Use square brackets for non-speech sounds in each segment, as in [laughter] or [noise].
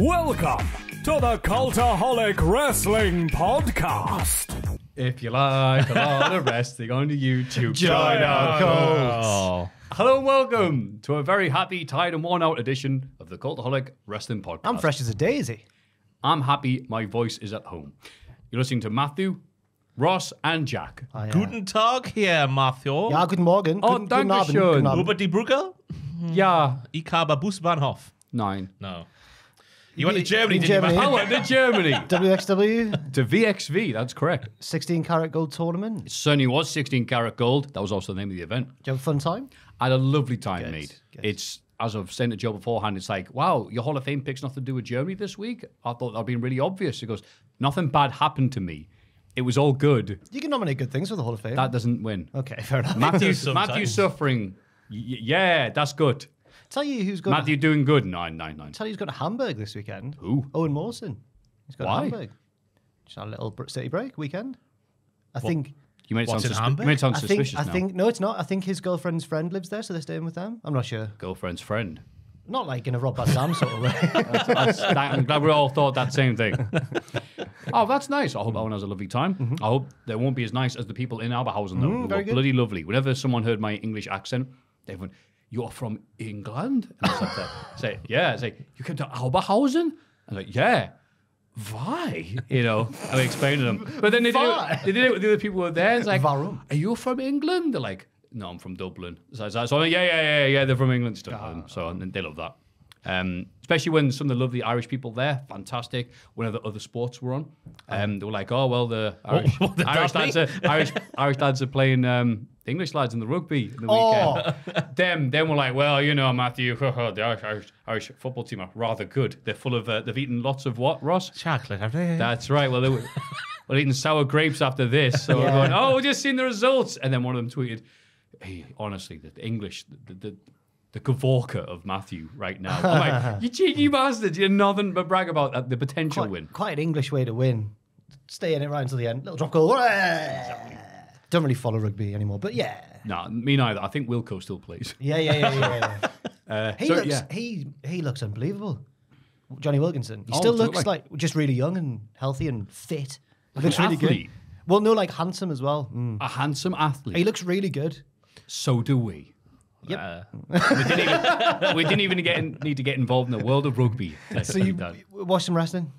Welcome to the Cultaholic Wrestling Podcast. If you like a lot of wrestling on YouTube, Join our cult. Hello and welcome to a very happy, tired, and worn out edition of the Cultaholic Wrestling Podcast. I'm fresh as a daisy. I'm happy my voice is at home. You're listening to Matthew, Ross, and Jack. I, uh, Guten Tag, Herr Matthew. Ja, guten Morgen. Oh, guten, danke guten Abend, schön. guten Abend. Über die Brücke? Yeah, Ich habe Busbahnhof. nine. No. You went to Germany, in didn't Germany. you? I went to Germany. [laughs] WXW to VXV, that's correct. 16 karat gold tournament. Did Certainly was 16 karat gold. That was also the name of the event. you have a fun time? I had a lovely time, Good, mate. good. It's as I've said to Joe beforehand. It's like, wow, your Hall of Fame pick's nothing to do with Germany this week. I thought that'd been really obvious. He goes, nothing bad happened to me. It was all good. You can nominate good things for the Hall of Fame. That doesn't win. okay, fair enough. Matthew [laughs] sometimes. Suffering. Y- y- yeah, that's good. Tell you who's got Matthew doing good. Nine, nine, nine. tell you who's got a Hamburg this weekend. Who? Owen Mawson. He's got Why? a Hamburg. Just had a little city break weekend. I think. You made it sound, What's in suspi- you made it sound I think. suspicious I now. think. No, it's not. I think his girlfriend's friend lives there, so they're staying with them. I'm not sure. Girlfriend's friend. Not like in a Rob Van Dam sort of way. [laughs] That's, that, I'm glad we all thought that same thing. [laughs] oh, that's nice. I hope Owen has a lovely time. Mm-hmm. I hope they won't be as nice as the people in Oberhausen, though. who mm, very were good. bloody lovely. Whenever someone heard my English accent, they went, You're from England? And I was like, say, Yeah. I say, You came to Oberhausen? I was like, Yeah. Why? You know, I explained to them. But then they did, it, they did it with the other people who were there. It's like, Warum? Are you from England? They're like, No, I'm from Dublin. So, so, so I'm like, yeah, yeah, yeah, yeah, they're from England. Ah. So and they love that. Um, especially when some of the lovely Irish people there, fantastic. When the other sports were on, um, they were like, "Oh well, the Irish, [laughs] what did Irish lads, are, Irish, [laughs] Irish lads are playing um, the English lads in the rugby in the weekend." [laughs] them, them were like, "Well, you know, Matthew, the Irish, Irish, Irish football team are rather good. They're full of, uh, they've eaten lots of what, Ross? Chocolate, have they? That's right. Well, they were, we're eating sour grapes after this. So we're going, oh, we've just seen the results. And then one of them tweeted, hey, honestly, the, the English, the, the, the Kavorka of Matthew right now. I'm like, [laughs] you cheeky bastards. You're nothing but brag about uh, the potential quite, win. quite an English way to win. Stay in it right until the end. Little drop goal. Don't really follow rugby anymore, but yeah. No, me neither. I think Wilco still plays. Yeah, yeah, yeah, yeah. yeah. [laughs] Uh, he so, looks yeah. he he looks unbelievable. Jonny Wilkinson. He Oh, still looks look like, just really young and healthy and fit. He looks really athlete? good. Well, no, like handsome as well. Mm. A handsome athlete. He looks really good. so do we. Yep. Uh, we, didn't even, we didn't even get in, need to get involved in the world of rugby. So you that. watch some wrestling?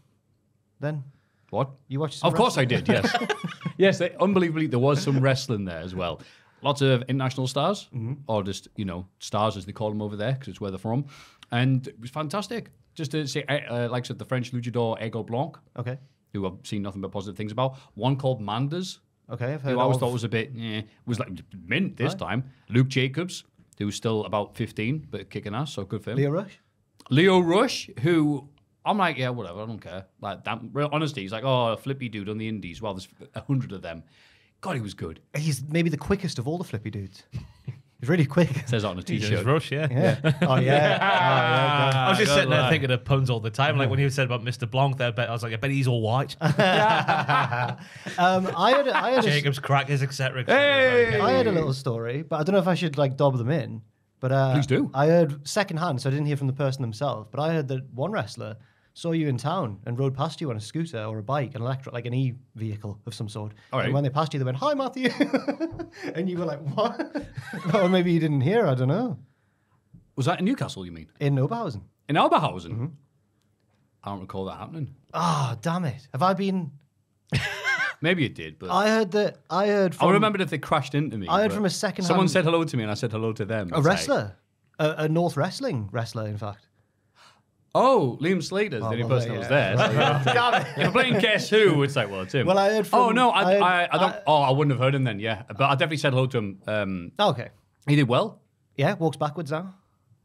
Then What? you watched? Some Of course I did, yes. [laughs] yes, they, unbelievably, there was some wrestling there as well. Lots of international stars, Mm-hmm. or just, you know, stars as they call them over there, because it's where they're from. And it was fantastic. Just to say, uh, like I said, the French luchador Aigle Blanc, Okay, who I've seen nothing but positive things about. One called Manders, okay. I've heard. who I always of- thought was a bit, eh, was like mint this Right. time. Luke Jacobs, who's still about 15, but kicking ass, so good for him. Leo Rush. Leo Rush, who I'm like, yeah, whatever, I don't care. Like that, real honesty. He's like, oh, a flippy dude on the Indies. Well, there's a hundred of them. God, he was good. He's maybe the quickest of all the flippy dudes. [laughs] He's really quick. [laughs] Says that on a He's t-shirt. Rush, yeah. Yeah. [laughs] Oh yeah. I was just Don't sitting there lie. thinking of puns all the time. Like when you said about Mr. Blanc there, but I was like, I bet he's all white. [laughs] um, I had. I had. A, Jacobs crackers, etc. Hey! I had a little story, but I don't know if I should like dob them in. But uh, Please do. I heard secondhand, so I didn't hear from the person themselves. But I heard that one wrestler saw you in town and rode past you on a scooter or a bike, an electric, like an e vehicle of some sort. All right. And when they passed you, they went, "Hi, Matthew," [laughs] and you were like, "What?" [laughs] or maybe you didn't hear. I don't know. Was that in Newcastle? You mean In Oberhausen. in Oberhausen. Mm-hmm. I don't recall that happening. Ah, damn it! Have I been? [laughs] Maybe it did, but I heard that. I heard I remember that they crashed into me. I heard from a second-hand- Someone said hello to me, and I said hello to them. a It's like, wrestler, a, a North wrestling wrestler, in fact. Oh, Liam Slater's the only well, person there that was there. So yeah. [laughs] Damn it! if I'm playing Guess Who, it's like, well, it's him. Well, I heard oh no, I, I heard- I, I don't. I- oh, I wouldn't have heard him then. Yeah, but I definitely said hello to him. Um, Okay. he did well. Yeah, walks backwards now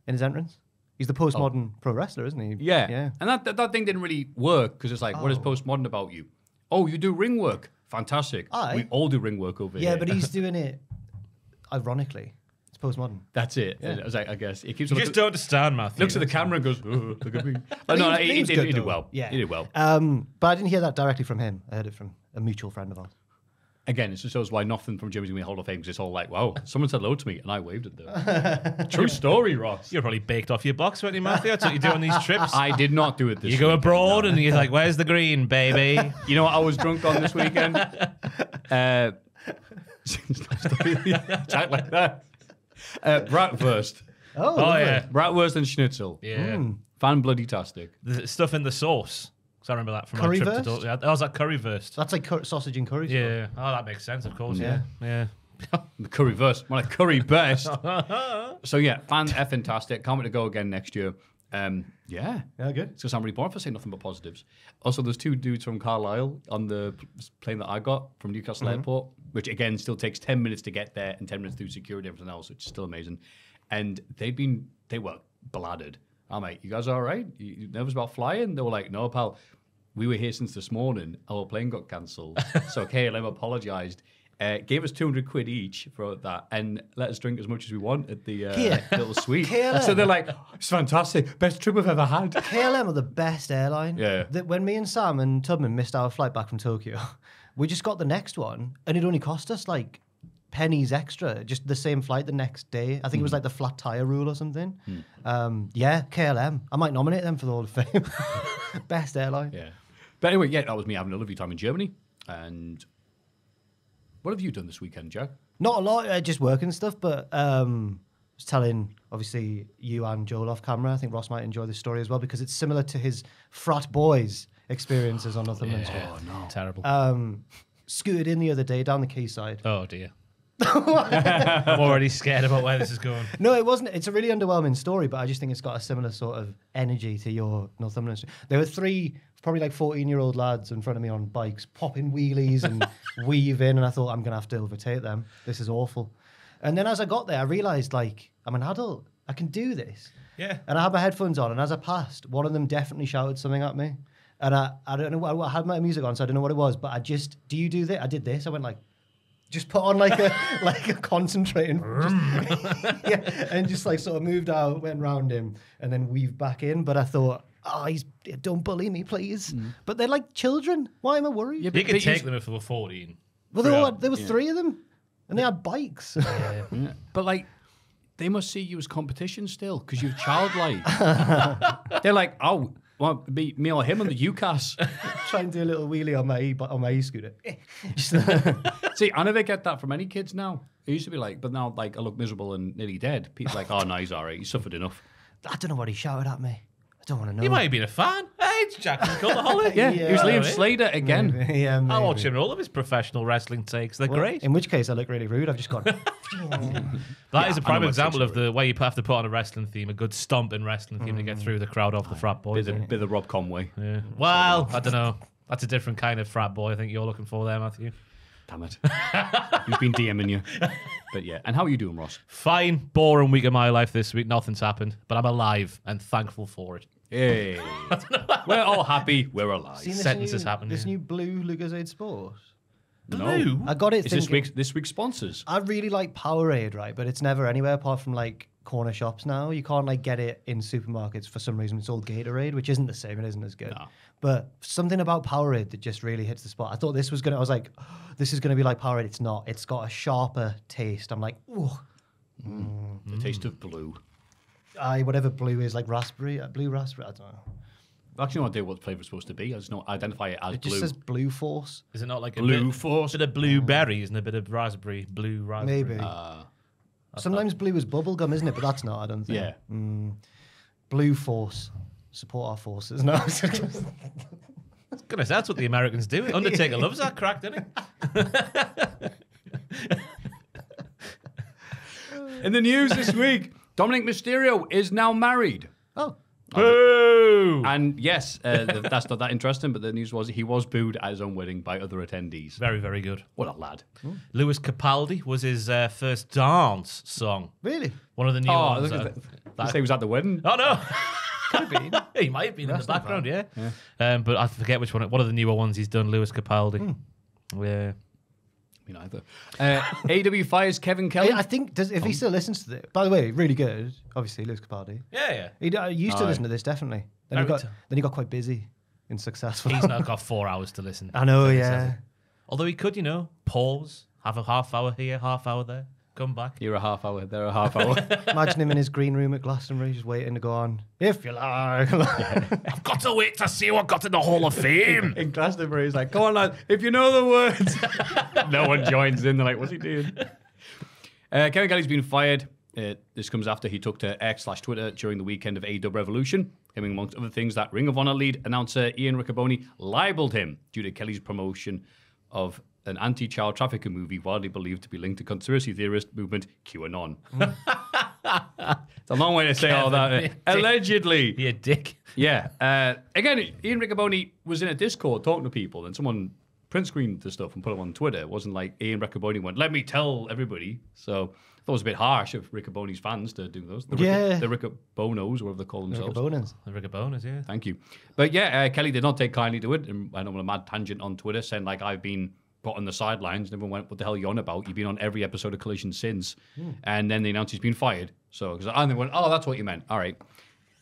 in his entrance. He's the postmodern pro wrestler, isn't he? Oh. Yeah. Yeah. And that, that, that thing didn't really work because it's like, what is postmodern about you? Oh, you do ring work. Fantastic. Aye. We all do ring work over Yeah, here. Yeah, but he's [laughs] doing it ironically. It's postmodern. That's it. I, was like, I guess. He keeps You looking, just don't understand, Matthew. looks at the camera and goes, oh, look at me. [laughs] But no, Liam's- he, he did, good, he did well. Yeah. He did well. Um, but I didn't hear that directly from him. I heard it from a mutual friend of ours. again, it just shows why nothing from Jimmy's gonna be Hall of Fame because it's all like, wow, someone said hello to me and I waved at them. [laughs] True story, Ross. You're probably baked off your box, weren't you, Matthew? That's what you do on these trips. I did not do it this you go weekend, abroad no. and you're like, "Where's the green, baby?" [laughs] You know what I was drunk on this weekend? uh, chat like that. [laughs] Uh, bratwurst. [laughs] Oh, Oh lovely. yeah, Bratwurst and schnitzel. yeah. Fan bloody tastic. The stuff in the sauce. Because I remember that from my trip to Currywurst? Dul- yeah, That was like currywurst. That's like cur- sausage and curry. stuff. Yeah. Oh, that makes sense. Of course. Yeah. Yeah. The curry verse. Well, like curry best. [laughs] so yeah, fan effing tastic. Can't wait to go again next year. Um, yeah. Yeah, good. It's gonna sound really boring if I nothing but positives. Also, there's two dudes from Carlisle on the plane that I got from Newcastle Airport, which again still takes ten minutes to get there and ten minutes through security and everything else, which is still amazing. And they've been they were bladdered. I'm like, you guys all right? You, nervous about flying? They were like, no, pal. We were here since this morning. Our plane got cancelled. [laughs] so KLM apologised. Uh, gave us 200 quid each for that and let us drink as much as we want at the uh, little [laughs] suite. KLM. So they're like, it's fantastic. Best trip we've ever had. [laughs] KLM are the best airline. Yeah. That when me and Sam and Tubman missed our flight back from Tokyo, [laughs] we just got the next one, and it only cost us like pennies extra, just the same flight the next day. I think it was like the flat tire rule or something. Um, yeah, KLM. I might nominate them for the Hall of Fame. best airline. Yeah. But anyway, yeah, that was me having a lovely time in Germany. And what have you done this weekend, Joe? Not a lot, uh, just work and stuff, but um, I was telling, obviously, you and Joel off camera. I think Ross might enjoy this story as well because it's similar to his frat boys experiences on Northumberland Street. no. Terrible. Um, scooted in the other day down the quayside. oh dear. [laughs] I'm already scared about where this is going. No, it wasn't. It's a really underwhelming story, but I just think it's got a similar sort of energy to your Northumberland. story. There were three, probably like 14 year old lads in front of me on bikes, popping wheelies and [laughs] weaving, and I thought, I'm going to have to overtake them. This is awful. And then as I got there, I realized, like, I'm an adult. I can do this. Yeah. And I had my headphones on, and as I passed, one of them definitely shouted something at me. And I, I don't know, what- I had my music on, so I don't know what it was, but I just, do you do this? I did this. I went like, just put on like a [laughs] like a concentrating, just- mm. [laughs] yeah, and just like sort of moved out, went round him, and then weaved back in. But I thought, oh, he's don't bully me, please. Mm. But they're like children. Why am I worried? You but could take them if they were 14. well, there Yeah. were there were three of them, and they had bikes. [laughs] Yeah. But like, they must see you as competition still because you're childlike. They're like, oh, well, be me or him on the UCAS. Try and do a little wheelie on my e on my e scooter. See, I never get that from any kids now. It used to be like, but now like I look miserable and nearly dead. People like, oh no, he's all right. He suffered enough. I don't know what he shouted at me. I don't want to know. You might have been a fan. Hey, it's Jack from Cultaholic. [laughs] Yeah, he was Liam Slater again. yeah, I maybe. watch him in all of his professional wrestling takes. They're Well, great. In which case, I look really rude. I've just gone. [laughs] That is Yeah, a I prime example of the way you have to put on a wrestling theme, a good stomp in wrestling theme to get mm. through the crowd off the frat boys. Bit of, bit of Rob Conway. Yeah. Well, I don't know. That's a different kind of frat boy. I think you're looking for there, Matthew. Damn it. He's been DMing you. But yeah. And how are you doing, Ross? Fine, boring week of my life this week. Nothing's happened, but I'm alive and thankful for it. Hey. [laughs] We're all happy. We're alive. Seen this Sentences new, happen, This yeah. new blue Lucozade Sport. No. I got it. Is this thinking- week's this week's sponsors? I really like Powerade, right? But it's never anywhere apart from like corner shops now. You can't like get it in supermarkets for some reason. It's all Gatorade, which isn't the same. It isn't as good. No. But something about Powerade that just really hits the spot. I thought this was gonna. I was like, [gasps] this is gonna be like Powerade. It's not. It's got a sharper taste. I'm like, ooh, The taste of blue. I whatever blue is like raspberry, uh, blue raspberry. I don't know. I actually no idea what the flavour is supposed to be. I just not identify it as It just blue. says Blue Force. Is it not like a Blue bit, Force. A bit of blueberries and a bit of raspberry, blue raspberry? Maybe. Uh, Sometimes blue is bubblegum, isn't it? But that's not. I don't think. yeah. Mm. Blue Force. Support our forces. [laughs] No. [laughs] Goodness, that's what the Americans do. Undertaker loves that crack, doesn't he? [laughs] In the news this week, Dominik Mysterio is now married. oh. Boo! And yes, uh, that's not that interesting, but the news was he was booed at his own wedding by other attendees. Very, very good. What a lad. Lewis Capaldi was his uh, first dance song. Really? One of the new Oh, ones. look uh, at that. Did you say he was at the wedding? Oh no, [laughs] Could have been. [laughs] he might have been in the background, yeah. Um, but I forget which one. One of the newer ones he's done. Lewis Capaldi. Yeah. Me neither. Uh, AW fires Kevin Kelly. I, I think does if he still listens to it. By the way, really good. Obviously, Lewis Capaldi. Yeah, yeah. He uh, used to Aye. listen to this definitely. Then he Every got ti- then he got quite busy and successful. He's now [laughs] got four hours to listen. I know, He yeah. says. Although he could, you know, pause, have a half hour here, half hour there, come back. You're a half hour, they're a half hour. [laughs] Imagine him in his green room at Glastonbury, just waiting to go on. If you like. [laughs] I've got to wait to see what got in the Hall of Fame. in Glastonbury, he's like, come on, lad, if you know the words. [laughs] no one joins in. They're like, what's he doing? Uh, Kevin Kelly's been fired. Uh, this comes after he took to X slash Twitter during the weekend of AW Revolution, claiming amongst other things that Ring of Honor lead announcer Ian Riccoboni libeled him due to Kelly's promotion of an anti-child trafficking movie widely believed to be linked to conspiracy theorist movement QAnon. [laughs] it's a long way to say all that. Allegedly. Be a dick. Yeah. Uh, again, Ian Riccoboni was in a Discord talking to people, and someone print screened the stuff and put it on Twitter. It wasn't like Ian Riccoboni went, "Let me tell everybody." So I thought it was a bit harsh of Riccoboni's fans to do those. The Yeah. the Riccobonos, whatever they call themselves. bonus. The rigor bonus, yeah. Thank you. But yeah, uh, Kelly did not take kindly to it, and went on a mad tangent on Twitter saying like I've been put on the sidelines. And everyone went, "What the hell are you on about? You've been on every episode of Collision since." And then they announced he's been fired. So because and they went, "Oh, that's what you meant. All right."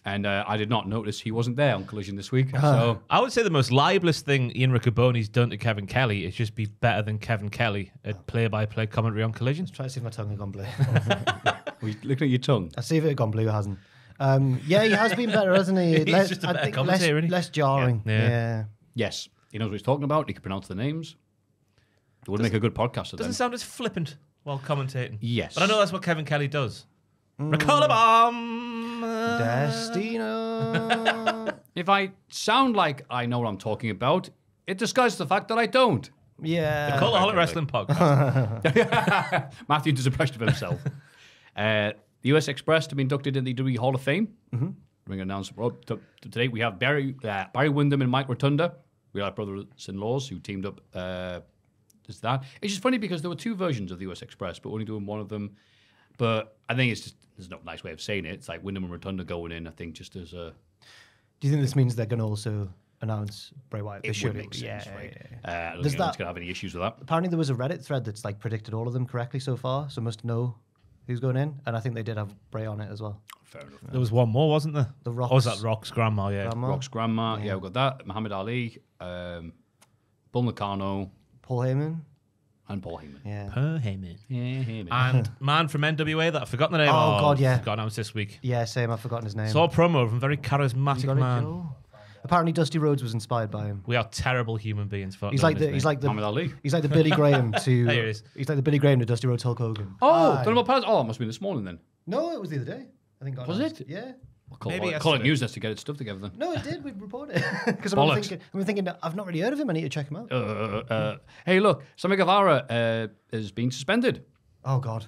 And uh, I did not notice he wasn't there on Collision this week. So I would say the most libelous thing Ian Riccoboni's done to Kevin Kelly is just be better than Kevin Kelly at play-by-play commentary on Collision. Try to see if my tongue has gone blue. [laughs] Were you looking at your tongue. I see if it had gone blue, it hasn't. Um, yeah, he has been better, hasn't he? [laughs] He's less, just a I better think commentator, less, isn't he? less jarring. Yeah. Yeah. Yes, he knows what he's talking about. He can pronounce the names. It would make a good podcaster then. Doesn't sound as flippant while commentating. Yes. But I know that's what Kevin Kelly does. Recall a bomb. Destino. [laughs] If I sound like I know what I'm talking about, it disguises the fact that I don't. yeah. The Cultaholic Wrestling Podcast. [laughs] Matthew does a impression of himself. [laughs] uh, the US Express to be inducted in the WWE Hall of Fame. Mm-hmm. Ring announced well, t- t- today. We have Barry uh, Barry Windham and Mike Rotunda. We have brothers-in-laws who teamed up. Uh, is that? It's just funny because there were two versions of the US Express, but only doing one of them. But I think it's just there's no nice way of saying it. It's like Windham and Rotunda going in. I think just as a Do you think this means they're going to also announce Bray Wyatt? They it would should. make sense, yeah, right? yeah, yeah. Uh, I don't Does think anyone's that- gonna have any issues with that. Apparently, there was a Reddit thread that's like predicted all of them correctly so far, so must know who's going in. And I think they did have Bray on it as well. Fair enough. there was one more, wasn't there? The Or was Rock's- that Rock's grandma? Yeah. Grandma, Rock's grandma. Yeah, we've got that. Muhammad Ali, um, Bull Nakano, Paul Heyman. and Paul Heyman. Yeah. Per Heyman. Yeah, Heyman. And [laughs] man from NWA that I've forgotten the name Oh, of. God, yeah. Got announced this week. Yeah, same. I've forgotten his name. Saw a promo from a very You charismatic got it, man. Joe? Apparently, Dusty Rhodes was inspired by him. We are terrible human beings. For He's like the he's like the Muhammad Ali. he's like the Billy Graham [laughs] to There he is. he's like the Billy Graham to Dusty Rhodes Hulk Hogan. Oh, Aye. don't know about Oh, it must have been this morning then. No, it was the other day. I think. got Was announced. it? Yeah. Call, Maybe it, call it yesterday. Newsness to get its stuff together then. No, it did. We reported it [laughs] because I'm Bollocks. thinking. I'm thinking. I've not really heard of him. I need to check him out. Uh, uh, hey, look, Sammy Guevara uh, is being suspended. Oh God.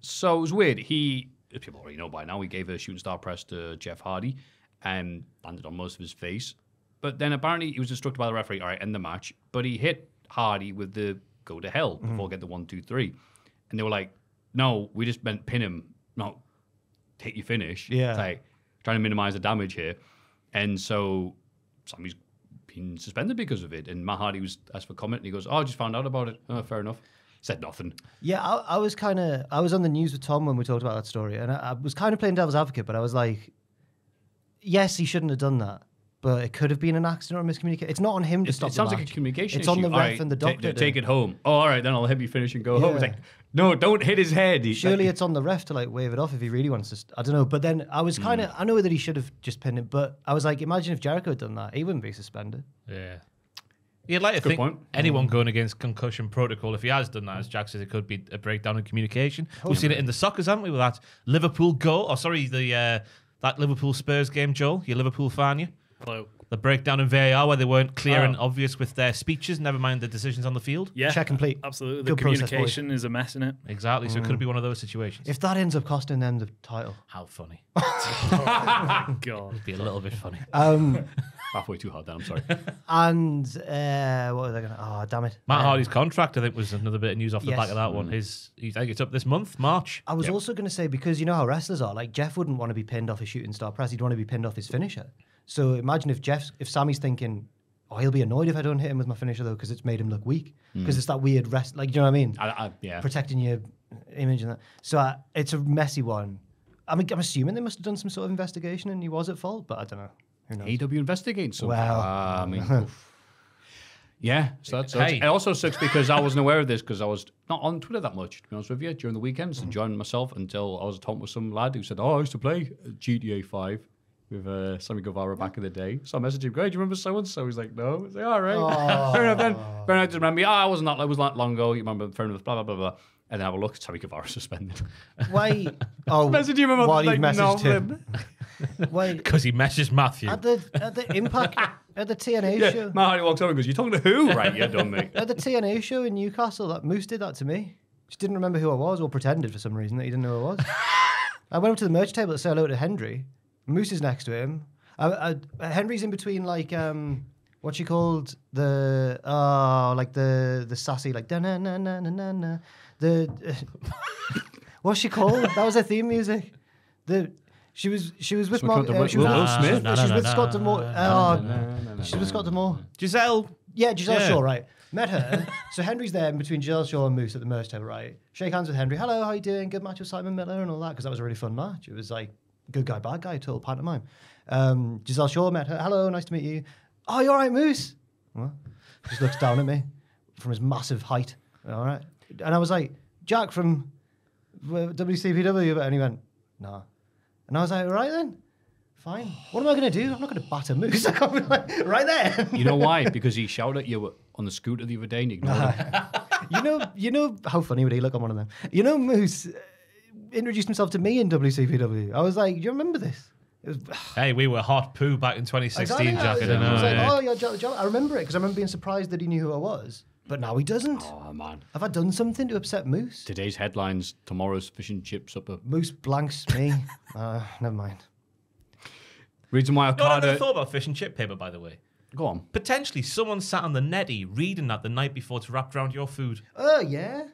So it was weird. He, as people already know by now, he gave a shooting star press to Jeff Hardy and landed on most of his face. But then apparently he was instructed by the referee, all right, end the match. But he hit Hardy with the go to hell before get the one, two, three. And they were like, no, we just meant pin him, not hit your finish. Yeah. It's like trying to minimize the damage here. And so Sammy's been suspended because of it. And Matt Hardy was asked for comment and he goes, oh, I just found out about it. Oh, fair enough. Said nothing. Yeah, I, I was kind of I was on the news with Tom when we talked about that story, and I, I was kind of playing devil's advocate, but I was like, yes, he shouldn't have done that, but it could have been an accident or miscommunication. It's not on him to It, stop. it the sounds like a match. communication It's on the ref right, and the ta- doctor. ta- to- take it home. Oh, all right, then I'll help you finish and go home. It's like, no, don't hit his head. He- Surely like- it's on the ref to like wave it off if he really wants to. St- I don't know. But then I was kind Hmm. of. I know that he should have just pinned it, but I was like, imagine if Jericho had done that, he wouldn't be suspended. Yeah. You'd like to Good think point. anyone going against concussion protocol, if he has done that, as Jack says, it could be a breakdown in communication. We've seen it in the soccers, haven't we, with that Liverpool goal? Oh, sorry, the uh, that Liverpool Spurs game, Joel. You Liverpool fan, you? Hello. The breakdown in VAR where they weren't clear Oh. and obvious with their speeches, never mind the decisions on the field. Yeah. Check complete. Absolutely. The Good process, communication is a mess in it. Exactly. So it could be one of those situations. If that ends up costing them the title, How funny. my [laughs] God. It'd be a little bit funny. um, [laughs] halfway too hard. Then I'm sorry. [laughs] and uh, what was I going? to... Oh, damn it! Matt Um, Hardy's contract, I think, was another bit of news off the Yes. back of that one. His, I think it's up this month, March. I was also going to say because you know how wrestlers are. Like Jeff wouldn't want to be pinned off his shooting star press. He'd want to be pinned off his finisher. So imagine if Jeff's if Sammy's thinking, oh, he'll be annoyed if I don't hit him with my finisher though because it's made him look weak because it's that weird rest. Like you know what I mean? I, I, yeah. Protecting your image and that. So uh, it's a messy one. I mean, I'm assuming they must have done some sort of investigation and he was at fault, but I don't know. Who knows? AW investigating so Wow. far. I mean. [laughs] Yeah, so that sucks. Hey. It also sucks [laughs] because I wasn't aware of this because I was not on Twitter that much, to be honest with you, during the weekends, Mm. enjoying myself until I was talking with some lad who said, Oh, I used to play GTA 5 with uh, Sammy Guevara back in the day. So I messaged him, Hey, do you remember so and so? He's like, No. I was like, All right. [laughs] fair enough then. Fair enough. Just remember me. Oh, I wasn't that, it was not long ago. You remember, fair enough, blah, blah, blah, blah. And then have a look, Sammy Guevara [laughs] suspended. Why? [laughs] Oh, messaged him about while like, you've messaged no, him. Why? Because he messaged Matthew. At the at the Impact at the TNA Yeah, show Matt Hardy walks over and goes, You talking to who? right, you're done, mate. at the TNA show in Newcastle, that Moose did that to me. Just didn't remember who I was, or pretended for some reason that he didn't know who I was. I went up to the merch table to say hello to Henry. Moose is next to him. I, I, Henry's in between like um, what she called the oh like the the sassy like da na na na na na na the [laughs] what's she called? that was her theme music. The she was she was with Someone Mark, uh, she was, Will Smith? she was with Scott D'Amore. Oh, she was with Scott D'Amore. Giselle. Yeah, Giselle Yeah. Shaw, right. Met her. so Henry's there in between Giselle Shaw and Moose at the merch table, right? Shake hands with Henry. Hello, how you doing? Good match with Simon Miller and all that, because that was a really fun match. It was like good guy, bad guy, total pantomime. Um, Giselle Shaw met her. Hello, nice to meet you. Oh, you all right, Moose? What? Just looks down at me from his massive height. All right. And I was like, Jack from WCPW. And he went, nah. And I was like, all right then. Fine. What am I going to do? I'm not going to batter Moose. [laughs] I can't be like, right there. You know why? Because he shouted at you on the scooter the other day and you ignored him. [laughs] you know, you know how funny would he look on one of them? You know, Moose introduced himself to me in WCPW. I was like, "Do you remember this?" It was Hey, we were hot poo back in 2016, Exactly, Jack. I was- don't know. was like, "Oh, you're Jack, Jack." I remember it because I remember being surprised that he knew who I was. But now he doesn't. Oh, man. Have I done something to upset Moose? Today's headlines tomorrow's fish and chip supper. Moose blanks me. [laughs] uh, never mind. Reason why I You I can't. never uh, thought about fish and chip paper, by the way. Go on. Potentially, someone sat on the netty reading that the night before to wrap around your food. Oh yeah.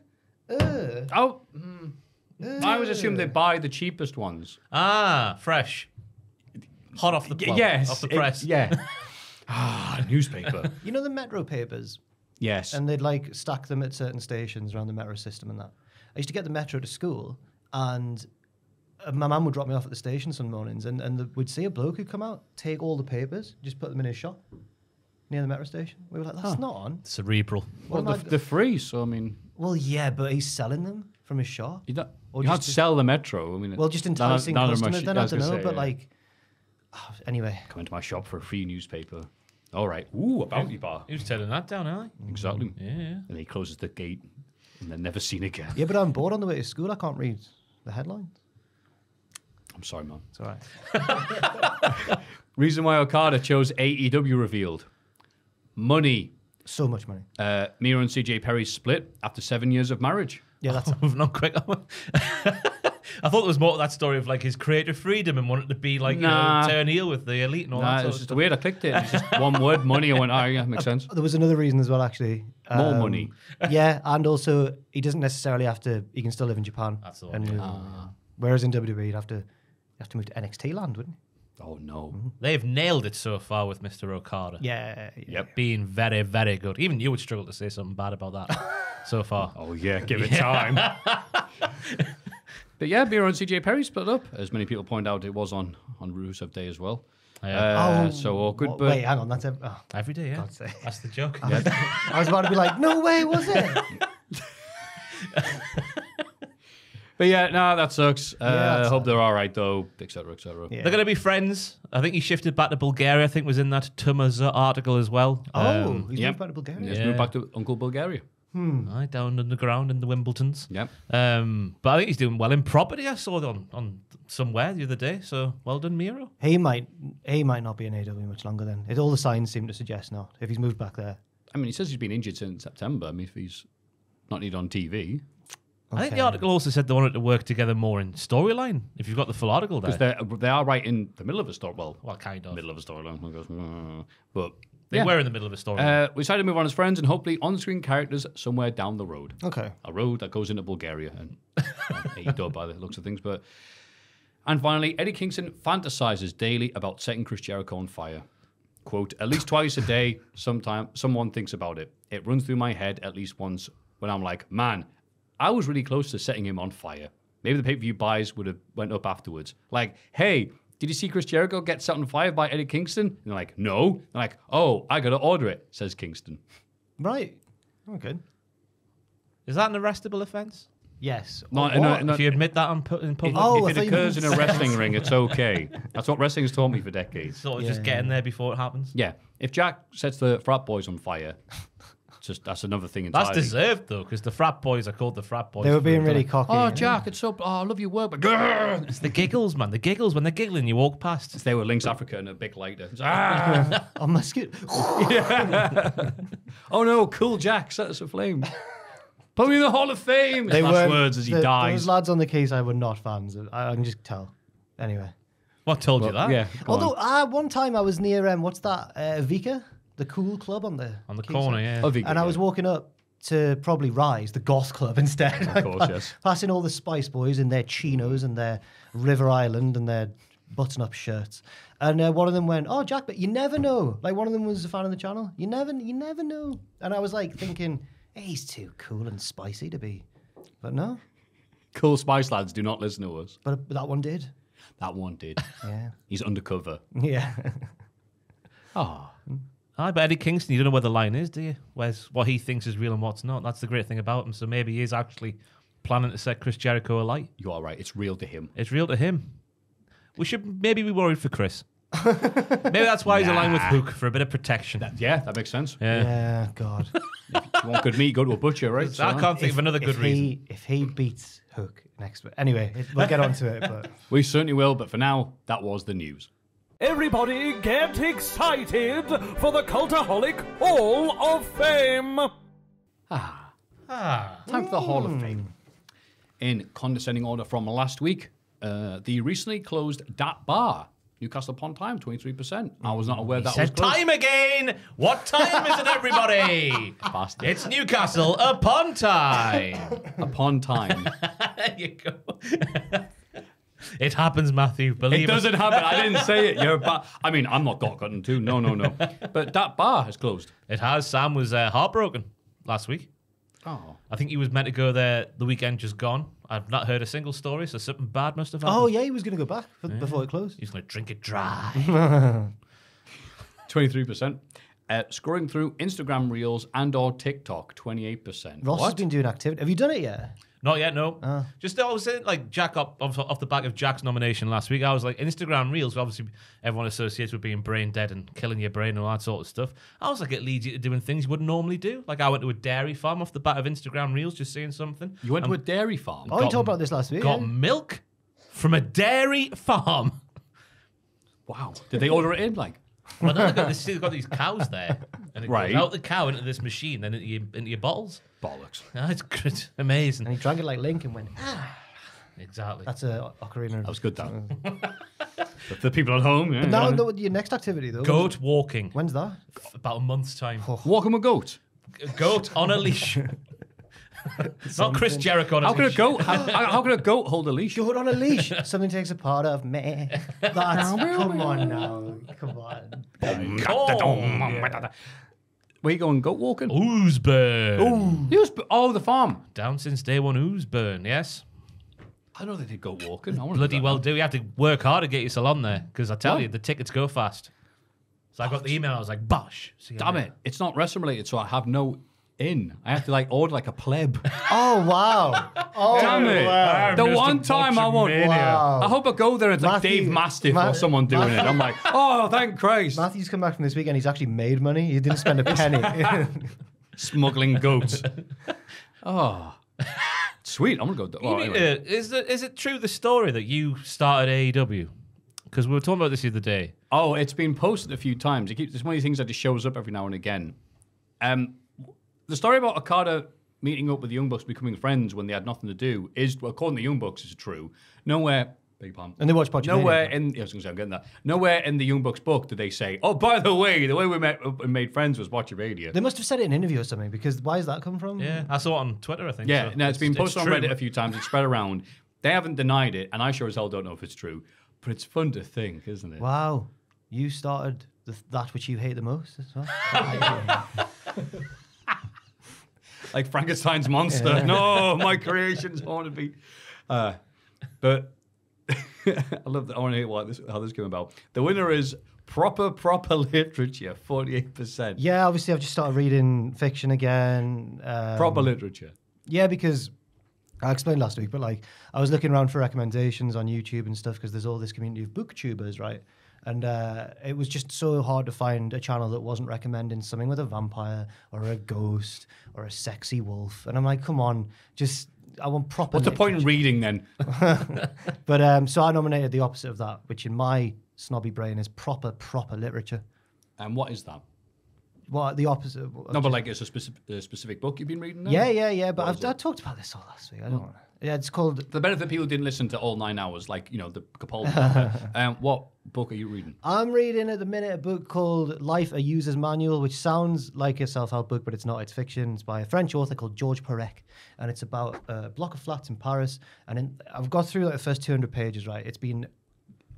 Uh, Oh, mm, I always assume they buy the cheapest ones. Ah, fresh. Hot off the Y- well, yes. off the it- press. yeah. [laughs] ah, newspaper. you know the Metro papers, yes. and they'd like stack them at certain stations around the Metro system and that. I used to get the Metro to school, and uh, my mum would drop me off at the station some mornings, and, and the, we'd see a bloke who'd come out, take all the papers, just put them in his shop near the Metro station. We were like, that's not on. Cerebral. What well, am the, I- they're free, so I mean, Well, yeah, but he's selling them from his shop. you don't, Or you just can't to- sell the metro. I mean, Well, just enticing none of customers. sh- Then I I don't know, say, but yeah. like, oh, anyway. come into my shop for a free newspaper. All right. Ooh, a bounty bar. Who's telling that down, Ali? Exactly. Yeah. And he closes the gate, and they're never seen again. Yeah, but I'm bored on the way to school. I can't read the headlines. I'm sorry, man. It's all right. [laughs] Reason why Okada chose AEW revealed. Money. So much money. Uh, Miro and CJ Perry split after seven years of marriage. Yeah, that's [laughs] Moving on quick. [laughs] I thought there was more to that story of like his creative freedom and wanted to be like, Nah. you know, turn heel with the elite and all Nah, that it was just stuff. weird. I clicked it. It's just one word, money. I went, oh, yeah, makes sense. There was another reason as well, actually. More Um, money. [laughs] yeah, and also he doesn't necessarily have to. He can still live in Japan. That's the one, and yeah. move. Whereas in WWE, you'd have to, you have to move to NXT land, wouldn't Oh, no. They've nailed it so far with Mr. Okada. Yeah. yeah. Yep. Being very, very good. Even you would struggle to say something bad about that [laughs] so far. Oh, yeah, give it time. [laughs] but yeah, Miro and CJ Perry split up. As many people point out, it was on, on Rusev Day as well. Yeah. Uh, so awkward, good, but Wait, hang on. That's a, oh, Every day, yeah. God's sake. That's the joke. [laughs] I was about to be like, no way, was it? But yeah, no, that sucks. Uh, that I hope they're all right though, etc., etc. Yeah. They're going to be friends. I think he shifted back to Bulgaria. I think was in that Tumaza article as well. Oh, Um, he's yep. moved back to Bulgaria. Let's Yeah. move back to Uncle Bulgaria. aye, down underground in the Wimbledons. Yep. Um, but I think he's doing well in property. I saw it on, on somewhere the other day. So well done, Miro. He might, he might not be in AW much longer. Then, it, all the signs seem to suggest not. If he's moved back there, I mean, he says he's been injured since September. I mean, if he's not needed on TV, I think the article also said they wanted to work together more in storyline. If you've got the full article there, because they they are right in the middle of a story. Well, well, kind of. middle of a storyline. But They yeah. were in the middle of a story. Uh, we decided to move on as friends and hopefully on-screen characters somewhere down the road. okay. A road that goes into Bulgaria and AEW by the looks of things. But and finally, Eddie Kingston fantasizes daily about setting Chris Jericho on fire. Quote: At least twice a day, sometime someone thinks about it. It runs through my head at least once when I'm like, man, I was really close to setting him on fire. Maybe the pay-per-view buys would have went up afterwards. Like, hey, did you see Chris Jericho get set on fire by Eddie Kingston? And they're like, no. They're like, oh, I gotta order it, says Kingston. Right. Oh, good. Is that an arrestable offence? Yes. Not Oh, in a- what? in a- If you admit that on pu- in public, Oh, I if it occurs in a wrestling ring, it's okay. That's what wrestling's taught me for decades. sort of Yeah, just getting there before it happens. Yeah, if Jack sets the frat boys on fire, it's just that's another thing entirely. That's deserved though, because the frat boys are called the frat boys. They were being really reason. cocky. Oh, Jack, it's so. Oh, I love your work, but grrr. It's the giggles, man. The giggles when they're giggling, you walk past. they were Lynx Africa and a big lighter. It's, ah! [laughs] On my skin. [laughs] oh no, cool Jack, set us aflame. [laughs] Put me in the Hall of Fame. His last weren't- words as he the- dies. Those lads on the quayside were not fans. Of, I, I can just tell. Anyway. What told you that? yeah, go on. Although, uh, one time I was near, um, what's that? Uh, Vika, the cool club on the On the quayside. corner, yeah. Oh, And I was walking up to probably Rise, the goth club [laughs] instead. Of course, yes. Passing all the Spice Boys in their chinos and their River Island and their button-up shirts. And uh, one of them went, "Oh, Jack, but you never know." Like one of them was a fan of the channel. You never, you never know. And I was like thinking, hey, "He's too cool and spicy to be," but no. Cool Spice lads do not listen to us. But that one did. That one did. Yeah, He's undercover. [laughs] yeah. Oh, Aye, but Eddie Kingston, you don't know where the line is, do you? Where's what he thinks is real and what's not. That's the great thing about him. So maybe he is actually planning to set Chris Jericho alight. you are right. It's real to him. It's real to him. We should maybe be worried for Chris. [laughs] maybe that's why he's aligned with Hook for a bit of protection. Yeah, that makes sense. yeah. yeah, God. [laughs] You want good meat, go to a butcher, right? I can't think of another good if reason. He, if he beats Hook next week, anyway, it, we'll get onto it. But [laughs] We certainly will, but for now, that was the news. Everybody get excited for the Cultaholic Hall of Fame! Ah, Time for the Hall of Fame. In condescending order from last week, uh, the recently closed Dat Bar, Newcastle upon Time, 23%. I was not aware that was closed. time again. What time is it, everybody? [laughs] Bastard. it's Newcastle upon time. upon time. [laughs] there you go. [laughs] it happens, Matthew. Believe it doesn't happen. I didn't say it. You're ba- [laughs] I mean, I'm not got gotten too. No, no, no. But that bar has closed. It has. Sam was uh, heartbroken last week. Oh. I think he was meant to go there the weekend just gone. I've not heard a single story, so something bad must have happened. oh yeah, he was going to go back for, before it closed. He's going to drink it dry. [laughs] 23%. Uh, scrolling through Instagram Reels and or TikTok, 28%. Ross has been doing activity. Have you done it yet? Not yet, no. Ah. Just I was saying, like Jack up off, off the back of Jack's nomination last week. I was like, Instagram Reels, obviously everyone associates with being brain dead and killing your brain and all that sort of stuff. I was like, it leads you to doing things you wouldn't normally do. Like I went to a dairy farm off the back of Instagram Reels, just seeing something. You went to a dairy farm. Oh, you Got- talked about this last week. got yeah? milk from a dairy farm. Wow. Did they order it in? Like, Well, no, they've got, they've [laughs] got these cows there, and it Right. goes out the cow into this machine, then into your, into your bottles. Bollocks. [laughs] It's good, amazing. And he drank it like Link and went, ah. Exactly. That's a ocarina. That was good, that. For [laughs] the people at home, yeah. Now, yeah. no, your next activity though. Goat walking. When's that? About a month's time. Walking with goats. Goat on a [laughs] leash. Not Chris Jericho on a How can a leash. goat? How, how how can a goat hold a leash? Goat on a leash. Something takes a part of me. That's come on now. Come on. Oh, Where you going? Goat walking? Ouseburn. But- oh, the farm. Down since day one, Ouseburn, yes. I know they did goat walking. I wanna Bloody do that. well do. You have to work hard to get yourself on there because I tell What? you, the tickets go fast. So I got the email, I was like, bosh. See you Damn later. it! It's not wrestling related, so I have no in. I have to like order like a pleb. Oh wow. [laughs] Oh Damn it! wow. The one time I want. Wow. I hope I go there and it's like Dave Mastiff Ma- or someone doing it. I'm like, [laughs] oh, thank Christ! Matthew's come back from this weekend. He's actually made money. He didn't spend a [laughs] penny. Smuggling goats. oh, sweet! I'm gonna go. You Oh, need anyway. to- is, it, is it true the story that you started AEW? Because we were talking about this the other day. Oh, it's been posted a few times. It keeps, it's one of these things that just shows up every now and again. Um, the story about Okada meeting up with the Young Bucks, becoming friends when they had nothing to do, is, well, according to the Young Bucks, is true. Nowhere, beg your pardon. and they watch Podgy Nowhere in, yeah, I was going to say, I'm getting that. Nowhere in the Young Bucks book did they say, oh, by the way, the way we met and made friends was watch your radio. They must have said it in an interview or something because why does that come from? Yeah, I saw it on Twitter, I think. Yeah, so no, it's been posted on true. Reddit a few times. It's spread around. They haven't denied it, and I sure as hell don't know if it's true. But it's fun to think, isn't it? Wow. You started the, that which you hate the most as well. [laughs] [laughs] like Frankenstein's monster. No, my creations. I want to be. Uh, but [laughs] I love that. I want to hear this, how this came about. The winner is proper proper literature, forty eight percent. Yeah, obviously, I've just started reading fiction again. Um, Proper literature. Yeah, because I explained last week, but like I was looking around for recommendations on YouTube and stuff because there's all this community of booktubers, right? And uh, it was just so hard to find a channel that wasn't recommending something with a vampire or a ghost or a sexy wolf. And I'm like, come on, just I want proper. What's the point in reading then? [laughs] [laughs] But um, so I nominated the opposite of that, which in my snobby brain is proper, proper literature. And what is that? What the opposite? Of, No, but like it's a specific, a specific book you've been reading. Now? yeah, yeah, yeah. But I've? I talked about this all last week. I don't. wanna- Yeah, it's called For the benefit of people who didn't listen to all nine hours, like you know the Capaldi. [laughs] um, what book are you reading? I'm reading at the minute a book called Life, a User's Manual, which sounds like a self help book, but it's not. It's fiction. It's by a French author called Georges Perec. And it's about a block of flats in Paris. And in, I've got through like the first 200 pages, right? It's been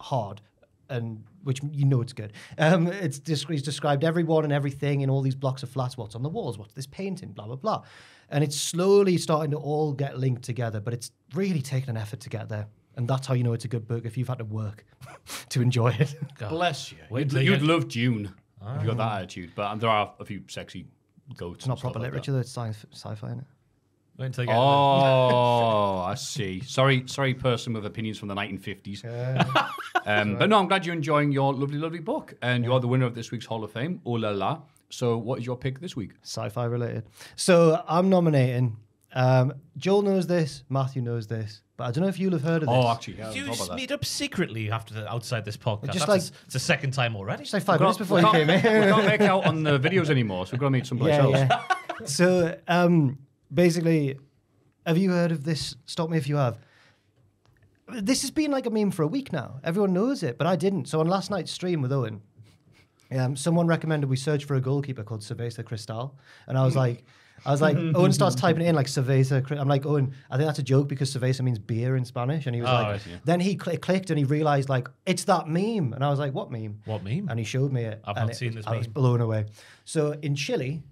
hard. And which you know it's good. Um, it's desc- he's described everyone and everything in all these blocks of flats. What's on the walls? What's this painting? Blah blah blah. And it's slowly starting to all get linked together. But it's really taken an effort to get there. And that's how you know it's a good book if you've had to work [laughs] to enjoy it. God. Bless you. Wait You'd, till you you'd get- love June if you got that attitude. But um, there are a few sexy goats. It's not stuff proper like that. literature, though. It's science, sci-fi, is Wait until you get Oh, [laughs] I see. Sorry, sorry, person with opinions from the 1950s. [laughs] um, but no, I'm glad you're enjoying your lovely, lovely book, and you are the winner of this week's Hall of Fame. Oh la la! So, what is your pick this week? Sci-fi related. So I'm nominating. Um, Joel knows this. Matthew knows this. But I don't know if you'll have heard of this. Oh, actually, yeah, you just that? meet up secretly after the, outside this podcast? Just That's like- a s- it's the second time already. It's like five We minutes can't- before we you came in. We can't make out on the [laughs] videos anymore, so we've got to meet someplace yeah, else. yeah. so um, basically, have you heard of this? Stop me if you have. This has been like a meme for a week now. Everyone knows it, but I didn't. So on last night's stream with Owen, um, someone recommended we search for a goalkeeper called Cerveza Cristal, and I was like, I was like, [laughs] Owen starts typing it in like Cerveza. I'm like, Owen, I think that's a joke because Cerveza means beer in Spanish, and he was Oh, like, then he cl- clicked and he realized like it's that meme, and I was like, what meme? What meme? And he showed me it. I've not it seen this I was blown away. So in Chile,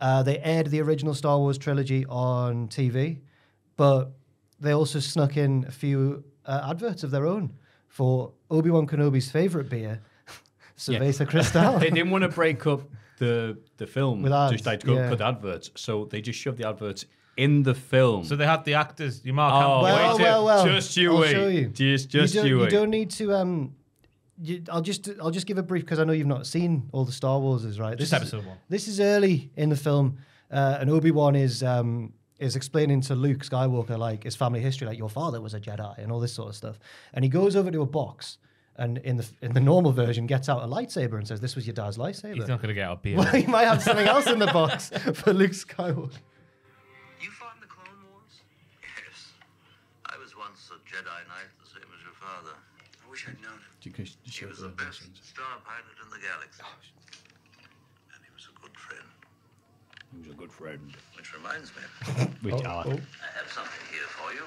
uh, they aired the original Star Wars trilogy on TV, but they also snuck in a few uh, adverts of their own for Obi Wan Kenobi's favorite beer, [laughs] Cerveza Cristal. [laughs] They didn't want to break up the the film With ads, just like to go yeah. cut adverts, so they just shoved the adverts in the film. So they had the actors. You mark Oh, well, wait, well, well. just you I'll wait. show you. Just- just you, don't, you wait. don't need to. Um, you, I'll just I'll just give a brief because I know you've not seen all the Star Warses, right? Just This is- episode one. This is early in the film, uh, and Obi Wan is um, is explaining to Luke Skywalker like his family history, like your father was a Jedi and all this sort of stuff. And he goes over to a box, and in the in the normal version, gets out a lightsaber and says, "This was your dad's lightsaber." He's not going to get out beer. [laughs] well, he might have something else in the box [laughs] for Luke Skywalker. You fought in the Clone Wars? Yes. I was once a Jedi Knight, the same as your father. I wish I'd known him. You can just He was the the best versions. star pilot in the galaxy. Oh, and he was a good friend. He was a good friend. Which reminds me, [laughs] Which Oh, are oh. I have something here for you.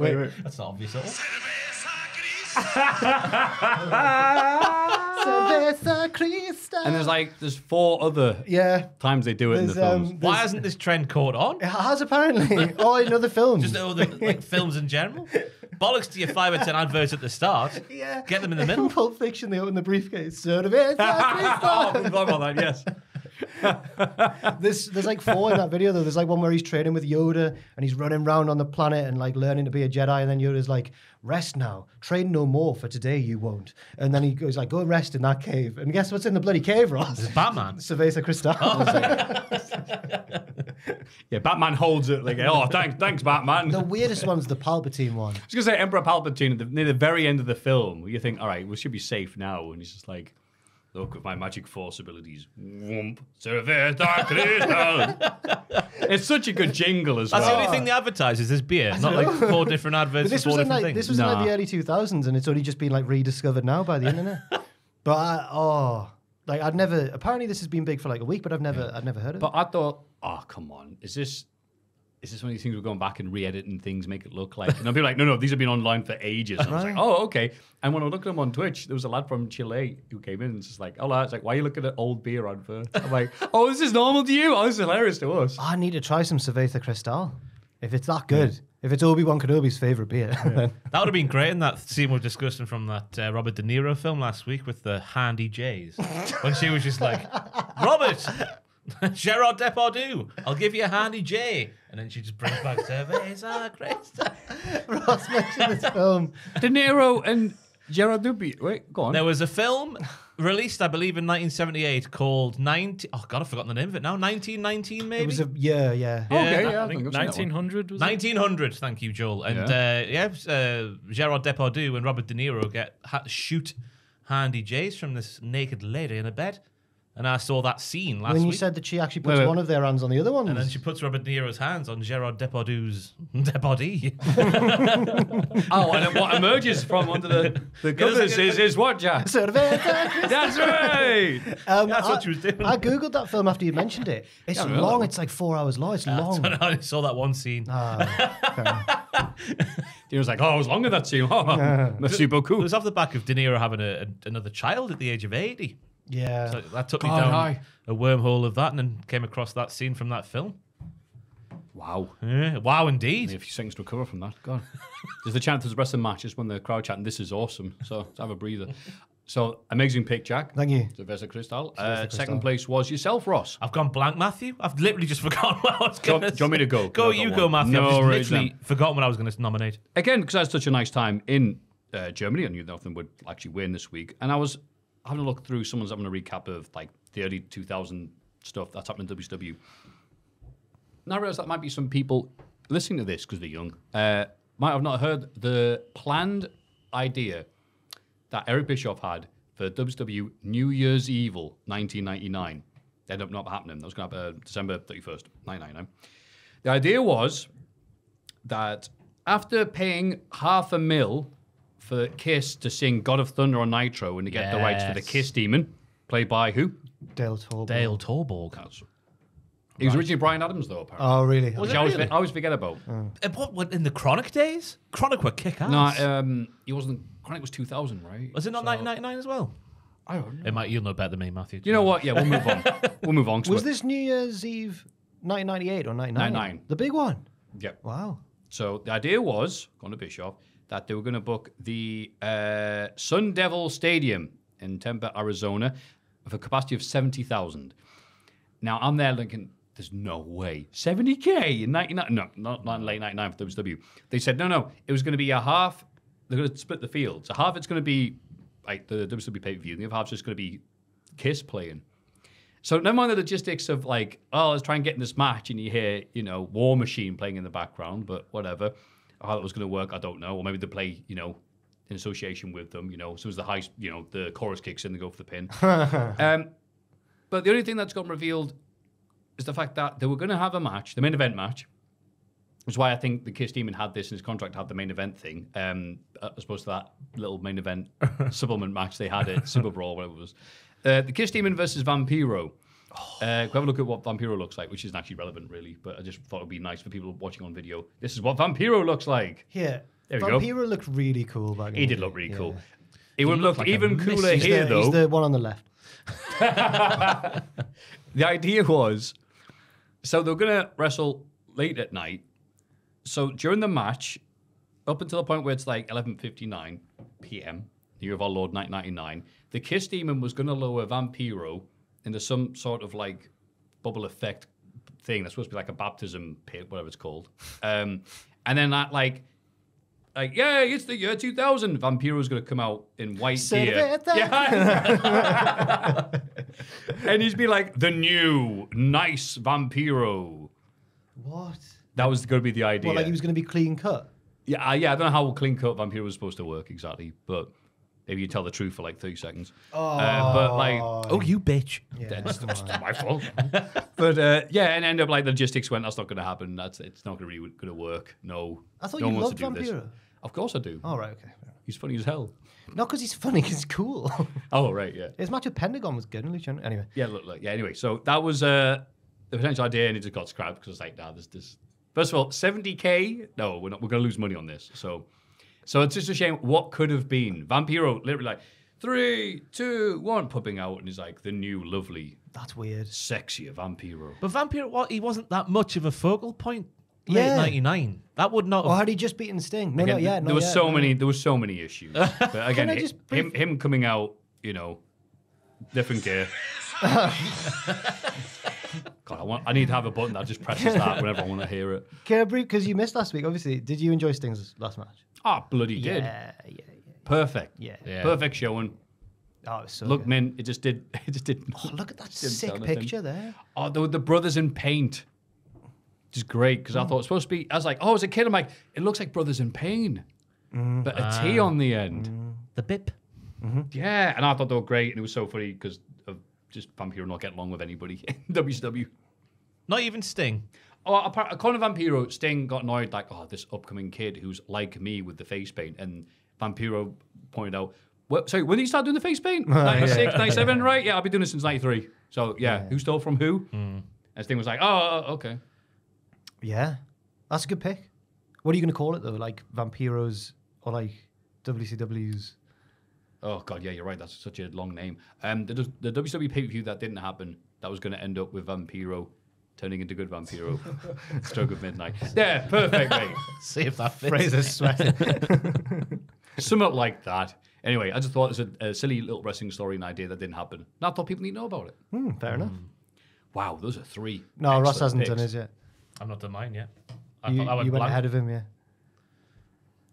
Wait, wait. That's not obvious at all. Cerveza Cristal. [laughs] And there's like there's four other yeah. times they do it in the There's, films. um, Why hasn't this trend caught on? It has apparently. [laughs] oh, in other films. Just other like films in general. Bollocks to your five or ten adverts at the start. yeah. Get them in the middle. [laughs] Pulp Fiction, they open the briefcase. Cerveza oh, Cristal. I forgot about that. Yes. [laughs] There's there's like four in that video though. There's like one where he's training with Yoda and he's running around on the planet and like learning to be a Jedi. And then Yoda's like, "Rest now, train no more. For today you won't." And then he goes like, "Go rest in that cave." And guess what's in the bloody cave, Ross? It's Batman. [laughs] Cerveza Cristal. [laughs] Yeah, Batman holds it like, oh, thanks, thanks, Batman. the weirdest one's the Palpatine one. I was gonna say Emperor Palpatine at the, near the very end of the film. You think, all right, we should be safe now, and he's just like, look at my magic force abilities. Whoomp, Cerveza Cristal. [laughs] it's such a good jingle as well. That's well. the only thing they advertise is this beer, not like four different But adverts this for was four in different like things. this was in like Nah. the early 2000s, and it's only just been like rediscovered now by the [laughs] internet. but I, oh, like I'd never. Apparently, this has been big for like a week, but I've never, I'd never heard of it. But. I thought, oh come on, is this is this one of these things we're going back and re-editing things, make it look like? And I'll be like, no, no, these have been online for ages. And I was like, oh, okay. And when I looked at them on Twitch, there was a lad from Chile who came in and it's just like, oh, it's like, why are you looking at old beer adverts? I'm like, [laughs] oh, this is normal to you? Oh, this is hilarious to us. I need to try some Cerveza Cristal. If it's that good, If it's Obi Wan Kenobi's favorite beer, then [laughs] That would have been great in that scene we were discussing from that uh, Robert De Niro film last week with the handy J's. [laughs] when she was just like, Robert, [laughs] Gerard Depardieu, I'll give you a handy J. And then she just brings back cerveza, Christ. [laughs] Ross mentioned this film. De Niro and Gerard Duby. Wait, go on. There was a film released, I believe, in 1978 called 90. Oh, God, I've forgotten the name of it now. 1919, maybe? It was a year, yeah. okay, Yeah, yeah, I I think think I've seen that one. 1900 was it? 1900, thank you, Joel. And yeah, uh, yeah uh, Gerard Depardieu and Robert De Niro get ha- shoot handy J's from this naked lady in a bed. And I saw that scene last When you week. said that she actually puts Wait, wait. one of their hands on the other one. and then she puts Robert De Niro's hands on Gerard Depardieu's [laughs] Depardieu. [laughs] Oh, and then what emerges from under the, the covers is, is what, Jack? [laughs] Cerveza. That's right. Um, That's I, what she was doing. I googled that film after you mentioned it. It's Yeah, long. It's like four hours long. It's long. I only saw that one scene. Ah, He was like, oh, it was longer that scene. Oh, merci It beaucoup. was off the back of De Niro having a, a- another child at the age of 80. Yeah. So that took me God, down aye. a wormhole of that and then came across that scene from that film. Wow. Yeah, wow, indeed. A few seconds to recover from that. God. There's the chance there's wrestling matches when the crowd chanting, this is awesome. So let's have a breather. So amazing pick, Jack. Thank you. Sylvester Crystal. Uh, Sylvester second place was yourself, Ross. I've gone blank, Matthew. I've literally just [laughs] forgotten what I was going want- do you want me to go? Go, I've got you one. go, Matthew. No I've just worries literally then. forgotten what I was going to nominate. Again, because I had such a nice time in uh, Germany, I knew nothing would actually win this week. And I was having a look through someone's having a recap of like the early 2000 stuff that's happened in WCW. And I realize that might be some people listening to this because they're young, uh, might have not heard the planned idea that Eric Bischoff had for WCW New Year's Evil 1999. Ended up not happening. That was going to happen uh, December 31st, 1999. The idea was that after paying half a mil for Kiss to sing God of Thunder on Nitro and to get the rights for the Yes. Kiss Demon, played by who? Dale Torborg. Dale Torborg. He was originally Brian Adams, though, apparently. Oh, really? Was Which it I always, really? I always forget about. Uh, what, what, in the Kronik days? Kronik were kick ass. No, um, he wasn't. Kronik was 2000, right? was it not So- 1999 as well? I don't know. It might. You'll know better than me, Matthew. You know what? Yeah, we'll move on. [laughs] we'll move on. 'cause Was we're- this New Year's Eve 1998 or 99? 99. The big one. Yep. Wow. So the idea was, going to Bischoff, that they were going to book the uh, Sun Devil Stadium in Tempe, Arizona, with a capacity of 70,000. Now, I'm there thinking, there's no way. 70K in 99? No, not, not late 99 for WCW. They said, no, no, it was going to be a half, they're going to split the field. So half it's going to be like the WCW pay-per-view, and the other half's just going to be Kiss playing. So never mind the logistics of like, oh, let's try and get in this match, and you hear, you know, War Machine playing in the background, but whatever. How that was going to work, I don't know. Or maybe they play, you know, in association with them, you know. So as the high, you know, the chorus kicks in, they go for the pin. [laughs] um, but the only thing that's gotten revealed is the fact that they were going to have a match, the main event match. Which is why I think the Kiss Demon had this in his contract, had the main event thing, um, as opposed to that little main event [laughs] supplement match they had at SuperBrawl, whatever it was. Uh, the Kiss Demon versus Vampiro. Uh, go have a look at what Vampiro looks like, which isn't actually relevant, really, but I just thought it would be nice for people watching on video. This is what Vampiro looks like. Yeah. There we go. Vampiro looked really cool back He did look really Yeah. cool. It would look like a even cooler He's here, the, though. he's the one on the left. [laughs] [laughs] the idea was so they were going to wrestle late at night. So during the match, up until the point where it's like 11:59 p.m. the Year of Our Lord 1999, the Kiss Demon was going to lower Vampiro into some sort of like bubble effect thing that's supposed to be like a baptism pit, whatever it's called. Um, and then that like. Like, yeah, it's the year 2000. Vampiro's going to come out in white gear. Cerveza. Yeah. [laughs] and he's be like, the new nice Vampiro. What? That was going to be the idea. Well, like he was going to be clean cut. yeah, uh, yeah, I don't know how clean cut Vampiro was supposed to work exactly, but maybe you tell the truth for like 30 seconds. Uh, but like, Oh, you bitch. Yeah, that's, my fault. [laughs] but uh, yeah, and end up like the logistics went. That's not going to happen. That's it's not going to really going to work. No. I thought no you loved to do this. Of course I do. Oh, right, okay. He's funny as hell. Not because he's funny, he's cool. [laughs] Oh right, yeah. His match with Pentagon was good. Anyway, anyway. Yeah, look, look. Yeah, anyway, so that was uh, the potential idea, and it just got scrapped because it's like, nah, this, this. First of all, seventy k. No, we're not. We're gonna lose money on this. So, so it's just a shame. What could have been? Vampiro literally like three, two, one, popping out, and he's like the new, lovely, That's weird. sexier Vampiro. But Vampiro, wa- he wasn't that much of a focal point late Yeah. '99. That would not. Or Have, had he just beaten Sting? No, Again, not yet. there not was yet, so no. many. There was so many issues. [laughs] But again, I hi- just him him coming out, you know, different gear. [laughs] God, I want. I need to have a button that just presses that whenever I want to hear it. Can I brief because you missed last week? Obviously, did you enjoy Sting's last match? Ah, bloody did. Yeah, yeah, yeah. Perfect. Yeah. Yeah. Perfect showing. Oh, it was so Look, good. man, it just did. [laughs] It just did. Oh, look at that sick tell picture there. Oh, the, the brothers in paint. Which is great because I mm. thought it was supposed to be. I was like, oh, as a kid, I'm like, it looks like brothers in pain, mm. but a T ah. on the end. Mm. the bip. Mm-hmm. Yeah, and I thought they were great, and it was so funny because of just Vampiro not getting along with anybody [laughs] in WCW. Not even Sting. Oh, according Vampiro, Sting got annoyed like, oh, this upcoming kid who's like me with the face paint, and Vampiro pointed out, well, sorry, when did you start doing the face paint? [laughs] 96, 97, right? Yeah, I've been doing this since 93. So, yeah, who stole from who? And Sting was like, oh, oh, okay. Yeah, that's a good pick. What are you going to call it though? Like Vampiros or like WCW's? Oh, God, yeah, you're right. That's such a long name. Um, the, the WWE pay per view that didn't happen, that was going to end up with Vampiro turning into good Vampiro. [laughs] Stroke of midnight. Yeah, perfect, mate. [laughs] See if that fits. Fraser's sweating. [laughs] Something like that. Anyway, I just thought it was a, a silly little wrestling story and idea that didn't happen. And I thought people need to know about it. Hmm, fair enough. Wow, those are three. No, Ross hasn't picks. done his yet. I'm not done mine yet. I, You, thought I went you went ahead of him, yeah.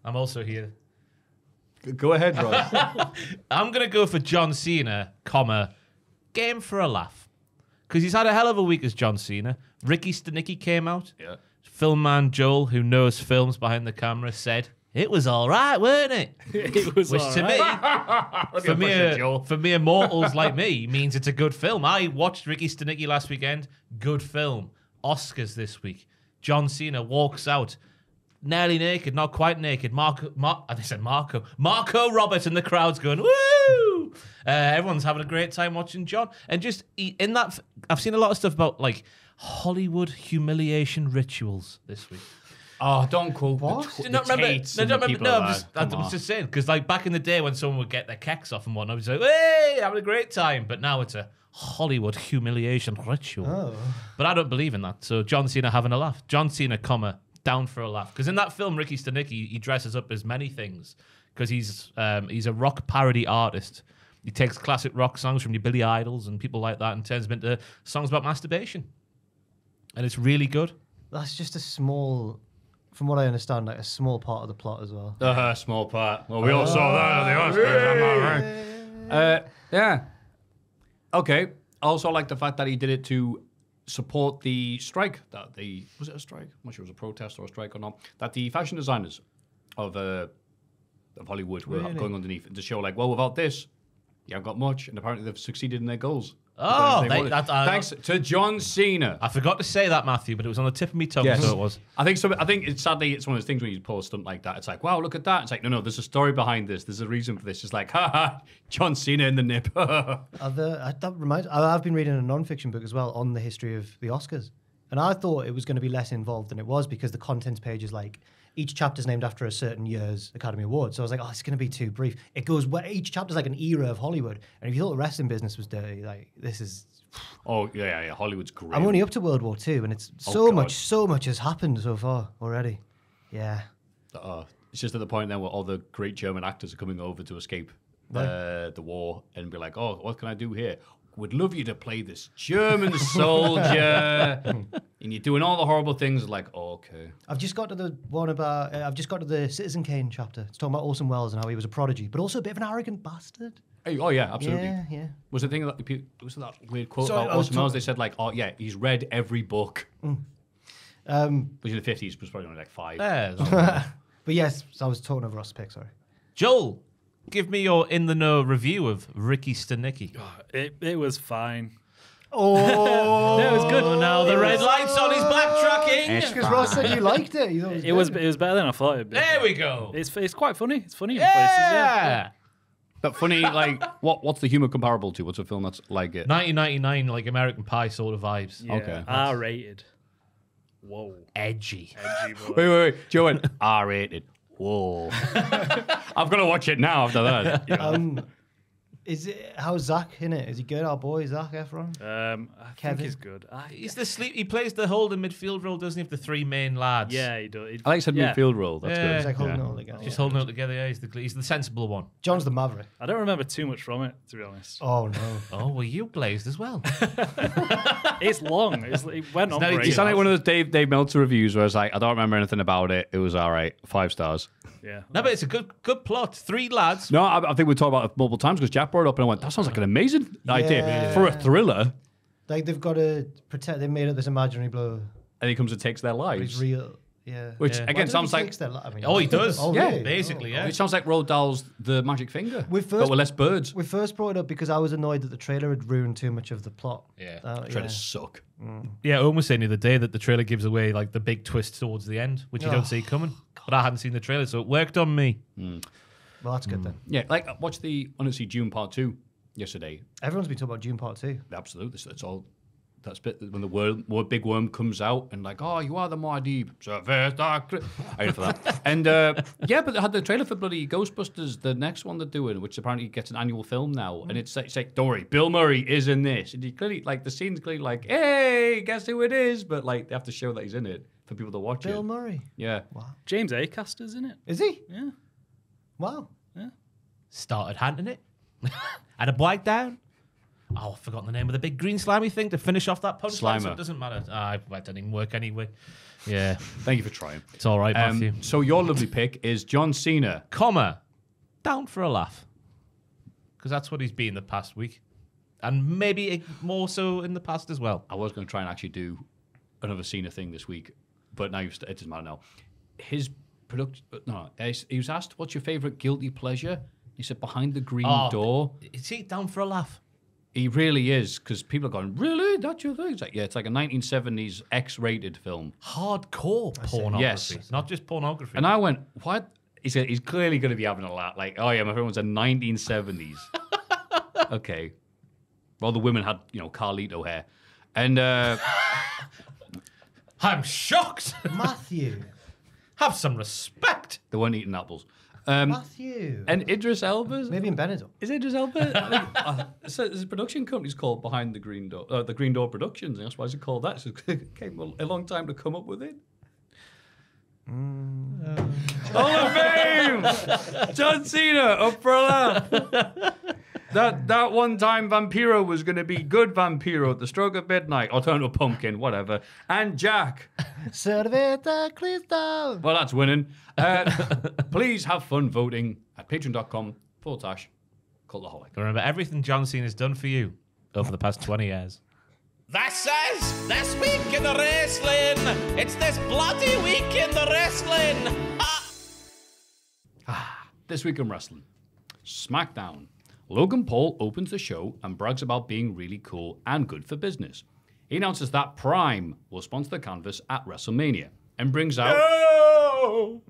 I'm also here. Go ahead, Ross. I'm gonna go for John Cena, comma, game for a laugh, because he's had a hell of a week as John Cena. Ricky Stanicki came out. yeah. Film man Joel, who knows films behind the camera, said it was all right, weren't it? [laughs] it was Which all to right. [laughs] me, uh, for mere, for mere mortals like me, [laughs] means it's a good film. I watched Ricky Stanicki last weekend. Good film. Oscars this week. John Cena walks out nearly naked, not quite naked. Marco, Mar- I said Marco, Marco Robert, and the crowd's going woo. Uh, everyone's having a great time watching John, and just in that, I've seen a lot of stuff about like Hollywood humiliation rituals this week. Oh, don't quote What? the, tw- Do you the not remember? No, don't remember. No, I'm just, that. I'm just saying because like back in the day when someone would get their kecks off and whatnot, I was like, "Hey, having a great time," but now it's a Hollywood humiliation ritual. Oh. But I don't believe in that. So John Cena having a laugh. John Cena, comma down for a laugh. Because in that film, Ricky Stanicki, he dresses up as many things because he's um, he's a rock parody artist. He takes classic rock songs from your Billy Idols and people like that and turns them into songs about masturbation, and it's really good. That's just a small, from what I understand, like a small part of the plot as well. Uh, small part. Well, we all saw that at the Oscars. am I right? Uh, yeah. Okay. I also like the fact that he did it to support the strike that the was it a strike? I'm not sure it was a protest or a strike or not. That the fashion designers of uh, of Hollywood were going underneath to show like, well, without this, you haven't got much, and apparently they've succeeded in their goals. Oh, They they- that- I- thanks to John Cena. I forgot to say that, Matthew, but it was on the tip of my tongue, Yes. so it was. I think so. I think it's sadly it's one of those things when you pull a stunt like that. It's like, wow, look at that. It's like, no, no, there's a story behind this. There's a reason for this. It's like, ha ha, John Cena in the nip. Are the, uh, that reminds, I- I've been reading a non-fiction book as well on the history of the Oscars, and I thought it was going to be less involved than it was because the contents page is like each chapter is named after a certain year's Academy Award. So I was like, oh, it's going to be too brief. It goes where each chapter's like an era of Hollywood, and if you thought the wrestling business was dirty, like this is. oh yeah, yeah, yeah. Hollywood's great. I'm only up to World War Two, and it's Oh, so God. much, so much has happened so far already. Yeah. uh, it's just at the point now where all the great German actors are coming over to escape uh, the war and be like, oh, what can I do here? Would love you to play this German soldier, [laughs] and you're doing all the horrible things. Like, oh, okay, I've just got to the one about. Uh, I've just got to the Citizen Kane chapter. It's talking about Orson Welles and how he was a prodigy, but also a bit of an arrogant bastard. Hey, oh yeah, absolutely. Yeah, yeah. Was the thing that the pe- was that weird quote Sorry, about Orson Welles? They said like, oh yeah, he's read every book. Um, Which in the fifties was probably only like five. [laughs] Yeah, but yes, I was talking over Ross pick. Sorry. Joel, give me your in the know review of Ricky Stanicki. Oh, it, it was fine. Oh, [laughs] Yeah, it was good. Oh, now the red light's on his backtracking. because Ross said you liked it. You thought It was it was better than I thought it'd be. There we go. It's it's quite funny. It's funny in places. Yeah. Yeah. But funny, like what? What's the humor comparable to? What's a film that's like it? 1999, like American Pie sort of vibes. yeah. Okay. R rated. Whoa. Edgy. Edgy boy. Wait, wait, wait. Joe went R rated. Whoa. [laughs] I've got to watch it now after that. Um, Is it how's Zach in it? Is he good? Our boy Zac Efron. Um, I Kevin? think he's good. I, He's the sleep. He plays the holding midfield role, doesn't he? Of the three main lads. yeah, he does. He- I like said yeah. midfield role. That's Yeah. He's like holding Yeah. it all together. Just holding it together. Yeah, he's the he's the sensible one. John's the Maverick. I don't remember too much from it, to be honest. Oh no. [laughs] Oh, well, you glazed as well. [laughs] It's long. It's, it went on now for he You sound like one of those Dave Dave Meltzer reviews where it's like, I don't remember anything about it. It was all right, five stars. Yeah. no, but it's a good good plot. Three lads. No, I, I think we talked about it multiple times because Jack brought it up and I went, that sounds like an amazing idea for a thriller. Like they've got to pretend they made up this imaginary blow, And he comes and takes their but it's lives. real. Yeah. Which Yeah. Why again does sounds he like takes their li- I mean, Oh, he does. Oh, Yeah. really? Basically, yeah. it sounds like Roald Dahl's The Magic Finger, We but first- with less birds. We first brought it up because I was annoyed that the trailer had ruined too much of the plot. Yeah. Uh, Trying yeah. to suck. Yeah, Owen was saying the other day that the trailer gives away like the big twist towards the end, which you Oh, don't see coming. But I hadn't seen the trailer, so it worked on me. Well, that's good then. Yeah, like I watched the honestly Dune Part Two yesterday. Everyone's been talking about Dune Part Two. Absolutely, that's, it's all that's bit when the worm, more big worm comes out and like, oh, you are the Muad'Dib. So first, I cr-" I for that. [laughs] and uh, yeah, but they had the trailer for bloody Ghostbusters, the next one they're doing, which apparently gets an annual film now. And it's like, it's like, don't worry, Bill Murray is in this. And you clearly like the scene's clearly like, hey, guess who it is? But like they have to show that he's in it for people to watch Bill it. Murray. Yeah. Wow. James Acaster's in it. Is he? Yeah. Wow. Started handing it. [laughs] Had a bite down. Oh, I've forgotten the name of the big green slimy thing to finish off that punch. line, so it doesn't matter. Ah, that didn't even work anyway. Yeah, [laughs] Thank you for trying. it's all right, Matthew. Um, so your lovely pick is John Cena. Comma, down for a laugh. Because that's what he's been the past week. And maybe more so in the past as well. I was going to try and actually do another Cena thing this week, but now it doesn't matter now. His production, no, he's- he was asked, "What's your favorite guilty pleasure?" He said, "Behind the green Oh, door." Is he down for a laugh? He really is because people are going, "Really? That's your thing?" It's like, yeah, it's like a 1970s X-rated film, Hardcore pornography. Yes. Not just pornography. and I went, "What?" He said, "He's clearly going to be having a laugh." Like, "Oh yeah, my favorite one's a 1970s." [laughs] okay, well, the women had you know Carlito hair, and. uh [laughs] I'm shocked. Matthew. Have some respect. They weren't eating apples. Um, Matthew. and Idris Elba's Maybe in Benidorm. is Idris Elba? I uh, so there's a production company's called Behind the Green Door, uh, the Green Door Productions. That's why it's called that. So it came a, long time to come up with it. Hall of Fame, [laughs] John Cena up for a laugh. [laughs] That that one time Vampiro was going to be good Vampiro at the stroke of midnight, or turn to a pumpkin, whatever. And Jack, [laughs] Serveta Cristal. Well, that's winning. Uh, [laughs] please have fun voting at patreon.com forward slash cultaholic. Remember everything John Cena's done for you over the past 20 years. This is this week in the wrestling. It's this bloody week in the wrestling. Ah. This week in wrestling SmackDown. Logan Paul opens the show and brags about being really cool and good for business. He announces that Prime will sponsor the canvas at WrestleMania and brings out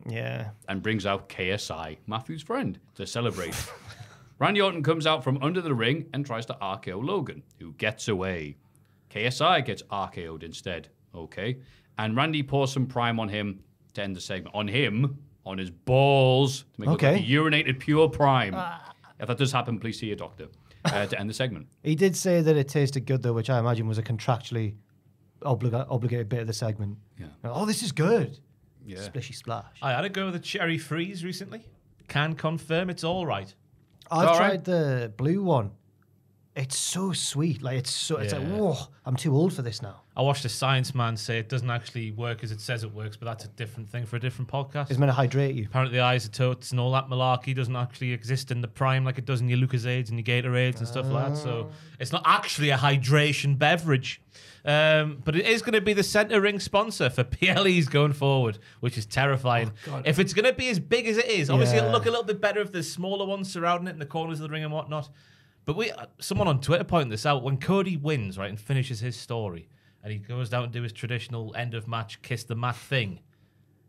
Yeah. and brings out KSI, Matthew's friend, to celebrate. [laughs] Randy Orton comes out from under the ring and tries to RKO Logan, who gets away. KSI gets RKO'd instead. Okay. And Randy pours some prime on him to end the segment. On him, on his balls, to make it look like he urinated pure prime. Ah. If that does happen, please see a doctor uh, to end the segment. He did say that it tasted good though, which I imagine was a contractually obliga- obligated bit of the segment. Yeah. Oh, this is good. Yeah. Splishy splash. I had a go with a cherry freeze recently. Can confirm it's all right. I've all tried right. the blue one. It's so sweet. Like it's so. It's like Yeah. whoa. I'm too old for this now. I watched a science man say it doesn't actually work as it says it works, but that's a different thing for a different podcast. It's meant to hydrate you. Apparently, the isotopes and all that malarkey doesn't actually exist in the prime like it does in your Lucozades and your Gatorades and stuff like that. So it's not actually a hydration beverage. Um, but it is going to be the center ring sponsor for [laughs] PLEs going forward, which is terrifying. if it's going to be as big as it is, obviously it'll look a little bit better if there's smaller ones surrounding it in the corners of the ring and whatnot. But we, uh, someone on Twitter pointed this out. When Cody wins, right, and finishes his story, and he goes down and do his traditional end of match kiss the mat thing,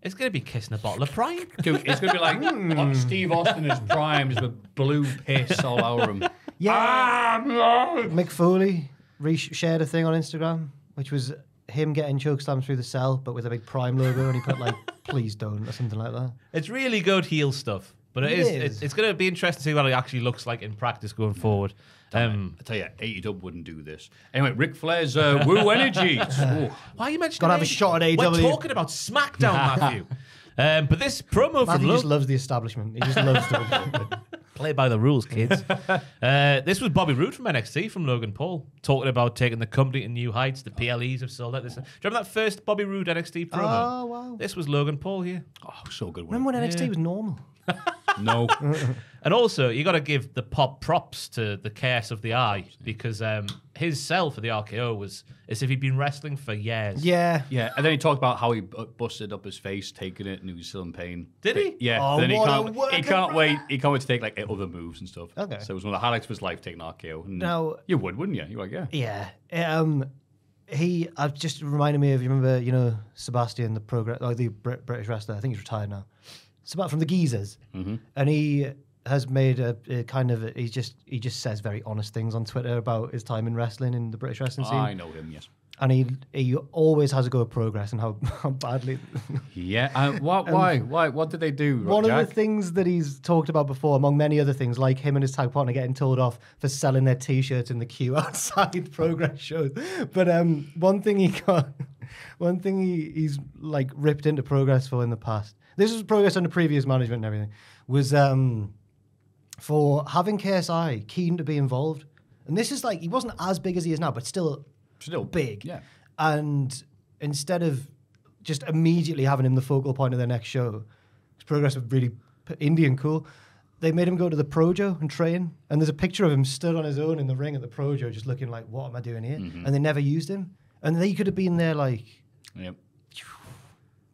it's going to be kissing a bottle of prime. [laughs] Dude, it's going to be like uh, Steve Austin is prime, with blue piss all over him. Yeah. Mick Foley re- shared a thing on Instagram, which was him getting choke slams through the cell, but with a big Prime logo, and he put like [laughs] "Please don't" or something like that. It's really good heel stuff. But it It is. is. It's, it's going to be interesting to see what it actually looks like in practice going forward. Um, I tell you, 80 Dub wouldn't do this. Anyway, Ric Flair's uh, [laughs] Woo Energy. Ooh. why are you mentioning? Gotta have a shot at We're talking about SmackDown, [laughs] Matthew. Um, but this promo from Matthew just loves the establishment. He just loves the. [laughs] play by the rules, kids. uh, this was Bobby Roode from NXT from Logan Paul talking about taking the company to new heights. The PLEs have sold out. This. Do you remember that first Bobby Roode NXT promo? Oh, wow. This was Logan Paul here. Oh, so good. Remember when NXT was normal? No. [laughs] And also, you got to give the pop props to the chaos of the eye because um, his sell for the RKO was as if he'd been wrestling for years. Yeah. yeah, and then he talked about how he bu- busted up his face taking it and he was still in pain. Did he? Yeah. Oh, then he what a can't, he can't wait. He can't wait to take like other moves and stuff. Okay. So it was one of the highlights of his life taking RKO. And Now- you would, wouldn't you? You're like, yeah. Yeah. Um, he I've just reminded me of you remember you know Sebastian the progress oh, the Brit- British wrestler I think he's retired now. Sebastian from the Geezers, and he has made a, a kind of he just he just says very honest things on Twitter about his time in wrestling in the British wrestling scene, I know him. Yes. and he he always has a go at progress and how, [laughs] how badly. Yeah. Uh, what? [laughs] Why? Why? What did they do? One Jack? of the things that he's talked about before, among many other things, like him and his tag partner getting told off for selling their T-shirts in the queue [laughs] outside progress shows. But um, one thing he got, one thing he, he's like ripped into progress for in the past. This was progress under previous management and everything. Was um, for having KSI keen to be involved, and this is like he wasn't as big as he is now, but still Still big. Yeah. And instead of just immediately having him the focal point of their next show, 'cause Progress was really Indian cool. They made him go to the Projo and train, and there's a picture of him stood on his own in the ring at the Projo, just looking like, "What am I doing here?" Mm-hmm. And they never used him, and they could have been there like, Yep.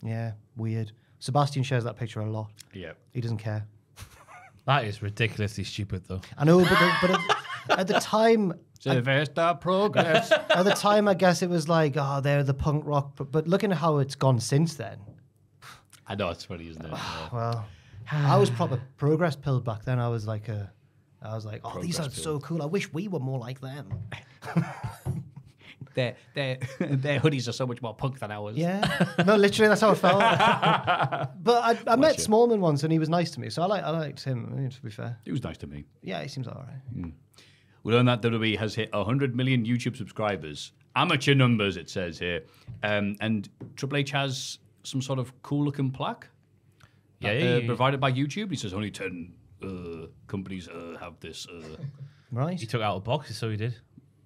yeah, weird. Sebastian shares that picture a lot. Yeah. He doesn't care. [laughs] That is ridiculously stupid, though. I know, but the, but at, at the time, Sylvester Progress. [laughs] at the time, I guess it was like, oh, they're the punk rock. But, but looking at how it's gone since then, I know it's funny, isn't it? [sighs] Yeah. Well, I was proper progress pilled back then. I was like a, I was like, oh, these are Progress so cool. I wish we were more like them. [laughs] Their, their, [laughs] their hoodies are so much more punk than ours. Yeah, no, literally, that's how I felt. [laughs] but I, I met Smallman once, and he was nice to me, so I like I liked him. I mean, to be fair, he was nice to me. yeah, he seems all right. We learned that WWE has hit 100 million YouTube subscribers. Amateur numbers, it says here. Um, and Triple H has some sort of cool looking plaque Yeah, uh, yeah, yeah. provided by YouTube. He says only 10 uh, companies uh, have this. Uh. Right? He took out a box, so he did.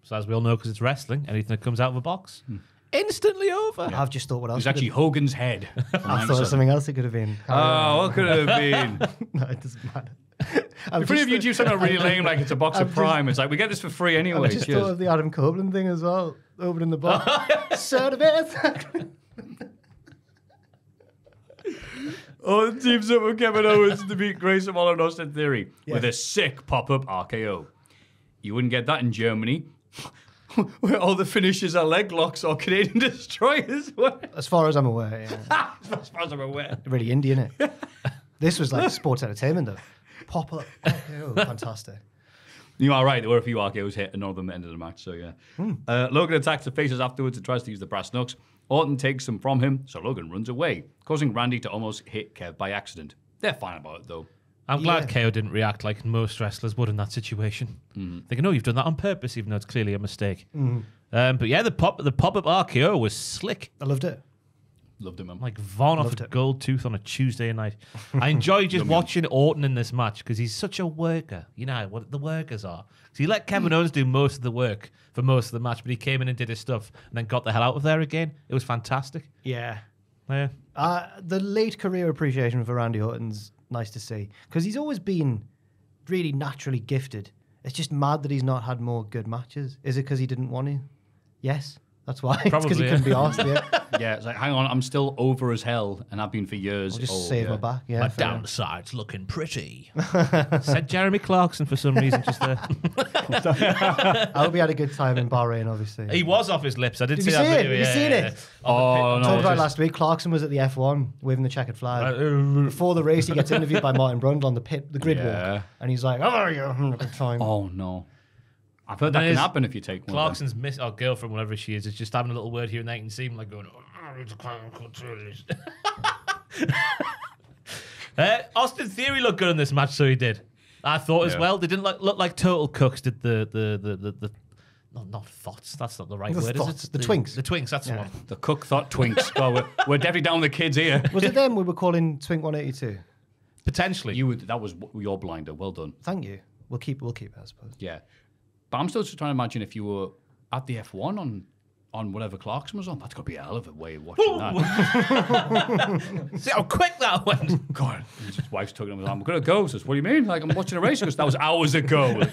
So as we all know, because it's wrestling, anything that comes out of a box, hmm. instantly over. I've just thought what It else. was it actually could- Hogan's head. [laughs] I thought of 97. something else it could have been. Oh, what could it have been? [laughs] no, it doesn't matter. [laughs] I've If any of just- YouTube sound really lame, like it's a box I've of just- Prime, it's like we get this for free anyway. I just Cheers. thought of the Adam Copeland thing as well, opening the box. Sort of it. Oh, the teams up with Kevin Owens to beat Grayson Waller and Austin Theory with a sick pop-up RKO. You wouldn't get that in Germany, [laughs] where all the finishes are leg locks or Canadian destroyers. [laughs] as far as I'm aware, yeah. [laughs] as far as I'm aware. really indie, innit? this was like sports entertainment, though. Pop up. Oh, fantastic. You are right. There were a few RKOs hit, and none of them ended the match. So yeah. Uh, Logan attacks the faces afterwards and tries to use the brass knucks. Orton takes them from him, so Logan runs away, causing Randy to almost hit Kev by accident. They're fine about it though. I'm glad Yeah. KO didn't react like most wrestlers would in that situation. Thinking, no, you've done that on purpose, even though it's clearly a mistake. Um, but yeah, the pop the pop up RKO was slick. I loved it. Loved it, man. Like Vaughn off Loved a it. gold tooth on a Tuesday night. [laughs] I enjoy just watching Orton in this match because he's such a worker. You know what the workers are. So he let Kevin Owens do most of the work for most of the match, but he came in and did his stuff and then got the hell out of there again. It was fantastic. Yeah. Yeah. Uh, the late career appreciation for Randy Orton's nice to see because he's always been really naturally gifted. It's just mad that he's not had more good matches. Is it because he didn't want to? Yes, that's why. [laughs] it's because he Probably, couldn't be yeah. asked. Yeah, [laughs] Yeah, it's like, hang on, I'm still over as hell, and I've been for years. I'll just Oh, save yeah. my back. Yeah, My fair enough. downside's looking pretty. [laughs] Said Jeremy Clarkson for some reason just there. I hope he had a good time in Bahrain. Obviously, he was off his lips. I did, Did see you that see it? video. Have you seen yeah, it? yeah. Oh, no. Talked about just- last week. Clarkson was at the F1 waving the checkered flag. Before the race, he gets interviewed by Martin Brundle on the pit, the grid Yeah. walk, and he's like, "How are you? Having a good time." Oh, no. I've heard that Then can happen if you take one. Clarkson's miss or girlfriend, whatever she is, is just having a little word here and there. You can see like going, "Oh, I need to try and control this." [laughs] Uh, Austin Theory looked good in this match, so he did. I thought as Yeah. well. They didn't look, look like total cooks. Did the the the the, the not, not thots. That's not the right The word, thots, is it? the twinks. The twinks. That's the one. The cook thought twinks. [laughs] well, we're, we're definitely down the kids here. Was it [laughs] them we were calling Twink 182? Potentially. You would, that was your blinder. Well done. Thank you. We'll keep we'll keep it, I suppose. Yeah. But I'm still just trying to imagine if you were at the F1 on on whatever Clarkson was on. That's got to be a hell of a way of watching that. [laughs] See how quick that went. God. His wife's talking to him. I'm going to go. Says, what do you mean? Like, I'm watching a race. Because that was hours ago. [laughs]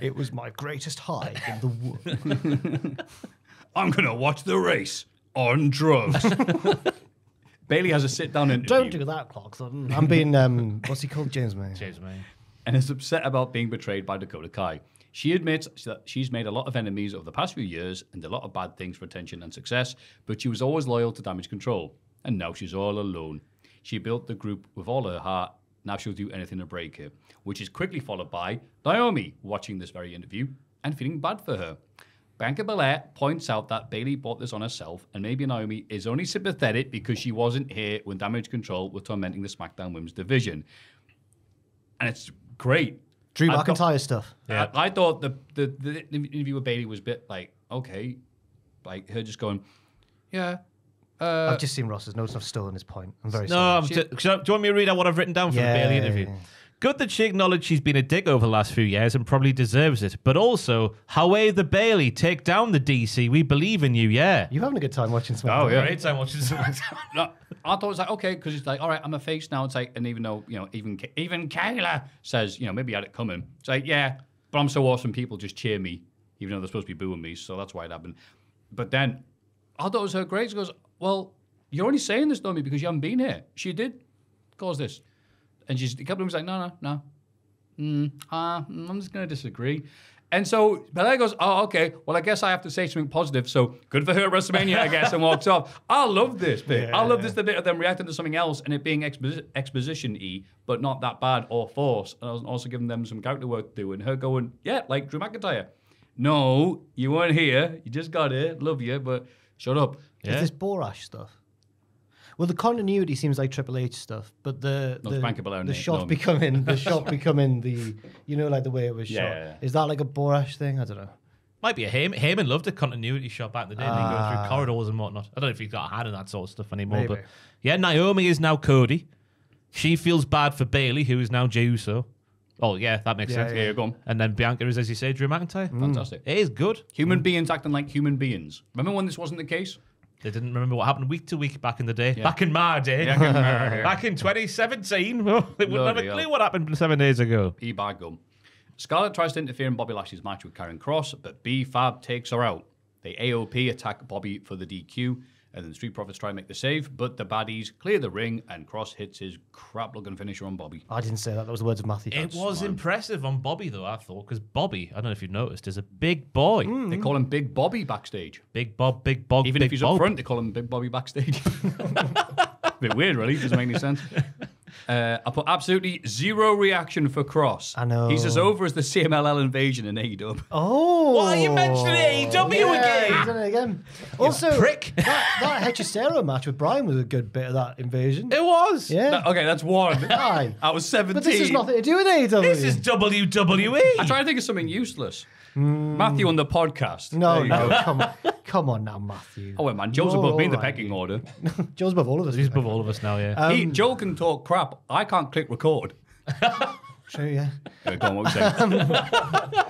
It was my greatest high in the world. [laughs] I'm going to watch the race on drugs. Bayley has a sit down interview. Don't do that, Clarkson. I'm being um what's he called? James May. James May. And is upset about being betrayed by Dakota Kai. She admits that she's made a lot of enemies over the past few years and a lot of bad things for attention and success, but she was always loyal to Damage Control. And now she's all alone. She built the group with all her heart. Now she'll do anything to break it, which is quickly followed by Naomi watching this very interview and feeling bad for her. Bianca Belair points out that Bayley bought this on herself, and maybe Naomi is only sympathetic because she wasn't here when Damage Control were tormenting the SmackDown Women's division. And it's great. Drew I've got- McIntyre stuff. I, I thought the, the the interview with Bayley was a bit like okay, like her just going, yeah, uh, I've just seen Ross's notes I've stolen his point. I'm very No, sorry. I'm t- do you want me to read out what I've written down for Yeah, the Bayley yeah, interview? yeah. Good that she acknowledged she's been a dick over the last few years and probably deserves it. But also, however, the Bayley, take down the DC. We believe in you, yeah. You having a good time watching SmackDown? Oh, yeah. Great time watching SmackDown. [laughs] no, I thought it was like okay because it's like all right, I'm a face now. It's like and even though you know even even Kayla says you know maybe I had it coming. It's like yeah, but I'm so awesome. People just cheer me even though they're supposed to be booing me. So that's why it happened. But then I thought it was her great. She goes, well, you're only saying this to me because you haven't been here. She did cause this, and she's a couple of them was like no no no. Mm, uh, mm, I'm just going to disagree. And so Belair goes, Oh, okay. Well, I guess I have to say something positive. So good for her at WrestleMania, I guess, and walks off. I love this bit. I love this the bit of them reacting to something else and it being exposi- exposition y, but not that bad or force. And I was also giving them some character work to do. And her going, Yeah, like Drew McIntyre. No, you weren't here. You just got here. Love you, but shut up. Is this Borash stuff? Well, the continuity seems like Triple H stuff, but the No, the, it's Bianca Belair and the shot Naomi. becoming the [laughs] shot becoming the you know like the way it was Yeah, shot. yeah, yeah. Is that like a Borash thing? I don't know. Might be a Heyman. Heyman loved a continuity shot back in the day. and he goes Ah. through corridors and whatnot. I don't know if he's got a hand in that sort of stuff anymore. But yeah, Naomi is now Cody. She feels bad for Bayley, who is now Jey Uso. Oh, yeah, that makes Yeah, sense. yeah. Here you go. And then Bianca is, as you say, Drew McIntyre. Fantastic. It is good. Human beings acting like human beings. Remember when this wasn't the case? They didn't remember what happened week to week back in the day. Yeah. Back in my day. Back in my [laughs] back in 2017. Oh, [laughs] they wouldn't have a clue what happened seven days ago. E bad gum. Scarlett tries to interfere in Bobby Lashley's match with Karrion Kross, but B Fab takes her out. They AOP attack Bobby for the DQ, and then Street Profits try and make the save, but the baddies clear the ring, and Kross hits his crap looking finisher on Bobby. I didn't say that. That was the words of Matthew. It was impressive on Bobby, though, I thought, because Bobby, I don't know if you've noticed, is a big boy. Mm, they mm. call him Big Bobby backstage. Big Bob, big Bob, Even big if he's Bob. up front, they call him Big Bobby backstage. [laughs] [laughs] A bit weird, really. Doesn't make any sense. [laughs] Uh, I put absolutely zero reaction for Kross. I know. He's as over as the CMLL invasion in AEW. Oh, Why are you mentioning AEW yeah, again? He's done it again. Also, prick. that, that Hechicero match with Bryan was a good bit of that invasion. It was. yeah, That- okay, that's one. [laughs] Fine. I was 17. but this has nothing to do with AEW. This is WWE. I try to think of something useless. Matthew on the podcast. No, no, [laughs] come on, [laughs] come on now, Matthew. Oh, wait, man. Joe's You're above me in the all right. pecking order. [laughs] Joe's above all of us. He's above all of us now, yeah. he, Joe can talk crap. I can't click record. True, yeah. Uh, go on, what were you saying?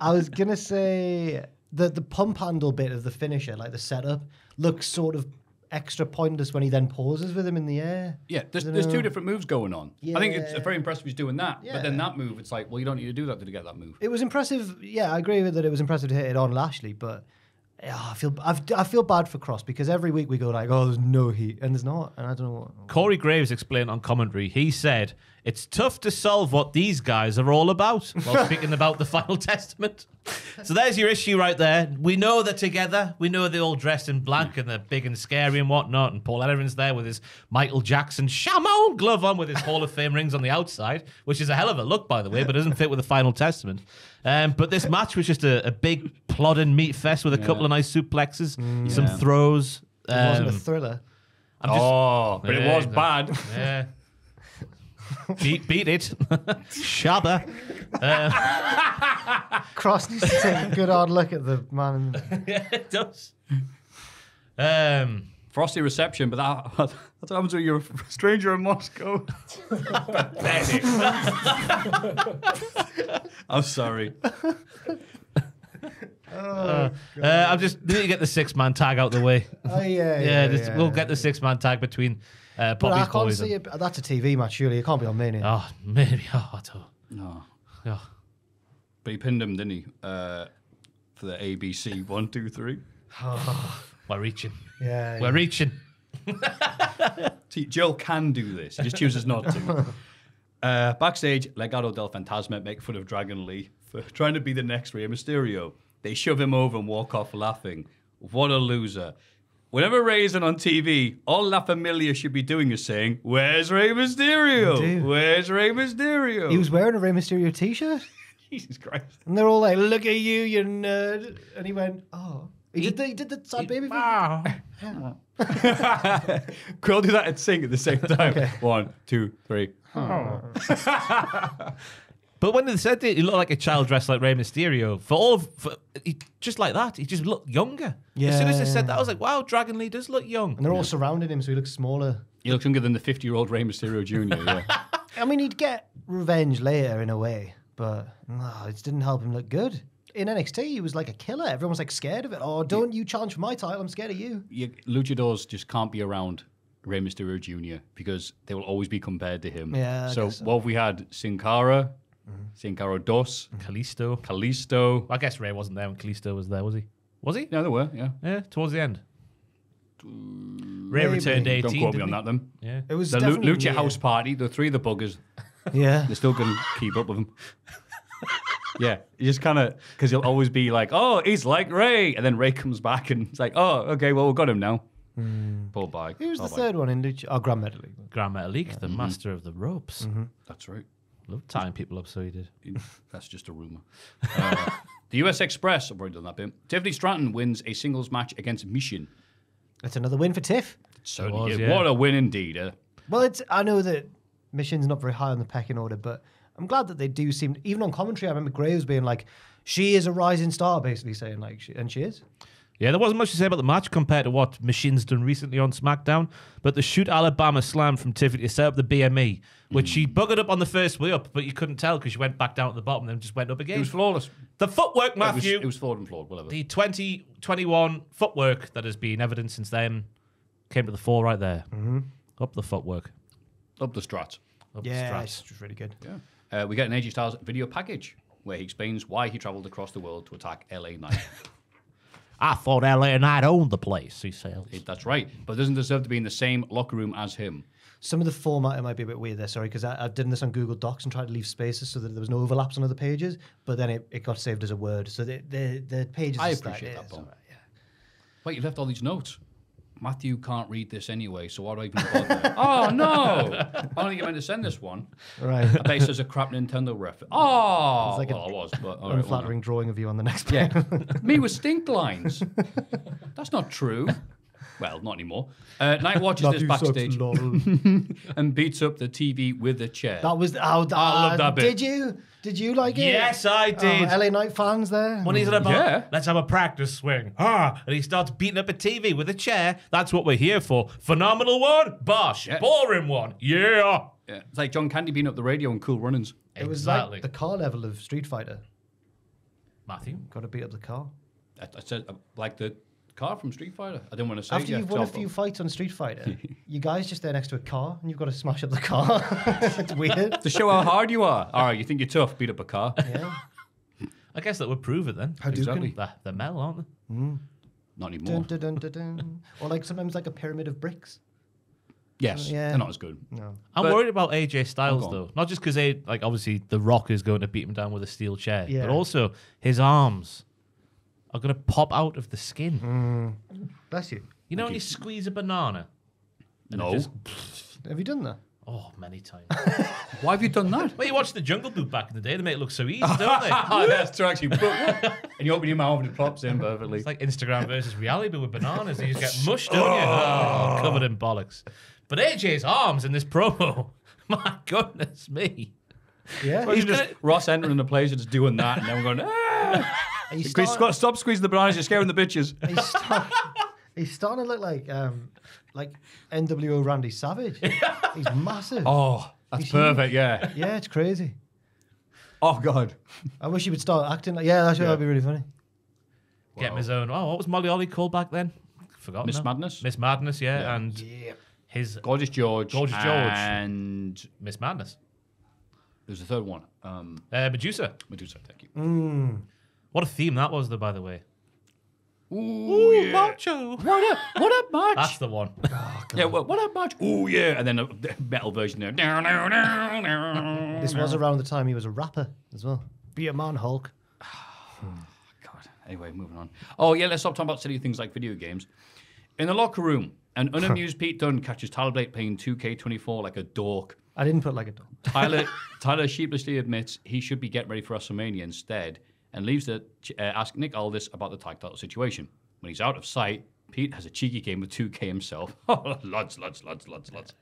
I was gonna say the the pump handle bit of the finisher, like the setup, looks sort of extra pointless when he then pauses with him in the air. yeah, there's, Dunno. there's two different moves going on. I think it's very impressive he's doing that. But then that move, it's like, well, you don't need to do that to get that move. It was impressive. Yeah, I agree with that. It was impressive to hit it on Lashley, but yeah, I feel I've, I feel bad for Kross because every week we go like, oh, there's no heat, and there's not, and I don't know what. Corey Graves explained on commentary. He said, It's tough to solve what these guys are all about [laughs] while speaking about the Final Testament. So there's your issue right there. We know they're together. We know they're all dressed in black and they're big and scary and whatnot. And Paul Ellering's there with his Michael Jackson Shamon glove on with his Hall of Fame rings on the outside, which is a hell of a look, by the way, but doesn't fit with the Final Testament. Um, but this match was just a, a big plodding meat fest with a couple of nice suplexes, some Yeah. throws. It wasn't a um, thriller. I'm just, oh, but it was bad. yeah. Beat, beat it. Shabba. Kross needs to take a good hard look at the man. In the... [laughs] yeah, it does. Um, Frosty reception, but that [laughs] that's what happens when you're a stranger in Moscow. [laughs] I'm sorry. uh, I'm just need to get the six man tag out the way. Oh yeah, Yeah, just, we'll get the six man tag between uh, But I can't boys. see it. That's a TV match, surely. It can't be on Mania. Oh, maybe. Oh, I don't. No. Oh. But he pinned him, didn't he? Uh, for the ABC one, two, three. [sighs] We're reaching. yeah, We're reaching. [laughs] See, Joel can do this. He just chooses not to. [laughs] Uh, backstage, Legado del Fantasma make fun of Dragon Lee for [laughs] trying to be the next Rey Mysterio. They shove him over and walk off laughing. What a loser. Whenever Rey's on TV, all La Familia should be doing is saying, Where's Rey Mysterio? Where's Rey Mysterio? He was wearing a Rey Mysterio t-shirt, [laughs] Jesus Christ. and they're all like, "Look at you, you nerd!" And he went, "Oh." He did the he did the sad baby. thing. Ah. [laughs] Could all do that and sing at the same [laughs] time. One, two, three. But when they said it, he looked like a child dressed like Rey Mysterio, for all of, for, he, just like that, he just looked younger. Yeah. As soon as they said that, I was like, wow, Dragon Lee does look young. And they're all surrounding him, so he looks smaller. He looks younger than the 50 year old Rey Mysterio Jr. Yeah. [laughs] I mean, he'd get revenge later in a way, but no, it didn't help him look good. In NXT, he was like a killer. Everyone was like scared of it. Oh, don't you challenge for my title? I'm scared of you. you, luchadors just can't be around Rey Mysterio Jr. because they will always be compared to him. Yeah, I So, guess so. what have we had? Sin Cara, Mm-hmm. Sin Cara Dos, mm-hmm. Kalisto. Kalisto. I guess Rey wasn't there when Kalisto was there, was he? Was he? Yeah, there were. Yeah. Yeah, towards the end. Mm, Rey Maybe. returned 18. Don't quote me didn't on that. Then? Yeah. It was the Lu- definitely Lucha weird. House Party. The three of the buggers. [laughs] Yeah, They're still going to keep up with him. [laughs] yeah, you just kind of because he'll always be like, "Oh, he's like Rey," and then Rey comes back and it's like, "Oh, okay, well, we've got him now." Pull back. who was the pull third one in Lucha? Oh, Gran Metalik. Gran Metalik, the mm-hmm. master of the ropes. That's right. Loved tying people up, so he did. [laughs] That's just a rumor. Uh, the US Express, I've already done that bit. Tiffany Stratton wins a singles match against Michin. That's another win for Tiff. Certainly, was, yeah. what a win indeed. Uh, Well, it's I know that Michin's not very high on the pecking order, but I'm glad that they do seem. Even on commentary, I remember Graves being like, "She is a rising star," basically saying like, she, and she is. Yeah, there wasn't much to say about the match compared to what Michin's done recently on SmackDown. But the shoot Alabama slam from Tiffany to set up the PME, which she buggered up on the first way up, but you couldn't tell because she went back down at the bottom and then just went up again. it was flawless. the footwork, It was, Matthew. it was flawed and flawed, whatever. the 2021 footwork that has been evident since then came to the fore right there. Mm-hmm. Up the footwork. Up the strats. Up the Yeah, strats. it's just really good. Uh, we get an AJ Styles video package where he explains why he travelled across the world to attack LA Knight. [laughs] I thought LA Knight owned the place, he says. It- That's right, but doesn't deserve to be in the same locker room as him. Some of the format it might be a bit weird there, sorry, because I, I did this on Google Docs and tried to leave spaces so that there was no overlaps on other pages, but then it, it got saved as a word. So the the, the pages. I is appreciate yeah, that, it's Paul. all right, yeah. Wait, you left all these notes. Matthew can't read this anyway, so why do I even bother? [laughs] oh no! I don't think you meant to send this one. Right. I bet it a crap Nintendo reference. Oh, like well, I was, but all right, Unflattering drawing of you on the next Page. Yeah, [laughs] me with stink lines. That's not true. Well, not anymore. Uh, Knight [laughs] watches this backstage [laughs] and beats up the TV with a chair. That was oh, that, I love that bit. Did you? Did you like it? Yes, I did. Oh, LA Knight fans there. When he's at about, Yeah. let's have a practice swing. Ah, and he starts beating up a TV with a chair. That's what we're here for. Phenomenal one, Bosh. Yeah. Boring one, yeah. Yeah, it's like John Candy beating up the radio and Cool Runnings. it was exactly. like the car level of Street Fighter. Matthew. Got to beat up the car. I, I said uh, like the car from Street Fighter. I didn't want to say. After it, you've yeah, won a so- few fights on Street Fighter, [laughs] you guys just there next to a car and you've got to smash up the car. [laughs] it's weird. to show how hard you are. All right, you think you're tough? Beat up a car. Yeah. [laughs] I guess that would prove it then. Hadouken. Exactly. The, the Mel, aren't they? Mm. Not anymore. Dun, dun, dun, dun, dun. Or like sometimes like a pyramid of bricks. Yes, Yeah. they're not as good. No. I'm But- worried about AJ Styles go on. though. Not just because they like obviously The Rock is going to beat him down with a steel chair, Yeah. but also his arms are going to pop out of the skin. Bless you. You know when you squeeze a banana? and it No. just- Have you done that? Oh, many times. [laughs] Why have you done that? well, you watched the Jungle Book back in the day. They make it look so easy, don't they? [laughs] Oh, that's true, actually. and you open your mouth and it pops in perfectly. It's like Instagram versus reality, but with bananas. You just get [laughs] mushed, don't you? Oh, covered in bollocks. But AJ's arms in this promo, my goodness me. Yeah. Well, he's just gonna- Ross entering the place and just doing that, and then we're going, ah! He's Chris, starting, Scott, stop squeezing the bananas, you're scaring the bitches. he's, start, he's starting to look like um, like NWO Randy Savage. [laughs] He's massive. Oh, that's He's perfect, yeah. Yeah, it's crazy. Oh, God. I wish he would start acting like. Yeah, actually, that'd be really funny. Get his own. Oh, what was Molly Holly called back then? Forgotten. Miss now. Madness? Miss Madness, yeah. Yeah. And his Gorgeous George. Gorgeous George. And Miss Madness. there's a third one. Um, Uh, Madusa. Madusa, thank you. What a theme that was, though, by the way. Ooh, yeah. macho. What up, what up, March? That's the one. [laughs] Oh, yeah, what, what up, March? Ooh, yeah. And then a the metal version there. This was around the time he was a rapper as well. Be a man, Hulk. [sighs] Oh, God. Anyway, moving on. Oh, yeah, let's stop talking about silly things like video games. In the locker room, an unamused Pete Dunne catches Tyler Bate playing 2K24 like a dork. I didn't put like a dog. Tyler [laughs] Tyler sheepishly admits he should be getting ready for WrestleMania instead and leaves to uh, ask Nick Aldis about the tag title situation. When he's out of sight, Pete has a cheeky game with 2K himself. [laughs] Oh, lots, lots, lots, lots, lots.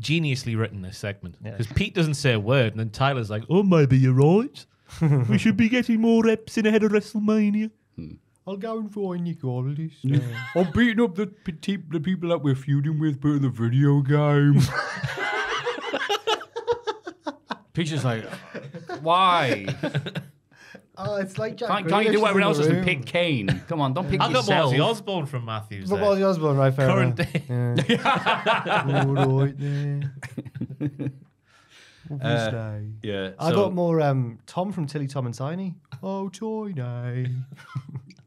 Geniusly written, this segment. Yeah. Because Pete doesn't say a word, and then Tyler's like, oh, maybe you're right. [laughs] we should be getting more reps in ahead of WrestleMania. I'll go and find Nick Aldis. [laughs] I'm beating up the, pe- the people that we're feuding with, but in the video game. Pete's just like, why? Oh, it's like Jack Can't, can't you do Grealish what everyone in else the does pick Kane? Come on, don't pick I got yourself. Ozzy Osbourne from Matthews. But there. Ozzy Osbourne, right? Fair Current enough. day. Yeah. All right [laughs] there. What we Uh, say? Yeah, I so- got more um, Tom from Tilly Tom and Tiny. Oh, Tiny.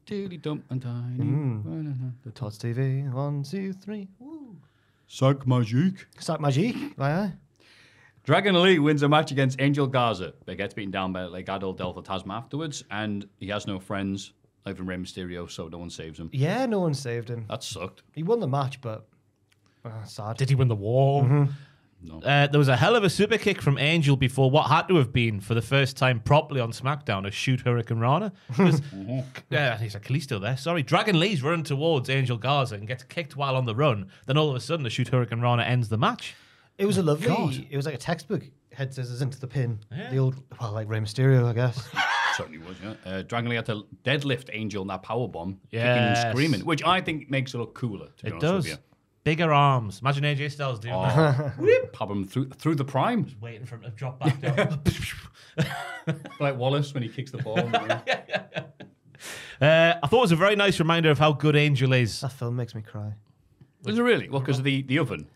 Dilly dump and tiny. Mm. Todd's TV. One, two, three. Woo. Sac magique. Sac Magique. Aye, aye. Dragon Lee wins a match against Angel Garza, but gets beaten down by Legado del Fantasma afterwards, and he has no friends, not even Rey Mysterio, so no one saves him. Yeah, no one saved him. That sucked. He won the match, but uh, sad. Did he win the war? No. Uh, there was a hell of a super kick from Angel before what had to have been for the first time properly on SmackDown a shoot hurricanrana. [laughs] Yeah, he's like Kalisto there. Sorry, Dragon Lee's running towards Angel Garza and gets kicked while on the run. Then all of a sudden, the shoot hurricanrana ends the match. It was a lovely. God. It was like a textbook. Head scissors into the pin. Yeah. The old, well, like Rey Mysterio, I guess. [laughs] Certainly was, yeah. Uh, Dragon Lee had to deadlift Angel in that power bomb, kicking and screaming, which I think makes it look cooler. To be It honest does. With Bigger arms. Imagine AJ Styles doing you. that. Oh, [laughs] pop him through through the prime, Just Waiting for him to drop back down. [laughs] like Wallace when he kicks the ball. uh, I thought it was a very nice reminder of how good Angel is. that film makes me cry. Was it really? Well, because of the, the oven.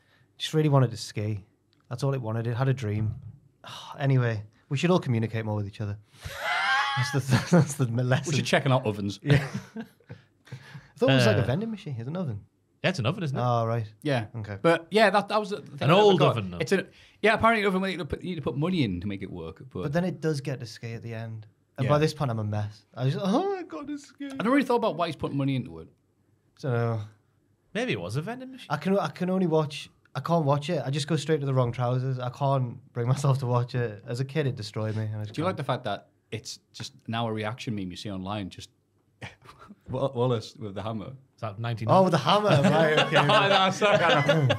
Just really wanted to ski. That's all it wanted. It had a dream. [sighs] Anyway, we should all communicate more with each other. [laughs] That's the, [laughs] that's the We should check out ovens. Yeah. [laughs] I thought it was like a Uh, vending machine. It's an oven. Yeah, it's an oven, isn't it? Oh, right. Yeah. Okay. But yeah, that, that was the thing An I old forgot. oven, though. It's a yeah. Apparently, an oven where you need to put, you need to put money in to make it work. But, But then it does get to ski at the end. And Yeah. by this point, I'm a mess. I was just, oh, my god, to ski. I never really thought about why he's putting money into it. So no. Maybe it was a vending machine. I can I can only watch. I can't watch it. I just go straight to the wrong trousers. I can't bring [laughs] myself to watch it. As a kid, it destroyed me. and I just Do you like can't. the fact that it's just now a reaction meme you see online? Just [laughs] Wallace with the hammer. Is that 19? Oh, with the hammer. right. Okay. [laughs] Oh, no, sorry, I know.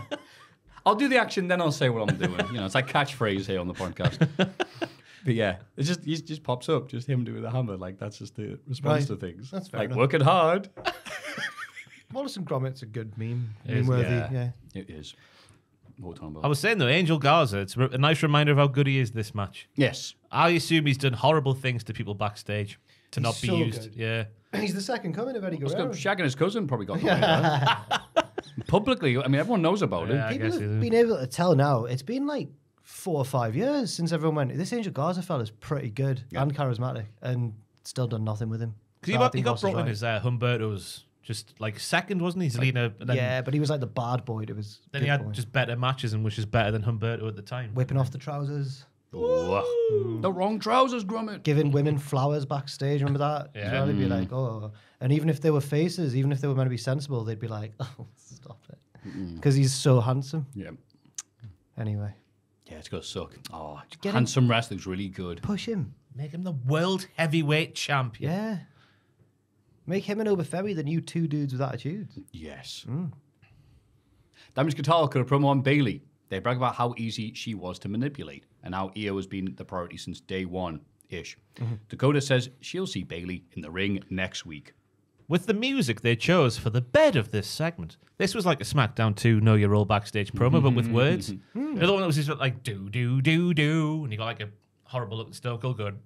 I'll do the action, then I'll say what I'm doing. You know, it's like catchphrase here on the podcast. But yeah, it just he just pops up, just him doing the hammer. Like that's just the response Right. to things. That's fair like enough. working hard. Wallace and Gromit's a good meme. It is, Meme worthy. yeah. Yeah. It is. What we're talking about. I was saying though, Angel Garza, it's a nice reminder of how good he is this match. yes. I assume he's done horrible things to people backstage to He's not be so used. good. Yeah. [clears throat] He's the second coming of Eddie Let's go. Guerrero. Shaq and his cousin probably got [laughs] away with that. publicly. I mean, everyone knows about Yeah, I it. People guess have it is. been able to tell now. It's been like four or five years since everyone went. This Angel Garza fella's pretty good and charismatic, and still done nothing with him. Because he So I got, he think got Ross is brought in right. as uh, Humberto's just like second, wasn't he? Zelina. and then, yeah, but he was like the bad boy. It was Then he had boy. just better matches and which is better than Humberto at the time. whipping off the trousers, Ooh. Mm. The wrong trousers, Gromit. giving women flowers backstage. Remember that? As Yeah. well, he'd be like, oh, and even if they were faces, even if they were meant to be sensible, they'd be like, [laughs] oh, stop it, because he's so handsome. Yeah. Anyway, Yeah, it's gonna suck. Oh, Get him- handsome wrestling's really good. Push him. Make him the world heavyweight champion. Yeah. Make him and Oberferry the new two dudes with attitudes. Yes. Hmm. Damage Guitar could have promo on Bayley. They brag about how easy she was to manipulate and how Io has been the priority since day one ish. Mm-hmm. Dakota says she'll see Bayley in the ring next week. With the music they chose for the bed of this segment, this was like a SmackDown 2 Know Your Role backstage promo, but with mm-hmm. words. Mm-hmm. Hmm. The other one that was just like do, do, do, do, and you got like a horrible looking Stone Cold going.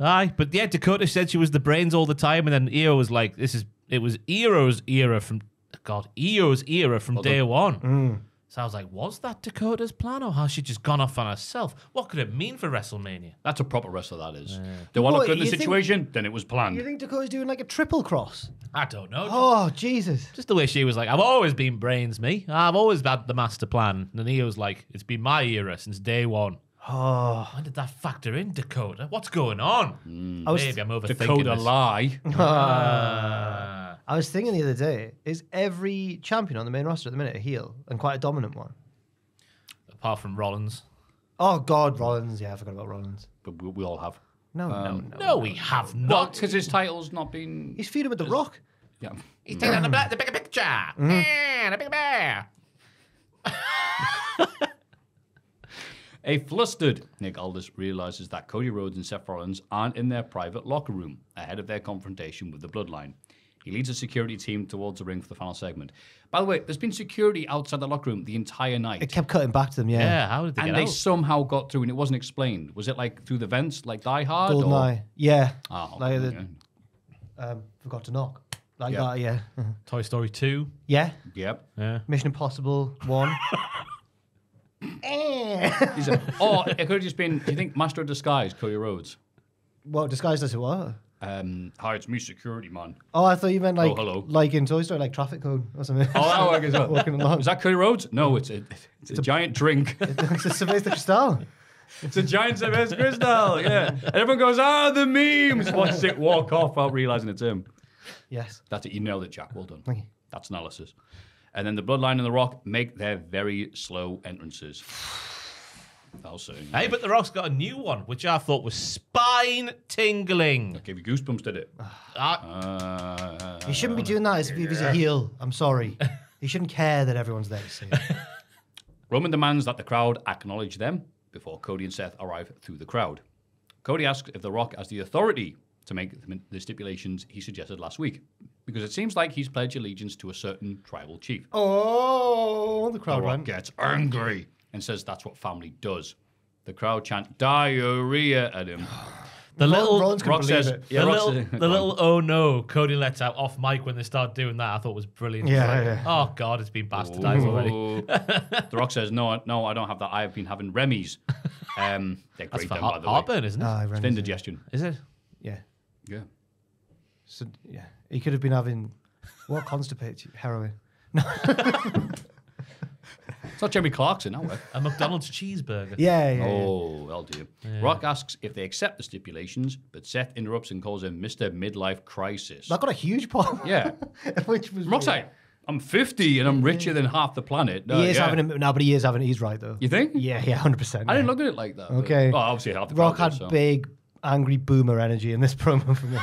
Aye, but yeah, Dakota said she was the brains all the time, and then Io was like, "This is it was Io's era from God, Io's era from day one." Mm. So I was like, "Was that Dakota's plan, or has she just gone off on herself? What could it mean for WrestleMania?" That's a proper wrestler, that is. They want to What, good in the you think- situation, then it was planned. You think Dakota's doing like a triple cross? I don't know. Oh, Jesus. Just the way she was like, I've always been brains, me. I've always had the master plan. And he was like, it's been my era since day one. Oh. When did that factor in, Dakota? What's going on? I was, Maybe I'm overthinking Dakota this. lie. [laughs] Ah. I was thinking the other day, is every champion on the main roster at the minute a heel and quite a dominant one? apart from Rollins. Oh, God, Rollins. Yeah, I forgot about Rollins. But we, we all have. No, no, um, no. No, we have Not not. because his title's not been. He's feuding with The Rock. Yeah. He's taking on the, black, the bigger picture. Mm-hmm. Yeah, the bigger bear. [laughs] A flustered Nick Aldis realizes that Cody Rhodes and Seth Rollins aren't in their private locker room ahead of their confrontation with the Bloodline. He leads a security team towards the ring for the final segment. By the way, there's been security outside the locker room the entire night. It kept cutting back to them, yeah. Yeah, how did they and get they out? somehow got through and it wasn't explained. Was it like through the vents, like Die Hard? Golden or- Eye. Yeah. Oh, like the, um, forgot to knock. Like Yeah. that, yeah. Toy Story 2. yeah. Yep. Yeah. Mission Impossible 1. [laughs] He's a, or it could have just been, do you think Master of Disguise, Cody Rhodes? Well, disguised as what? Um, hi, it's me, security man. Oh, I thought you meant like hello. like in Toy Story, like traffic code or something. Oh, that works as [laughs] well. Walking along. Is that Cody Rhodes? No, it's a, it's a, giant drink. [laughs] it's a Sylvester Cristal. It's a giant Sylvester Crystal, yeah. And everyone goes, ah, the memes. Watches it walk off without realizing it's him. Yes. That's it. You nailed it, Jack. Well done. Thank you. That's analysis. And then the Bloodline and the Rock make their very slow entrances. That'll soon. Hey, but The Rock's got a new one, which I thought was spine tingling. Gave you goosebumps, did it? [sighs] Ah, Uh, He shouldn't be doing that as if he was a heel. I'm sorry. [laughs] He shouldn't care that everyone's there to see it. [laughs] Roman demands that the crowd acknowledge them before Cody and Seth arrive through the crowd. Cody asks if The Rock has the authority to make the- the stipulations he suggested last week, because it seems like he's pledged allegiance to a certain tribal chief. Oh, the The crowd Rock ran. gets angry and says that's what family does. The crowd chant diarrhea at him. [sighs] the little. Rollins couldn't Rock says, it. yeah, the Rock little, says- the [laughs] little oh no Cody lets out off mic when they start doing that I thought was brilliant. Yeah, Like, yeah. Oh god, it's been bastardized already. [laughs] The Rock says, no, no, I don't have that. I've been having Rennie's. Um, they're That's great for down, heart- by the way. heartburn, isn't it? Ah, It's ran for into- indigestion. Is it? Yeah. Yeah. So, yeah. He could have been having what constipates you? Heroin. [laughs] It's not Jeremy Clarkson, now. [laughs] A McDonald's cheeseburger. Yeah, yeah. yeah. Oh, well, dear. Rock asks if they accept the stipulations, but Seth interrupts and calls him Mr. Midlife Crisis. That got a huge [laughs] pop. Yeah. [laughs] Which was Rock's like, I'm 50 and I'm richer than half the planet. No, He uh, is yeah. having a, no, but he is having. He's right though. You think? Yeah, yeah, hundred percent. I didn't look at it like that. but- Okay. Well, obviously, half the Rock crowd had so big, angry boomer energy in this promo for me.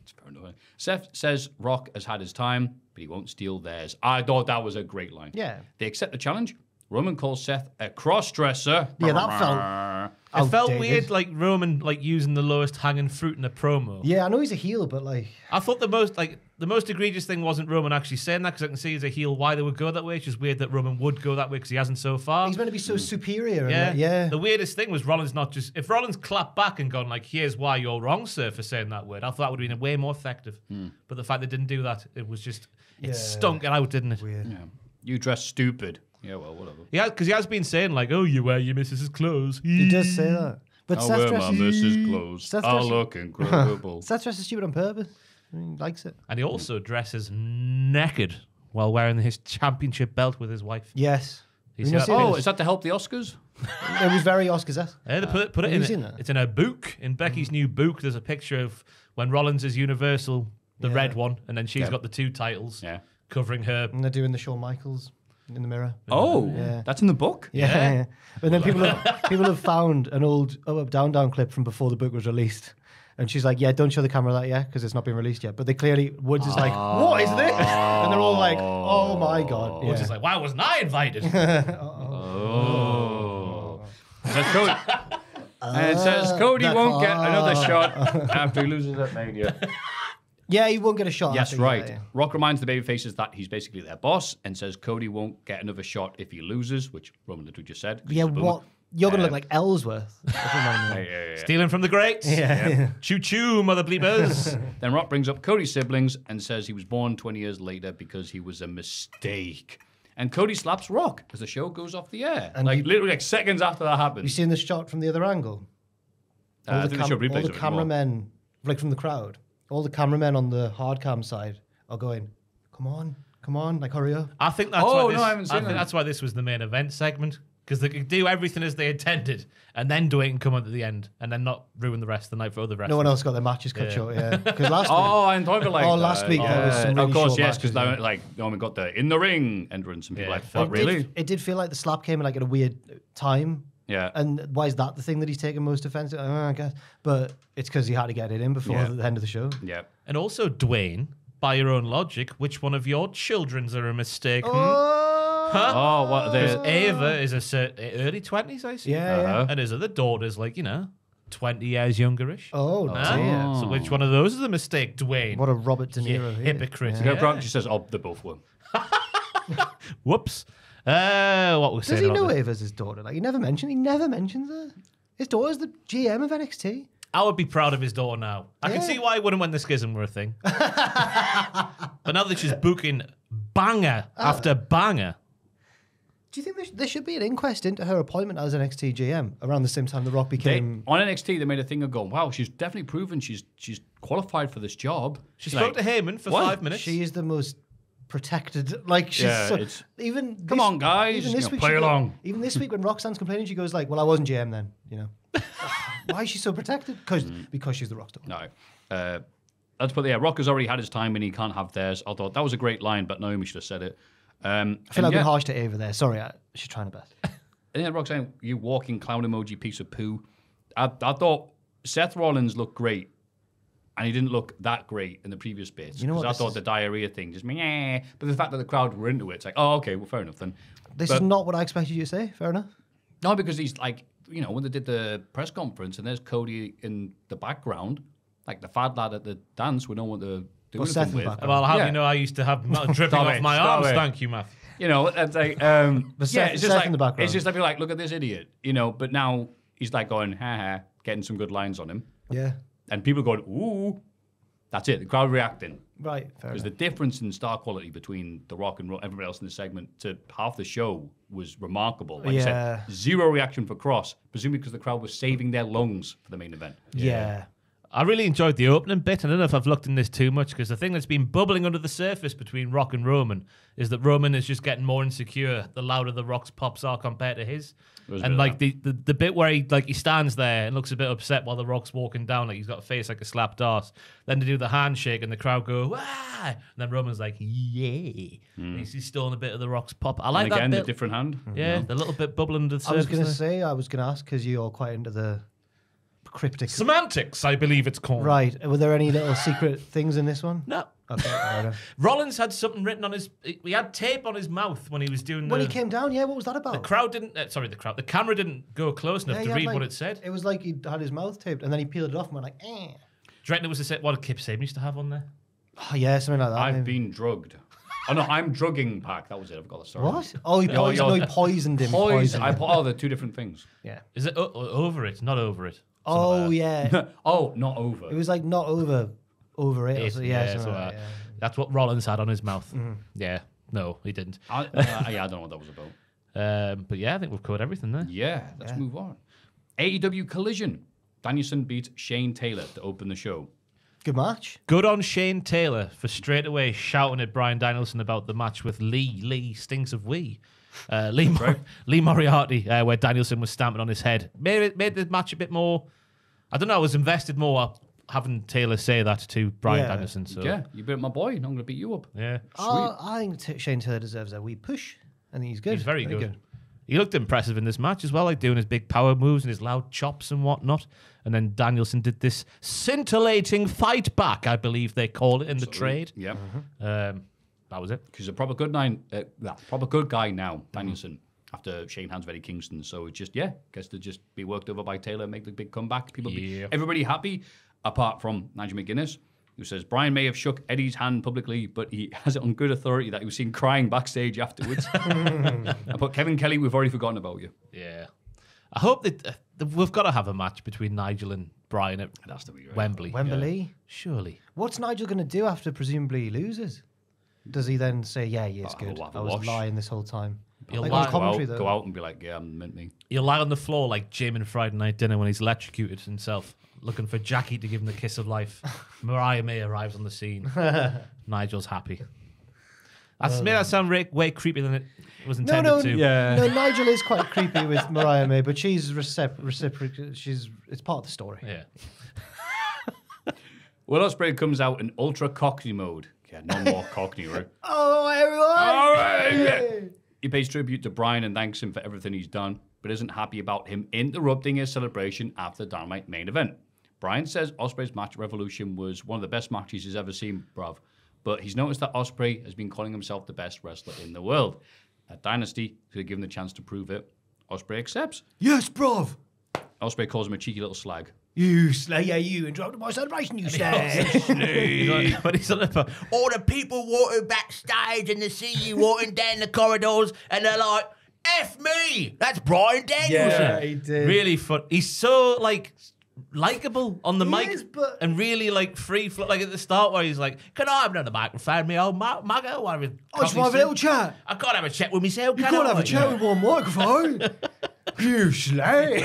it's fair enough. Seth says Rock has had his time, but he won't steal theirs. I thought that was a great line. Yeah. They accept the challenge. Roman calls Seth a cross-dresser. Yeah, that felt- It felt Outdated. weird, like Roman, like using the lowest hanging fruit in a promo. yeah, I know he's a heel, but like, I thought the most like the most egregious thing wasn't Roman actually saying that because I can see as a heel why they would go that way. It's just weird that Roman would go that way because he hasn't so far. he's meant to be so superior. Um, yeah, and like, yeah. The weirdest thing was Rollins not just if Rollins clapped back and gone like, "Here's why you're wrong, sir," for saying that word. I thought that would have been way more effective. But the fact they didn't do that, it was just it Yeah. stunk it out, didn't it? Weird. Yeah. You dress stupid. Yeah, well, whatever. Yeah, because he has been saying like, "Oh, you wear your missus's clothes." He does say that. But I'll Seth wear my dresses, missus clothes. Seth I'll dresses- look [laughs] incredible. Seth dresses stupid on purpose. He likes it. And he also dresses naked while wearing his championship belt with his wife. Yes. You Have see you that? seen oh, is that to help the Oscars? It was very Oscars esque. Yeah, they put, put it have in. you seen a- that? It's in her book. In Becky's new book, there's a picture of when Rollins is Universal, the Yeah. red one, and then she's Yeah. got the two titles Yeah. covering her. And they're doing the Shawn Michaels in the mirror. Oh, Yeah. that's in the book. Yeah, yeah. But then people have, [laughs] people have found an old oh, up up down down clip from before the book was released. And she's like, "Yeah, don't show the camera that yet because it's not been released yet." But they clearly Woods is like, ah. "What is this?" And they're all like, "Oh my god!" Which Yeah. is like, why wasn't I invited? [laughs] Oh. It says and it says Cody ah, that- won't get another shot [laughs] after he loses at Mania. Yeah, he won't get a shot. Yes, after he- right. yeah. Rock reminds the babyfaces that he's basically their boss and says Cody won't get another shot if he loses, which Roman literally just said. Yeah, he's a boomer. what? You're gonna look Um, like Ellsworth. [laughs] That's what mine Yeah, yeah, yeah. Stealing from the greats. Yeah. [laughs] Choo choo, mother bleepers. [laughs] Then Rock brings up Cody's siblings and says he was born 20 years later because he was a mistake. And Cody slaps Rock as the show goes off the air. And like you- literally like seconds after that happened. You happens. seen the shot from the other angle? Uh, I think they show all replays the of it cameramen, like from the crowd, all the cameramen on the hard cam side are going, "Come on, come on, like hurry up." I think that's Oh, why no, this, I haven't seen think that. that's why this was the main event segment because they could do everything as they intended and then do it and come on to the end and then not ruin the rest of the night for other wrestlers. No one else got their matches cut Yeah. short. Yeah, [laughs] because last Oh, week, I'm talking like Oh, last that. week there was Yeah. some Of course, short yes, because matches, yeah. like oh, we got the in the ring entrance and people Yeah, like, fuck fuck, it really? Did, it did feel like the slap came in like at a weird time. Yeah. And why is that the thing that he's taken most offense? to? Uh, I guess, but it's because he had to get it in before Yeah. the end of the show. yeah. And also, Dwayne, by your own logic, which one of your children's are a mistake? hmm? Oh, Huh? Oh, what Because the Ava is a cer- early 20s, I see. yeah, yeah. Uh-huh. And his other daughter's like, you know, 20 years youngerish. Oh, Huh? dear. So which one of those is a mistake, Dwayne? What a Robert De You Niro. here. hypocrite. Yeah. Go Brock, she says, oh, they're both were. [laughs] Whoops. Uh, what was Does he about know this? Ava's his daughter? Like he never mentioned. He never mentions her. His daughter's the GM of NXT. I would be proud of his daughter now. I can Yeah. see why he wouldn't when the schism were a thing. [laughs] but now that she's booking banger Ah. after banger, Do you think there, sh- there should be an inquest into her appointment as NXT GM around the same time The Rock They, became? on NXT, they made a thing of going, wow, she's definitely proven she's she's qualified for this job. she She's spoke like, to Heyman for what? five minutes. she is the most protected. [laughs] Like she's Yeah, so, even. Come this- on, guys, Even you this know, week, play along. even this week when [laughs] Roxanne's complaining, she goes like, "Well, I wasn't GM then." You know. [laughs] Why is she so protected? Because Mm. because she's the Rock star. No. Uh, let's put yeah, Rock has already had his time and he can't have theirs. I thought that was a great line, but Naomi should have said it. Um, I feel like I've been harsh to Ava there. Sorry, I, she's trying her best. And then Roxanne, you walking clown emoji piece of poo. I, I thought Seth Rollins looked great. And he didn't look that great in the previous bits. You know what, I thought is- the diarrhea thing just meh. But the fact that the crowd were into it, it's like, oh, okay, well, fair enough then. This But- is not what I expected you to say. Fair enough. No, because he's like, you know, when they did the press conference and there's Cody in the background, like the fad lad at the dance, we know what they're doing Seth with. background. well, how do you know I used to have [laughs] dripping off my arms? it. Thank you, Matt. You know, it's like, um, [laughs] But yeah, Seth- it's just Seth like, in the background. it's just like, like, look at this idiot, you know. But now he's like going, ha ha, getting some good lines on him, Yeah. And people going, ooh, that's it. The crowd reacting. Right. Fair Because the difference in star quality between The Rock and Ro- everybody else in the segment to half the show was remarkable. Like you Yeah. said, zero reaction for Kross, presumably because the crowd was saving their lungs for the main event. yeah. I really enjoyed the opening bit. I don't know if I've looked in this too much because the thing that's been bubbling under the surface between Rock and Roman is that Roman is just getting more insecure the louder the Rock's pops are compared to his. There was a And like the, the the bit where he like he stands there and looks a bit upset while the Rock's walking down, like he's got a face like a slapped ass. Then they do the handshake and the crowd go ah, and then Roman's like yeah, and he's, he's still in a bit of the Rock's pop. I like and that again, bit. the different hand. yeah, the little bit bubbling under the I was gonna there. say. I was gonna ask because you're quite into the cryptic. semantics, I believe it's called. Right. Were there any little secret things in this one? No. Okay. fair enough. [laughs] Rollins had something written on his. He had tape on his mouth when he was doing the. When he came down, yeah. What was that about? the crowd didn't. Uh, sorry, the crowd. The camera didn't go close enough Yeah, to had, read like- what it said. It was like he had his mouth taped, and then he peeled it off and went like, eh. Do you reckon it was the set what Kip Sabian used to have on there? Oh, yeah, something like that. I've maybe. been drugged. Oh no, I'm drugging pack. That was it. I've got the story. What? Oh, he poisoned, no, he poisoned him. Poison. poisoned I him. po- oh, they're two different things. yeah. Is it o- o- over it? Not over it. Oh, yeah. [laughs] oh, not over. It was like not over, over it. or It- so- yeah, yeah, something so, like uh, that, yeah. That's what Rollins had on his mouth. Mm-hmm. Yeah. No, he didn't. I, uh, yeah, I don't know what that was about. [laughs] Um, but yeah, I think we've covered everything there. Yeah, let's move on. AEW Collision. Danielson beat Shane Taylor to open the show. Good match. Good on Shane Taylor for straight away shouting at Bryan Danielson about the match with Lee. Lee stinks of we. Uh, Lee, Mor- [laughs] Lee Moriarty, uh, where Danielson was stamping on his head, made it made the match a bit more. I don't know. I was invested more having Taylor say that to Bryan Yeah. Danielson. So Yeah, you beat my boy. and I'm going to beat you up. yeah. Oh, I think T- Shane Taylor deserves a wee push. I think he's good. He's very good. He looked impressive in this match as well, like doing his big power moves and his loud chops and whatnot. And then Danielson did this scintillating fight back, I believe they call it in the trade. Yeah. Um, that was it. He's a proper good nine, uh, yeah, proper good guy now, Danielson, after shaking hands with Eddie Kingston. So it's just, yeah, gets to just be worked over by Taylor, make the big comeback. People, be, everybody happy, apart from Nigel McGuinness, who says Bryan may have shook Eddie's hand publicly, but he [laughs] has it on good authority that he was seen crying backstage afterwards. [laughs] but Kevin Kelly, we've already forgotten about you. Yeah. I hope that uh, that we've got to have a match between Nigel and Bryan at It has to be right. Wembley. Wembley. Surely. What's Nigel going to do after presumably he loses? Does he then say, "Yeah, yeah, it's Oh, good. we'll have a I was wash." lying this whole time"? He'll Like lie- on Go commentary, out, though. go out and be like, yeah, I'm meant me. He'll lie on the floor like Jim in Friday Night Dinner when he's electrocuted himself, looking for Jackie to give him the kiss of life. [laughs] Mariah May arrives on the scene. [laughs] Nigel's happy. That's oh, made that sound way, way creepier than it was No, intended no, to. no. [laughs] Nigel is quite creepy with Mariah May, but she's recip- reciprocal. She's it's part of the story. Yeah. Will Ospreay comes out in ultra cockney mode. Yeah, no more cockney, right? [laughs] Oh, everyone! All right, yeah. He pays tribute to Bryan and thanks him for everything he's done, but isn't happy about him interrupting his celebration after the Dynamite main event. Bryan says Ospreay's match Revolution was one of the best matches he's ever seen, bruv. But he's noticed that Ospreay has been calling himself the best wrestler in the world. At Dynasty, could give him the chance to prove it, Ospreay accepts. Yes, bruv. Ospreay calls him a cheeky little slag. You slay, yeah, you interrupted my celebration. You [laughs] slay. but he's on the All the people walking backstage and they see you walking down the corridors and they're like, F me! That's Bryan Danielson. yeah, he did. really fun. He's so like likable on the He mic is, but- and really like free flow. Like at the start where he's like, "Can I have another microphone, me old ma- mugger? Want to have I just want to have a oh, little chat. I can't have a chat with myself. You can can't I? have a chat with one microphone. [laughs] you slay.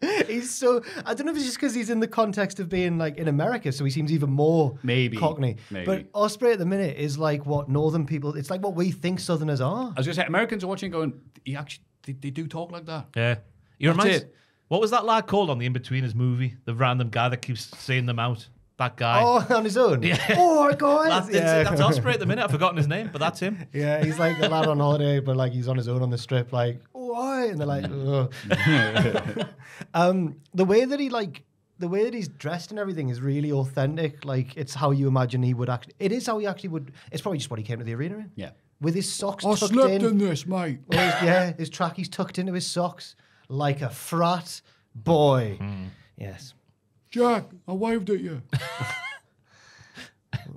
[laughs] he's so. I don't know if it's just because he's in the context of being like in America, so he seems even more Maybe, Cockney. maybe. But Ospreay at the minute is like what Northern people. It's like what we think Southerners are. I was going to say, Americans are watching going, he actually, they, they do talk like that. Yeah, you That's reminds. it. What was that lad called on the In-Betweeners movie? The random guy that keeps saying them out. That guy. Oh, [laughs] on his own. Yeah. Oh, guys. [laughs] That's, yeah. that's Ospreay at the minute. I've forgotten his name, but that's him. Yeah, he's like a lad on holiday, but like he's on his own on the strip, like, why? And they're like, [laughs] um, the way that he like, the way that he's dressed and everything is really authentic. Like, it's how you imagine he would actually. It is how he actually would. It's probably just what he came to the arena in. Yeah. with his socks I tucked in. this, mate. Well, his- yeah, his trackies tucked into his socks like a frat boy. Yes. Jack, I waved at you. [laughs]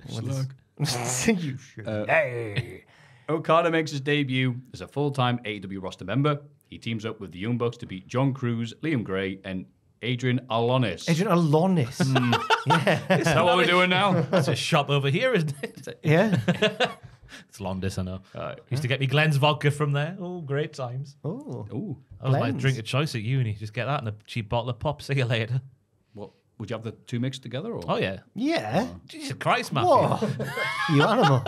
Slug. [laughs] you should. hey. Okada makes his debut as a full-time AEW roster member. He teams up with the Young Bucks to beat John Cruz, Liam Gray, and Adrian Alanis. Adrian Alanis. Hmm. [laughs] Is that what we're doing now? [laughs] That's a shop over here, isn't it? [laughs] yeah. It's Londis, I know. Uh, used to get me Glenn's vodka from there. Oh, great times. Oh. Ooh. That was my Glenn's? drink of choice at uni. Just get that and a cheap bottle of pop. See you later. What, would you have the two mixed together? Or? Oh, yeah. Yeah. Jesus Christ, man. You animal.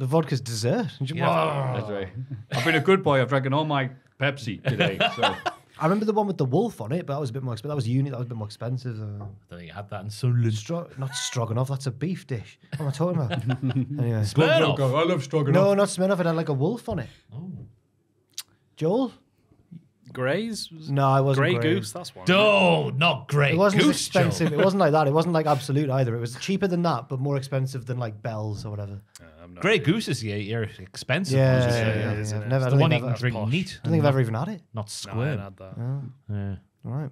The vodka's dessert. Yeah. That's right. I've been a good boy. I've drank all my Pepsi today. So. I remember the one with the wolf on it, but that was a bit more expensive. That was unit. That was a bit more expensive. Uh, I don't think you had that in Sunderland. stro- not stroganoff. That's a beef dish. What am I talking about? [laughs] anyway. Smirnoff. I love stroganoff. No, not Smirnoff. It had like a wolf on it. Joel? Grey's? No, I wasn't. Grey Grey. Goose, that's one. No, not great. It wasn't as Goose, Joe. expensive. It wasn't like that. It wasn't like absolute either. It was cheaper than that, but more expensive than like Bell's or whatever. Uh, I'm not- Grey Goose is yeah, you're expensive. Yeah, ones, yeah, yeah, is, yeah. isn't it? Never, I The don't one think you I've, can drink posh. neat. I don't think I've ever even had it. Not No, I had that. Yeah. All right.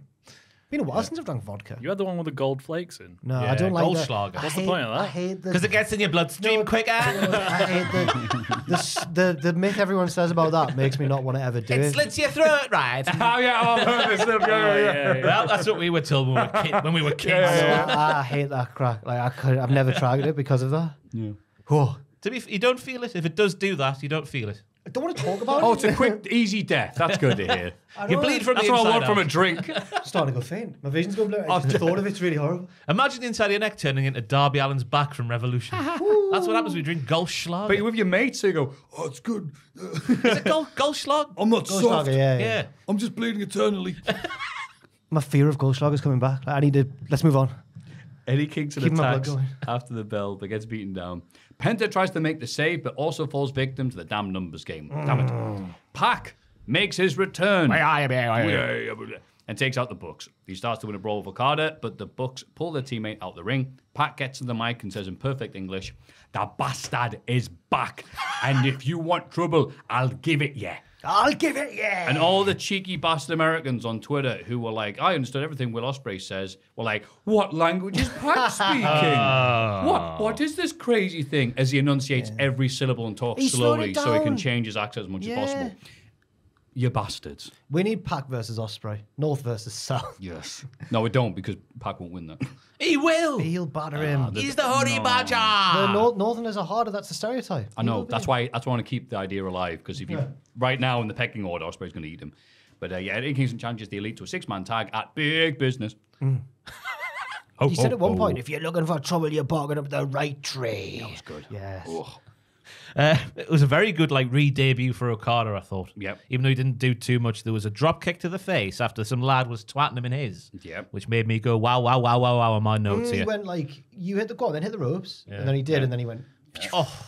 Been a while since I've drunk vodka. You had the one with the gold flakes in. No, Yeah, I don't like that. Goldschlager. I What's the hate- point of that? I hate the Because it gets in your bloodstream No, quicker. I hate the the, s- the the myth everyone says about that makes me not want to ever do it it. slits your throat, right? [laughs] Oh, yeah. I've heard this stuff. Oh, yeah, yeah, yeah. well, that's what we were told when we were, kid, when we were kids. I, I hate that crack. Like I could, I've never tried it because of that. Yeah. Oh, To be, f- you don't feel it. If it does do that, you don't feel it. I don't want to talk about oh, it. Oh, it's a quick, easy death. That's good to hear. [laughs] I You know, bleed from That's the what I inside want from a out. drink. [laughs] I'm starting to go faint. My vision's going blurry. I just thought of it. It's really horrible. Imagine the inside of your neck turning into Darby Allin's back from Revolution. [laughs] That's what happens when you drink Goldschlager. But you're with your mates, so you go, oh, it's good. Is it Gold, Goldschlager? I'm not Goldschlager, yeah, yeah. Yeah. I'm just bleeding eternally. My fear of Goldschlager's coming back. Like, I need to. Let's move on. Eddie Kingston Keep attacks [laughs] after the bell, but gets beaten down. Penta tries to make the save, but also falls victim to the damn numbers game. Damn it. Pac makes his return and takes out the Bucks. He starts to win a brawl with Okada, but the Bucks pull their teammate out of the ring. Pac gets to the mic and says in perfect English, "The bastard is back, and if you want trouble, I'll give it ya." I'll give it, yeah. And all the cheeky bastard Americans on Twitter who were like, I understood everything Will Ospreay says, were like, what language is Pac [laughs] speaking? Ah. what what is this crazy thing? As he enunciates every syllable and talks He slowly so he can change his accent as much Yeah. as possible. You bastards. We need Pac versus Ospreay. North versus South. Yes. [laughs] No, we don't because Pac won't win that. [laughs] He will. He'll batter him. He's the honey the badger. North, Northerners are harder. That's the stereotype. I know. That's why that's why I want to keep the idea alive because if you right now in the pecking order, Ospreay's going to eat him. But uh, yeah, Eddie Kingston challenges the elite to a six-man tag at Big Business. [laughs] You said at one point, if you're looking for trouble, you're barking up the right tree. That was Good. Yes. Uh, it was a very good like re-debut for Okada, I thought. Yep. Even though he didn't do too much, there was a drop kick to the face after some lad was twatting him in his. Yep. Which made me go wow, wow, wow, wow, wow on my notes Mm, He here. went like, you hit the go on, then hit the ropes. And then he did, and then he went. oh,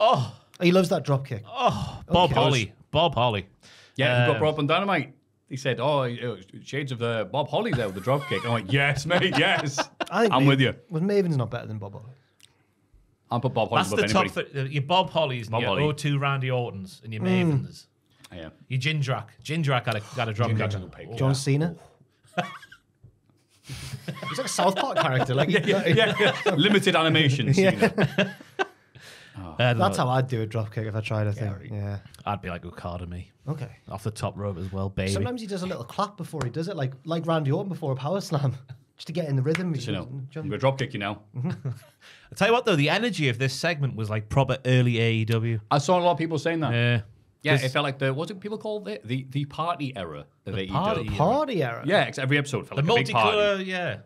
oh, He loves that drop kick. oh, Bob Okay. Holly, Bob Holly. Yeah, he got Um, brought up on Dynamite. He said, "Oh, shades of uh, Bob Holly there with the drop kick." I'm like, "Yes, mate, yes." [laughs] I think I'm Ma- with you. Was Maven's not better than Bob Holly? I'll put Bob Holly That's above the top anybody. th- your Bob Hollies and Bob your Holly. O2 Randy Ortons and your Mm. Mavens. Yeah. Your Jindrak. Jindrak had a, had a drop kick. Jindrak's a good pick. John Cena? [laughs] He's like a South Park character. Like, [laughs] yeah, yeah. [laughs] Limited animations. you know. Uh, That's how I'd do a drop kick if I tried. I think. Yeah. I'd be like Okada me. Okay. Off the top rope as well, baby. Sometimes he does a little clap before he does it, like like Randy Orton before a power slam, just to get in the rhythm. So, you know, I'm Jump. gonna drop kick you now. I'll tell you what though, the energy of this segment was like proper early AEW. I saw a lot of people saying that. Yeah. yeah, 'Cause it felt like the what's it people call it the the party era of AEW. party Party era. Yeah, ex- every episode felt The like a big party. multicolor, yeah.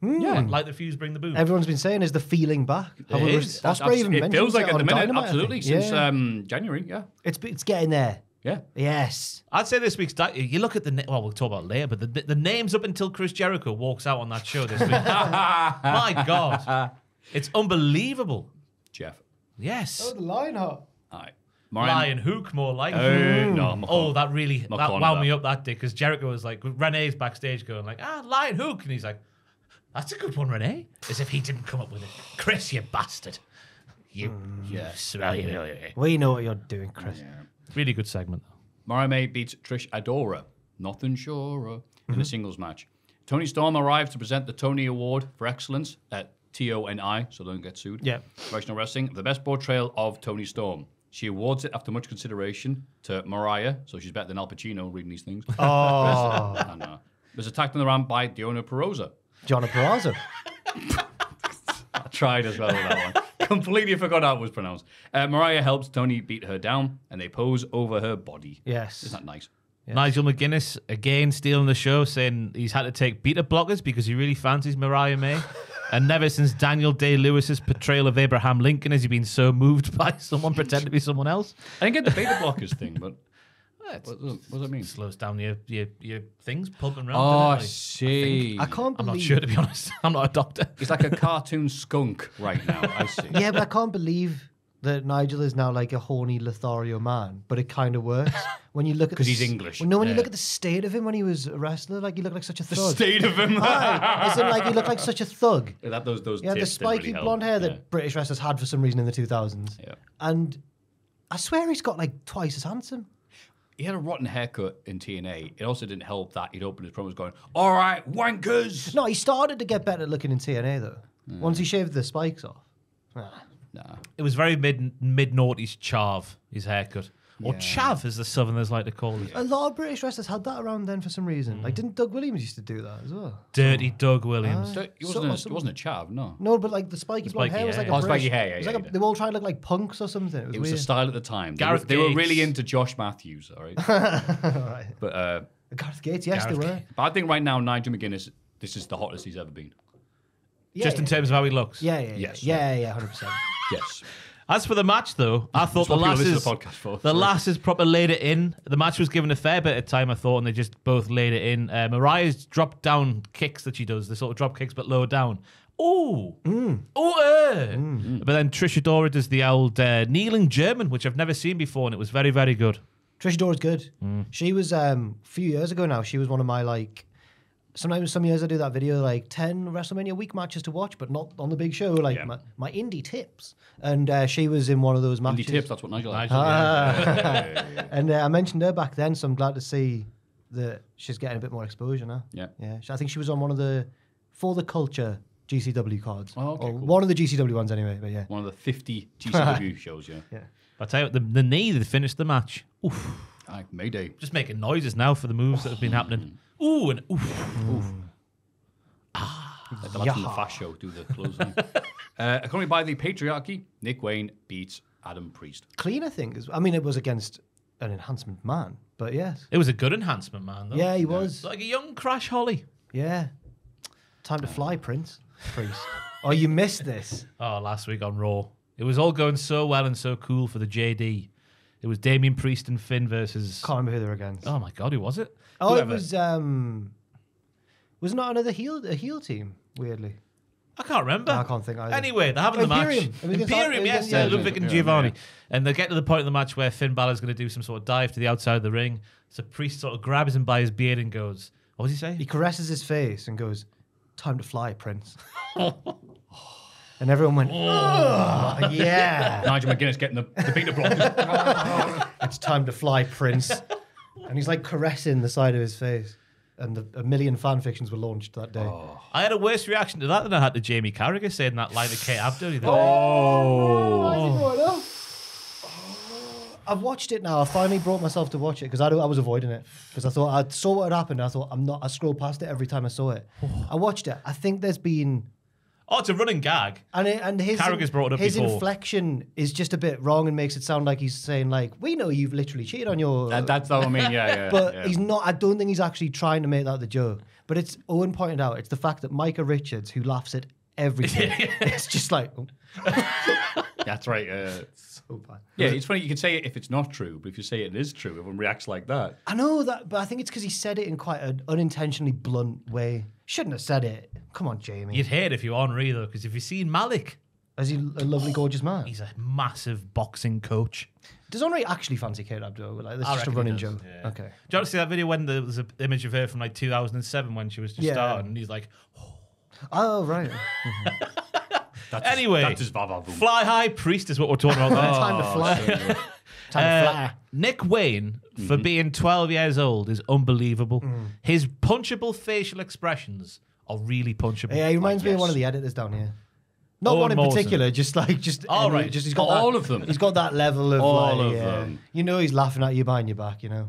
Yeah, Like the fuse bring the boom. Everyone's been saying is the feeling back. Have we- is. That's Ospreay abs- even it feels like at the minute, Dynamite, absolutely, since Yeah. um, January. Yeah, it's it's getting there. yeah. Yes. I'd say this week's di- you look at the na- well, we'll talk about it later, but the, the names up until Chris Jericho walks out on that show this week. [laughs] My God, it's unbelievable. Jeff. Yes, Oh, the Lionheart. All right, Mariah. Lion Hook more like. Uh, no, I'm Oh, that really that wound it me up that day because Jericho was like Renee's backstage going like ah Lion Hook and he's like that's a good one Renee as if he didn't come up with it Chris you bastard you you smell We know what you're doing, Chris. really good segment Mariah May beats Trish Adora, nothing surer, in a singles match. Toni Storm arrives to present the Tony Award for Excellence at T-O-N-I, so don't get sued. Yeah. Professional Wrestling, the best portrayal of Toni Storm. She awards it after much consideration to Mariah, so she's better than Al Pacino reading these things. Oh, and, uh, was attacked on the ramp by Deonna Purrazzo. John Perosa. [laughs] I tried as well with that one. Completely forgot how it was pronounced. Uh, Mariah helps Toni beat her down, and they pose over her body. Yes. Isn't that nice? Nigel McGuinness again stealing the show saying he's had to take beta blockers because he really fancies Mariah May [laughs] and never since Daniel Day Lewis's portrayal of Abraham Lincoln has he been so moved [laughs] by someone pretending to be someone else I didn't get the beta blockers thing, but [laughs] what, does- what does that mean? slows down your your, your things pumping around Oh, I doesn't it? see. I can't I'm believe. not sure to be honest [laughs] I'm not a doctor He's like a cartoon skunk right now. I see. Yeah, but I can't believe that Nigel is now like a horny Lothario man. But it kind of works [laughs] when you look at 'Cause the he's English. Well, no, when you Yeah. look at the state of him when he was a wrestler, like he looked like such a The thug. state of him. Aye, as in, like he looked like such a thug. [laughs] that those those. He had the didn't really spiky help. blonde hair that Yeah. British wrestlers had for some reason in the 2000s. Yeah. And I swear he's got like twice as handsome. He had a rotten haircut in TNA. It also didn't help that he'd opened his promos going, "All right, wankers." No, he started to get better looking in TNA though. Once he shaved the spikes off. Ah. Nah. it was very mid mid noughties chav his haircut or Yeah. chav as the southerners like to call it A lot of British wrestlers had that around then for some reason. Like, didn't Doug Williams used to do that as well? dirty Doug Williams So he wasn't. so- a, he wasn't a chav. No. No, but like the spiky blonde spiky hair was hair, like yeah. a Oh, spiky British- hair, yeah, it was yeah, like a, yeah. They were all trying to look like punks or something. It was, It was weird. style at the time. They, were, Gareth they were really into Josh Matthews. All right. [laughs] right. but uh, Gareth Gates, yes, Gareth they were. but I think right now Nigel McGuinness, this is the hottest he's ever been. Yeah, just in terms of how he looks Yeah, yeah, yeah, Yes. yeah, yeah, hundred percent. [laughs] Yes. As for the match, though, I thought the what people listen lasses, the podcast for. the lasses proper laid it in. The match was given a fair bit of time, I thought, and they just both laid it in. Uh, Mariah's drop down kicks that she does, the sort of drop kicks but lower down, Oh, Mm. oh, uh. But then Trish Adora does the old uh, kneeling German, which I've never seen before, and it was very, very good. Trish Adora's good. Mm. She was um a few years ago now. She was one of my like. Sometimes some years I do that video like ten WrestleMania week matches to watch, but not on the big show. Like Yeah. my, my indie tips, and uh, she was in one of those matches. Indie tips, that's what Nigel had. Nigel, [laughs] and uh, I mentioned her back then, so I'm glad to see that she's getting a bit more exposure now. Yeah. yeah. I think she was on one of the for the culture GCW cards. Oh, okay, or cool. one of the GCW ones anyway. But yeah, One of the 50 [laughs] GCW shows, yeah. yeah. I tell you what, the, the knee that finished the match. Oof. Aye, Mayday. Just making noises now for the moves that have been happening. Ooh, and oof. oof. Like the lads from the Fast Show do the closing. [laughs] uh, accompanied by the patriarchy, Nick Wayne beats Adam Priest. Clean, I think. Is, I mean, it was against an enhancement man, but yes, It was a good enhancement, man. Though. yeah, he It's was. like a young Crash Holly. Yeah, time to fly, Prince. Priest. oh, you missed this. [laughs] Oh, last week on Raw. It was all going so well and so cool for the JD. It was Damien Priest and Finn versus. Can't remember who they were against. Oh my god, who was it? Oh, Whoever. it was um, was not another heel a heel team. Weirdly, I can't remember. I can't think either. Anyway, they're having Imperium. the match. Imperium, yes, yeah, Ludwig and Giovanni. yeah. And they get to the point of the match where Finn Balor's going to do some sort of dive to the outside of the ring. So Priest sort of grabs him by his beard and goes, What does he say? he caresses his face and goes, "Time to fly, Prince." [laughs] and everyone went, "Oh, oh. yeah, [laughs] Nigel McGuinness getting the, the beat block. [laughs] it's time to fly, Prince." And he's like caressing the side of his face. And the, a million fan fictions were launched that day. Oh. I had a worse reaction to that than I had to Jamie Carragher saying that line to Kate Abdo. the other day. Oh. I've watched it now. I finally brought myself to watch it because I, I was avoiding it because I thought I saw what had happened. I thought I'm not. I scrolled past it every time I saw it. Oh. I watched it. I think there's been Oh, it's a running gag. and it, and his Carragher's brought it up his before. inflection is just a bit wrong and makes it sound like he's saying like we know you've literally cheated on your. That, that's what I mean, yeah, yeah. [laughs] but yeah. he's not. I don't think he's actually trying to make that the joke. But it's Owen pointed out. It's the fact that Micah Richards, who laughs at everything, [laughs] it's just like. oh, [laughs] That's right. Uh, so bad. yeah, it's funny. You can say it if it's not true, but if you say it is true, everyone reacts like that. I know that, but I think it's because he said it in quite an unintentionally blunt way. Shouldn't have said it. Come on, Jamie. You'd hate if you're Henri, though, because if you've seen Malik, Is he a lovely, gorgeous man? he's a massive boxing coach. Does Henri actually fancy Kate Abdul? Like, that's I just a reckon he running does, joke. yeah. Okay. Do you want to see that video when there was an image of her from like 2007 when she was just Yeah. starting? And he's like, Oh, right. [laughs] That's Anyway. just, that's just vava boom. fly high priest is what we're talking about there. [laughs] Time to fly. [laughs] Time to Uh, fly. Nick Wayne, for being 12 years old, is unbelievable. Mm. His punchable facial expressions are really punchable. Yeah, he reminds me of one of the editors down here. Not Owen one in Mawson. particular, just like just all right. just he's got All that, of them. He's got that level of All like, of yeah. them. You know, he's laughing at you behind your back. You know.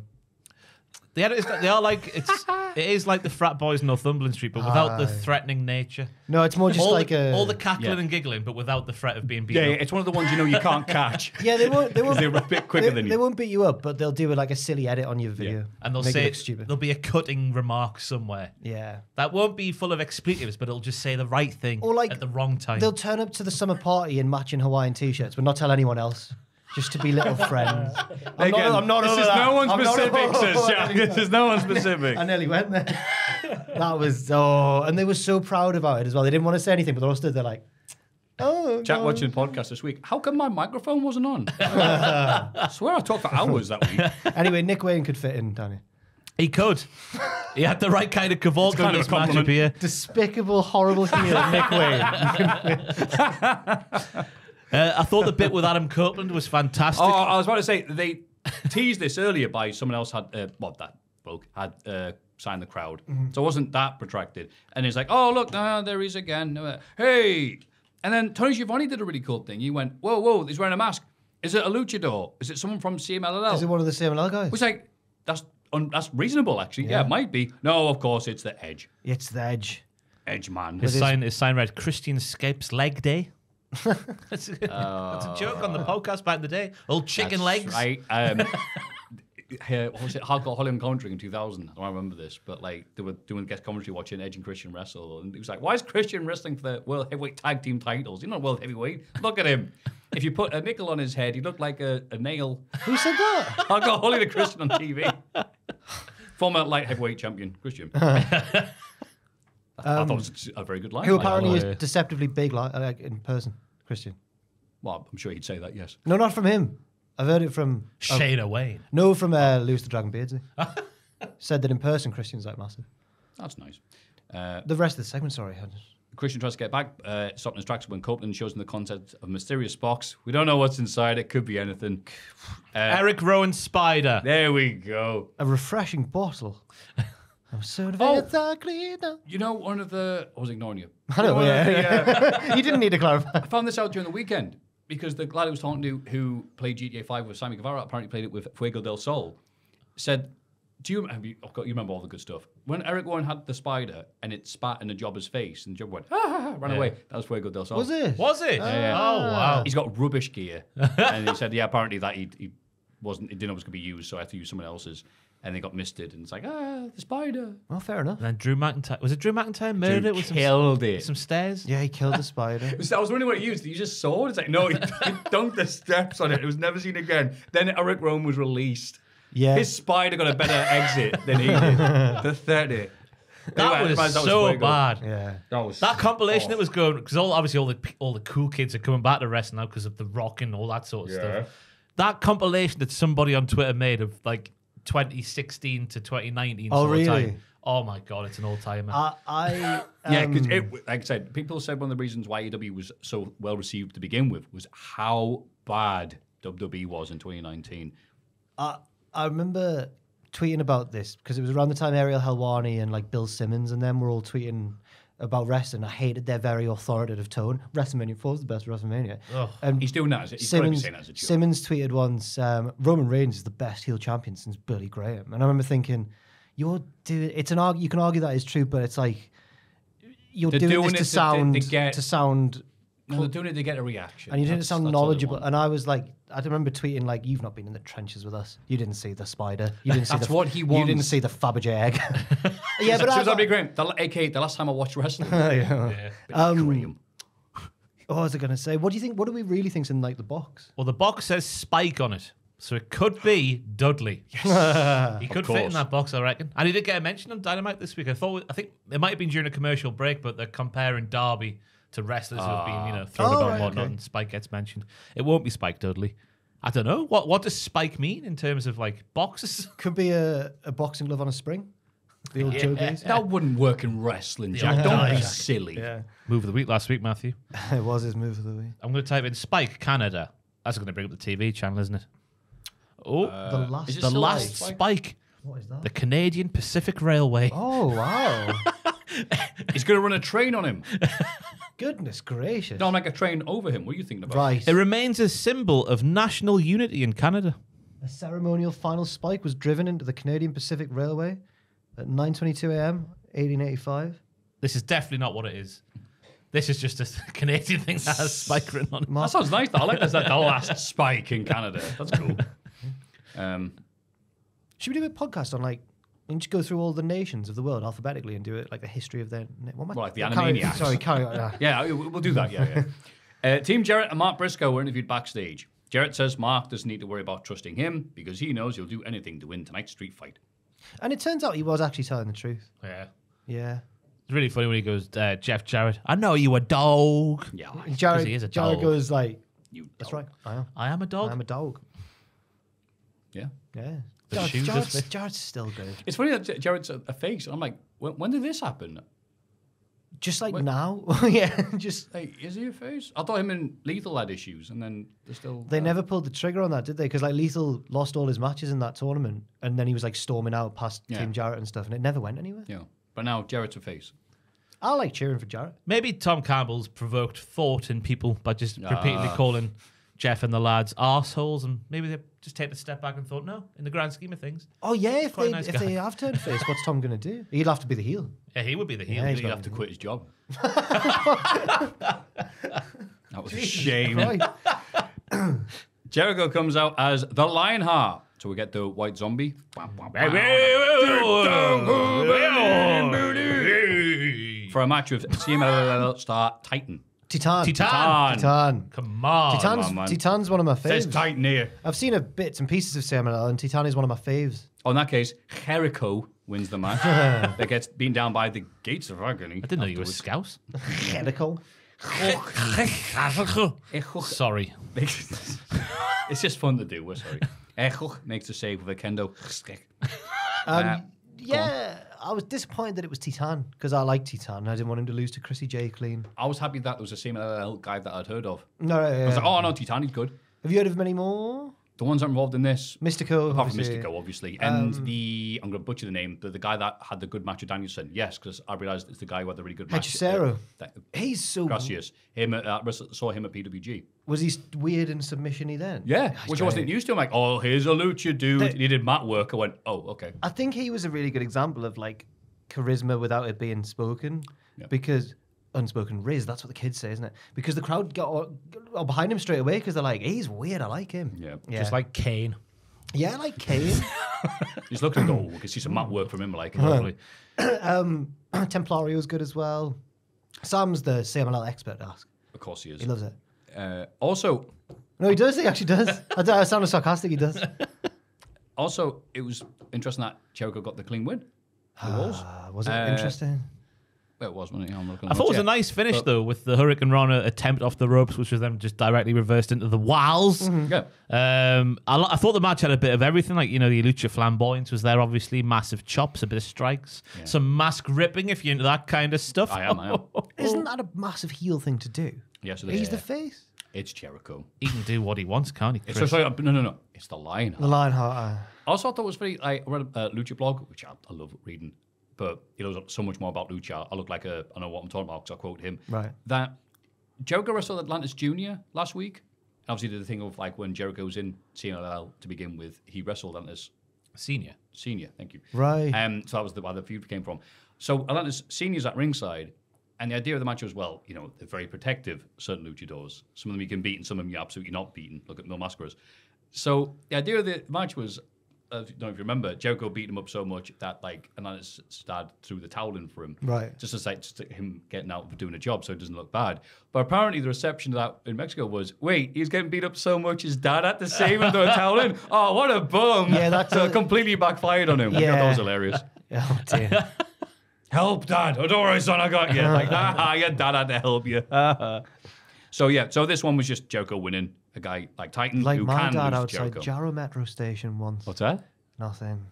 They, are, they are like it's [laughs] it is like the frat boys in Northumberland Street, but without the Aye. threatening nature. No, it's more just all, like the, a all the cackling Yeah. and giggling, but without the threat of being beaten. Yeah, yeah, up. it's one of the ones you know you can't catch. [laughs] yeah. They won't. They [laughs] won't. They're a bit quicker they, than they you. won't beat you up, but they'll do like a silly edit on your video, and they'll make say it look stupid. there'll be a cutting remark somewhere Yeah. that won't be full of expletives, but it'll just say the right thing Or like at the wrong time. They'll turn up to the summer party in matching Hawaiian t-shirts, but not tell anyone else. Just to be little [laughs] friends. I'm Again, not, I'm not this over is that. no one specific, over says. Jack. This is no one specific. I nearly went there. [laughs] that was oh, and they were so proud about it as well. They didn't want to say anything, but they're all stood there like, oh, Jack no. watching podcast this week. How come my microphone wasn't on? [laughs] I swear I talked for hours that week. Anyway, Nick Wayne could fit in, Danny. he could. he had the right kind of cavalcade kind in of this a matchup here. Despicable, horrible heel, Nick Wayne. Uh, I thought the bit with Adam Copeland was fantastic. Oh, I was about to say they teased this earlier by someone else had uh, well that bloke had uh, signed the crowd, so it wasn't that protracted. And he's like, "Oh look, there he is again. Uh, hey!" And then Tony Schiavone did a really cool thing. He went, "Whoa, whoa! He's wearing a mask. Is it a luchador? Is it someone from CMLL?" Is it one of the CMLL guys? Which like that's un- that's reasonable actually. Yeah. Yeah. it might be. No, of course it's the Edge. It's the Edge. Edge man. his sign, his sign read Christian Scapes Leg Day. That's, a, that's a joke on the podcast back in the day. Old chicken That's legs. Right. Um, [laughs] uh, what was it? Hardcore Holly and Country in 2000. I don't remember this, but like they were doing guest commentary watching Edge and Christian wrestle, and he was like, "Why is Christian wrestling for the World Heavyweight Tag Team titles? You're not World Heavyweight. Look at him. If you put a nickel on his head, he looked like a, a nail." Who said that? Hardcore Holly and Christian on TV. [laughs] Former light heavyweight champion Christian. [laughs] I thought it was a very good line. Who apparently is deceptively big like, like in person. Christian. Well, I'm sure he'd say that, yes. No, not from him. I've heard it from. oh, Shayna Wayne. no, from uh, Lewis the Dragon Beardsley. [laughs] Said that in person, Christian's like massive. That's nice. Uh, The rest of the segment, sorry. I just- Christian tries to get back, uh, stopping his tracks when Copeland shows him the content of a mysterious box. We don't know what's inside. It could be anything. Uh, Eric Rowan Spider. There we go. A refreshing bottle. I'm so Oh. ugly. You know, one of the. I was ignoring you. I know, One of yeah. the, uh, [laughs] you didn't need to clarify. I found this out during the weekend because the lad I was talking to who played GTA 5 with Sammy Guevara, apparently played it with Fuego del Sol, said, Do you, have you, oh God, you remember all the good stuff? When Eric Rowan had the spider and it spat in the jobber's face and the jobber went, ah, ran away, that was Fuego del Sol. Was it? Was it? yeah. Oh, wow. He's got rubbish gear. [laughs] and he said, Yeah, apparently that he, he wasn't, he didn't know it was going to be used, so I had to use someone else's. And they got misted, and it's like, ah, the spider. Well, fair enough. And then Drew McIntyre. Was it Drew McIntyre murdered it with some, killed it. some stairs? Yeah, he killed the spider. [laughs] So I was wondering what he used. He just saw it. It's like, no, he, he [laughs] dunked the steps on it. It was never seen again. Then Eric Rowan was released. Yeah. His spider got a better exit than he did. [laughs] The 30. That Anyway, was that so Fuego. bad. yeah. That was That compilation oh. that was going because all obviously all the all the cool kids are coming back to wrestling now because of the rock and all that sort of Yeah. stuff. That compilation that somebody on Twitter made of like 2016 to 2019. Oh, sort of time. really? Oh my god, it's an all timer. I, I Yeah, because um, like I said, people said one of the reasons why AEW was so well received to begin with was how bad WWE was in 2019. I, I remember tweeting about this because it was around the time Ariel Helwani and like Bill Simmons and them were all tweeting about wrestling. I hated their very authoritative tone. WrestleMania 4 is the best WrestleMania. And He's doing that. As, he's got to Simmons, saying that as a joke. Simmons tweeted once, um, Roman Reigns is the best heel champion since Billy Graham. And I remember thinking, you're doing, it's an arg- you can argue that is true, but it's like, you're doing, doing this it to to- to- to sound, get- to sound no, they're doing it to get a reaction. and you didn't sound that's all they knowledgeable. And I was like, I remember tweeting like, "You've not been in the trenches with us. You didn't see the spider. You didn't [laughs] see That's the, what he You didn't see the Fabergé egg." [laughs] [laughs] yeah, but so I, was Big Graham, the, aka the last time I watched wrestling. yeah. yeah. Um, Graham. what was I going to say? What do you think? What do we really think's in like the box? well, the box says Spike on it, so it could be Dudley. he could fit in that box, I reckon. And he did get a mention on Dynamite this week. I thought, I think it might have been during a commercial break, but they're comparing Darby to wrestlers who have been, you know, ah. thrown Oh, about right, and whatnot, okay. and Spike gets mentioned. It won't be Spike Dudley. I don't know. What what does Spike mean in terms of like boxes? [laughs] Could be a, a boxing glove on a spring. The old Joe days. That wouldn't work in wrestling, Jack. Don't be silly. Yeah, Move of the week last week, Matthew. [laughs] it was his move of the week. I'm going to type in Spike Canada. That's going to bring up the TV channel, isn't it? Oh, uh, the last. the still last Spike? Spike. what is that? The Canadian Pacific Railway. oh wow! [laughs] He's going to run a train on him. Goodness gracious! No, like a train over him. What are you thinking about? right. It remains a symbol of national unity in Canada. A ceremonial final spike was driven into the Canadian Pacific Railway at 9:22 a.m. 1885. This is definitely not what it is. This is just a [laughs] Canadian thing that has Spike written on it. That sounds nice. Though. I like that's the last spike in Canada. That's cool. [laughs] Um, Should we do a podcast on like and just go through all the nations of the world alphabetically and do it like the history of their na- what am I- Well, like the carry- Animaniacs. Sorry, carry on. yeah. [laughs] yeah, we- we'll do that. Yeah, yeah. [laughs] Uh, Team Jarrett and Mark Briscoe were interviewed backstage. Jarrett says Mark doesn't need to worry about trusting him because he knows he'll do anything to win tonight's street fight. And it turns out he was actually telling the truth. Yeah. Yeah. It's really funny when he goes, uh, Jeff Jarrett, I know you a dog. Yeah, And Jarrett, he is a Jarrett dog. goes like, you. "That's dog. right, I am. I am a dog. I'm a dog." Yeah. Yeah. The Jarrett, shoes Jarrett's, just- Jarrett's still good. It's funny that J- Jarrett's a, a face. I'm like, when, when did this happen? Just like What? now. [laughs] yeah. Just Like, is he a face? I thought him and Lethal had issues, and then they're still. they uh, never pulled the trigger on that, did they? Because like Lethal lost all his matches in that tournament, and then he was like storming out past Yeah. Team Jarrett and stuff, and it never went anywhere. Yeah, but now Jarrett's a face. I like cheering for Jarrett. Maybe Tom Campbell's provoked thought in people by just repeatedly Ah. calling Jeff and the lads arseholes, and maybe they just take a step back and thought, no, in the grand scheme of things, Oh yeah, if they nice if they have turned face, what's Tom gonna do? He'd have to be the heel. yeah, he would be the heel. Yeah, he's He'd have to quit his job. that was a shame. Jericho comes out as the Lionheart. So we get the white zombie. For a match with CMLL star Titan. Titan. Titan. Titan. Come on. Titan's, on, man. Titan's one of my Says faves. Titan here. I've seen a bits and pieces of CMLL, and Titan is one of my faves. Oh, in that case, Jericho wins the match. [laughs] that gets beaten down by the gates of agony. I didn't know you were afterwards. Scouse. Medical. Sorry. [laughs] it's just fun to do. We're sorry. [laughs] Echel makes a save with a kendo. Um, Uh, yeah, I was disappointed that it was Titan because I like Titan. I didn't want him to lose to Chrissy J. Clean. I was happy that there was the CMLL guy that I'd heard of. No, I was yeah. like, oh no, Titani's good. have you heard of many more? The ones that are involved in this, Místico, apart from obviously. Místico, obviously, and the I'm going to butcher the name, but the guy that had the good match with Danielson. Yes, because I realized it's the guy who had the really good match. Hechicero. Uh, He's so Gracias. Him, uh, saw him at PWG. Was he weird in submissiony then? Yeah, He's which I wasn't used to. I'm like, oh, here's a lucha dude. The- he did mat work. I went, oh, okay. I think he was a really good example of like charisma without it being spoken, Yeah. because unspoken riz. That's what the kids say, isn't it? Because the crowd got all, all behind him straight away because they're like, he's weird. I like him. Yeah. yeah. Just like Kane. yeah, I like Kane. [laughs] He's looking at oh, we can see some mat work from him. Like, Lovely. [clears throat] um, [clears throat] Templario's good as well. Sam's the CMLL expert. Ask. of course he is. He loves it. Uh, also, No, he does. He actually does. I, don't- I sounded sarcastic. He does. [laughs] also, it was interesting that Jericho got the clean win. The Walls. Uh, was it Uh, interesting? Well, it was, wasn't it? I'm looking I thought it was yeah. a nice finish But- though, with the hurricanrana attempt off the ropes, which was then just directly reversed into the walls. Yeah. Um, I, li- I thought the match had a bit of everything. Like you know, the Lucha flamboyance was there, obviously, massive chops, a bit of strikes, some mask ripping if you're into that kind of stuff. I am, I am. [laughs] Isn't that a massive heel thing to do? Yes, it He's the face. It's Jericho. he can do what he wants, can't he? It's Chris? sorry, no, no, no. It's the line. The Lionheart. Uh, Also, I thought it was very. I read a uh, Lucha blog, which I, I love reading, but he knows so much more about Lucha. I look like a. I know what I'm talking about because I quote him. Right. That Jericho wrestled Atlantis Jr. last week. And obviously, did the thing of like when Jericho was in CMLL to begin with, he wrestled Atlantis Senior. Senior. Thank you. Right. Um, so that was the, where the feud came from. So Atlantis Senior's at ringside, and the idea of the match was well, you know, they're very protective. Certain luchadors, some of them you can beat, and some of them you're absolutely not beaten. Look at Mil Mascaras. So the idea of the match was, I don't know if you remember, Jericho beat him up so much that like Atlantis dad threw the towel in for him, Right. Just to say just to him getting out for doing a job, so it doesn't look bad. But apparently the reception to that in Mexico was, wait, he's getting beat up so much, his dad had to save him, throw a towel in. [laughs] Oh, what a bum! Yeah, that's so a- completely backfired on him. Yeah. that was hilarious. [laughs] oh dear. [laughs] Help, Dad. Oh, don't worry, son, I got you. Like, ah, your dad had to help you. so, yeah, so this one was just Jericho winning a guy like Titan like who my can dad lose outside Jericho. Jarrow Metro Station once. What's that? Nothing.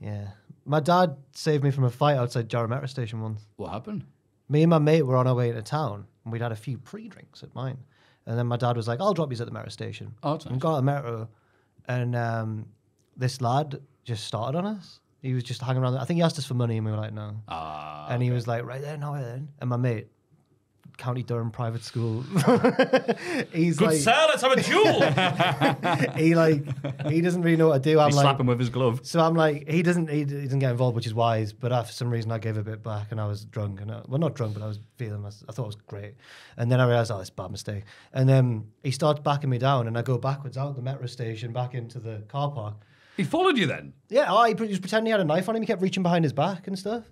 Yeah. My dad saved me from a fight outside Jarrow Metro Station once. What happened? Me and my mate were on our way into town, and we'd had a few pre-drinks at mine. And then my dad was like, "I'll drop you at the metro station." Oh, that's And nice. got at the metro, and um, this lad just started on us. He was just hanging around. I think he asked us for money, and we were like, "No." Ah, and he was like, "Right there, no, then." And my mate, County Durham private school, [laughs] he's Good like, sir, let's have a duel. [laughs] he like, he doesn't really know what to do. I'm he like, slapped him with his glove. so I'm like, he doesn't, he, he doesn't get involved, which is wise. But I, for some reason, I gave a bit back, and I was drunk, and I, well, not drunk, but I was feeling, I, I thought it was great. And then I realized, oh, it's a bad mistake. And then he starts backing me down, and I go backwards out the metro station, back into the car park. He followed you then? Yeah, oh, he, pre- he was pretending he had a knife on him. He kept reaching behind his back and stuff.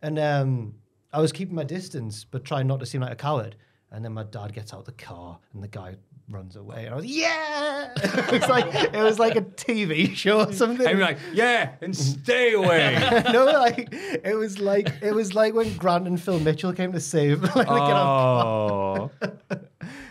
And um, I was keeping my distance, but trying not to seem like a coward. And then my dad gets out of the car, and the guy runs away. And I was, like, yeah! [laughs] it was like it was like a TV show or something. And you're like, yeah, and stay away. [laughs] no, like it was like it was like when Grant and Phil Mitchell came to save. [laughs] like, the kid on- oh.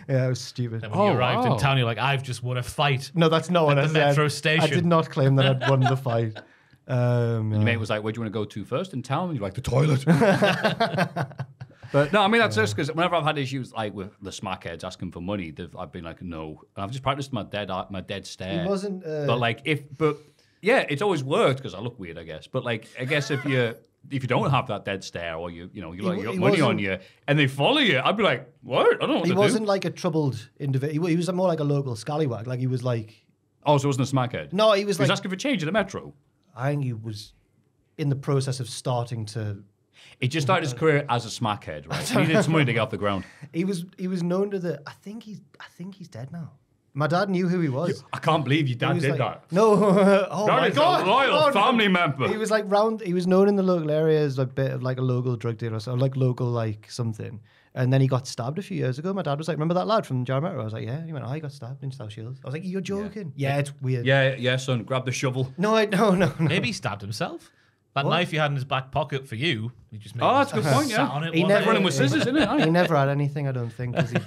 yeah, it was stupid. And when Oh, you arrived wow. in town, you're like, I've just won a fight. No, that's not what At I the said. metro I did not claim that I'd won the fight. Um, Your mate was like, where do you want to go to first in town? And you're like, the toilet. [laughs] but no, I mean, that's just because whenever I've had issues like with the smackheads asking for money, they've, I've been like, no. And I've just practiced my dead my dead stare. He wasn't. Uh, But like if but yeah, it's always worked because I look weird, I guess. But like I guess if you if you don't have that dead stare or you you know you, He like, you got money on you and they follow you, I'd be like, what? I don't know what he to wasn't do. like a troubled individual. He was more like a local scallywag. Like he was like. Oh, so it wasn't a smackhead. No, he was he was asking for change in the metro. I think he was in the process of starting to. He just started his career as a smackhead, right? He needed some money to get off the ground. [laughs] He was. He was known to the. I think he's. I think he's dead now. My dad knew who he was. I can't believe your dad did like- that. No, [laughs] oh That my is a loyal Oh, family member. He was like round. He was known in the local area as a bit of like a local drug dealer, or like local like something. And then he got stabbed a few years ago. My dad was like, "Remember that lad from Jarrow Metro?" I was like, "Yeah." He went, "Oh, he got stabbed in South Shields." I was like, "You're joking?" Yeah, it's weird. Yeah, yeah, son, grab the shovel. No, I, no, no, no. Maybe he stabbed himself. That knife he had in his back pocket for you, he just made Oh, that's a good point, yeah. on it He never- Running with scissors, isn't it? he never had anything, I don't think, because he,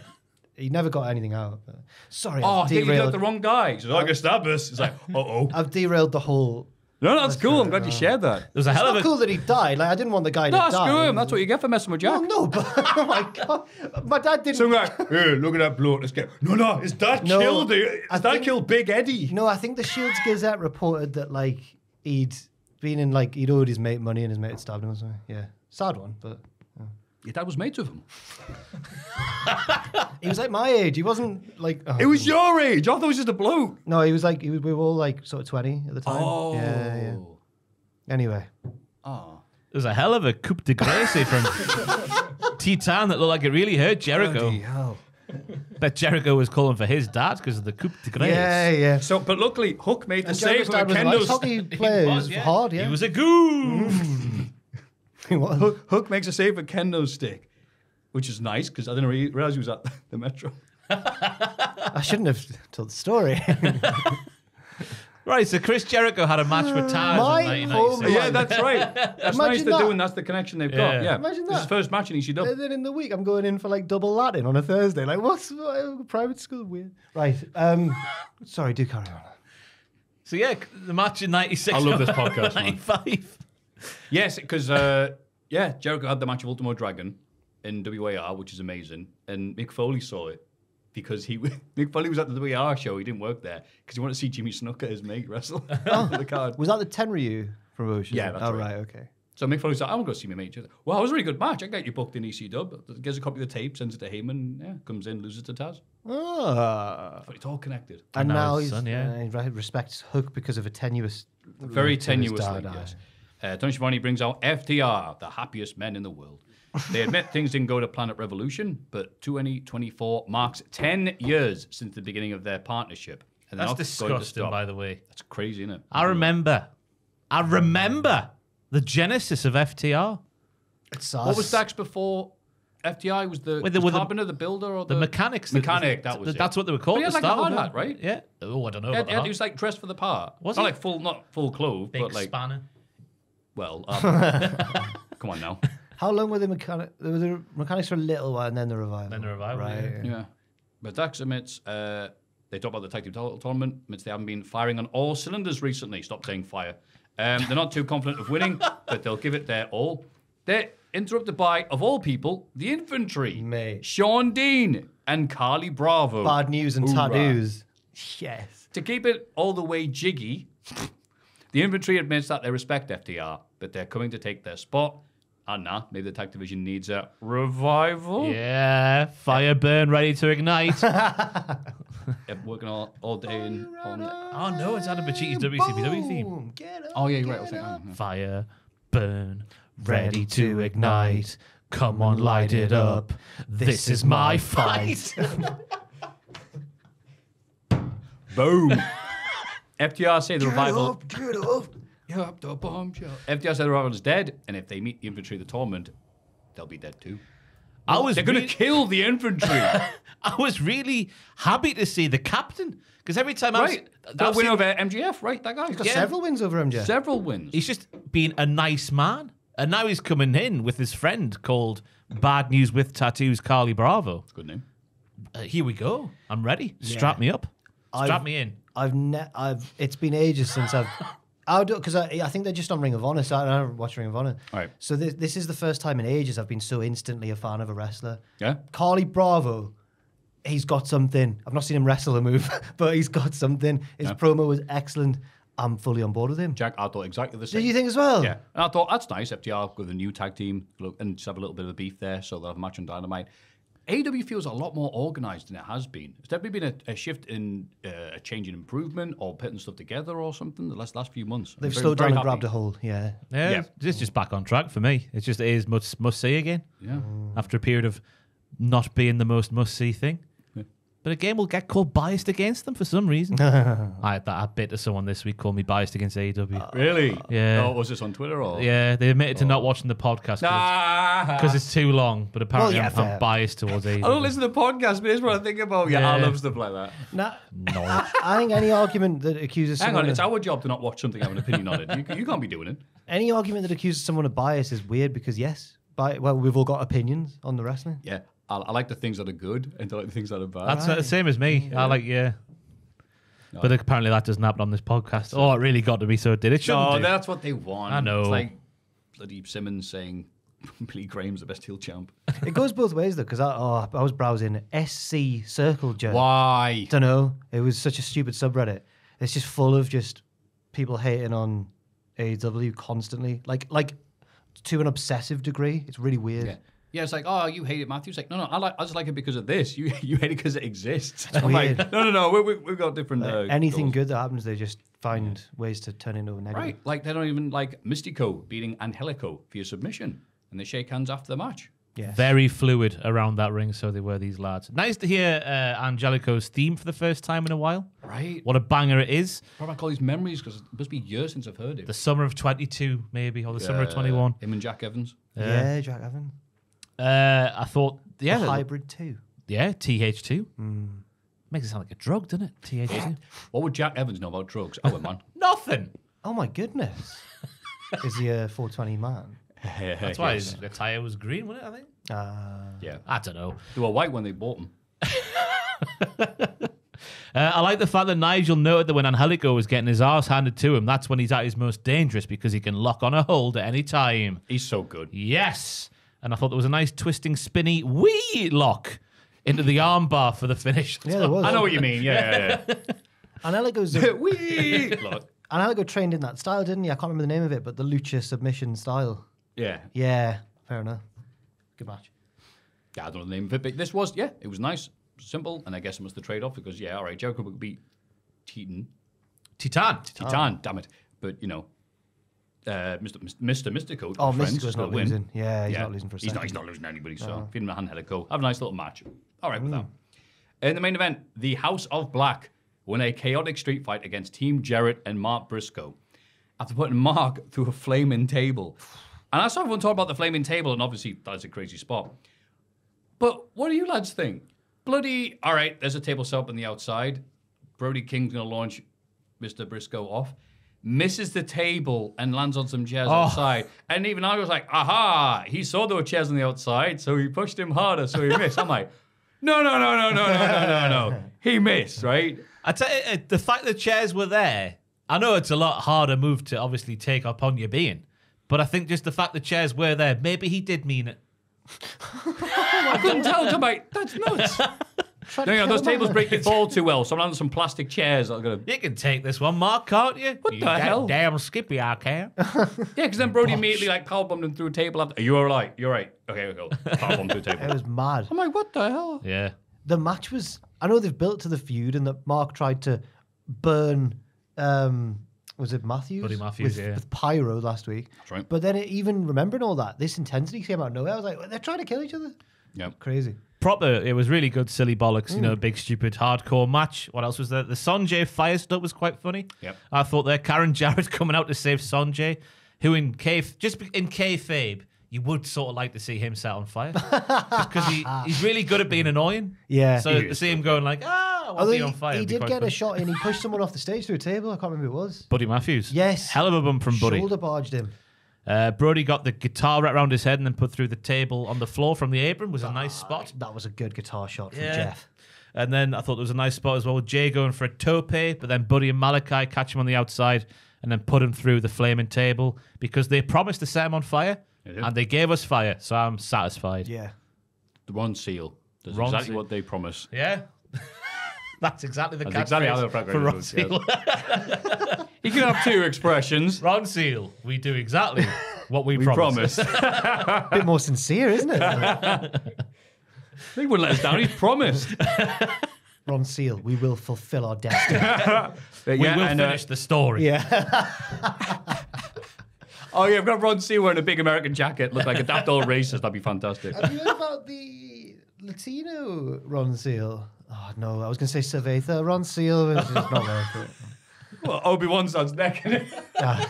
he never got anything out. Sorry, Oh, I I've think you got the wrong guy. He's like, I can stab us. It's like, uh oh. I've derailed the whole. No, no, that's cool. I'm glad you shared that. There was a It's hell of a cool that he died. Like I didn't want the guy No, to die. screw him. That's what you get for messing with Jack. No, no, but [laughs] oh my god, my dad didn't. Some guy, hey, look at that bloke. Let's get. No, no, his dad No, killed it. His I dad think- killed Big Eddie. No, I think the Shields Gazette reported that like he'd been in like he'd owed his mate money and his mate had stabbed him or something. Yeah, sad one, but Your dad was mates with him. he was like my age. He wasn't like. oh, It was your age. I thought it was just a bloke. No, he was like he was, we were all like sort of twenty at the time. Oh. Yeah, yeah. Anyway, ah. Oh. There was a hell of a coup de grace from [laughs] Titan that looked like it really hurt Jericho. Bloody hell. Bet Jericho was calling for his dad because of the coup de grace. Yeah, yeah. So, but luckily, Hook made the And save Jericho's from a dad was a kendo hockey stick. player. [laughs] He was, was yeah. hard, yeah. He was a goon. He was. Hook, Hook makes a save with kendo stick, which is nice because I didn't re- realize he was at the metro. I shouldn't have told the story. [laughs] right, so Chris Jericho had a match with Taz My in home 1996. yeah, that's right. [laughs] That's nice Imagine they're that. doing. That's the connection they've Yeah. got. Yeah, Imagine This is that. first match in ECW. and then in the week, I'm going in for like double Latin on a Thursday. Like, what's what, private school? Weird. Right. Um. [laughs] sorry. Do carry on. So yeah, the match in '96. I love this podcast, man. '95. Yes, because uh, yeah, Jericho had the match of Ultimo Dragon in WAR, which is amazing, and Mick Foley saw it because he [laughs] Mick Foley was at the WAR show. He didn't work there because he wanted to see Jimmy Snuka, as mate, [laughs] wrestle on the card. Was that the Tenryu promotion? Yeah, that's oh, right. right. Okay. So Mick Foley's like, I'm going to go see my mate. Like, Well, it was a really good match. I can get you booked in EC Dub. Gives a copy of the tape, sends it to him, and yeah, comes in, loses to Taz. Ah. But it's all connected. And now now his he's son, yeah. uh, he respects Hook because of a tenuous, Very link to his tenuous dad, link, aye. yes. Uh, Tony Schiavone brings out FTR, the happiest men in the world. They admit things didn't go to Planet Revolution, but 2024 marks 10 years since the beginning of their partnership. And they're That's not going to disgusting, stop. by the way. That's crazy, isn't it? I remember. I remember the genesis of FTR. It's What was us. Dax before FTR? Was the, Wait, the- was with the- Carpenter the builder or The the, mechanics. Mechanic, that was it. That's what they were called. But he at had the like a start, hard wasn't hat, it? right? Yeah. Oh, I don't know. Yeah, about yeah, that. he was like dressed for the part. Was not he? like full, not full clothes, Big but like spanner. Well. [laughs] um, come on now. How long were the mechanic? There were the mechanics for a little while, and then the revival. Then the revival, Right. yeah. Yeah. But Dax admits uh, they talk about the tag team tournament, admits they haven't been firing on all cylinders recently. Stop saying fire. Um, they're not too confident of winning, [laughs] but they'll give it their all. They're interrupted by, of all people, the infantry. Mate. Shawn Dean and Carlie Bravo. Bad news and Hoorah. tattoos. Yes. To keep it all the way jiggy, the infantry admits that they respect FTR, but they're coming to take their spot. And now, maybe the tag division needs a revival. Yeah, fire burn, ready to ignite. [laughs] [laughs] Yeah, Working all, all day and all night. oh no, it's Adam Paci's WCPW theme. Boom, get up, Oh, yeah, you're right. I was thinking, oh, yeah. Fire burn, ready to ignite. Come on, light it up. This is my fight. [laughs] Boom. FTR say the revival. Up, get up. Yeah, the bombshell. FTR say the revival is dead, and if they meet the infantry of the torment, they'll be dead too. I was They're going to kill the infantry. [laughs] I was really happy to see the captain because every time right. I've, That I've win seen- over MJF, right? That guy. Got Yeah. several wins over MJ. Several wins. he's just been a nice man, and now he's coming in with his friend called Bad News with Tattoos, Carlie Bravo. Good name. Uh, here we go. I'm ready. Strap me up. Strap I've- me in. I've ne- I've it's been ages since I've [laughs] I'll do because I, I think they're just on Ring of Honor. So I don't watch Ring of Honor. Right. So this this is the first time in ages I've been so instantly a fan of a wrestler. Yeah. Carlie Bravo, he's got something. I've not seen him wrestle a move, [laughs] but he's got something. His Yeah. promo was excellent. I'm fully on board with him. Jack, I thought exactly the same. Did you think as well? Yeah, and I thought that's nice. FTR with a new tag team, look, and just have a little bit of a beef there, so they'll have a match on Dynamite. AW feels a lot more organized than it has been. Has there been a, a shift in uh, a change in improvement or putting stuff together or something the last last few months? They've very- slowed very down and grabbed a hold. Yeah. Yeah, Yeah. it's just back on track for me. It's just it is must must see again Yeah, after a period of not being the most must see thing. But a game will get called biased against them for some reason. [laughs] I had that I bit to someone this week called me biased against AEW. Uh, really? Yeah. Oh, was this on Twitter or? yeah, they admitted to not oh. watching the podcast Nah. because it's too long, but apparently yeah, I'm, I'm biased towards AEW. [laughs] I don't listen to podcasts, but it's what I think about. Yeah, I love stuff like that. Nah, No. I, I think any argument that accuses Hang someone on, it's of, our job to not watch something and have an opinion on it. You, you can't be doing it. any argument that accuses someone of bias is weird because yes, bi- well we've all got opinions on the wrestling. Yeah, I, I like the things that are good and I like the things that are bad. That's the same as me. I like, yeah. But apparently that doesn't happen on this podcast. Oh, it really got to be so it did. It shouldn't no, do. that's what they want. I know. It's like bloody Simmons saying [laughs] Billy Graham's the best heel champ. It goes both ways though, because I, oh, I was browsing SC Circle Jerk. Why? Don't know. It was such a stupid subreddit. It's just full of just people hating on AEW constantly, like like to an obsessive degree. It's really weird. Yeah. Yeah, it's like, oh, you hate it, Matthew. It's like, no, no, I like, I just like it because of this. [laughs] You, you hate it because it exists. I'm like, no, no, no, we, we, we've got different. Like, uh, anything goals. good that happens, they just find ways to turn into a negative. right? Like they don't even like Místico beating Angelico via submission, and they shake hands after the match. Yeah. Very fluid around that ring, so they were these lads. Nice to hear uh, Angelico's theme for the first time in a while. Right. What a banger it is. What about all these memories? Because it must be years since I've heard it. The summer of 22, maybe, or the summer of Uh, 21. Him and Jack Evans. Yeah, Jack Evans. Uh, I thought, yeah, The hybrid too. yeah, TH2. Makes it sound like a drug, doesn't it? TH2. What would Jack Evans know about drugs? Oh, man. [laughs] Nothing. Oh my goodness. [laughs] Is he a 420 man? [laughs] That's why his attire was green, wasn't it? I think. Uh, Yeah. I don't know. They were white when they bought them. Uh, I like the fact that Nigel noted that when Angelico was getting his ass handed to him, that's when he's at his most dangerous because he can lock on a hold at any time. He's so good. Yes. And I thought there was a nice twisting, spinny wee lock into the armbar for the finish. yeah, there was. I know what you mean. Yeah, yeah, Angelico's yeah. [laughs] [laughs] Wee! Look. Angelico trained in that style, didn't he? I can't remember the name of it, but the lucha submission style. Yeah. Yeah, fair enough. Good match. Yeah, I don't know the name of it, but this was, yeah, it was nice, simple, and I guess it was the trade off because, yeah, all right, Jericho would beat Teton, Titan. Titan, damn it. But, you know, uh, Mr. Mr. Místico, Oh, Místico's not win. losing. Yeah, he's not losing for a he's not, he's not losing anybody, so feed him a hand, had a go. Have a nice little match. All right with that. In the main event, the House of Black won a chaotic street fight against Team Jarrett and Mark Briscoe after putting Mark [laughs] through a flaming table. And I saw everyone talk about the flaming table, and obviously that's a crazy spot. But what do you lads think? Bloody, all right, there's a table set up on the outside. Brody King's going to launch Mr. Briscoe off. Misses the table and lands on some chairs outside. And even I was like, aha, he saw there were chairs on the outside, so he pushed him harder, so he [laughs] missed. I'm like, no, no, no, no, no, no, no, no, no. He missed, right? I tell you, uh, the fact that chairs were there, I know it's a lot harder move to obviously take upon your being, but I think just the fact the chairs were there, maybe he did mean it. [laughs] I couldn't tell to mate. That's nuts. [laughs] no, no, those tables break your fall too well, so I'm on some plastic chairs that are going to. You can take this one, Mark, can't you? What the hell? Damn Skippy, I can. [laughs] Yeah, because then Brody immediately like powerbombed him through a table. After, Are you all right? You're right. Okay, we go. Powerbombed through a [laughs] It table. was mad. I'm like, what the hell? yeah. The match was. I know they've built to the feud and that Mark tried to burn. um was it Matthews? Buddy Matthews, with, yeah. with pyro last week. That's right. But then it, even remembering all that, this intensity came out of nowhere. I was like, they're trying to kill each other. Yep. Crazy. Proper, it was really good, silly bollocks, you know, big, stupid, hardcore match. What else was there? The Sonjay fire stuff was quite funny. Yep. I thought there, Karen Jarrett [laughs] coming out to save Sonjay, who in K, just in kayfabe, you would sort of like to see him set on fire. Because he, [laughs] he's really good at being annoying. Yeah. So to see him going like, ah, I want Although be he, on fire. he would be did quite get fun. a shot in. He pushed someone off the stage through a table. I can't remember who it was. Buddy Matthews. Yes. Hell of a bump from Buddy. Shoulder barged him. Uh, Brody got the guitar wrapped around his head and then put through the table on the floor from the apron. Was a nice spot. That was a good guitar shot from Yeah. Jeff. And then I thought there was a nice spot as well with Jay going for a tope, but then Buddy and Malakai catch him on the outside and then put him through the flaming table because they promised to set him on fire did. and they gave us fire. So I'm satisfied. Yeah. The one Seal. That's Ron exactly Seal. what they promise. Yeah. [laughs] [laughs] That's exactly the That's exactly how catchphrase the for Ron goes, Seal. [laughs] You can have two expressions. Ronseal, we do exactly what we, We promised. promised. [laughs] bit more sincere, isn't it? he wouldn't let us down. He promised. Ronseal, we will fulfill our destiny. But We yeah, will and, uh, finish the story. yeah. oh yeah, I've got Ronseal wearing a big American jacket. Look like a daft old racist. That'd be fantastic. Have you heard about the Latino Ronseal? Oh no, I was going to say Cerveza, Ronseal, but it's just not worth it. Well, Obi Wan sounds neck. it's Ah,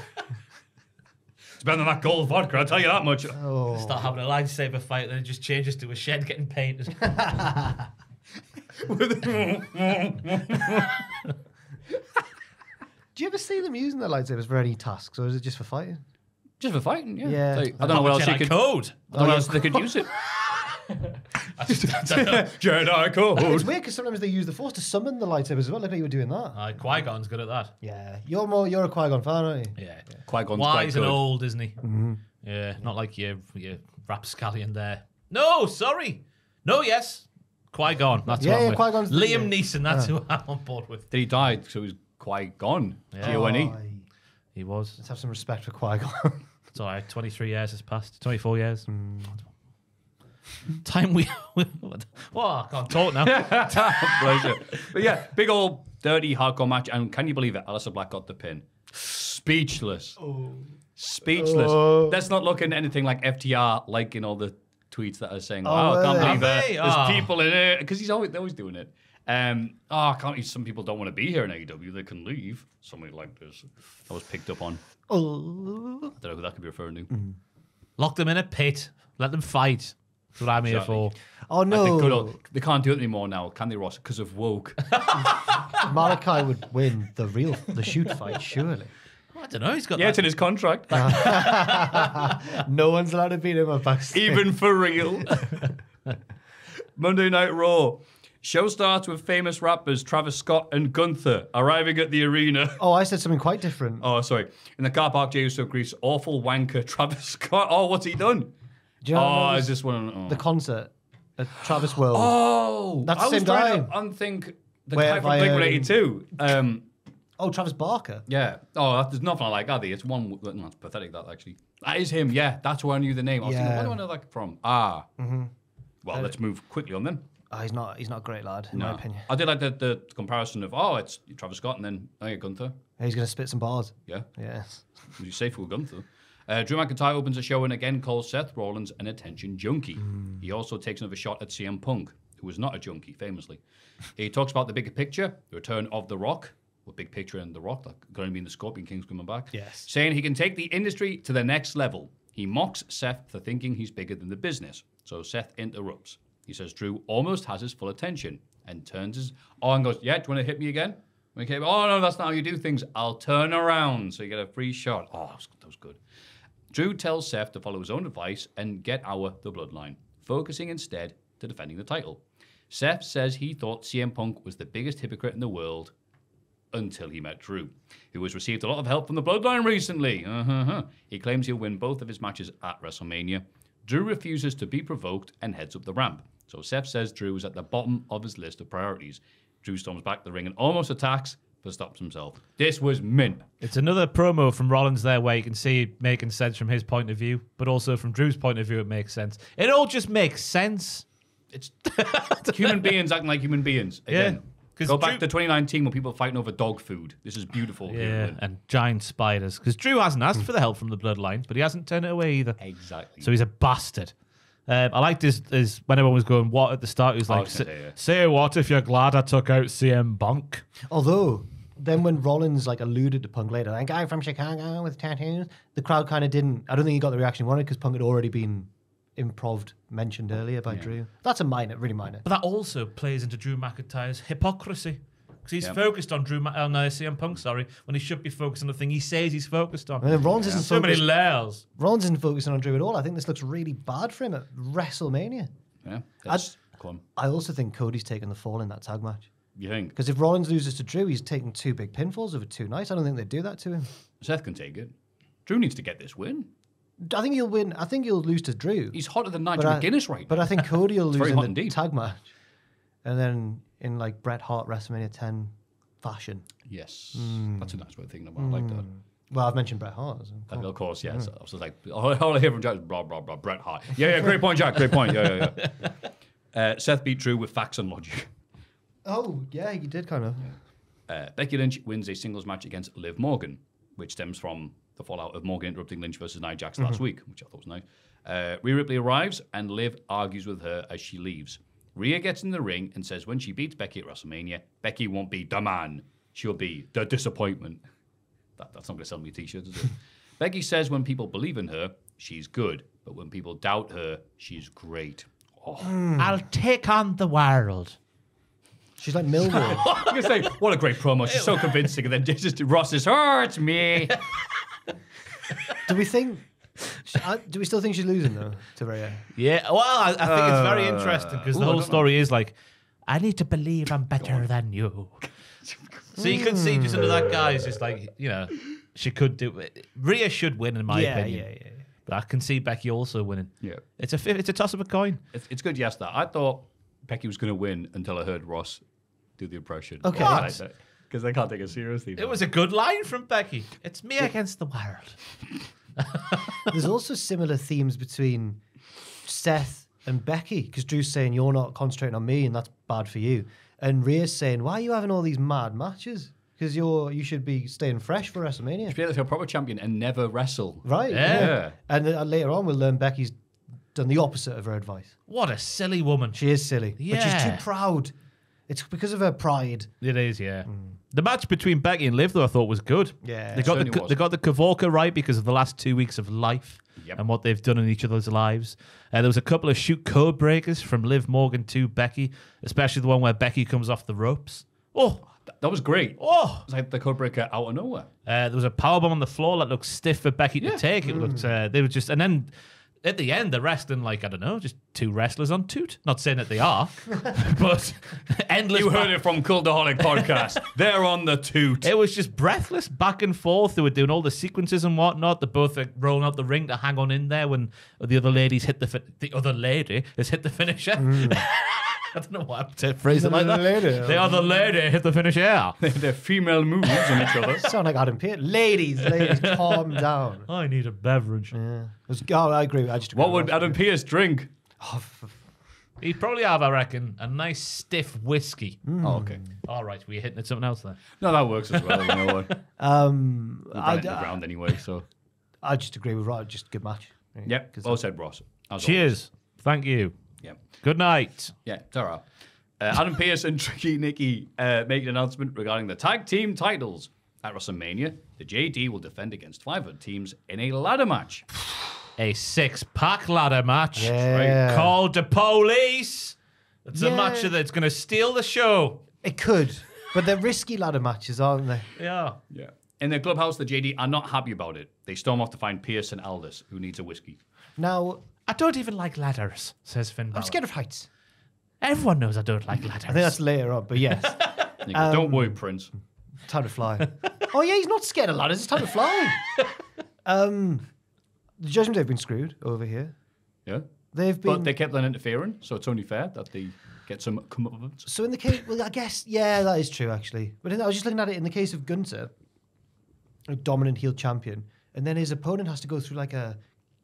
better than that gold vodka. I'll tell you that much. oh. Start having a lightsaber fight, then it just changes to a shed getting painted. [laughs] Do you ever see them using their lightsabers for any tasks, or is it just for fighting? Just for fighting, yeah. Yeah. Like, I don't know what else you Jedi could. code. I don't know what else they could use it. [laughs] [laughs] Jedi code. It's weird because sometimes they use the Force to summon the lightsabers as well. Like you were doing that. Uh, Qui Gon's good at that. Yeah, you're more you're a Qui Gon fan, aren't you? Yeah. Qui Gon's quite Wise and good. old, isn't he? Yeah, not like your your rapscallion there. No, sorry. No, yes. Qui Gon. That's Yeah, what I'm yeah. Qui-Gon's the- Liam Neeson. That's who [laughs] I'm on board with. Did he die? So he was quite gone. Yeah. G O N E. He was. Let's have some respect for Qui Gon. [laughs] It's all right. 23 years has passed. 24 years. Time we. [laughs] well, I can't talk now. [laughs] Bless you. But yeah, big old dirty hardcore match. And can you believe it? Aleister Black got the pin. Speechless. Speechless. Oh. That's not looking anything like FTR liking all the tweets that are saying, Oh, oh, I can't really? believe Have they? there's Oh. people in it. Because he's always, they're always doing it. Um, oh, I can't. Some people don't want to be here in AEW. They can leave. Something like this. I was picked up on. oh. I don't know who that could be referring to. Lock them in a pit. Let them fight. That's what I'm here for. Oh I think good no, old, they can't do it anymore now, can they, Ross? Because of woke. [laughs] Malakai would win the real the shoot fight, surely. I don't know. He's got yeah, that. it's in his contract. [laughs] No one's allowed to beat him up backstage. even for real. [laughs] Monday Night Raw. Show starts with famous rappers Travis Scott and Gunther arriving at the arena. Oh, I said something quite different. Oh, sorry. In the car park, Jey Uso greets awful wanker Travis Scott. Oh, what's he done? Do you know Oh, is was this one? Oh, the concert at Travis World? oh That's I the was same trying to unthink the Where guy have from I, Blink um, 182. Um, Oh, Travis Barker. yeah. Oh, that- there's nothing I like that. It's one. No, it's pathetic. That actually. That is him. Yeah, that's where I knew the name. I was thinking, Yeah. where do I know that from? Ah. Well, let's move quickly on then. Oh, he's not. He's not a great lad, in my No. opinion. I did like the, the comparison of oh, it's Travis Scott and then oh yeah, Gunther. He's gonna spit some bars. Yeah, Yes. you safe with Gunther? Uh, Drew McIntyre opens the show and again calls Seth Rollins an attention junkie. He also takes another shot at CM Punk, who was not a junkie, famously. he talks about the bigger picture, the return of The Rock, with big picture and The Rock, that going to mean the Scorpion King's coming back. Yes. Saying he can take the industry to the next level. He mocks Seth for thinking he's bigger than the business. So Seth interrupts. He says Drew almost has his full attention and turns his oh and goes, Yeah, do you want to hit me again? Okay, oh no, that's not how you do things. I'll turn around. So you get a free shot. Oh, that was good. Drew tells Seth to follow his own advice and get our the bloodline, focusing instead to defending the title. Seth says he thought CM Punk was the biggest hypocrite in the world until he met Drew, who has received a lot of help from the bloodline recently. Uh-huh. He claims he'll win both of his matches at WrestleMania. Drew refuses to be provoked and heads up the ramp. So Seth says Drew is at the bottom of his list of priorities. Drew storms back the ring and almost attacks, but stops himself. This was mint. It's another promo from Rollins there where you can see it making sense from his point of view, but also from Drew's point of view, it makes sense. It all just makes sense. It's [laughs] human beings acting like human beings. Again. 'cause Go back to 2019 when people were fighting over dog food. This is beautiful. Yeah, England. and giant spiders. Because Drew hasn't asked for the help from the bloodline, but he hasn't turned it away either. Exactly. So he's a bastard. Um, I liked his, his when everyone was going what at the start. He was like, was "Say- say, yeah. "Say what if you're glad I took out CM Punk." Although, then when Rollins like alluded to Punk later, that guy from Chicago with tattoos, the crowd kind of didn't. I don't think he got the reaction he wanted because Punk had already been improved mentioned earlier by Drew. That's a minor, really minor. But that also plays into Drew McIntyre's hypocrisy because he's Yeah. focused on Drew. Ma- oh, no, CM Punk. Sorry, when he should be focused on the thing he says he's focused on. And then Rollins isn't so many focused. layers. Rollins isn't focusing on Drew at all. I think this looks really bad for him at WrestleMania. yeah. That's, come on. I also think Cody's taken the fall in that tag match. You think? Because if Rollins loses to Drew, he's taking two big pinfalls over two nights. I don't think they'd do that to him. Seth can take it. Drew needs to get this win. I think he'll win. I think he'll lose to Drew. He's hotter than Nigel But I- McGuinness right But now. I think [laughs] Cody will lose in the indeed. tag match, and then in like Bret Hart WrestleMania 10 fashion. Yes. Hmm. That's a nice way of thinking about it. I like that. Well, I've mentioned Bret Hart. so- And of course, yes. I was like, all [laughs] all I hear from Jack is blah, blah, blah, Bret Hart. Yeah, yeah, great point, Jack. Great point. Yeah, yeah, yeah. [laughs] Uh, Seth beat Drew with facts and logic. Oh yeah, you did kind of. Uh, Becky Lynch wins a singles match against Liv Morgan, which stems from the fallout of Morgan interrupting Lynch versus Nia Jax last week, which I thought was nice. Uh, Rhea Ripley arrives and Liv argues with her as she leaves. Rhea gets in the ring and says when she beats Becky at WrestleMania, Becky won't be the man. She'll be the disappointment. That, that's not going to sell me a t-shirt, is it? [laughs] Becky says when people believe in her, she's good. But when people doubt her, she's great. Oh. I'll take on the world. She's like Millwall. [laughs] I was gonna say, what a great promo. She's so convincing. And then just Ross says, oh, it's me. do we think? uh, Do we still think she's losing though to Rhea? Yeah, well, I, I think it's very Uh, interesting because the whole don't know. story is like, I need to believe I'm better than you. [laughs] so you could see just under that guy is just like, you know, she could do it. Rhea should win, in my Yeah, opinion. yeah, yeah, yeah. But I can see Becky also winning. Yeah. It's a fi- it's a toss of a coin. It's, it's good, yes, that. I thought Becky was going to win until I heard Ross do the impression. Okay. Because they can't take it seriously. It was a good line from Becky. It's me against the world. [laughs] There's also similar themes between Seth and Becky because Drew's saying you're not concentrating on me and that's bad for you, and Rhea's saying why are you having all these mad matches? Because you're you should be staying fresh for WrestleMania, You should be like a proper champion and never wrestle. right? Yeah. And then uh, later on we'll learn Becky's done the opposite of her advice. What a silly woman. She is silly, but she's too proud. It's because of her pride. It is, yeah. The match between Becky and Liv, though, I thought was good. Yeah. they got the was. they got the Kavorka right because of the last two weeks of life Yep. and what they've done in each other's lives. Uh, there was a couple of shoot code breakers from Liv Morgan to Becky, especially the one where Becky comes off the ropes. Oh, That, that was great. oh! It's like the code breaker out of nowhere. Uh, there was a powerbomb on the floor that looked stiff for Becky to take. It looked uh, they were just and then. At the end, they're wrestling like I don't know, just two wrestlers on toot. Not saying that they are, [laughs] but [laughs] endless. You heard it from Cultaholic Podcast. [laughs] They're on the toot. It was just breathless back and forth. They were doing all the sequences and whatnot. They're both are rolling out the ring to hang on in there when the other ladies hit the the other lady has hit the finisher. Mm. I don't know why I'm to phrase it like that. lady. The other lady hit the finisher. They're female moves on each other. [laughs] Sound like Adam Pearce. Ladies, ladies, [laughs] calm down. I need a beverage. Yeah. It was, oh, I agree. I just agree What would Ross. Adam Pearce drink? He'd probably have, I reckon, a nice stiff whiskey. Oh, okay. All right, we're hitting at something else there. No, that works as well. You know what? [laughs] Um, I, run it in the ground anyway, so. I just agree with Ross. Just good match. Yep. 'Cause Well said, Ross. As Cheers. Thank you. Always. Yep. Good night. Yeah, Tara. Uh, Adam Pearce and [laughs] Tricky Nikki uh, make an announcement regarding the tag team titles. At WrestleMania, the JD will defend against five other teams in a ladder match. [sighs] A six pack ladder match. Yeah. Called the police. It's a Yeah. match that's going to steal the show. It could, but they're risky ladder matches, aren't they? Yeah. Yeah. In the clubhouse, the JD are not happy about it. They storm off to find Pearce and Aldis, who needs a whiskey. Now, I don't even like ladders, says Finn I'm scared of heights. Everyone knows I don't like ladders. I think that's later on, but yes, [laughs] And you Don't worry, Prince. time to fly. oh yeah, he's not scared of ladders. It's time to fly. [laughs] um, the Judgment Day have been screwed over here. Yeah. They've been But they kept on interfering, so it's only fair that they get some comeuppance. So in the case, well, I guess yeah, that is true actually. But in, I was just looking at it in the case of Gunther, a dominant heel champion, and then his opponent has to go through like a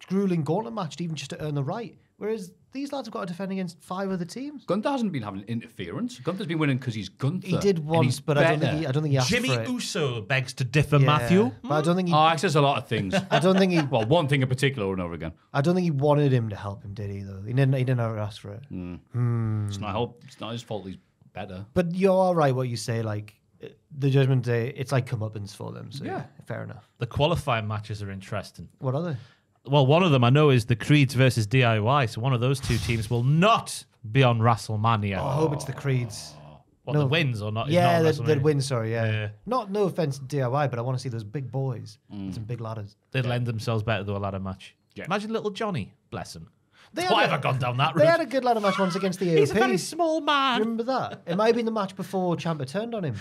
grueling gauntlet match even just to earn the right. Whereas these lads have got to defend against five other teams. Gunther hasn't been having interference. Gunther's been winning because he's Gunther. He did once, he's but I don't think he, I don't think he asked Jimmy for it. Uso begs to differ, Yeah, Matthew. but I don't think he. Oh, access a lot of things. [laughs] I don't think he. [laughs] well, one thing in particular over and over again. I don't think he wanted him to help him, did he? Though he didn't. He didn't ever ask for it. It's not help. It's not his fault. He's better. But you're right. What you say, like uh, the Judgment Day, it's like comeuppance for them. So yeah, Yeah. fair enough. The qualifying matches are interesting. What are they? Well, one of them I know is the Creeds versus DIY. So one of those two teams will not be on WrestleMania. Oh, I hope it's the Creeds. what no. the wins or not? Yeah, not that, on that win. Sorry, yeah. Yeah. Not no offense to DIY, but I want to see those big boys and mm. some big ladders. They'd lend themselves better to a ladder match. Yeah. Imagine little Johnny, bless him. They Why had have a- I gone down that They had a good ladder match once against the AOP. He's a very small man. Remember that? It might have been the match before Ciampa turned on him.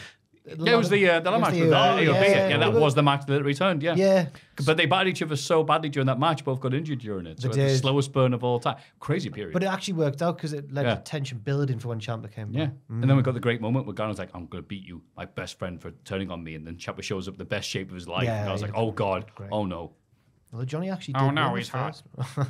Yeah, it was the uh, the match against with the uh, AOP. AOP. Yeah, that was the match that returned. Yeah. Yeah. But they battled each other so badly during that match. Both got injured during it. So it was the slowest burn of all time. Crazy period. But it actually worked out because it led Yeah. to tension building for when Ciampa came. yeah. back. And then we got the great moment where Garner's like, I'm going to beat you, my best friend, for turning on me. And then Ciampa shows up the best shape of his life. Yeah, and I was he like, oh, God. great. Oh, no. Well, Johnny actually. Oh, did no, he's the first. [laughs]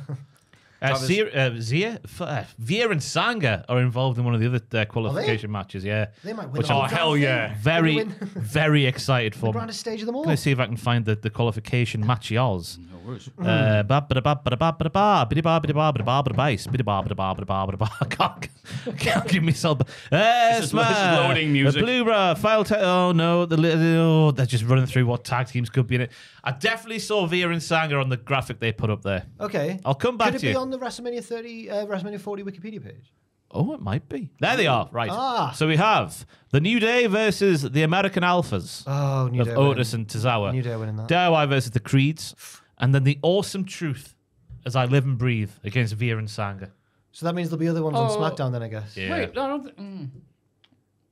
Uh, Zia, uh, Zia, uh, Veer and Sanga are involved in one of the other uh, qualification matches. Yeah, They might win Which the I'm whole damn hell yeah. very, very excited for. The I'm grandest stage of them all. Let's see if I can find the, the qualification matches. No worries. Uh, ba ba da ba ba da ba ba da ba biddy ba biddy ba ba da ba ba ba biddy ba ba ba ba ba ba ba. I can't, I can't give myself. Uh, This is- this is loading music. The Blue Bra file. Ta- oh no, the li- oh, they're just running through what tag teams could be in it. I definitely saw Veer and Sanga on the graphic they put up there. Okay. I'll come back Could it to be you. on the WrestleMania 30, uh, WrestleMania 40 Wikipedia page? Oh, it might be. There they are. Right. Ah. So we have the New Day versus the American Alphas Oh, New of Day. Otis winning. and Tozawa. New Day winning that. DIY versus the Creeds, and then the Awesome Truth as I live and breathe against Veer and Sanga. So that means there'll be other ones on Oh. SmackDown then, I guess. Yeah. Wait, no, I don't. Th- mm.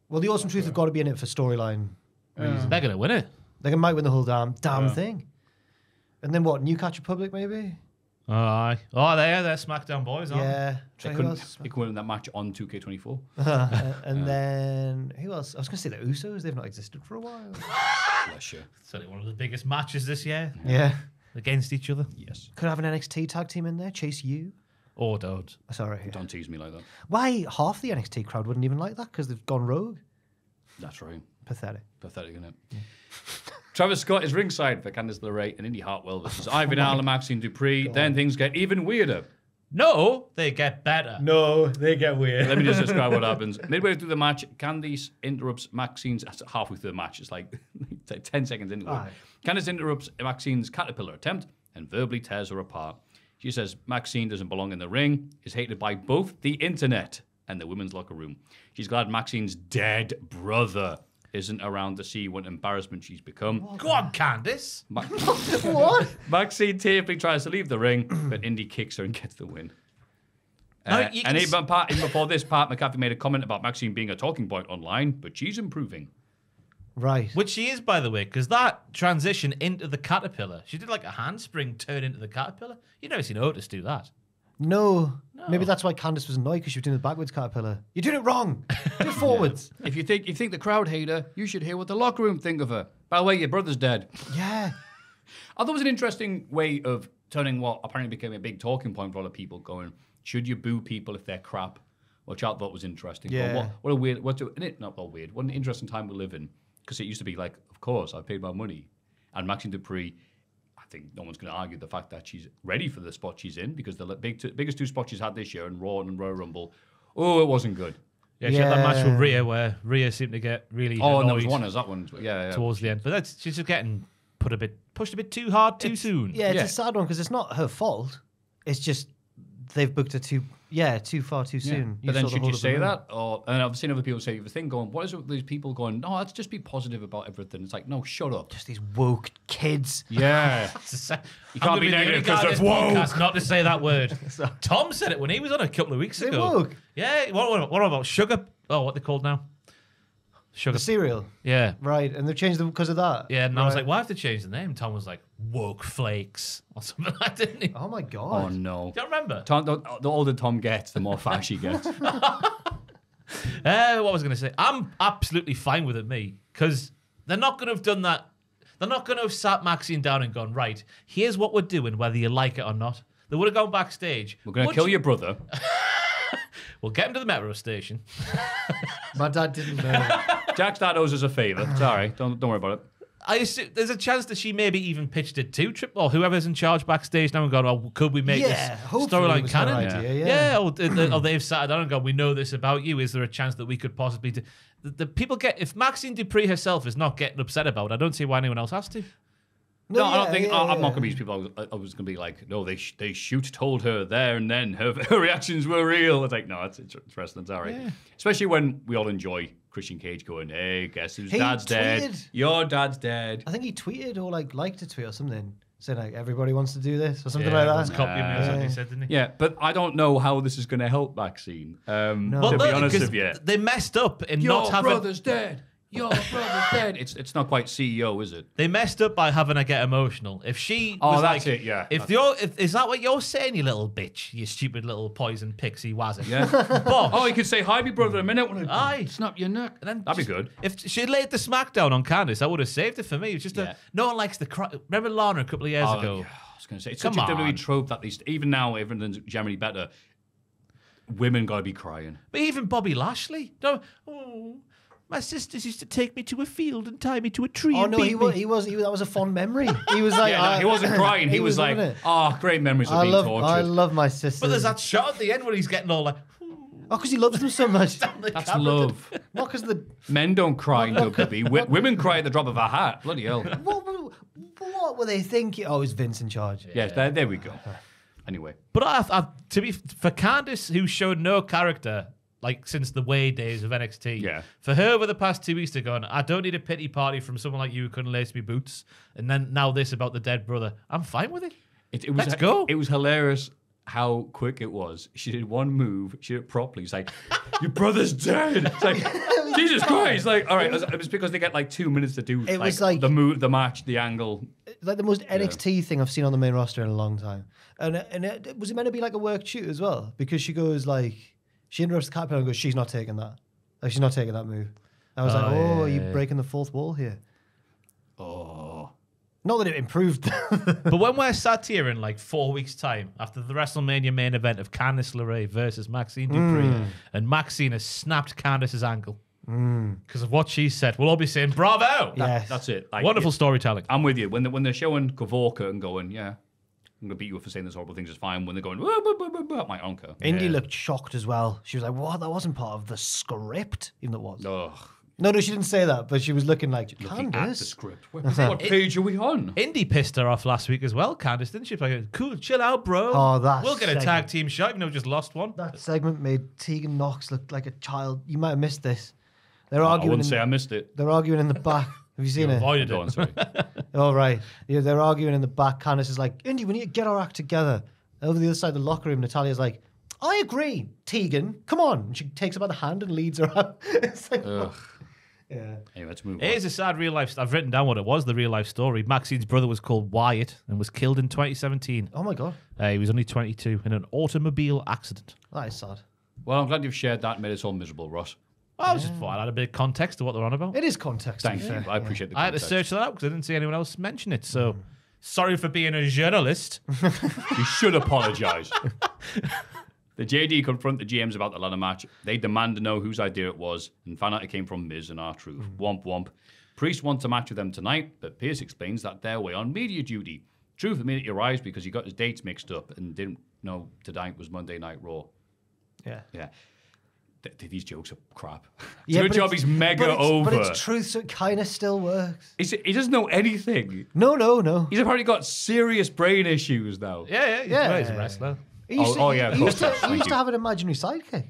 Well, the Awesome Truth have got to be in it for storyline. They're gonna win it. They might win the whole damn damn thing. And then what? New Catch Republic, maybe? Oh, aye. Oh, they're they're SmackDown boys, aren't Yeah. They So who couldn't. else? They could win that match on 2K24. [laughs] Uh, and [laughs] then who else? I was going to say the Usos. They've not existed for a while. [laughs] Bless you. they? Certainly one of the biggest matches this year yeah. against each other. Yes. Could have an NXT tag team in there. Chase you. Or don't. Sorry. Don't tease me like that. Why half the NXT crowd wouldn't even like that because they've gone rogue? That's right. Pathetic. Pathetic, isn't it? Travis Scott is ringside for Candice LeRae and Indi Hartwell versus [laughs] Ivy Nile and Maxxine Dupri. Then things get even weirder. No, they get better. No, they get weird. Let me just describe what [laughs] happens. Midway through the match, Candice interrupts Maxxine's that's halfway through the match. It's like [laughs] 10 seconds into it. Candice interrupts Maxxine's caterpillar attempt and verbally tears her apart. She says Maxxine doesn't belong in the ring, is hated by both the internet and the women's locker room. She's glad Maxxine's dead brother isn't around to see what embarrassment she's become. Go on, Candice. Ma- [laughs] what? Maxine tearfully tries to leave the ring, but [clears throat] Indi kicks her and gets the win. No, Uh, you and even, part, even before [laughs] this, Pat McAfee made a comment about Maxine being a talking point online, but she's improving. Right. Which she is, by the way, because that transition into the caterpillar, she did like a handspring turn into the caterpillar. You've never seen Otis do that. No. Maybe that's why Candice was annoyed because she was doing the backwards caterpillar. You're doing it wrong. [laughs] Do it forwards. If you think you think the crowd hate her, you should hear what the locker room think of her. By the way, your brother's dead. yeah. [laughs] I thought it was an interesting way of turning what apparently became a big talking point for a lot of people. Going, should you boo people if they're crap? Which I thought was interesting. Yeah. what, what a weird, what a, it, not well weird. What an interesting time we live in. Because it used to be like, of course, I paid my money, and Maxine Dupree. I think no one's going to argue the fact that she's ready for the spot she's in because the big two, biggest two spots she's had this year in Raw and Royal Rumble. Oh, it wasn't good. Yeah, she had that match with Yeah. Rhea where Rhea seemed to get really Oh, and there was one as that one. Yeah, yeah. towards the end. But that's she's just getting put a bit pushed a bit too hard too soon. Yeah, it's Yeah. a sad one because it's not her fault. It's just they've booked her too, yeah, too far too Yeah. soon. But then saw the should you say that? Or and I've seen other people say the thing going, what is it with these people going, no, let's just be positive about everything. It's like, no, shut up. Just these woke kids. Yeah. [laughs] You can't be negative 'cause they're woke. Not to say that word. [laughs] Tom said it when he was on a couple of weeks They ago. woke. Yeah. What, what, what about sugar? Oh, what they called now? Sugar. The cereal, Yeah. right? And they've changed them because of that. Yeah, and I was Right. like, why have to change the name? Tom was like, woke flakes or something [laughs] like that, didn't he? oh my god. oh, no. Do you remember? Tom, the, the older Tom gets, the more fat she gets. [laughs] Uh, what was I going to say? I'm absolutely fine with it, me, because they're not going to have done that. They're not going to have sat Maxine down and gone, right, here's what we're doing, whether you like it or not. They would have gone backstage. We're going to Would kill you- your brother. [laughs] [laughs] We'll get him to the metro station. [laughs] My dad didn't know. Jack's dad owes us a favour. Sorry. Don't, don't worry about it. I assume there's a chance that she maybe even pitched it to Trip or whoever's in charge backstage now and gone, oh, could we make Yeah, this hopefully it storyline was her canon? idea, yeah. or, th- or they've sat down and gone, we know this about you. Is there a chance that we could possibly do? The, the people get if Maxine Dupree herself is not getting upset about, it, I don't see why anyone else has to. No, I don't think yeah, I, I'm not going to be these people. I was, I was going to be like, no, they sh- they shoot told her there and then her, [laughs] her reactions were real. It's like, no, it's, it's, it's wrestling. It's all right. Especially when we all enjoy Christian Cage going, hey, guess whose He dad's dead? Your dad's dead. I think he tweeted or like liked a tweet or something, saying like everybody wants to do this or something Yeah, like was that. copying me or something, Yeah. he said, didn't he? Yeah, but I don't know how this is going to help Maxine. Um, No. To Well, be honest with you, they messed up in your not having. Your brother's dead. Your brother's dead. It's it's not quite CEO, is it? They messed up by having her get emotional. If she Oh, was that's like, it, yeah. If That's- you're, if, is that what you're saying, you little bitch, you stupid little poison pixie was it? Yeah. [laughs] Bosh. oh, you could say hi, me brother, a minute. When I Aye. snap your neck. And then That'd be good. If she laid the smackdown on Candice, I would have saved it for me. It's just Yeah. a, no one likes the cry. Remember Lana a couple of years Oh, ago? yeah. I was going to say it's Come such a on. WWE trope that these even now everything's generally better. Women gotta be crying. But even Bobby Lashley. No, oh, my sisters used to take me to a field and tie me to a tree. Oh and no, beat he me. was, he was. He was. That was a fond memory. He was like, [laughs] Yeah, no, I- he wasn't crying. He, [laughs] was, like, loving it. "Oh, great memories of I being love, tortured." I love my sister. But there's that shot at the end where he's getting all like, Oh, because he loves them so much. [laughs] That's love. Not because the Men don't cry in WWE. Wi- Women cry at the drop of a hat. Bloody hell. what, what, what were they thinking? Oh, is Vince in charge? Yes, there, there we go. Anyway, But I, I, to be for Candice, who showed no character like since the way days of NXT, Yeah. For her, over the past two weeks to go, on, I don't need a pity party from someone like you who couldn't lace me boots, and then now this about the dead brother. I'm fine with it. it, it was Let's go. It was hilarious how quick it was. She did one move. She did it properly. It's like, your brother's dead. It's like, [laughs] Jesus Christ. Like, all right. It was, because they get like two minutes to do It like, was like- the move, the match, the angle. like the most NXT thing I've seen on the main roster in a long time. And and it, was it meant to be like a work shoot as well? Because she goes like she interrupts the caterpillar and goes, "She's not taking that. Like she's not taking that move." I was like, Oh, "Oh, yeah, are you yeah. breaking the fourth wall here?" Oh. Not that it improved. But when we're [laughs] sat here in like four weeks' time after the WrestleMania main event of Candice LeRae versus Maxine Dupree, hmm. and Maxine has snapped Candice's ankle hmm. because of what she said, we'll all be saying bravo. yes. That's it. Like, Wonderful it- storytelling. I'm with you. When, they, when they're showing Kavorka and going, yeah, I'm going to beat you up for saying those horrible things, it's fine. When they're going, "Wah, wah, wah, wah, wah," I'm like, okay. Indi looked shocked as well. She was like, "What? That wasn't part of the script." Even though it was. Ugh. No, no, she didn't say that, but she was looking like Looking at the Candice. script. What, what page are we on? Indi pissed her off last week as well, Candice, didn't she? Like, cool, chill out, bro. Oh, that We'll get a tag team shot, even though we just lost one. That segment made Tegan Nox look like a child. You might have missed this. They're I arguing. I wouldn't in say I missed it. They're arguing in the back. [laughs] Have you seen it? Avoided Go it. on, sorry. [laughs] Oh right. Yeah, they're arguing in the back. Candice is like, Indi, we need to get our act together. Over the other side of the locker room, Natalya's like, I agree, Tegan. Come on. And she takes her by the hand and leads her out. [laughs] it's like, Ugh. yeah. Anyway, let's move It on. is a sad real life. I've written down what it was. The real life story. Maxine's brother was called Wyatt and was killed in 2017. Oh my god, Uh, he was only 22 in an automobile accident. that is sad. Well, I'm glad you've shared that and made us all miserable, Ross. I was just thought I'd add a bit of context to what they're on about. It is context. Thank you. fair. I appreciate the context. I had to context. search that out because I didn't see anyone else mention it. So mm. sorry for being a journalist. [laughs] You should apologise. [laughs] the JD confront the GMs about the ladder match. They demand to know whose idea it was and found out it came from Miz and R-Truth. Mm. Womp womp. Priest wants a match with them tonight, but Pearce explains that they're away on media duty. Truth immediately arrives because he got his dates mixed up and didn't know tonight was Monday Night Raw. Yeah. Yeah. Th- th- these jokes are crap. [laughs] Yeah, Good job it's- he's mega but over. But it's truth, so it kind of still works. He's- he doesn't know anything. No, no, no. He's apparently got serious brain issues now. yeah, yeah, Yeah. he's a wrestler. He used Oh- to, oh, yeah, he used to, he used to have an imaginary sidekick.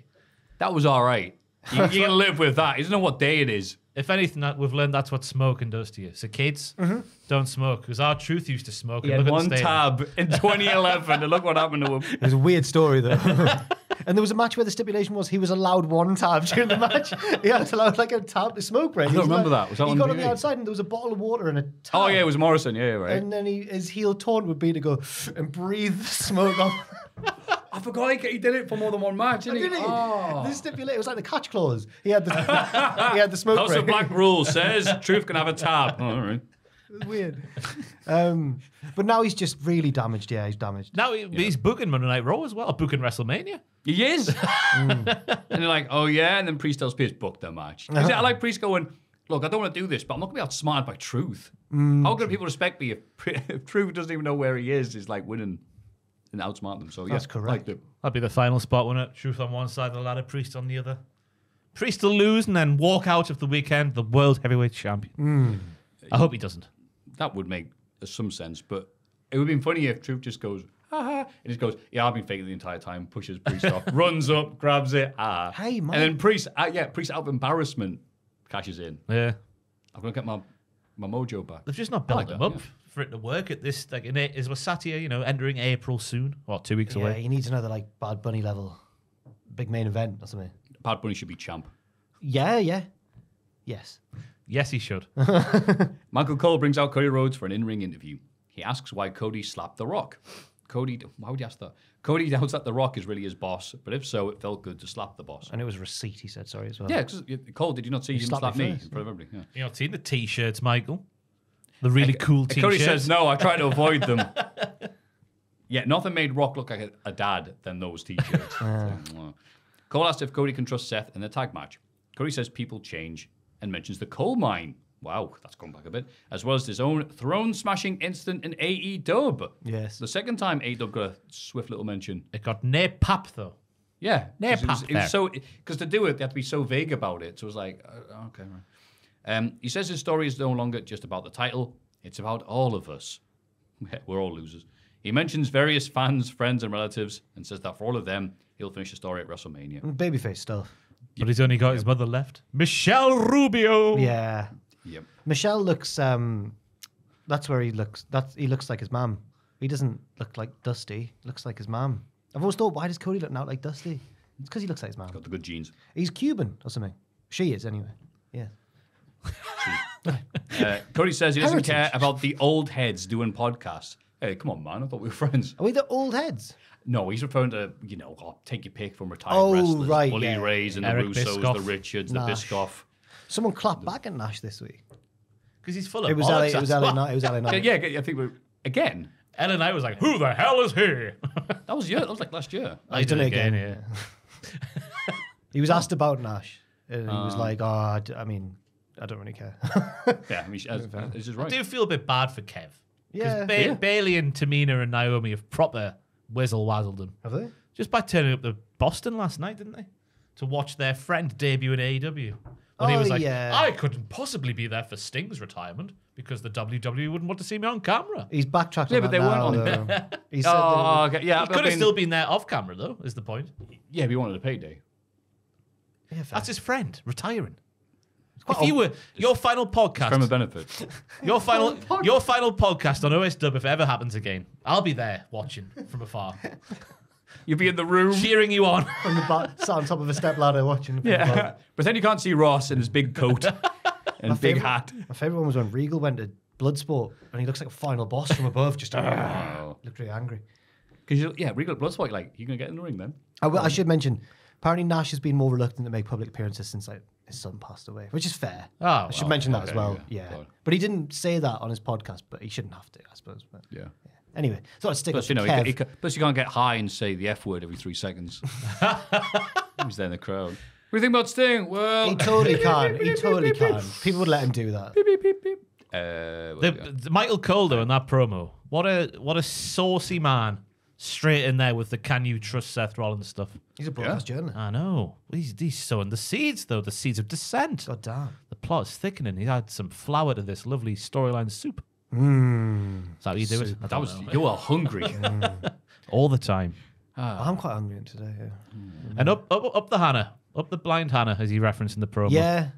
That was all right. You, you can live with that. He doesn't know what day it is. If anything, that we've learned that's what smoking does to you. So kids, mm-hmm. don't smoke. Because our truth used to smoke. He and had look at the one tab in [laughs] 2011, and look what happened to him. It was a weird story though. [laughs] and there was a match where the stipulation was he was allowed one tab during the match. [laughs] he had allowed like a tab to smoke break. I don't remember like- that. Was that he on got on the outside and there was a bottle of water and a tab. Oh yeah, it was Morrison. Yeah, right. And then he, his heel taunt would be to go and breathe the smoke off. I forgot he, he did it for more than one match, oh, didn't Did he? Oh. Ah. The stipulation it was like the catch clause. He had the [laughs] he had the smoke House break. of Black rule says truth can have a tab. Oh, all right. It was weird. Um, but now he's just really damaged. Yeah, he's damaged. Now he, he's booking Monday Night Raw as well, booking WrestleMania. He is. [laughs] Hmm. And they're like, oh yeah, and then Priest tells Pearce book the match. 'Cause I like Priest going, look, I don't want to do this, but I'm not going to be outsmarted by Truth. Hmm. How can people respect me if, [laughs] if Truth doesn't even know where he is? Is like winning and outsmart them. So yeah, That's correct. Like That'd be the final spot, wouldn't it? Truth on one side of the ladder, Priest on the other. Priest will lose and then walk out of the weekend the world heavyweight champion. I hope he doesn't. that would make some sense, but it would have been funny if Truth just goes, haha, and just goes, yeah, I've been faking the entire time, pushes Priest off, [laughs] runs up, grabs it, ah. Hey, man. And then Priest, uh, yeah, Priest out of embarrassment cashes in. Yeah. I'm going to get my, my mojo back. They've just not built like them that, up yeah. For it to work at this. Like, in it, as we're sat here, you know, entering April soon, or two weeks Yeah, away. he needs another like Bad Bunny level big main event or something. Bad Bunny should be champ. Yeah, yeah, yes. Yes, he should. [laughs] Michael Cole brings out Cody Rhodes for an in-ring interview. He asks why Cody slapped The Rock. Cody, why would you ask that? Cody [laughs] doubts that The Rock is really his boss, but if so, it felt good to slap the boss. And it was receipt. He said sorry as well. Yeah, because Cole, did you not see him slapped slap me me first, in front of everybody? Yeah. you know, seen the t-shirts, Michael? The really cool t-shirts. Cody says no. I try to avoid them. [laughs] Yeah, nothing made Rock look like a, a dad than those t-shirts. Cole asks if Cody can trust Seth in the tag match. Cody says people change and mentions the coal mine. Wow, that's gone back a bit. As well as his own throne smashing incident in AE Dub. Yes. The second time AE Dub got a swift little mention. It got nae pap though. Yeah. Nae 'cause it was, it was there. so because to do it, they had to be so vague about it. So it was like, uh, okay, right. Um, he says his story is no longer just about the title; it's about all of us. [laughs] We're all losers. He mentions various fans, friends, and relatives, and says that for all of them, he'll finish the story at WrestleMania. Babyface stuff. But he's only got his mother left. Michelle Rubio. Yeah. Yep. Michelle looks. um That's where he looks. That's he looks like his mom. He doesn't look like Dusty. Looks like his mom. I've always thought, why does Cody look now like Dusty? It's because he looks like his mum. Got the good genes. He's Cuban or something. She is anyway. Yeah. Uh, Cody says he doesn't Heritage. care about the old heads doing podcasts. Hey, come on, man! I thought we were friends. Are we the old heads? No, he's referring to you know, oh, take your pick from retired Oh, wrestlers, right, Bully yeah. Rays and Eric the Russos, Biscoff. the Richards, the Nash. Biscoff. Someone clapped back at Nash this week. Because he's full of It was LA. bollocks, It was that's LA. why. Knight. It was LA. Yeah, Knight. yeah, I think we're, again. LA Knight was like, "Who the hell is he?" [laughs] That was yeah, that was like last year. I He's done it again. yeah. [laughs] He was asked about Nash, and he was Uh. like, "Oh, I, d- I mean, I don't really care." Yeah, I mean, she- as, [laughs] this is I do feel a bit bad for Kev. Yeah. Because ba- Yeah. Bayley and Tamina and Naomi have proper whizzle wazzled him. Have they? Just by turning up to Boston last night, didn't they? To watch their friend debut in AEW. When he Oh, was like, yeah. I couldn't possibly be there for Sting's retirement because the WWE wouldn't want to see me on camera. He's backtracked. Yeah, on but that they weren't on- though. He said [laughs] Oh, that- okay, yeah. he could have mean, still been there off camera, though, is the point. Yeah, but he wanted a payday. yeah, fair. That's his friend retiring. Quite If you oh, were your final podcast From a benefit. [laughs] your final your final podcast on OS Dub, if it ever happens again, I'll be there watching from afar, [laughs] You'd be in the room. cheering you on. on the back, sat on top of a step ladder watching. from Yeah. above. but then you can't see Ross in his big coat [laughs] and big favourite- hat. My favorite one was when Regal went to Bloodsport, and he looks like a final boss from above. Just Oh. looked really angry. Because yeah, Regal Bloodsport, like, you're gonna get in the ring then? I, will- I should mention, apparently Nash has been more reluctant to make public appearances since like his son passed away, which is fair. Oh, I should well, mention that as well. yeah, Yeah, but he didn't say that on his podcast, but he shouldn't have to, I suppose. But Yeah. anyway, thought I'd stick Plus, you know, he, Kev. he, ca- plus you can't get high and say the F word every three seconds. [laughs] He's there in the crowd. What do you think about Sting? Well, He totally [laughs] can. He totally can. People would let him do that. Uh, well, The, yeah. the Michael Calder in that promo. What a what a saucy man. Straight in there with the can you trust Seth Rollins stuff. He's a broadcast journalist. I know. He's, he's sowing the seeds though, the seeds of dissent. God damn. The plot is thickening. He had some flour to this lovely storyline soup. Mm. Is that how you do soup. it? That was, know, you are hungry. [laughs] all the time. I'm quite hungry today. Yeah. And up, up up the Hannah. Up the blind Hannah, as he referenced in the promo. Yeah.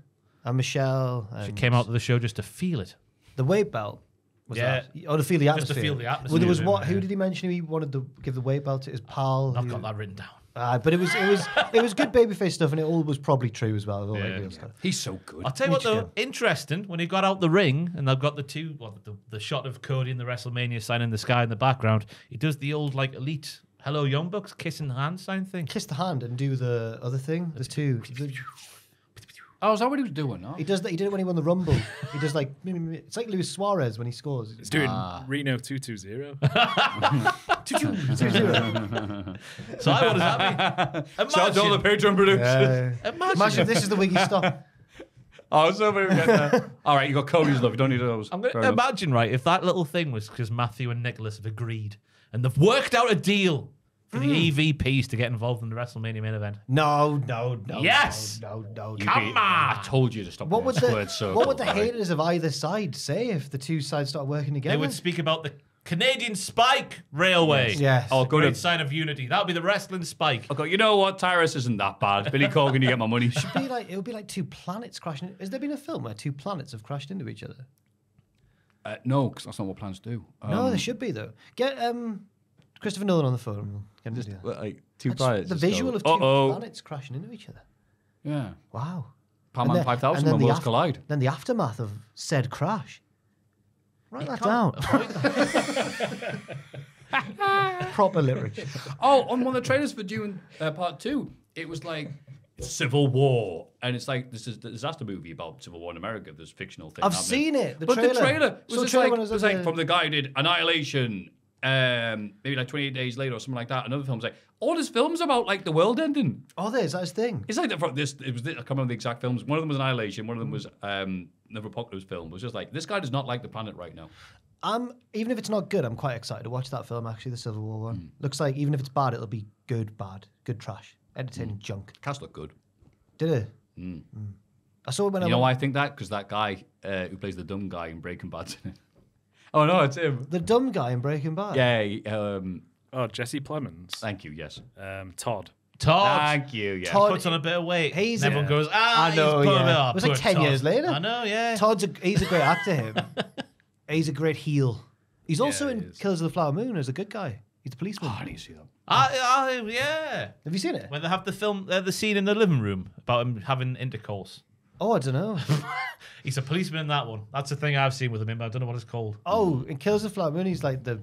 And Michelle. She came out to the show just to feel it. The weight belt. Was Yeah. that? Or to feel the atmosphere. Just to feel the atmosphere. Well, there was atmosphere, what? Who did he mention? He wanted to give the weight belt to his pal. I've who- got that written down. Uh, but it was it was it was good babyface stuff, and it all was probably true as well. All Yeah, that stuff. He's so good. I'll tell you what, though, again? interesting when he got out the ring and they've got the two, well, the, the shot of Cody in the WrestleMania sign in the sky in the background. He does the old like elite "Hello Young Bucks" kissing hand sign thing. Kiss the hand and do the other thing. There's two. The- Oh, is that what he was doing? Oh. He does that. He did it when he won the Rumble. he does like [laughs] it's like Luis Suarez when he scores. He's doing Reno 220. [laughs] [laughs] So what does that mean? Shout out to all the Patreon producers. Uh, imagine, imagine if this is the wiggy stop. Oh, so we get there. All right, you got Cody's love. You don't need those. I'm gonna Fair enough. imagine right if that little thing was because Matthew and Nicholas have agreed and they've worked out a deal for Hmm. the EVPs to get involved in the WrestleMania main event. No, no, no. Yes! No, no, no. You Come be- on. I told you to stop. What would the word circle, what would the haters of either side say if the two sides start working together? They would speak about the Canadian Spike Railway. Yes. Oh, good. Great sign of unity. That would be the wrestling spike. I go. You know what? Tyrus isn't that bad. Billy [laughs] Corgan, you get my money. It'd be like it would be like two planets crashing. Has there been a film where two planets have crashed into each other? Uh, no, because that's not what plans do. no, Um, there should be though. Get um Christopher Nolan on the phone. and we'll Get do that. like two planets. the just go, visual of two "Uh-oh." planets crashing into each other. Yeah. Wow. Palm And Man then- 5000 and then when the worlds af- collide. Then the aftermath of said crash. Write that down. [laughs] Proper literature. Oh, on one of the trailers for Dune uh, Part Two, it was like Civil War, and it's like this is the disaster movie about Civil War in America. This fictional thing. I've happening. seen it, the but trailer. the trailer was Saw the just trailer like, when I was was at like the- from the guy who did Annihilation, um, maybe like 28 days later or something like that. Another film's like, all his films about like the world ending. Oh, there's that his thing. It's like the, from this. It was. I can't remember the exact films. One of them was Annihilation. One of them was um, another apocalypse film. It was just like this guy does not like the planet right now. I'm even if it's not good, I'm quite excited to watch that film. Actually, the Civil War one Hmm. looks like even if it's bad, it'll be good, bad, good trash, entertaining Hmm. junk. Cast look good. Did it? Mm. I saw it when You I know went, why I think that? Because that guy uh, who plays the dumb guy in Breaking Bad's in it. Oh no, it's him. the dumb guy in Breaking Bad. Yeah. Um, Oh, Jesse Plemons. thank you. Yes. Um, Todd. Todd Thank you. Yeah. Todd- puts on a bit of weight. He's- and everyone goes, ah, I know, he's yeah. bit- oh, It was like 10 Todd. years later. I know, yeah. Todd's a he's a great actor. Him. [laughs] he's a great heel. He's also he in is. Killers of the Flower Moon as a good guy. He's a policeman. Oh, I need to see that. I, I, yeah. Have you seen it? When they have the film, uh, the scene in the living room about him having intercourse. Oh, I don't know. [laughs] He's a policeman in that one. That's the thing I've seen with him. but I don't know what it's called. oh, in Killers of the Flower Moon, he's like the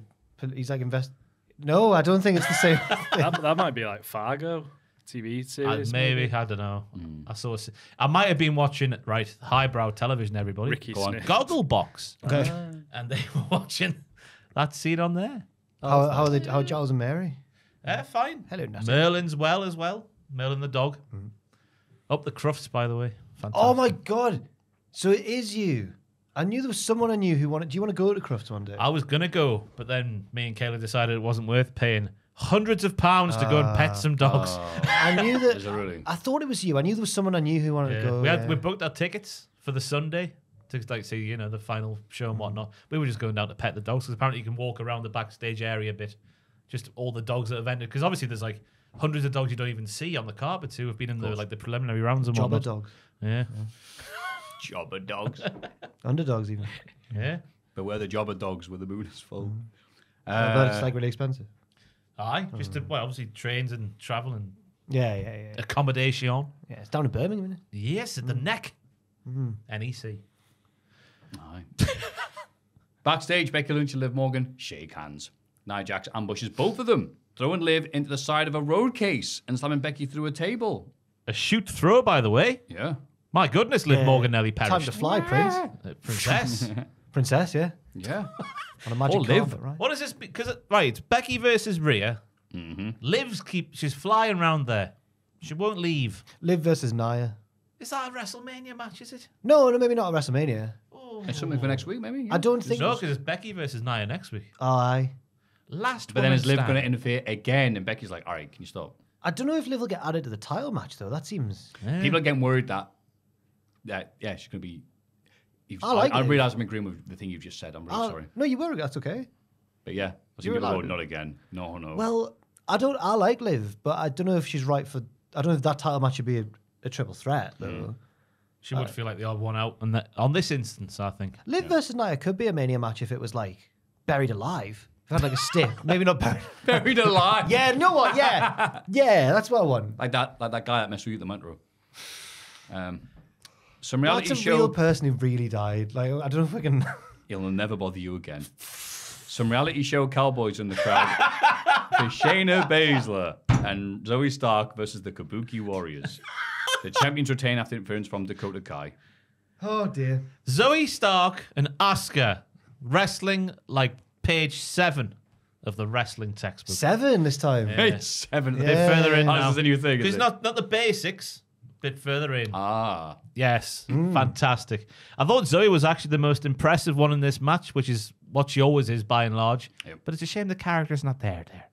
he's like invest. No, I don't think it's the same. [laughs] that, that might be like Fargo TV Uh, series. maybe, I don't know. I saw. a I might have been watching right highbrow television. Everybody, Ricky Go on. Smith. Gogglebox, Okay. [laughs] and they were watching that scene on there. how how are they, how are Giles and Mary? Yeah, fine. Hello, Natty. Merlin's well as well. Merlin the dog. Up the crufts, by the way. Fantastic. Oh my god! So it is you. I knew there was someone I knew who wanted. Do you want to go to Crufts one day? I was gonna go, but then me and Kayla decided it wasn't worth paying hundreds of pounds to go and pet ah. some dogs. [laughs] I knew that. it really? I thought it was you. I knew there was someone I knew who wanted Yeah. to go. we had yeah. we booked our tickets for the Sunday to like see you know the final show and mm. whatnot. We were just going down to pet the dogs because apparently you can walk around the backstage area a bit, just all the dogs that have entered. Because obviously there's like hundreds of dogs you don't even see on the carpet who have been in the like the preliminary rounds and Jobber whatnot. dogs, Yeah, [laughs] Jobber dogs. underdogs even. yeah. but where the jobber dogs where the moon is full. Mm. Uh, I bet it's Uh, like really expensive. Aye, just to, mm. well obviously trains and travel and Yeah, yeah, yeah. accommodation. Yeah, it's down in Birmingham, isn't it? Yes, at the mm. neck. NEC. Aye. [laughs] Backstage, Becky Lynch and Liv Morgan shake hands. Nia Jax ambushes both of them, throwing Liv into the side of a road case and slamming Becky through a table. A shoot throw, by the way. Yeah. My goodness, Liv Yeah. Morgan nearly Time to fly, Prince. Uh, Princess. [laughs] [laughs] Princess, yeah. Yeah. [laughs] On a magic Or Liv. carpet, right? what is this? Because right, it's Becky versus Rhea. Liv's keep. She's flying around there. She won't leave. Liv versus Nia. Is that a WrestleMania match? Is it? No, no, maybe not a WrestleMania. Oh. It's something for next week, maybe. yeah. I don't think. No, because it's Becky versus Nia next week. Aye. Last. But then woman is Liv going to interfere again? And Becky's like, all right, can you stop? I don't know if Liv will get added to the title match though. That seems. People are getting worried that, that yeah, she's going to be. you've- I like I, I Liv. realize I'm agreeing with the thing you've just said. I'm really Oh, sorry. No, you were. That's okay. But yeah, I was You're thinking, oh, to. not again. No, no. Well, I don't. I like Liv, but I don't know if she's right for. I don't know if that title match would be a, a triple threat though. Mm. She would uh, feel like the odd one out, and that, on this instance, I think. Liv versus Nia could be a mania match if it was like buried alive. If it had like a stick, [laughs] maybe not buried. buried alive. [laughs] Yeah, you know what? Yeah, [laughs] yeah, that's what I want. Like that, like that guy that messed with you at the metro. Um, some That's reality a show. real person who really died. Like I don't know if I can. [laughs] He'll never bother you again. Some reality show cowboys in the crowd for Shayna Baszler and Zoey Stark versus the Kabuki Warriors. The champions retain after interference from Dakota Kai. Oh dear. Zoey Stark and Asuka wrestling like page seven of the wrestling textbook. Seven this time. It's seven. Yeah. Bit further in Oh, now. this is a new thing. Because Is it? not not the basics. Bit further in. Ah, Yes, fantastic. I thought Zoey was actually the most impressive one in this match, which is what she always is by and large. Yep. But it's a shame the character's not there. There.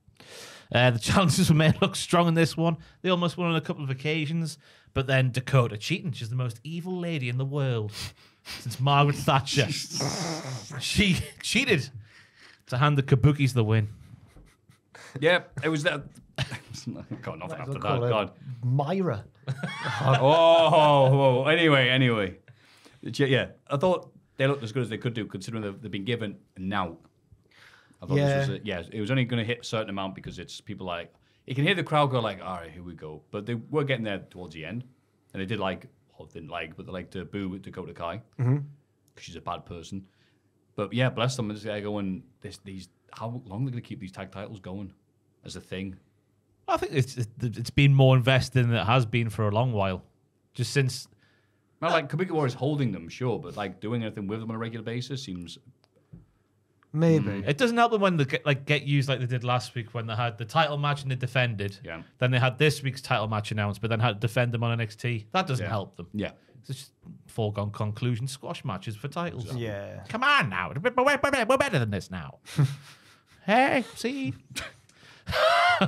Uh, the [laughs] challenges were made look strong in this one. They almost won on a couple of occasions. But then Dakota cheating. She's the most evil lady in the world since Margaret Thatcher. [laughs] she [laughs] cheated to hand the Kabukis the win. yeah. It was that. [laughs] Got nothing after that. God. Myra. [laughs] oh, whoa. anyway, anyway. Yeah, I thought they looked as good as they could do, considering they've, been given now. I thought Yeah. this was a, yeah, it was only going to hit a certain amount because it's people like you can hear the crowd go like, all right, here we go, but they were getting there towards the end, and they did like, well, didn't like, but they like to boo Dakota Kai because she's a bad person. But yeah, bless them. They're going this these how long are they going to keep these tag titles going as a thing? I think it's it's been more invested than it has been for a long while. Just since Not like Kabuki Warriors holding them, sure, but like doing anything with them on a regular basis seems Maybe. Hmm. It doesn't help them when they get, like get used like they did last week when they had the title match and they defended. Yeah. Then they had this week's title match announced, but then had to defend them on NXT. That doesn't Yeah. help them. Yeah. It's just foregone conclusion squash matches for titles. Yeah. Come on now. We're better than this now. [laughs] hey, see? [laughs]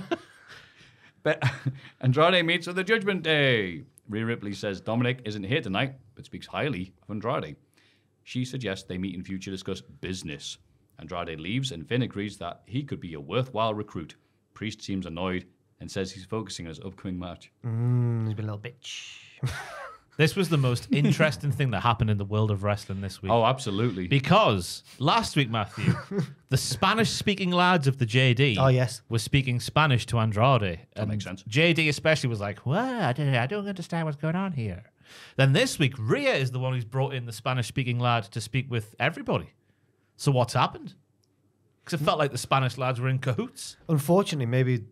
But [laughs] Andrade meets with the Judgment Day. Rhea Ripley says Dominik isn't here tonight, but speaks highly of Andrade. She suggests they meet in future to discuss business. Andrade leaves, and Finn agrees that he could be a worthwhile recruit. Priest seems annoyed and says he's focusing on his upcoming match. Mm, he's been a little bitch. [laughs] This was the most interesting thing that happened in the world of wrestling this week. Oh, absolutely. Because last week, Matthew, [laughs] the Spanish speaking lads of the JD Oh, yes. were speaking Spanish to Andrade. That makes sense. JD especially was like, What? I don't, I don't understand what's going on here. Then this week, Rhea is the one who's brought in the Spanish speaking lad to speak with everybody. So what's happened? Because it felt like the Spanish lads were in cahoots. Unfortunately, maybe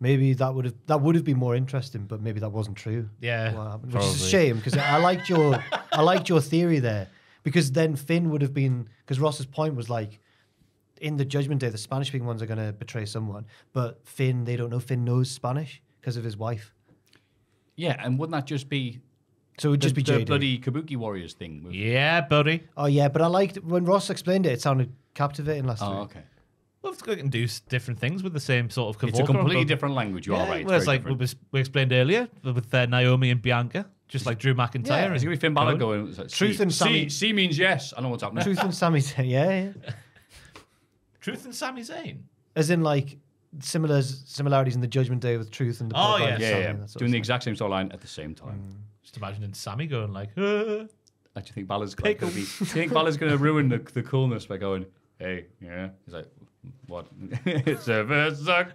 maybe that would have that would have been more interesting, but maybe that wasn't true. Yeah, what happened, which is a shame because I liked your I liked your theory there because then Finn would have been because Ross's point was like in the Judgment Day the Spanish speaking ones are going to betray someone, but Finn they don't know Finn knows Spanish because of his wife, yeah, and wouldn't that just be so it would just the, be the JD. bloody Kabuki Warriors thing? Yeah, buddy. Oh yeah, but I liked when Ross explained it. It sounded captivating last Oh, week. okay. Well, we can do different things with the same sort of It's a completely but- different language. You are right. well, it's like we, different. we explained earlier with uh, Naomi and Bianca, just like Drew McIntyre. Yeah, and it's gonna be Finn Balor Cody. going. like, Truth C, and Sami- C, C means yes. I know what's happening. Truth and Sami Zayn, yeah, yeah, [laughs] Truth and Sami Zayn. as in like similar similarities in the Judgment Day with Truth and the Oh, yeah. of Yeah, Sami, yeah. that sort of Doing the stuff. exact same storyline at the same time. Just imagining Sami going like, "Uh." Do you think Balor's like, gonna be, do you think Balor's going to ruin the, the coolness by going, hey, yeah? He's like, what? [laughs] it's a verse of like,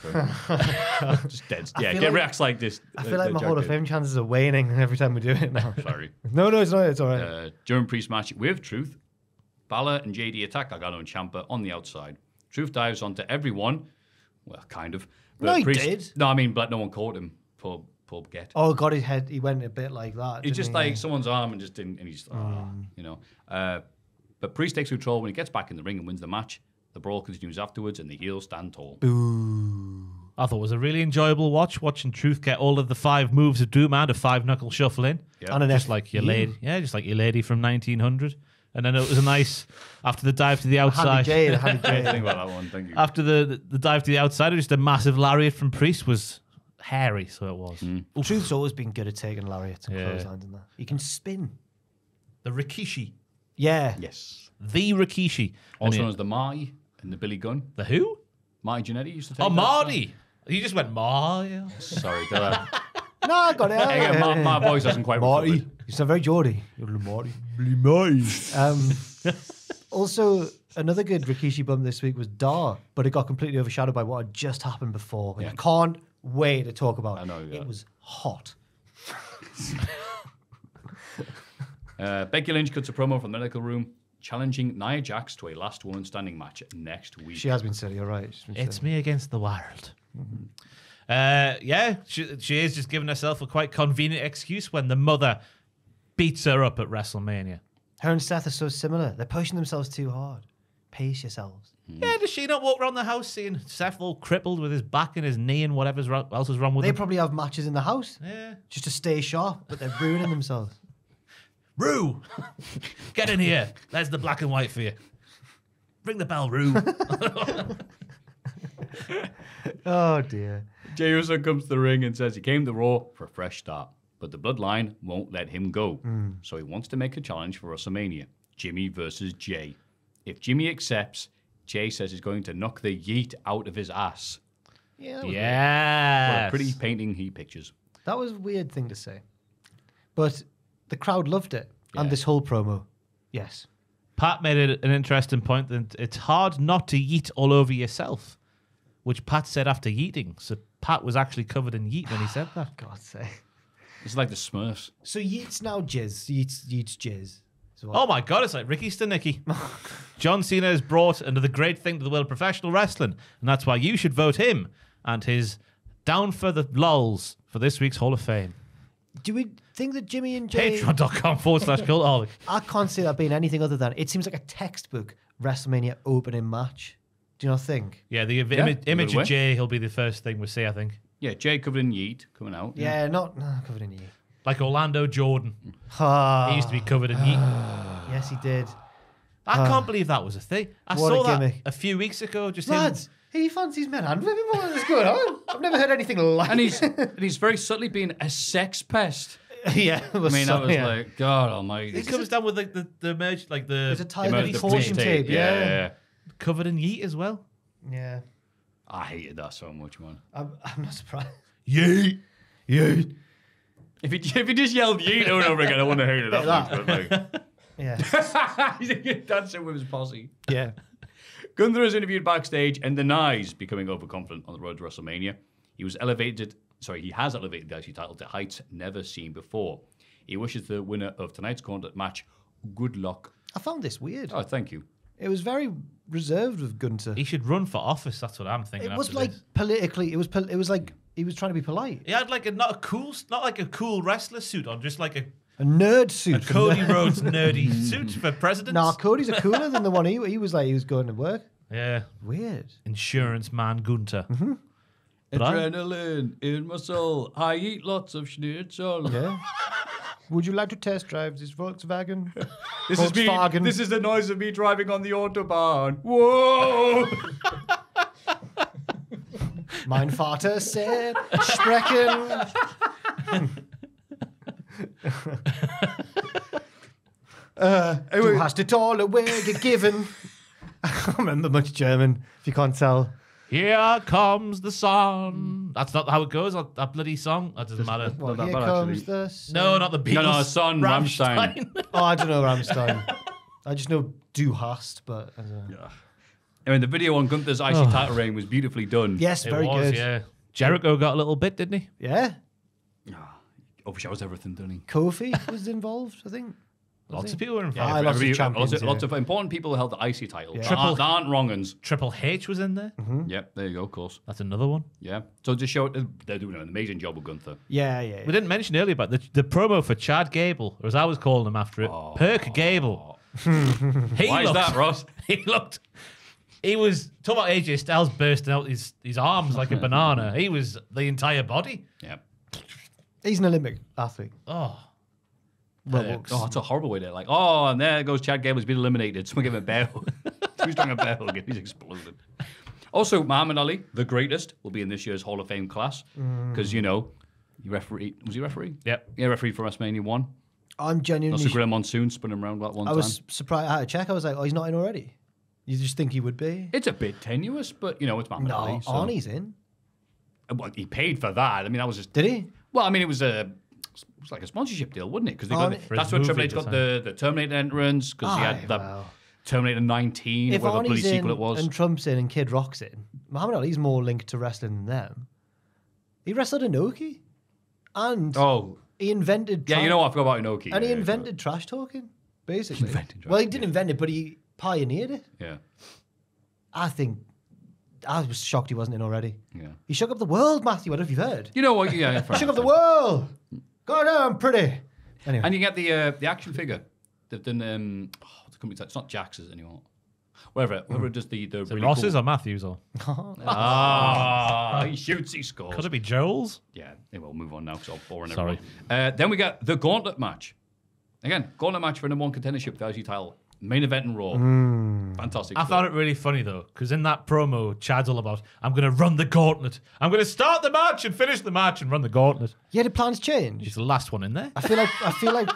[laughs] just dead. Yeah, feel get like- reacts like this. I uh, feel like my Hall of Fame chances are waning [laughs] every time we do it now. Sorry. no, no, it's not. It's all right. Uh, during Priest match with Truth, Balor and JD attack Gargano and Ciampa on the outside. Truth dives onto everyone. Well, kind of. No, he did. No, I mean, but no one caught him. Poor, poor get. oh God, his head. He went a bit like that. Didn't just he? like someone's arm and just didn't, and he's, ah, you know. Uh, but Priest takes control when he gets back in the ring and wins the match. The brawl continues afterwards, and the heels stand tall. I thought it was a really enjoyable watch, watching Truth get all of the five moves of Doom and a five knuckle shuffle in. Yeah. And an Just F- like your lady. Yeah, just like your lady from 1900. And then it was a nice, after the dive to the outside. J, the Handy [laughs] I think about that one. Thank you. after the, the, the dive to the outside, just a massive lariat from Priest was hairy, so it was. Mm. Truth's always been good at taking lariats and Yeah. clotheslines and that. He can spin. The Rikishi. Yeah. yes. The Rikishi. Also And known as the Marty and the Billy Gunn. the who? Marty Jannetty used to take Oh, that. Marty. You just went Mario. Sorry, did I? [laughs] No, I got it. Again, my, my voice hasn't quite Marty. recovered. You sound very Geordie. You're a Marty. Marty. Um, [laughs] also, another good Rikishi bump this week was Dar, but it got completely overshadowed by what had just happened before. And Yeah. I can't wait to talk about I know, yeah. It was hot. [laughs] Uh, Becky Lynch cuts a promo from the medical room, challenging Nia Jax to a last woman standing match next week. She has been silly, you're right. She's been It's silly. me against the world. Uh, yeah, she, she is just giving herself a quite convenient excuse when the mother beats her up at WrestleMania. Her and Seth are so similar. They're pushing themselves too hard. Pace yourselves. Yeah, does she not walk around the house seeing Seth all crippled with his back and his knee and whatever's wrong, else is wrong with They him? They probably have matches in the house yeah. just to stay sharp, but they're ruining themselves. [laughs] Rue, get in here. There's the black and white for you. Ring the bell, Rue. [laughs] Oh dear. Jey Uso comes to the ring and says he came to Raw for a fresh start, but the Bloodline won't let him go. Hmm. So he wants to make a challenge for WrestleMania Jimmy versus Jey. If Jimmy accepts, Jey says he's going to knock the yeet out of his ass. Yeah, that yeah. pretty painting he pictures. that was a weird thing to say. But the crowd loved it. And this whole promo. Yes. Pat made it an interesting point that it's hard not to yeet all over yourself, which Pat said after yeeting. So Pat was actually covered in yeet when he said that. [sighs] God's sake. It's like the Smurfs. So Yeats now jizz. Yeats, Yeats jizz. Oh my god, it's like Ricky Stenicki. [laughs] John Cena has brought another great thing to the world of professional wrestling, and that's why you should vote him and his down for the lulls for this week's Hall of Fame. Do we think that Jimmy and Jey? Patreon.com forward slash cultaholic. I can't see that being anything other than it seems like a textbook WrestleMania opening match. Do you not think? Yeah, the Yeah, image, image of Jey, he'll be the first thing we see, I think. Yeah, Jey covered in yeet coming out. Yeah, not no, covered in you. Like Orlando Jordan. [sighs] Ah, He used to be covered in yeet. [sighs] yes, he did. I can't believe that was a thing. I What a saw that a few weeks ago. Just him. Lads, he fancies men and women. What is going on? I've never heard anything like. And he's and he's very subtly being a sex pest. [laughs] yeah, it I mean, so- that was yeah. like God Almighty. He comes down with like the the merge, like the There's a The tie mo- the the caution tape. tape. Yeah, yeah. covered in yeet as well. yeah. I hated that so much, man. I'm, I'm not surprised. Yeet. Yeet. If he, if he just yelled yeet over and over again, I wouldn't have hated it that [laughs] much. But like, Yeah, he's dancing with his posse. yeah. [laughs] Gunther is interviewed backstage and denies becoming overconfident on the road to WrestleMania. He was elevated, sorry, he has elevated the IC title to heights never seen before. He wishes the winner of tonight's gauntlet match good luck. I found this weird. Oh, thank you. It was very reserved with Gunther. He should run for office. That's what I'm thinking. It was like this. politically. It was. Pol- it was like he was trying to be polite. he had like a not a cool, not like a cool wrestler suit on, just like a, A nerd suit. for [laughs] Cody Rhodes [laughs] nerdy suit for president. Nah, Cody's a cooler than the one he he was like. He was going to work. Yeah, Weird. insurance man Gunther. Mm-hmm. But I- Adrenaline in my soul. I eat lots of schnitzel. Yeah. [laughs] Would you like to test drive this Volkswagen? [laughs] This is me. Volkswagen. This is the noise of me driving on the autobahn. Whoa! [laughs] Mein Vater said, sprechen. uh, du hast it all away given. I can't remember much German, if you can't tell. Here comes the sun. That's not how it goes. That, that bloody song. That doesn't matter. Well, that here bad, comes actually. the sun. No, not the Beatles. No, no, son, Rammstein. [laughs] [laughs] Oh, I don't know Rammstein. I just know Du hast, but I don't know. I mean, the video on Gunther's IC oh. title reign was beautifully done. yes, It very was, good. yeah. Jericho got a little bit, didn't he? Yeah. Ah, Overshadows everything, doesn't he? Kofi was involved, I think. Lots of people were involved. Yeah, lots of champions, lots, of, lots of important people held the IC title. Yeah. Yeah. Triple- There aren't wrong uns. Triple H was in there. Mm-hmm. Yep, there you go, of course. That's another one. Yeah. So just show it, uh, they're doing an amazing job with Gunther. Yeah, yeah. We didn't mention earlier about the, the promo for Chad Gable, or as I was calling him after it, oh. Perk Gable. [laughs] he Why is that, Ross? [laughs] He looked. He was talking about AJ Styles bursting out his, his arms like a [laughs] banana. He was the entire body. Yep. He's an Olympic athlete. Oh, Well, Oh, that's a horrible way to like. Oh, and there goes Chad Gable's been eliminated. Someone give him a bell. [laughs] Too strong a bell. He's exploded. Also, Muhammad Ali, the greatest, will be in this year's Hall of Fame class mm. because you know he referee. Was he referee? Yep. Yeah, referee for WrestleMania one. I'm genuinely. Also, Gorilla Monsoon spun him around that one time. I time. was surprised. I had to check. I was like, oh, he's not in already. You just think he would be? It's a bit tenuous, but you know it's Muhammad No, Ali. So. Arnie's in. Well, he paid for that. I mean, that was just. Did he? Well, I mean, it was a. It was like a sponsorship deal, wasn't it? Because oh, For that's when Triple H got the, the Terminator entrance because he had the well. Terminator 19, If whatever bloody in sequel it was. and Trump's in and Kid Rock's in, Muhammad Ali's more linked to wrestling than them. He wrestled Inoki, and oh, he invented. yeah, you know, what? I forgot about Inoki. and he yeah, invented trash talking, basically. [laughs] Trash, well, he didn't invent it, but he pioneered it. Yeah, I think. I was shocked he wasn't in already. yeah. He shook up the world, Matthew. I don't know if you've heard. You know what? Yeah, yeah fair [laughs] Shook up the world. God, I'm pretty. Anyway, And you get the uh, the action figure. They've done. Um, oh, the company's it's not Jax's anymore. Whatever, whoever does the the really Ross's cool- or Matthews or [laughs] Ah, he shoots, he scores. could it be Joel's? Yeah, they will move on now because I'm boring Sorry. everyone. Uh, then we got the gauntlet match. Again, gauntlet match for number one contendership, the IC title. Main event in Raw. Mm. Fantastic. I stuff. found it really funny though, because in that promo, Chad's all about, I'm going to run the gauntlet. I'm going to start the match and finish the match and run the gauntlet. yeah, the plans changed. He's the last one in there. I feel like I feel like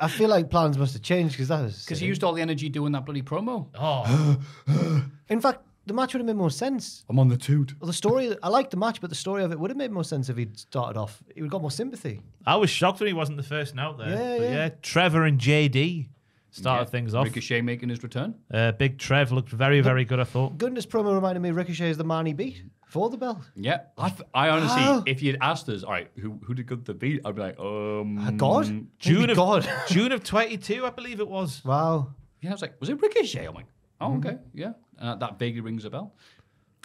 I feel like plans must have changed because that is Because he used all the energy doing that bloody promo. Oh, [gasps] In fact, the match would have made more sense. I'm on the toot. Well, the story I liked the match, but the story of it would have made more sense if he'd started off. He would have got more sympathy. I was shocked when he wasn't the first one out there. Yeah, But yeah. Trevor and JD started Yeah, things off. Ricochet making his return. Uh, Big Trev looked very, very good, I thought. Goodness promo reminded me Ricochet is the man he beat for the belt. Yeah, I honestly, How? if you'd asked us, all right, who who did Gunther beat? I'd be like, um, Ah, God, June Maybe of God. [laughs] June of 22, I believe it was. wow. Yeah, I was like, was it Ricochet? I'm like, oh, Mm-hmm. okay, yeah, uh, that vaguely rings a bell.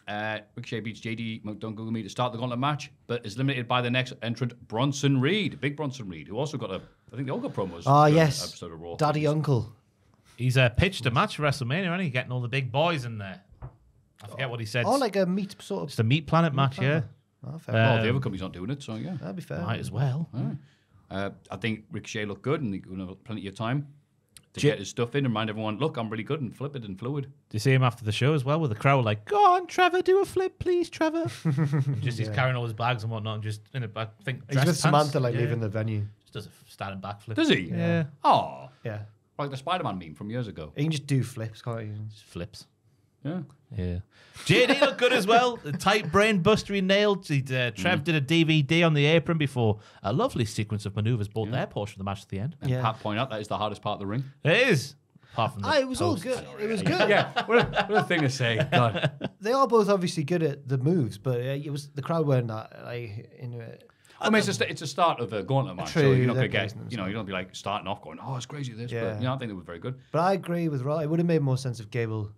Uh, Ricochet beats JD McDonagh to start the gauntlet match, but is limited by the next entrant, Bronson Reed, big Bronson Reed, who also got a, I think they all got promos. Ah, during yes. Episode of Raw. Daddy Uncle. He's uh, pitched a match for WrestleMania, and he getting all the big boys in there. I forget what he said. Oh, like a meat sort of. Just a Meat Planet match, yeah. Oh, fair. Well, Um, the other companies aren't doing it, so yeah. That'd be fair. Might as well. Uh, I think Ricochet looked good, and he's going to have plenty of time to J- get his stuff in and remind everyone, look, I'm really good and flippant and fluid. Do you see him after the show as well with the crowd like, go on, Trevor, do a flip, please, Trevor. [laughs] And just he's carrying all his bags and whatnot, and just in a, I think He's dress with pants. Samantha, like Yeah. leaving the venue. Just does a standing backflip. Does he? Yeah. Oh, Yeah. like the Spider-Man meme from years ago. He can just do flips, can't he? Just flips. Yeah. Yeah. JD looked good as well. The tight brain buster he nailed. He, uh, Trev did a DVD on the apron before a lovely sequence of maneuvers brought their portion of the match at the end. And Yeah. Pat point out that is the hardest part of the ring. It is. Apart from the Ah, it was all post. good. It was good. yeah, what a, what a thing to say. [laughs] God. They are both obviously good at the moves, but uh, it was the crowd weren't that like into it. I mean, it's a, st- it's a start of a gauntlet match, so True, you're not they're going to get, placing you know, you don't be like starting off going, oh, it's crazy this, Yeah. but you know, I think it was very good. But I agree with Roy. It would have made more sense if Gable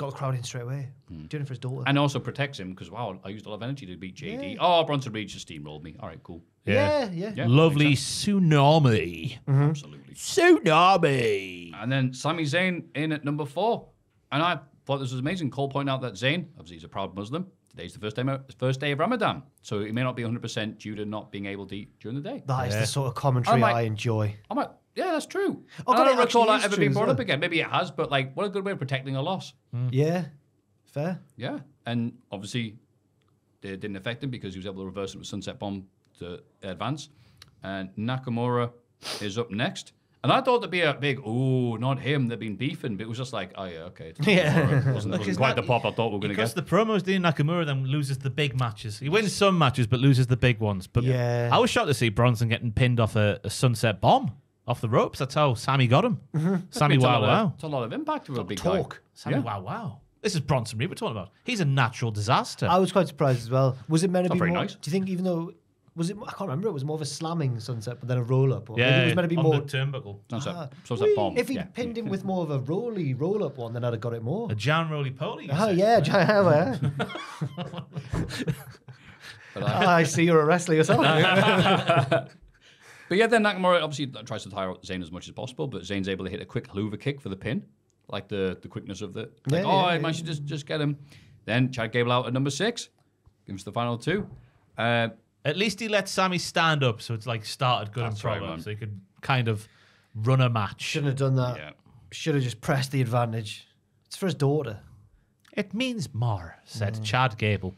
got the crowd in straight away, hmm. doing it for his daughter. And also protects him because wow, I used a lot of energy to beat JD. Yeah. Oh, Bronson Reed just steamrolled me. All right, cool. yeah, yeah. Yeah, Lovely makes tsunami. sense. absolutely. Tsunami. And then Sami Zayn in at number four, and I thought this was amazing. Cole pointed out that Zayn, obviously, he's a proud Muslim. Today's the first day, uh, first day of Ramadan, so he may not be 100 percent due to not being able to eat during the day. That is Yeah. the sort of commentary I'm like- I enjoy. I'm like, yeah, that's true. Oh, I don't recall that ever being brought up again. Maybe it has, but like, what a good way of protecting a loss. Hmm. Yeah, fair. Yeah, and obviously it didn't affect him because he was able to reverse it with Sunset Bomb to advance. And Nakamura is up next. And I thought there'd be a big, oh, not him. They've been beefing, but it was just like, oh yeah, okay. It's Yeah. Nakamura. It wasn't, wasn't quite the pop I thought we were going to get. Because get. the promos Dean Nakamura then loses the big matches. He wins some matches but loses the big ones. But Yeah. I was shocked to see Bronson getting pinned off a, a sunset bomb off the ropes. That's how Sami got him. Sami It's a Wow lot of- Wow. It's a lot of impact with a big talk. guy. Sami Yeah. Wow Wow. This is Bronson Reed we're talking about. He's a natural disaster. I was quite surprised as well. Was it meant to be very more? nice. Do you think even though was it? I can't remember. It was more of a slamming sunset, but then a roll up. Or maybe yeah, it was meant to be on more. the turnbuckle. Sunset, Ah, Sunset whee! Bomb. If he yeah. pinned him with more of a rolly roll up one, then I'd have got it more. A Jan Roly Poly. Oh say? yeah, Jan- yeah. But, [laughs] [laughs] I see you're a wrestler yourself. [laughs] But yeah, then Nakamura obviously tries to tire out Zayn as much as possible, but Zayn's able to hit a quick Helluva kick for the pin, like the, the quickness of the. Like, Yeah, oh, yeah, I yeah. managed to just, just get him. Then Chad Gable out at number six, gives the final two. Uh, At least he let Sami stand up, so it's like started good That's and right, proper, man. so he could kind of run a match. Shouldn't have done that. yeah. Should have just pressed the advantage. It's for his daughter. It means more, said Chad Gable.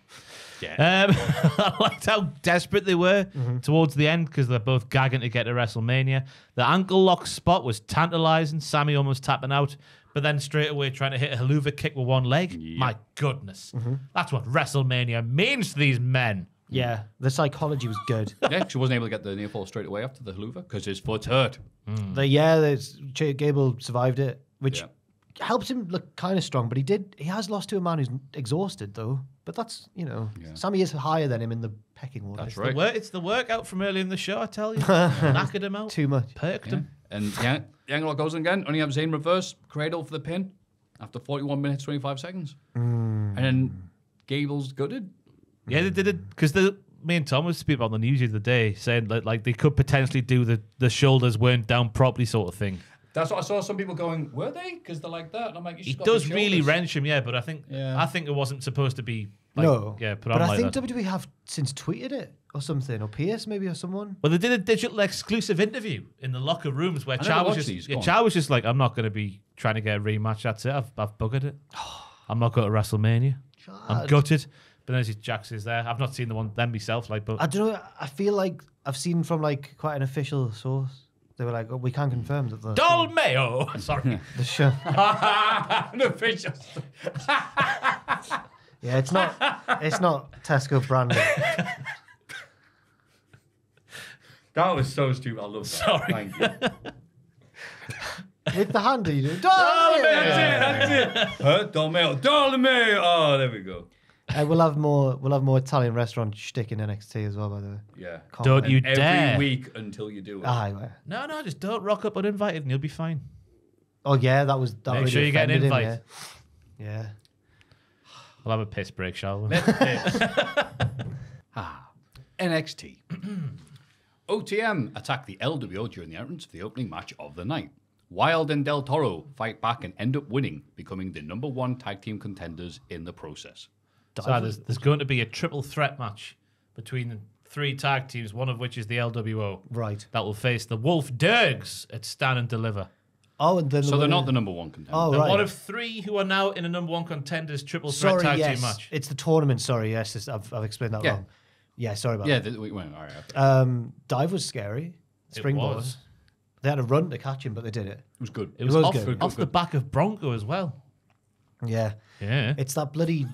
Yeah. Um, [laughs] I liked how desperate they were towards the end because they're both gagging to get to WrestleMania. The ankle lock spot was tantalizing. Sami almost tapping out, but then straight away trying to hit a Helluva kick with one leg. My goodness. That's what WrestleMania means to these men. Yeah, the psychology was good. [laughs] yeah, 'cause he wasn't able to get the near fall straight away after the Helluva because his foot's hurt. the, yeah, there's, Ch- Gable survived it, which Yeah. helps him look kind of strong. But he did. He has lost to a man who's exhausted though. But that's you know, Sami is higher than him in the pecking order. That's The right. work, it's the workout from early in the show, I tell you. [laughs] Knackered him out. Too much. Perked him. And yeah, ankle lock goes again. Only have Zayn reverse cradle for the pin after 41 minutes 25 seconds. Hmm. And then Gable's gutted. Yeah, they did it because the me and Tom was speaking about on the news the other day, saying that like they could potentially do the the shoulders weren't down properly sort of thing. That's what I saw some people going, were they? Because they're like that. And I'm like, you He just got big does really wrench him, yeah, but I think Yeah. I think it wasn't supposed to be like, no, yeah, put but on I like think that. WWE have since tweeted it or something, or Pearce maybe or someone. Well, they did a digital exclusive interview in the locker rooms where I never Chow was watched just these, yeah, go on. Chow was just like, I'm not going to be trying to get a rematch. That's it. I've I've buggered it. [sighs] I'm not going to WrestleMania. I'm gutted. But then Jax is there. I've not seen the one then myself, like, but I don't know. I feel like I've seen from like quite an official source. They were like, oh, we can't hmm. confirm that the Dol Mayo. [laughs] Sorry. the show. [laughs] An official. [laughs] Yeah, it's not. It's not Tesco branded. That was so stupid. I love that. Sorry. Thank you. With the hand, you do. Oh, Yeah. that's it. That's it. Huh? Dolmio. Dolmio. Oh, there we go. Uh, we'll have more. We'll have more Italian restaurant shtick in NXT as well. By the way. Yeah. Can't Don't wait. you Every dare. week until you do it. Aye, well. No, no, just don't rock up uninvited and you'll be fine. Oh yeah, that was. That Make really sure you get an offended him. Yeah. yeah. We'll have a piss break, shall we? [laughs] ah, NXT. [clears throat] OTM attack the LWO during the entrance of the opening match of the night. Wilde and Del Toro fight back and end up winning, becoming the number one tag team contenders in the process. So there's, there's going to be a triple threat match between three tag teams, one of which is the LWO. Right. That will face the Wolf Dergs at Stand and Deliver. Oh, and then So the they're not the number one contender. Oh, They're right. one of three who are now in a number one contenders triple threat Sorry, tag yes. team match. It's the tournament. Sorry, yes, it's- I've, I've explained that Yeah. wrong. Yeah, sorry about yeah, that. th- we went, all right. okay. Um, dive was scary. It Springboard. was. They had a run to catch him, but they did it. It was good. It was, was off, good. off the back of Bronco as well. Yeah, Yeah. it's that bloody.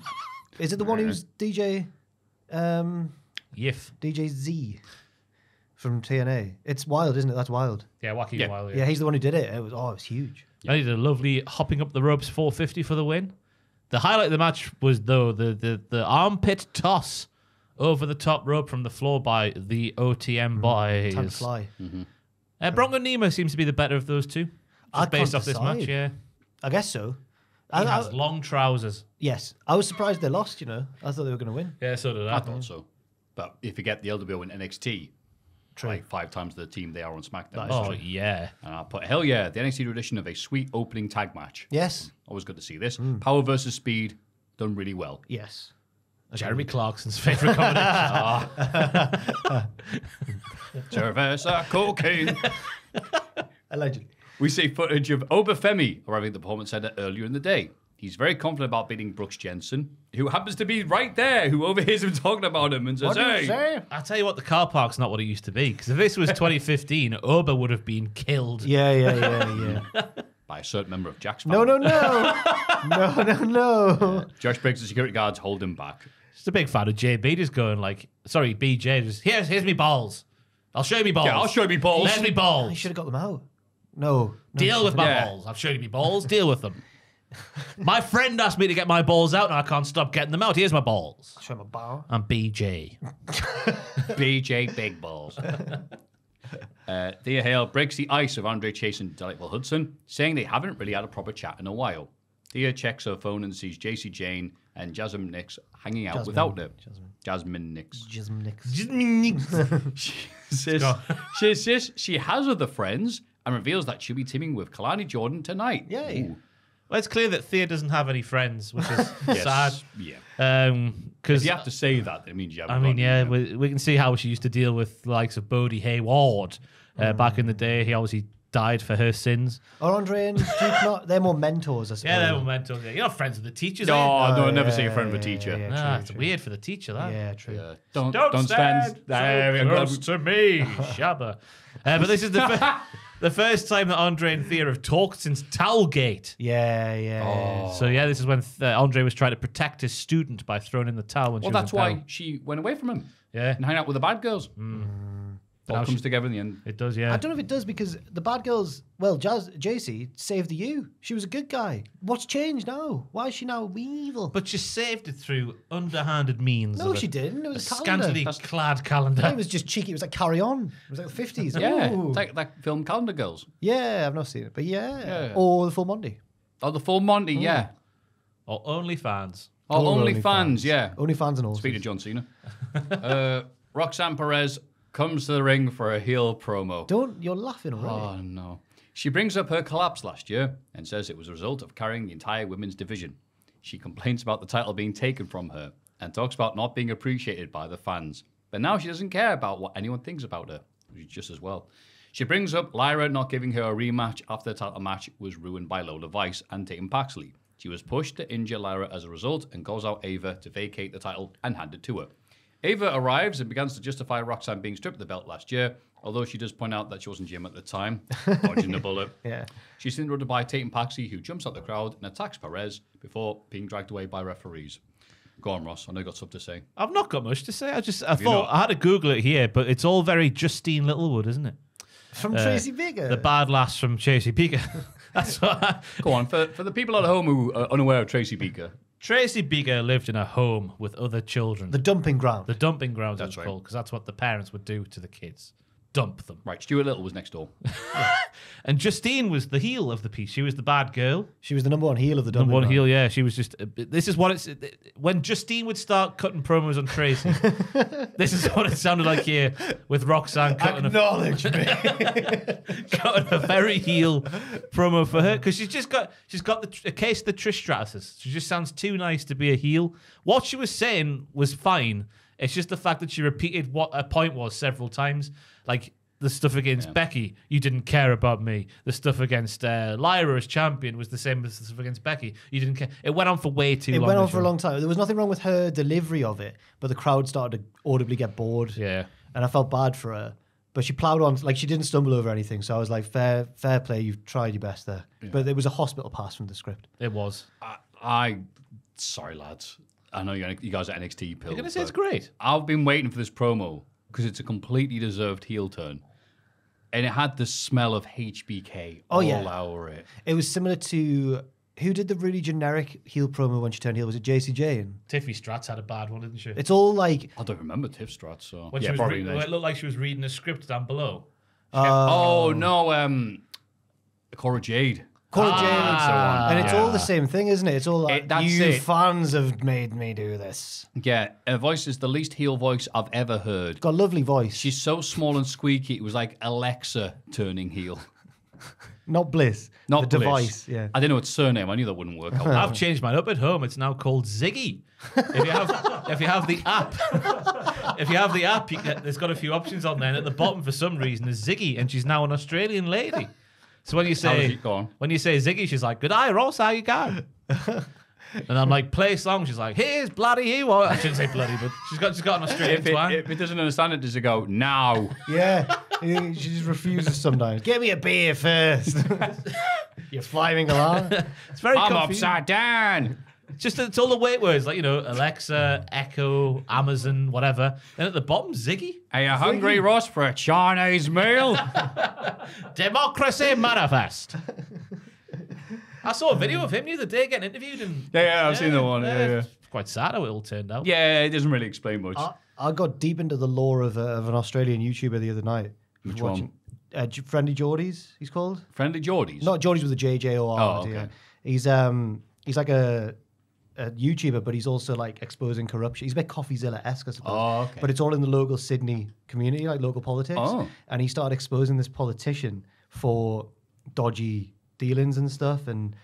Is it the one who's DJ, um, Yif. DJ Z from TNA? It's wild, isn't it? That's wild. Yeah, Wacky Yeah. Wild. Yeah, he's the one who did it. It was oh, it was huge. I did a lovely hopping up the ropes 450 for the win. The highlight of the match was though the the, the armpit toss over the top rope from the floor by the OTM boys. Time to fly. Uh, Bronco Nima seems to be the better of those two. Just I based can't off this match, yeah. I guess so. He I, I- has long trousers. yes, I was surprised they lost. You know, I thought they were going to win. Yeah, so did I I thought so. But if you get the LWO in NXT, True. like five times the team they are on SmackDown. Oh yeah. And I put, hell yeah, the NXT tradition of a sweet opening tag match. Yes, Always good to see this. Hmm. Power versus speed, done really well. yes. Jeremy Clarkson's favorite combination. [laughs] [laughs] Cerveza, cocaine. [laughs] Allegedly. We see footage of Obafemi arriving at the Performance Center earlier in the day. He's very confident about beating Brooks Jensen, who happens to be right there, who overhears him talking about him and says, hey. I tell you what, the car park's not what it used to be. Because if this was 2015, [laughs] Oba would have been killed. Yeah, yeah, yeah, yeah. [laughs] By a certain member of Jack's no, family. no, no, no, no, [laughs] no. Josh Briggs, the security guards, hold him back. Just a big fan of JB just going like, sorry, BJ, just here's here's me balls. I'll show you me balls. Yeah, I'll show you me balls. There's me I balls. should have got them out. No. no Deal with my Yeah. balls. I've shown you me balls. Deal with them. [laughs] my friend asked me to get my balls out, and I can't stop getting them out. Here's my balls. Show my bar. I'm BJ. [laughs] BJ Big Balls. [laughs] Uh, Thea Hale breaks the ice of Andre Chase and Delightful Hudson, saying they haven't really had a proper chat in a while. Thea checks her phone and sees Jacy Jayne and Jazmyn Nyx hanging out Jazmyn. without her. Jazmyn. Jazmyn Nyx. Jism nicks. She says, she says she has other friends and reveals that she'll be teaming with Kelani Jordan tonight. Yay. Ooh. Well, it's clear that Thea doesn't have any friends, which is [laughs] Yes. sad. Yeah. Um, because you have to say that, it means you haven't I mean, yeah, we, we can see how she used to deal with the likes of Bodhi Hayward uh, back in the day. He obviously died for her sins. Or Andre and Duke not? They're more mentors, I suppose. Yeah, they're more mentors. You're not friends with the teachers, No, are no, Oh, never yeah, say a friend of a teacher. yeah, you? yeah, Nah, it's true. weird for the teacher, that. Yeah, true. Yeah. Don't, don't, stand. there. so I'm close to me, [laughs] Shabba. Uh, but this is the, fir- [laughs] the first time that Andre and Thea have talked since Towelgate. Yeah, yeah. Oh. So yeah, this is when uh, Andre was trying to protect his student by throwing in the towel when Well, she was that's why she went away from him Yeah, and hang out with the bad girls. All comes she- together in the end. it does. Yeah, I don't know if it does because the bad girls, well, Jazz, JC saved the U. She was a good guy. What's changed now? Why is she now evil? but she saved it through underhanded means. no, of a- she didn't. It was a calendar. scantily clad calendar. It was just cheeky. It was like Carry On. It was like the 50s. Yeah, Ooh. it's like that film Calendar Girls. yeah, I've not seen it. But yeah. Yeah. Or The Full Monty. Oh, the full Monty, yeah. or OnlyFans. Oh, Or only fans, yeah. Only fans and all. Speaking of John Cena, [laughs] uh, Roxanne Perez comes to the ring for a heel promo. Don't, you're laughing already. Oh no. She brings up her collapse last year and says it was a result of carrying the entire women's division. She complains about the title being taken from her and talks about not being appreciated by the fans. But now she doesn't care about what anyone thinks about her, which is just as well. She brings up Lyra not giving her a rematch after the title match was ruined by Lola Vice and Tatum Paxley. She was pushed to injure Lyra as a result and calls out Ava to vacate the title and hand it to her. Ava arrives and begins to justify Roxanne being stripped of the belt last year, although she does point out that she wasn't Jim at the time, [laughs] dodging the bullet. Yeah. She's interrupted by Tatum Paxley, who jumps out the crowd and attacks Perez before being dragged away by referees. Go on, Ross. I know you got stuff to say. I've not got much to say. I just I you thought? I had to Google it here, but it's all very Justine Littlewood, isn't it? From uh, Tracy Beaker. The bad lass from Tracy Beaker. [laughs] That's what I, Go on. For, for the people at home who are unaware of Tracy Beaker, Tracy Beaker lived in a home with other children. the dumping ground. The dumping ground That's is right. called because that's what the parents would do to the kids. Dump them. Right, Stuart Little was next door. [laughs] And Justine was the heel of the piece. She was the bad girl. She was the number one heel of the Number one heel, yeah. She was just. Uh, this is what it's. When Justine would start cutting promos on Tracy, [laughs] this is what it sounded like here with Roxanne cutting a, Acknowledge me. [laughs] cutting a very heel promo for her because she's just got she's got the, a case of the Trish Stratus. She just sounds too nice to be a heel. What she was saying was fine. It's just the fact that she repeated what her point was several times, like. The stuff against Becky, you didn't care about me. The stuff against uh, Lyra as champion was the same as the stuff against Becky. You didn't care. It went on for way too It long. It went on for a long time. There was nothing wrong with her delivery of it, but the crowd started to audibly get bored. Yeah. and I felt bad for her. But she ploughed on, like she didn't stumble over anything. So I was like, fair, fair play. You've tried your best there. But it was a hospital pass from the script. It was. I, I sorry lads. I know you, you guys are NXT pills. You're gonna say it's great. I've been waiting for this promo because it's a completely deserved heel turn, and it had the smell of HBK Oh, all yeah. over it. It was similar to who did the really generic heel promo when she turned heel? Was it Jacy Jayne? Tiffy Stratz had a bad one, didn't she? It's all like I don't remember Tiff Strat, so when yeah, she was probably. re- well, it looked like she was reading a script down below. oh no, um, Cora Jade. Cora Ah, Jade. that's the one. And it's all the same thing, isn't it? It's all like It- that's you it. fans have made me do this. Yeah, her voice is the least heel voice I've ever heard. Got a lovely voice. She's so small and squeaky. It was like Alexa turning heel. [laughs] not Bliss. Not the Bliss. device. Yeah. I didn't know its surname. I knew that wouldn't work out. I've changed mine up at home. It's now called Ziggy. If you have, if you have the app, if you have the app, you get, there's got a few options on there. And at the bottom, for some reason, is Ziggy, and she's now an Australian lady. So when you say it go on? when you say Ziggy, she's like, "Good eye, Ross. How you going?" [laughs] and I'm like, "Play song." She's like, "Here's bloody you." I shouldn't say bloody, but she's got she's got an Australian If it, twang. if it doesn't understand it, does it go now? Yeah. she just refuses sometimes. Get me a beer first. [laughs] You're flying along. it's very I'm confusing. upside down. Just it's all the weight words like you know Alexa, Echo, Amazon, whatever. Then at the bottom, Ziggy. Are you hungry, Ross, for a Chinese meal? [laughs] Democracy manifest. I saw a video of him the other day getting interviewed, and Yeah, yeah, I've seen the one, yeah, yeah. it's Quite sad how it all turned out. yeah, it doesn't really explain much. I, I got deep into the lore of, uh, of an Australian YouTuber the other night. Which Watching- Uh, Friendly Geordies, he's called. Friendly Geordies. Not Geordies with a J J O R. Oh, okay. He's um he's like a, a YouTuber, but he's also like exposing corruption. He's a bit CoffeeZilla esque, I suppose. Oh, okay. But it's all in the local Sydney community, like local politics. Oh. And he started exposing this politician for dodgy dealings and stuff, and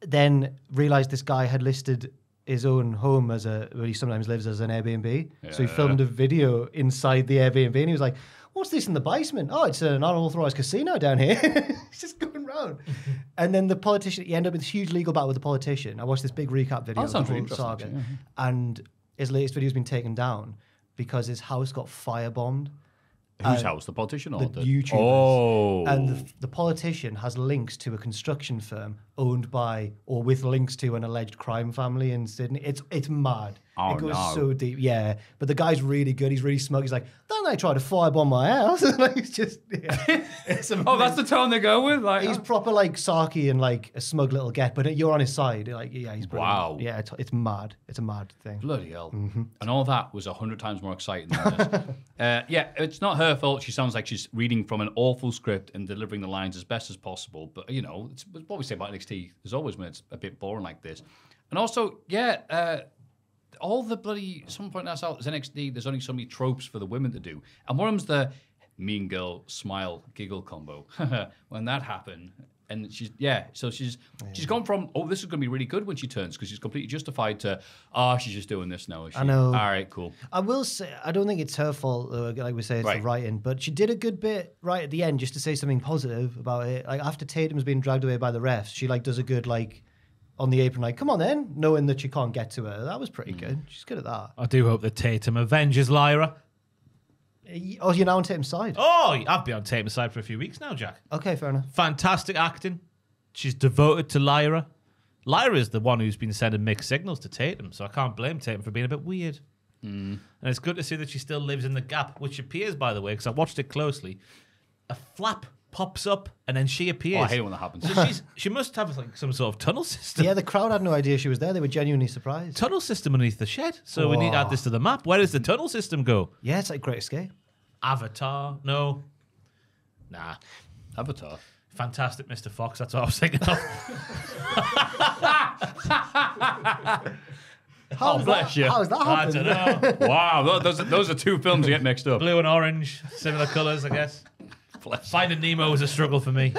then realized this guy had listed his own home as a where he sometimes lives as an Airbnb. Yeah. So he filmed a video inside the Airbnb, and he was like, "What's this in the basement? Oh, it's an unauthorized casino down here." [laughs] it's just going round. [laughs] and then the politician, you end up with this huge legal battle with the politician. I watched this big recap video of the sounds really interesting, saga, actually, and his latest video has been taken down because his house got firebombed. Whose uh, house? The politician or the the, YouTubers. Oh. And the, the politician has links to a construction firm owned by or with links to an alleged crime family in Sydney. It's it's mad. Oh, it goes no. so deep. Yeah. But the guy's really good. He's really smug. He's like, don't they try to firebomb my house? [laughs] like, it's just yeah. [laughs] it's oh, that's the tone they go with. Like, He's proper like sarky and like a smug little get, but you're on his side. Like, yeah, he's brilliant. Wow. Yeah, it's, it's mad. It's a mad thing. Bloody hell. Mm-hmm. And all that was a hundred times more exciting than this. [laughs] uh, yeah, it's not her fault. She sounds like she's reading from an awful script and delivering the lines as best as possible. But, you know, it's what we say about NXT. There's always when it's a bit boring like this. And also, yeah, uh, all the bloody, someone pointed us out, there's NXT, there's only so many tropes for the women to do. And one of them's the mean girl, smile, giggle combo. [laughs] when that happened, and she's yeah, so she's she's gone from oh this is going to be really good when she turns because she's completely justified to ah she's just doing this now. I know. All right, cool. I will say, I don't think it's her fault, though, like we say, it's Right. the writing, but she did a good bit right at the end just to say something positive about it. Like, after Tatum's being dragged away by the refs, she, like, does a good, like, on the apron, like, come on then, knowing that you can't get to her. That was pretty Mm. good. She's good at that. I do hope that Tatum avenges Lyra. Oh, you're now on Tatum's side? Oh, I've been on Tatum's side for a few weeks now, Jack. Okay, fair enough. Fantastic acting. She's devoted to Lyra. Lyra is the one who's been sending mixed signals to Tatum, so I can't blame Tatum for being a bit weird. And it's good to see that she still lives in the gap, which appears, by the way, because I watched it closely. A flap pops up and then she appears. Oh, I hate it when that happens. So she's, she must have like some sort of tunnel system. Yeah, the crowd had no idea she was there. They were genuinely surprised. Tunnel system underneath the shed. So we need to add this to the map. Where does the tunnel system go? Yeah, it's like Great Escape. Avatar. No. Nah. Avatar. Fantastic Mr. Fox. That's what I was thinking of. [laughs] How Oh, bless you. How has that I happened? don't know. Wow, tho- those, those are two films that get mixed up. Blue and orange, similar colours, I guess. Finding Nemo was a struggle for me.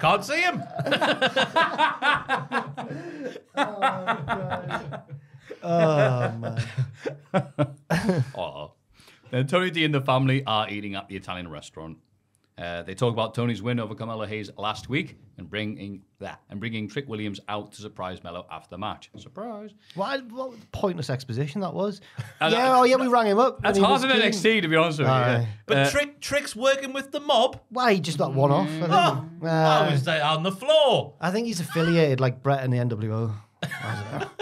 Can't see him. Oh man. [laughs] Oh. Then Tony D and the family are eating at the Italian restaurant. Uh, they talk about Tony's win over Carmelo Hayes last week and bringing that and bringing Trick Williams out to surprise Melo after the match. Surprise! What, what pointless exposition that was. And yeah, that- oh yeah, we rang him up. and That's he harder was than. NXT, to be honest with you. Aye. yeah. But Uh, Trick Trick's working with the mob. Why just that one off? I Oh, Uh, I was on the floor. I think he's affiliated like Bret and the NWO. [laughs]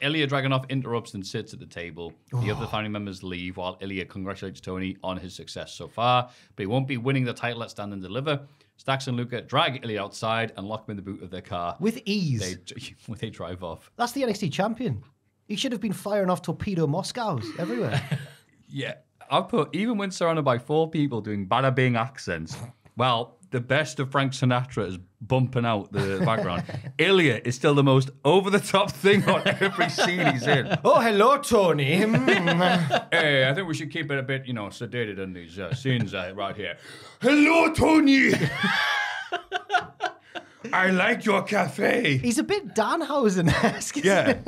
Ilya Dragunov interrupts and sits at the table. The other oh. family members leave while Ilya congratulates Tony on his success so far, but he won't be winning the title at Stand and Deliver. Stacks and Luca drag Ilya outside and lock him in the boot of their car. With ease. They, [laughs] they drive off. That's the NXT champion. He should have been firing off torpedo Moscows everywhere. [laughs] Yeah, I've put even when surrounded by four people doing bada bing accents. Well, the best of Frank Sinatra is bumping out the background. [laughs] Ilya is still the most over the top [laughs] thing on every scene he's in. [laughs] oh, hello, Tony. Mm. Hey, I think we should keep it a bit, you know, sedated in these uh, scenes uh, right here. Hello, Tony. I like your cafe. He's a bit Danhausen-esque. Yeah.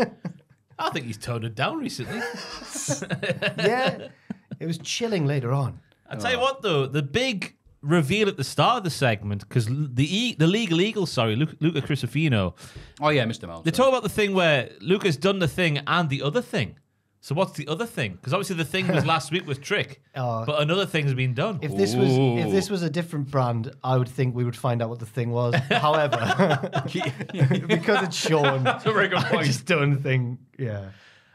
I think he's toned it down recently. yeah. It was chilling later on. I tell you what, though, the big reveal at the start of the segment because the e- the legal eagle, sorry, Luca, Luca Crusifino, Oh yeah, Mr. Mouse. they talk about the thing where Luca's done the thing and the other thing. So what's the other thing? Because obviously the thing was [laughs] last week with Trick, Oh. but another thing's been done. If this was if this was a different brand, I would think we would find out what the thing was. [laughs] However, [laughs] because it's Shawn, a very good I point. just don't think. Yeah.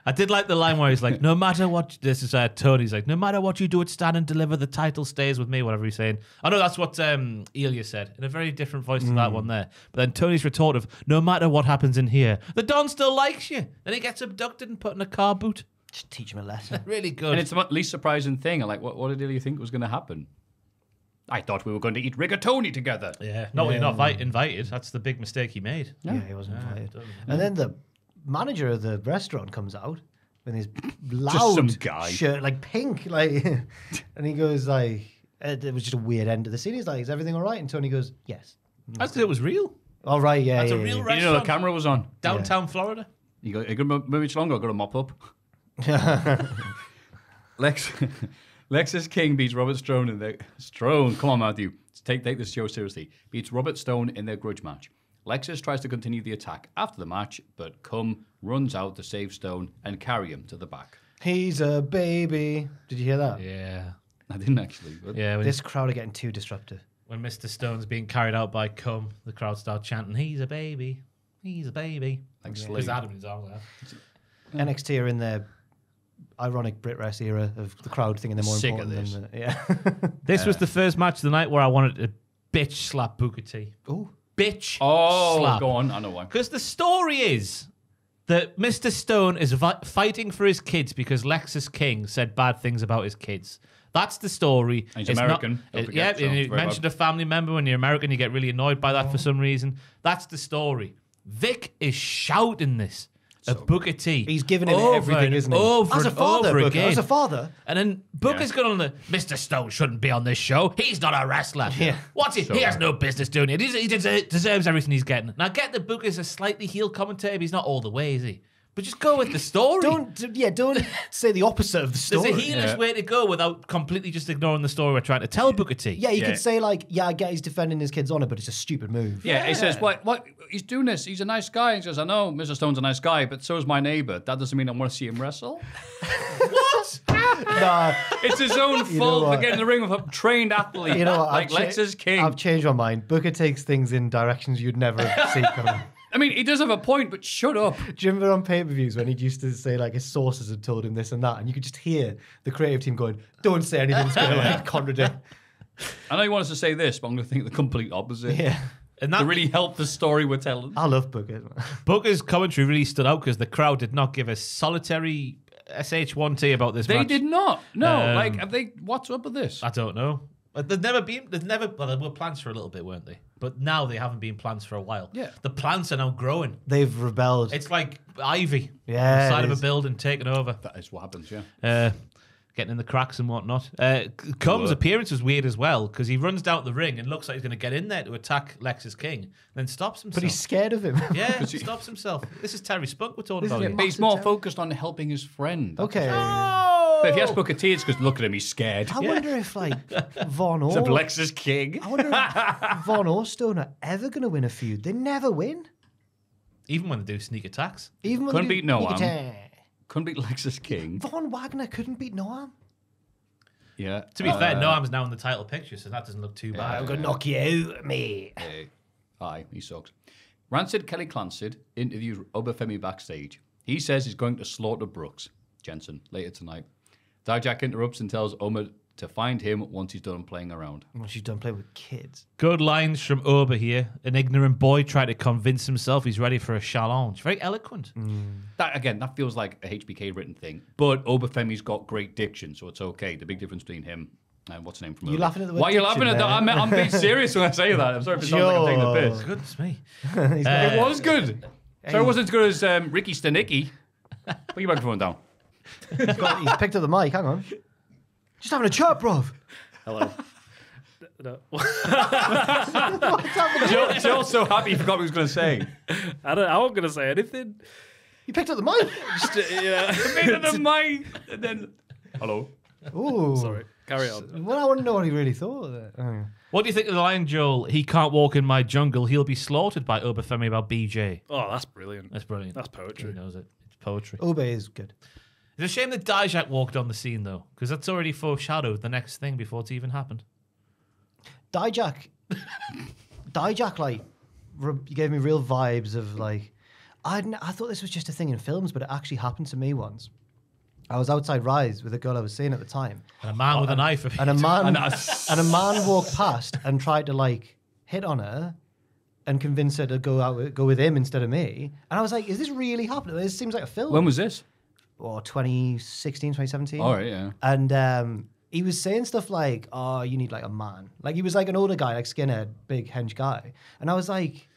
I did like the line where he's like, [laughs] "No matter what," this is uh, Tony's like, "No matter what you do at Stand and Deliver, the title stays with me." Whatever he's saying. I know that's what um, Ilya said in a very different voice to that one there. But then Tony's retort of, "No matter what happens in here, the Don still likes you." Then he gets abducted and put in a car boot. Just teach him a lesson. [laughs] Really good. and it's the least surprising thing. I'm like, what, what did Ilya think was going to happen? I thought we were going to eat rigatoni together. yeah, not only not vi- invited. That's the big mistake he made. Yeah, he wasn't invited. And then the manager of the restaurant comes out with his [laughs] loud some guy. shirt, like pink, like, [laughs] and he goes like, it, it was just a weird end to the scene. He's like, "Is everything all right?" And Tony goes, "Yes." That's because it was real. All right, yeah, That's yeah, a real yeah. You know, the camera was on. Downtown Florida. You go, you going to move it longer? Got to mop up. [laughs] Lex, Lexis King beats Robert Strone in their Strone. Come on, Matthew, take take this show seriously. Beats Robert Stone in their grudge match. Lexis tries to continue the attack after the match, but Cum runs out to save Stone and carry him to the back. He's a baby. Did you hear that? Yeah. I didn't actually. But Yeah. When, This crowd are getting too disruptive. when Mr. Stone's being carried out by cum, the crowd start chanting, "He's a baby. He's a baby." Like Because Adam is on there. NXT are in their ironic Brit Rest era of the crowd thinking they're more Sick of important this. than the, yeah. [laughs] This was the first match of the night where I wanted to bitch slap Booker T. Ooh. Bitch Oh, slap. go on. I know why. Because the story is that Mr. Stone is vi- fighting for his kids because Lexis King said bad things about his kids. That's the story. And he's It's American, it- forget, yeah, so and you mentioned a family member. When you're American, you get really annoyed by that for some reason. That's the story. Vic is shouting this at Booker T. He's giving it over everything, and isn't he? Over as a father, over Booker, again. as a father. And then Booker's Yeah. going on the Mr. Stone shouldn't be on this show. He's not a wrestler. Yeah. What's he? he has no business doing it. He deserves everything he's getting. Now, I get that Booker's a slightly heel commentator, but he's not all the way, is he? But just go with the story. Don't yeah, don't [laughs] say the opposite of the story. There's story. a heelish Yeah. way to go without completely just ignoring the story we're trying to tell Booker T. yeah, you Yeah. could say like, yeah, I get he's defending his kid's honor, but it's a stupid move. Yeah, he says, "What? What? He's doing this. He's a nice guy." He says, "I know, Mr. Stone's a nice guy, but so is my neighbor. That doesn't mean I want to see him wrestle." [laughs] What? Nah, It's his own know fault for getting in the ring with a trained athlete you know what? like I've cha- Lexis King. I've changed my mind. Booker takes things in directions you'd never see coming. I mean, he does have a point, but shut up. [laughs] Do you remember on pay per views when he used to say like his sources had told him this and that, and you could just hear the creative team going, "Don't say anything that's going to like [laughs] contradict." I know he wants to say this, but I'm going to think the complete opposite. Yeah, And To that really helped the story we're telling. I love Booker. [laughs] Booker's commentary really stood out because the crowd did not give a solitary SH1T about this They match? did not. No, Um, like have they? What's up with this? I don't know. But There's never been. There's never. Well, there were plants for a little bit, weren't they? But now they haven't been plants for a while. Yeah. The plants are now growing. They've rebelled. It's like ivy. Yeah, on the side it of a is. building taking over. That is what happens. Yeah. Uh, getting in the cracks and whatnot. Uh, Combs' appearance was weird as well because he runs down the ring and looks like he's going to get in there to attack Lexis King, then stops himself. but he's scared of him. [laughs] yeah, [laughs] stops himself. This is Terry Spunk we're talking This is about. it. here. But he's more focused on helping his friend. okay. But if he has Booker T, it's because look at him, he's scared. I wonder if like [laughs] Von It's a Or, Lexis King. I wonder if [laughs] Von or Stone are ever going to win a feud. They never win. Even when they do sneak attacks. Even when Couldn't they do beat Noam. sneak. Couldn't beat Lexis King. Von Wagner couldn't beat Noam. Yeah. To be fair, uh, Noam's now in the title picture, so that doesn't look too bad. I'm going to knock you out, mate. Hey. Aye, he sucks. Rancid Kelly Clancid interviews Obafemi backstage. He says he's going to slaughter Brooks Jensen later tonight. Dijak interrupts and tells Omer to find him once he's done playing around. Well, she's done playing with kids. Good lines from Oba here. An ignorant boy tried to convince himself he's ready for a challenge. Very eloquent. That again, that feels like a HBK written thing. But Obafemi's got great diction, so it's okay. The big difference between him and what's the name from You laughing at the word? Why are you laughing at that? I'm, I'm being serious when I say that. I'm sorry if it sounds like I'm taking the Sure. piss. [laughs] Goodness me. [laughs] He's It was good. So it wasn't as good as um, Ricky Stanicki. Put your microphone down. He's, got- he's picked up the mic. Hang on. Just having a chat, bruv. Hello. No. [laughs] Joe, Joe's so happy he forgot what he was going to say. I don't. I wasn't gonna say anything. You picked up the mic. Just, uh, yeah. Made [laughs] the mic, and then hello. Ooh. Sorry. Carry on. Well, I want to know what he really thought of it. Oh. What do you think of the line, Joel? He can't walk in my jungle. He'll be slaughtered by Obafemi about BJ. Oh, that's brilliant. That's brilliant. That's poetry. He poetry. knows it. It's poetry. Obe is good. It's a shame that Dijak walked on the scene, though, because that's already foreshadowed the next thing before it's even happened. Dijak, Dijak, like, re- gave me real vibes of like, I I thought this was just a thing in films, but it actually happened to me once. I was outside Rise with a girl I was seeing at the time, And a man with a uh, knife. and a man And [laughs] and a man walked past and tried to like hit on her and convince her to go out with, go with him instead of me. And I was like, is this really happening? This seems like a film. When was this? Or 2016, 2017. All right, yeah. And um, he was saying stuff like, "Oh, you need like a man." Like he was like an older guy, like skinhead, big hench guy. And I was like,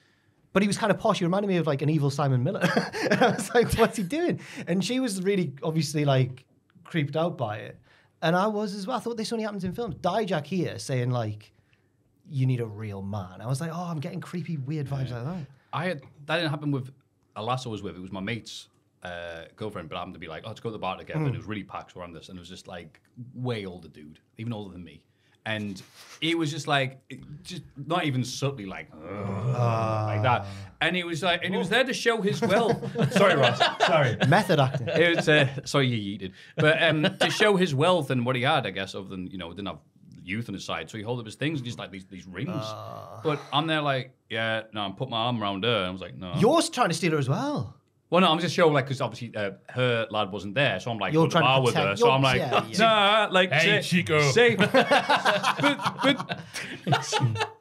but he was kind of posh. He reminded me of like an evil Simon Miller. [laughs] and I was like, "What's he doing?" And she was really obviously like creeped out by it, and I was as well. I thought this only happens in films. Dijak here saying like, "You need a real man." I was like, "Oh, I'm getting creepy, weird vibes like that." I had that didn't happen with a lass I was with. It was my mate's uh, girlfriend, but happened to be like, oh, let's go to the bar together. And it was really packed around this, and it was just like way older dude, even older than me. And it was just like, just not even subtly like, "Ugh," like that. And he was like, and he was there to show his [laughs] wealth. Sorry, Ross. Sorry. Method acting. It was, uh, sorry, you yeeted. But um, to show his wealth and what he had, I guess, other than, you know, didn't have youth on his side. So he held up his things, and just like these, these rings. But I'm there like, yeah, no, I'm put my arm around her. And I was like, no. You're trying to steal her as well. Well, no, I'm just showing like because obviously uh, her lad wasn't there, so I'm like You're You're trying to bar with her. So I'm like, yeah, yeah. nah, like Hey, say, Chico. say, [laughs] but but [laughs]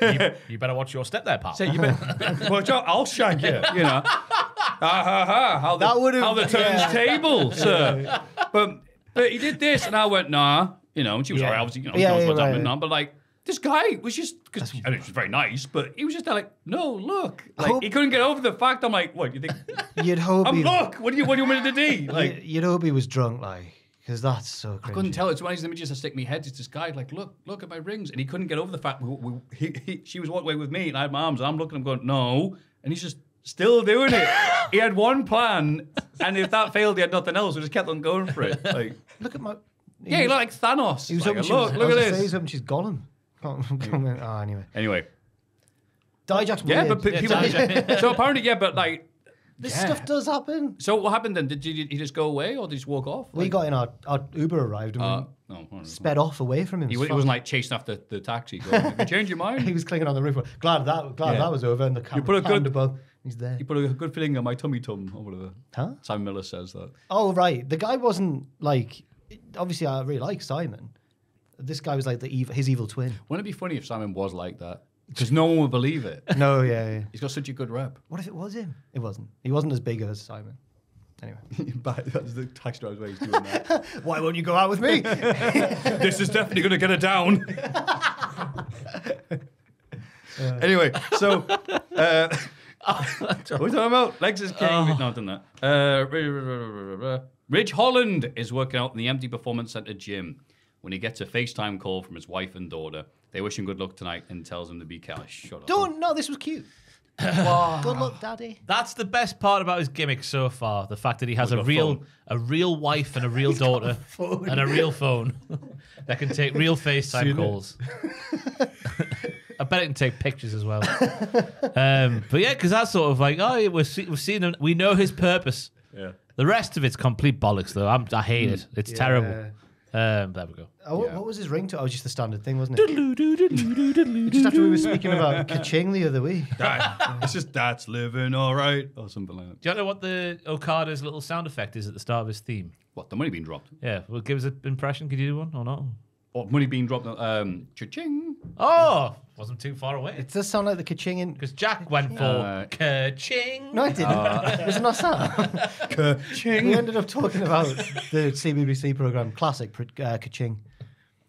you, you better watch your step there, pal. say you better [laughs] watch out, I'll shank you. You know, ha ha ha. How the That would've- how the turns yeah. table, sir. But but he did this, and I went nah. You know, and she was Yeah. alright. Obviously, you know, Yeah, she knows yeah, what's right. happening now. But like. This guy was just because I mean, it was very nice, but he was just like, no, look, like hope- he couldn't get over the fact. I'm like, what? You think? [laughs] You'd hope I'm he, look. What do you what do you want me to do? [laughs] Like, you- you'd hope he was drunk, like, because that's so I couldn't tell. It's one of these images that stick in my head. It's this guy like, look, look at my rings, and he couldn't get over the fact we, we, he, he, she was walking away with me, and I had my arms. And I'm looking, I'm going, no, and he's just still doing it. [laughs] he had one plan, and if that failed, he had nothing else. So just kept on going for it. Like, Look at my. yeah, he looked like Thanos. He was like, look, was, look at say, this. Hoping she's Gollum. Can't- oh, anyway. Anyway, Dijak's yeah, weird. but pe- people. so apparently, yeah, but like, this yeah. stuff does happen. so what happened then? Did he, he just go away, or did he just walk off? We Like, got in our, our Uber arrived and uh, we no, I don't know. sped off away from him. He, as wa- he wasn't like chasing after the taxi. Going, "Have you changed your mind? [laughs] he was clinging on the roof. Glad that glad Yeah. that was over and the camera put a good- above. He's there. You put a good feeling on my tummy tum or whatever. Huh? Simon Miller says that. Oh right, the guy wasn't like. Obviously, I really like Simon. This guy was like the evil, his evil twin. Wouldn't it be funny if Simon was like that? Because no one would believe it. No, yeah, yeah. He's got such a good rep. What if it was him? It wasn't. He wasn't as big as Simon. Anyway, But that's the tax driver's way he's doing that. why won't you go out with me? this is definitely going to get it down. anyway, so uh, what are we talking about? Legs is king. No, I've done that. Uh, Ridge Holland is working out in the empty performance center gym when he gets a FaceTime call from his wife and daughter. They wish him good luck tonight and tells him to be careful. Shut up. Don't. No, this was cute. [coughs] Good luck, Daddy. That's the best part about his gimmick so far. The fact that he has a a real, phone. a real wife and a real [laughs] daughter and a real phone [laughs] that can take real [laughs] FaceTime calls. I bet it can take pictures as well. Um, but yeah, because that's sort of like, oh, yeah, we're see- we've seen him. We know his purpose. Yeah. The rest of it's complete bollocks, though. I'm, I hate it. It's Yeah. terrible. Um, there we go. Oh, what, what was his ringtone? Oh, it was just the standard thing, wasn't it? just after we were speaking about Kerching the other week. Dad, it's just dad's living all right or something like that. Do you know what the Okada's little sound effect is at the start of his theme? What, the money being dropped? Yeah, well, give us an impression. Could you do one or not? Or money being dropped? Um, cha-ching. Oh, wasn't too far away. It does sound like the Kaching in. Because Jack went for Uh, ka-ching. No, it didn't. was it not that? [laughs] we ended up talking about the CBBC program Classic pr- uh, Kerching.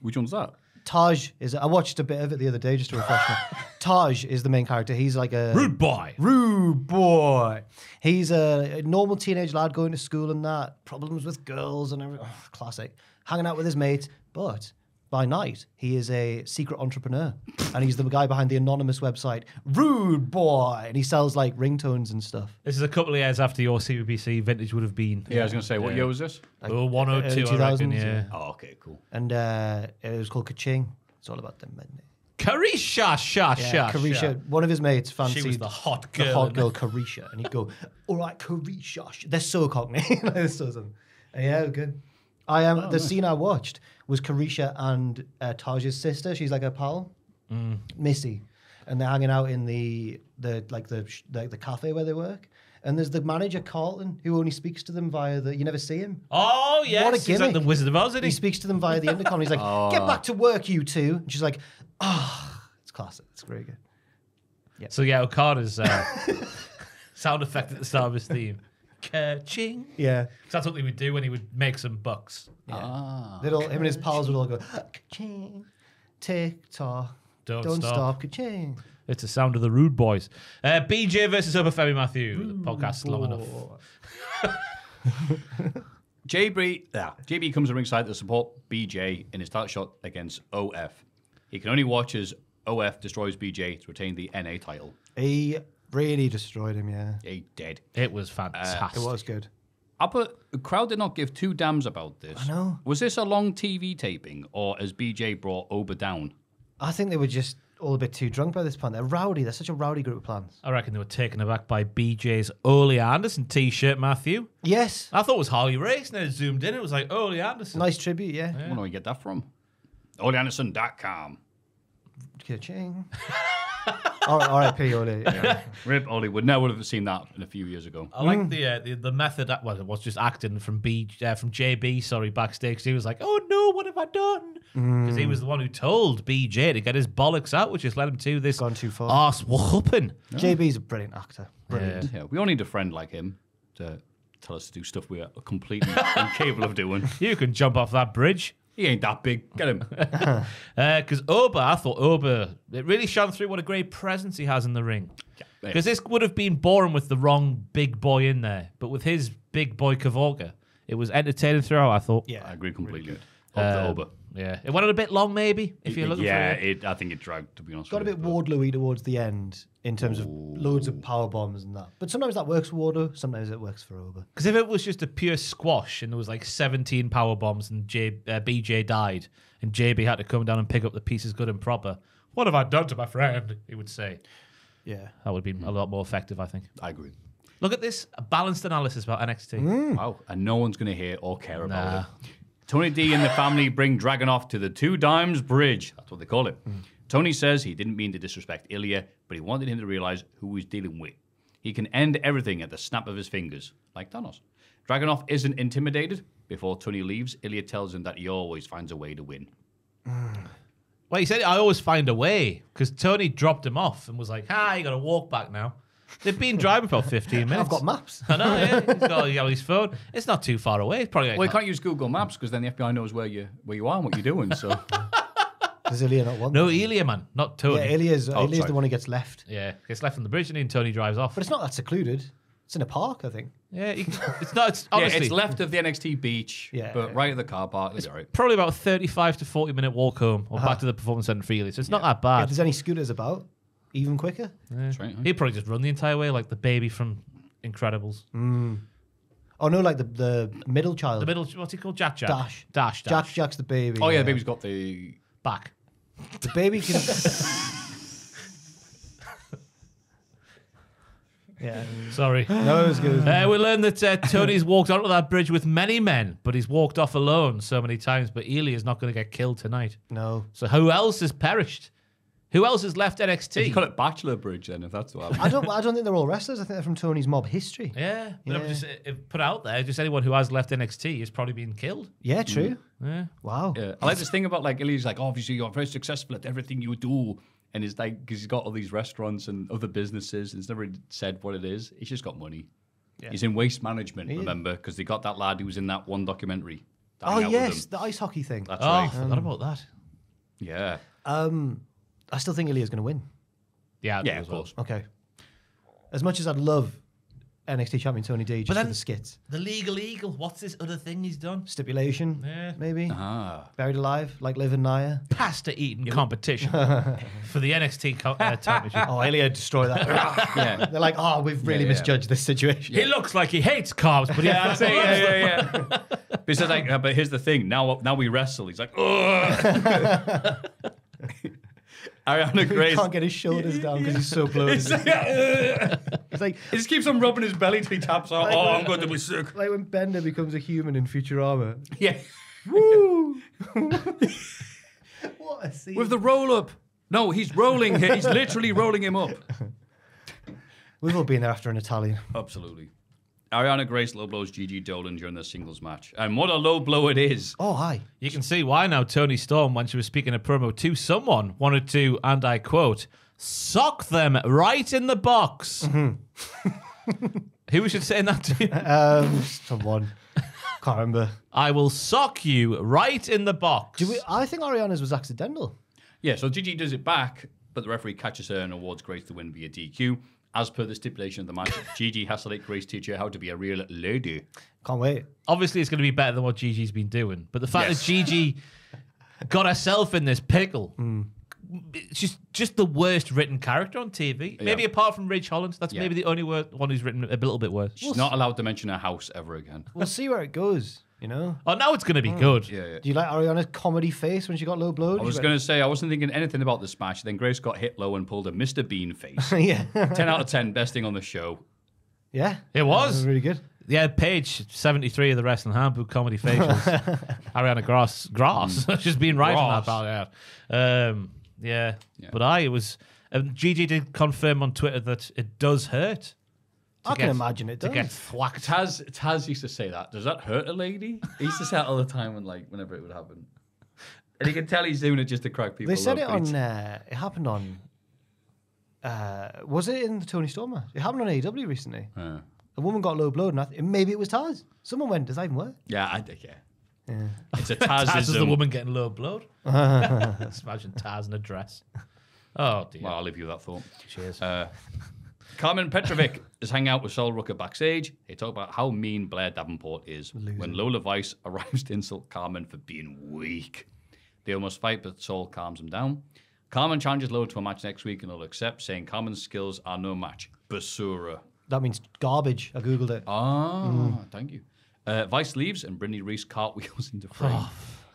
Which one's that? Taj is. I watched a bit of it the other day just to refresh me. [laughs] Taj is the main character. He's like a Rude boy. rude boy. He's a normal teenage lad going to school and that problems with girls and everything. classic. Hanging out with his mates, but by night he is a secret entrepreneur, and he's the guy behind the anonymous website Rude Boy, and he sells like ringtones and stuff. This is a couple of years after your CBBC vintage would have been. Yeah, I was going to say, what year was this? oh, 102, early I reckon, yeah. Oh, okay, cool. And uh, it was called Kerching. It's all about them. men. Carisha, sha, Yeah, sha, Carisha. sha. One of his mates fancied She was the hot the girl. hot girl Carisha, and he'd go, "All right, Carisha." sh-" They're so cockney. like, [laughs] they're so something. Yeah, good. I am. Oh, the scene I watched was Carisha and uh, Taj's sister. She's like a pal, Mm. Missy, and they're hanging out in the the like the sh- the, the cafe where they work. And there's the manager Carlton who only speaks to them via the. You never see him. Oh, yes. What a gimmick. He's like the. Wizard of Oz, isn't He he? speaks to them via the intercom. He's like, [laughs] "Get back to work, you two. And she's like, "Ah, it's classic. It's very good." So, yeah, Okada's uh, [laughs] sound effect at the start of his theme. Ka-ching. Yeah. 'Cause That's what he would do when he would make some bucks. Ah. They'd all, him and his pals would all go, ka-ching, tick tock, Don't don't, stop." stop, ka-ching. It's the sound of the rude boys. Uh, BJ versus Obafemi Matthew. The podcast's long enough. [laughs] JB, yeah, JB comes to ringside to support BJ in his title shot against OF. He can only watch as OF destroys BJ to retain the NA title. He really destroyed him, yeah. He did. It was uh, fantastic. It was good. I put, the crowd did not give two damns about this. I know. Was this a long TV taping or as BJ brought Ober down? I think they were just all a bit too drunk by this point. They're rowdy. They're such a rowdy group of plans. I reckon they were taken aback by BJ's Ole Anderson t-shirt, Matthew. Yes. I thought it was Harley Race, and then it zoomed in. It was like Ole Anderson. Nice tribute, yeah. I wonder where you get that from. OleAnderson.com. Ka-ching. [laughs] all right, R.I.P. Ole. Yeah. Rip Ollie would never have seen that in a few years ago. I like the, uh, the the method that well, it was just acting from B uh, from JB. Sorry, backstage. He was like, "Oh no, what have I done?" Because he was the one who told BJ to get his bollocks out, which has led him to this Gone too far. arse whooping. JB's a brilliant actor. Brilliant. Yeah, we all need a friend like him to tell us to do stuff we are completely [laughs] incapable of doing. You can jump off that bridge. He ain't that big. Get him. [laughs] Because Oba, I thought Oba, it really shone through what a great presence he has in the ring. Because this would have been boring with the wrong big boy in there, but with his big boy Kavorka, it was entertaining throughout. I thought. Yeah. I agree completely. Of the Um, Oba. Yeah, it went on a bit long, maybe. If you're looking yeah, for it. it, I think it dragged, to be honest Got a with bit you, but- Wardlowy towards the end in terms of loads of power bombs and that. But sometimes that works for Wardlow, sometimes it works for Oba. Because if it was just a pure squash and there was like 17 power bombs and J, uh, BJ died and JB had to come down and pick up the pieces good and proper, what have I done to my friend? He would say. Yeah. That would be a lot more effective, I think. I agree. Look at this a balanced analysis about NXT. Wow. And no one's going to hear or care Nah. about it. Tony D and the family bring Dragunov to the Two Dimes Bridge. That's what they call it. Tony says he didn't mean to disrespect Ilya, but he wanted him to realize who he's dealing with. He can end everything at the snap of his fingers, like Thanos. Dragunov isn't intimidated. Before Tony leaves, Ilya tells him that he always finds a way to win. Well, he said, I always find a way because Tony dropped him off and was like, ah, you got to walk back now. They've been driving for 15 minutes. I've got maps. I know, yeah. He's got, he's got his phone. It's not too far away. It's probably like Well, you can't use Google Maps because then the FBI knows where you where you are and what you're doing. So [laughs] Does Ilya not want No, them? Ilya, man, not Tony. Yeah, Ilya's, Oh, Ilya's sorry. the one who gets left. Yeah, gets left on the bridge and then Tony drives off. But it's not that secluded. It's in a park, I think. yeah, he- it's not. It's [laughs] yeah, honestly it's left of the NXT beach, Yeah, but yeah. right at the car park. It's all right. probably about a 35 to 40 minute walk home or back ah. to the performance center for Ilya. So it's not that If bad. there's any scooters about, even quicker. That's right. huh? He'd probably just run the entire way like the baby from Incredibles. Oh no, like the the middle child. The middle, what's he called? Jack Jack. Dash. Dash. Jack Dash. Jack's the baby. Oh yeah, the baby's got the. Back. The baby can. [laughs] yeah. Sorry. No, it was good. Uh, we learned that uh, Tony's walked onto that bridge with many men, but he's walked off alone so many times. But Ilya's not going to get killed tonight. No. So who else has perished? Who else has left You NXT? call it Bachelor Bridge then, if that's what happened. I don't. I don't think they're all wrestlers. I think they're from Tony's mob history. yeah, but I'm just uh, put out there. Just anyone who has left NXT is probably being killed. Yeah, true. Yeah. Wow. Yeah. I like this thing about like Ilya's like, obviously you're very successful at everything you do. And it's like, because he's got all these restaurants and other businesses, and he's never really said what it is. He's just got money. He's in waste management, is. remember? Because they got that lad who was in that one documentary. Oh hanging out with yes, the ice hockey thing. That's Oh, I right. forgot about that. Yeah. Um, I still think Ilya's going to win. Yeah, Yeah, as of well. course. Okay. As much as I'd love NXT champion Tony D just But for then- the skits, The legal eagle. What's this other thing he's done? stipulation, Yeah. maybe Ah. buried alive like Liv and Nia. Pasta eating competition [laughs] for the NXT co- uh, championship. Oh, Ilya destroy that. [laughs] Yeah. They're like, oh, we've really Yeah, yeah. misjudged this situation. He looks like he hates carbs, but Yeah, he I'd say, yeah, yeah, yeah. But, it's just like, uh, but here's the thing. Now, now we wrestle. He's like, Ugh. [laughs] Arianna [laughs] He Grace. can't get his shoulders [laughs] down because he's so bloated. It's like. Uh. It's like he just keeps on rubbing his belly till he taps out. Oh, I'm going to [laughs] be sick. like when Bender becomes a human in Futurama. Yeah. Woo! what a scene. With the roll up. No, he's rolling. him. He's literally rolling him up. We've all been there after an Italian. Absolutely. Arianna Grace low blows Gigi Dolin during their singles match. And what a low blow it is. Oh, hi. You can see why now Toni Storm, when she was speaking a promo to someone, wanted to, and I quote, sock them right in the box. [laughs] Who was she saying that to? [laughs] Um, someone. Can't remember. I will sock you right in the box. Do we, I think Arianna's was accidental. Yeah, so Gigi does it back, but the referee catches her and awards Grace the win via DQ. As per the stipulation of the match, [laughs] Gigi has to let Grace teach her how to be a real lady. Can't wait. Obviously, it's going to be better than what Gigi's been doing. But the fact Yes. that Gigi [laughs] got herself in this pickle, Hmm. it's just just the worst written character on TV. Maybe apart from Ridge Holland, that's Yeah. maybe the only one who's written a little bit worse. She's not allowed to mention her house ever again. We'll see where it goes, you know? Oh, now it's going to be Hmm. good. Yeah, yeah. Do you like Arianna's comedy face when she got low blow? I was going to say, I wasn't thinking anything about the smash. Then Grace got hit low and pulled a Mr. Bean face. [laughs] yeah. 10 out of 10, best thing on the show. yeah. It was. really good. Yeah, page 73 of the Wrestling Handbook Comedy Facials. [laughs] Ariana Grass. Gross. [laughs] She's been right on that Gross. about yeah. Um, yeah. Yeah. But I, it was. Um, Gigi did confirm on Twitter that it does hurt. To I can get- imagine it To does. get thwacked. Taz, Taz used to say that. Does that hurt a lady? [laughs] He used to say that all the time when, like, whenever it would happen. And you can tell he's doing it just to crack people They said up, it on. Uh, it happened on. Uh, was it in the Tony Stormer? It happened on AEW recently. Uh, A woman got low blowed, and I th- maybe it was Taz. Someone went, "Does that even work?" yeah, I think, yeah. Yeah. It's a Taz is the woman getting low blowed. [laughs] Just imagine Taz in a dress. Oh, dear. Well, I'll leave you with that thought. Cheers. Uh, Carmen Petrovic [laughs] is hanging out with Sol Ruca backstage. They talk about how mean Blair Davenport is. When Lola Vice [laughs] arrives to insult Carmen for being weak, they almost fight, but Sol calms him down. Carmen challenges Lola to a match next week, and they'll accept, saying Carmen's skills are no match. Basura. That means garbage. I googled it. Ah, thank you. Uh, Vice leaves, and Brittany Reese cartwheels [laughs] into frame.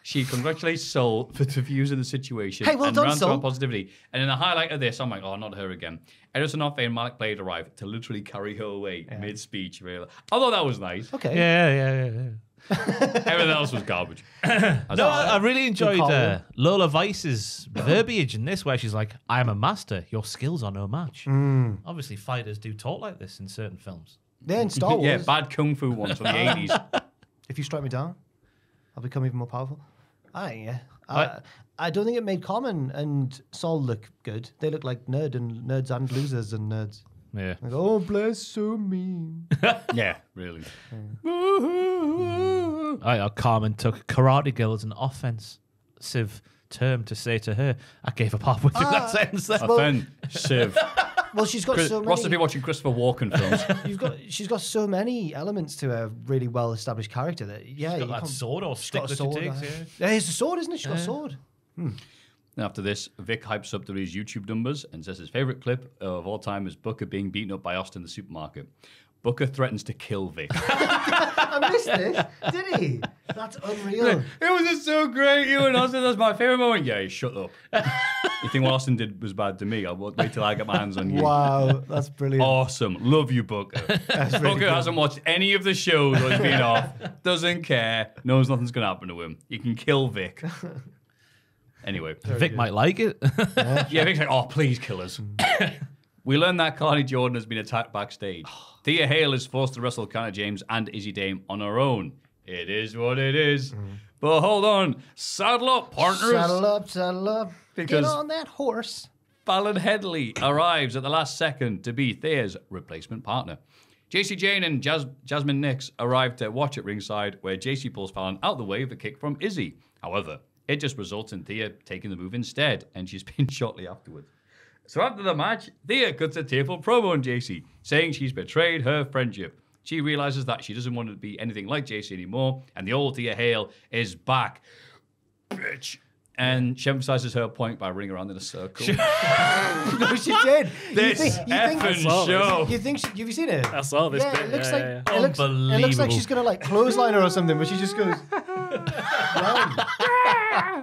She congratulates Sol for diffusing the situation Hey, well and done, rants Sol. positivity. And in the highlight of this, I'm like, oh, not her again. Edris Enofe and Malik Blade arrive to literally carry her away mid speech. Really. I thought that was nice. Okay. yeah, yeah, yeah, yeah. [laughs] Everything else was garbage. [coughs] No, I, I really enjoyed uh, Lola Vice's verbiage in this, where she's like, "I am a master. Your skills are no match." Hmm. Obviously, fighters do talk like this in certain films. Yeah, in Star [laughs] Wars. yeah, bad kung fu ones from the [laughs] 80s. If you strike me down, I'll become even more powerful. I yeah. I- I, I don't think it made Carmen and Sol look good. They look like nerd and nerds and losers and nerds. Yeah. Like, oh, bless so mean. [laughs] Yeah, really. I know Carmen took karate girl as an offensive term to say to her. I gave up halfway through that ah, sentence. There. Offensive. [laughs] Well, she's got Chris, so Ross has many. been watching Christopher Walken films. [laughs] You've got, she's got so many elements to a really well-established character that yeah, Got that sword or stick got a that she takes. uh, Yeah. yeah, it's a sword, isn't it? She's got a sword. After this, Vic hypes up the his YouTube numbers and says his favorite clip of all time is Booker being beaten up by Austin in the supermarket. Booker threatens to kill Vic. [laughs] I missed this. Did he? That's unreal. it was just so great. You and Austin, that's my favorite moment. Yeah, shut up. you think what Austin did was bad to me? I'll wait till I get my hands on you. Wow, that's brilliant. Awesome. Love you, Booker. [laughs] That's Booker hasn't watched any of the shows or he's been off. Doesn't care. Knows nothing's going to happen to him. You can kill Vic. [laughs] Anyway. Vic might like it. Yeah, Vic's like, oh, please kill us. Mm. we learn that Kelani Jordan has been attacked backstage. [gasps] Thea Hale is forced to wrestle Kiana James and Izzy Dame on her own. It is what it is. Mm-hmm. But hold on. Saddle up, partners. Saddle up, saddle up. Because- Get on that horse. Fallon Henley arrives at the last second to be Thea's replacement partner. Jacy Jayne and Jas- Jazmyn Nyx arrive to watch at ringside, where Jacy pulls Fallon out the way of a kick from Izzy. However, it just results in Thea taking the move instead, and she's [laughs] pinned shortly afterwards. So after the match, Thea cuts a tearful promo on Jacy, saying she's betrayed her friendship. She realizes that she doesn't want to be anything like Jacy anymore, and the old Thea Hale is back. Bitch. And she emphasizes her point by running around in a circle. [laughs] No, she did. This you think, you think, effing show. You think she, have you seen it? I saw this Yeah, bit, it looks yeah, like yeah, It, looks, it looks like she's gonna like clothesline her or something, but she just goes [laughs]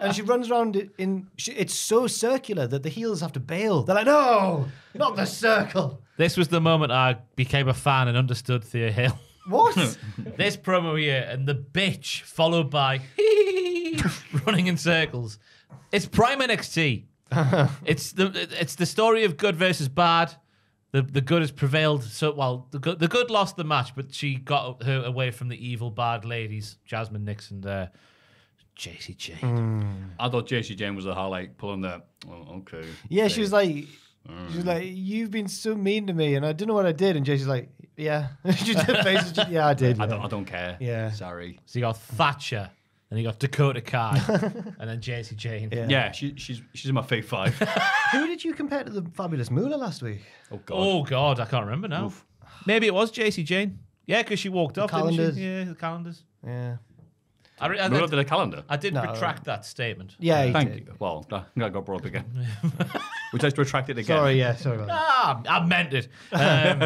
and she runs around it in. She, it's so circular that the heels have to bail. They're like, no, not the circle. this was the moment I became a fan and understood Thea Hill. What? [laughs] this promo here and the bitch followed by [laughs] running in circles. It's prime NXT. [laughs] it's the it's the story of good versus bad. The the good has prevailed. So well, the good the good lost the match, but she got her away from the evil bad ladies, Jazmyn Nyx and uh, Jacy Jayne. I thought Jacy Jayne was the highlight, pulling that. Oh, okay. yeah, she was like, she was like, you've been so mean to me, and I don't know what I did. And Jason's like, yeah, [laughs] she did face. Just, yeah, I did. I yeah." don't. I don't care. Yeah. Sorry. So you got Thatcher, and you got Dakota Kai, [laughs] and then Jacy Jayne. Yeah. Yeah, she, she's she's in my fave five. [laughs] Who did you compare to the fabulous Moolah last week? oh god. Oh God, I can't remember now. Maybe it was JC Jane. Yeah, because she walked off. Didn't calendars. she? Yeah, the calendars. Yeah. I, re- I, We I, looked at the calendar. I did No. retract that statement. Yeah, he Thank did. you. Well, I got brought up again. Would you like to retract it again? Sorry, yeah, sorry about that. Ah, I meant it. Um,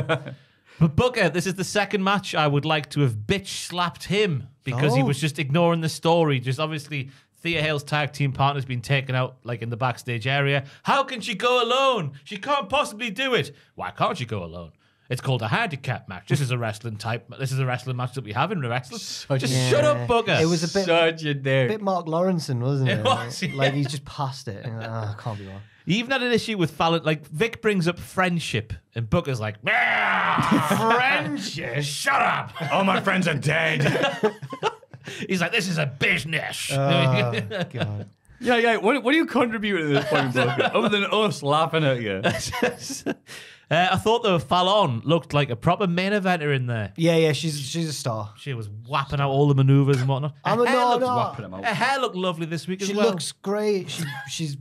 [laughs] but Booker, this is the second match I would like to have bitch slapped him because he Oh. was just ignoring the story. Just obviously, Thea Hale's tag team partner's been taken out like in the backstage area. How can she go alone? She can't possibly do it. Why can't she go alone? It's called a handicap match. This is a wrestling type. This is a wrestling match that we have in wrestling. Just shut up, Booker. It was a bit, Such a bit Mark Lawrenson, wasn't it? It was, yeah. Like he's just passed it. And, oh, can't be wrong. He even had an issue with Fallon. Like Vic brings up friendship, and Booker's like, "Ah, friendship. Shut up. All my friends are dead. [laughs] He's like, this is a business. Oh, God. [laughs] yeah, yeah. What, what are you contribute at this point, Booker? [laughs] Other than us laughing at you. Uh, I thought though Fallon looked like a proper main eventer in there. Yeah, yeah, she's she's a star. She was whapping out all the maneuvers and whatnot. I'm Her a- hair, no, looked, no. Them out. her hair looked lovely this week She as well. looks great. She she's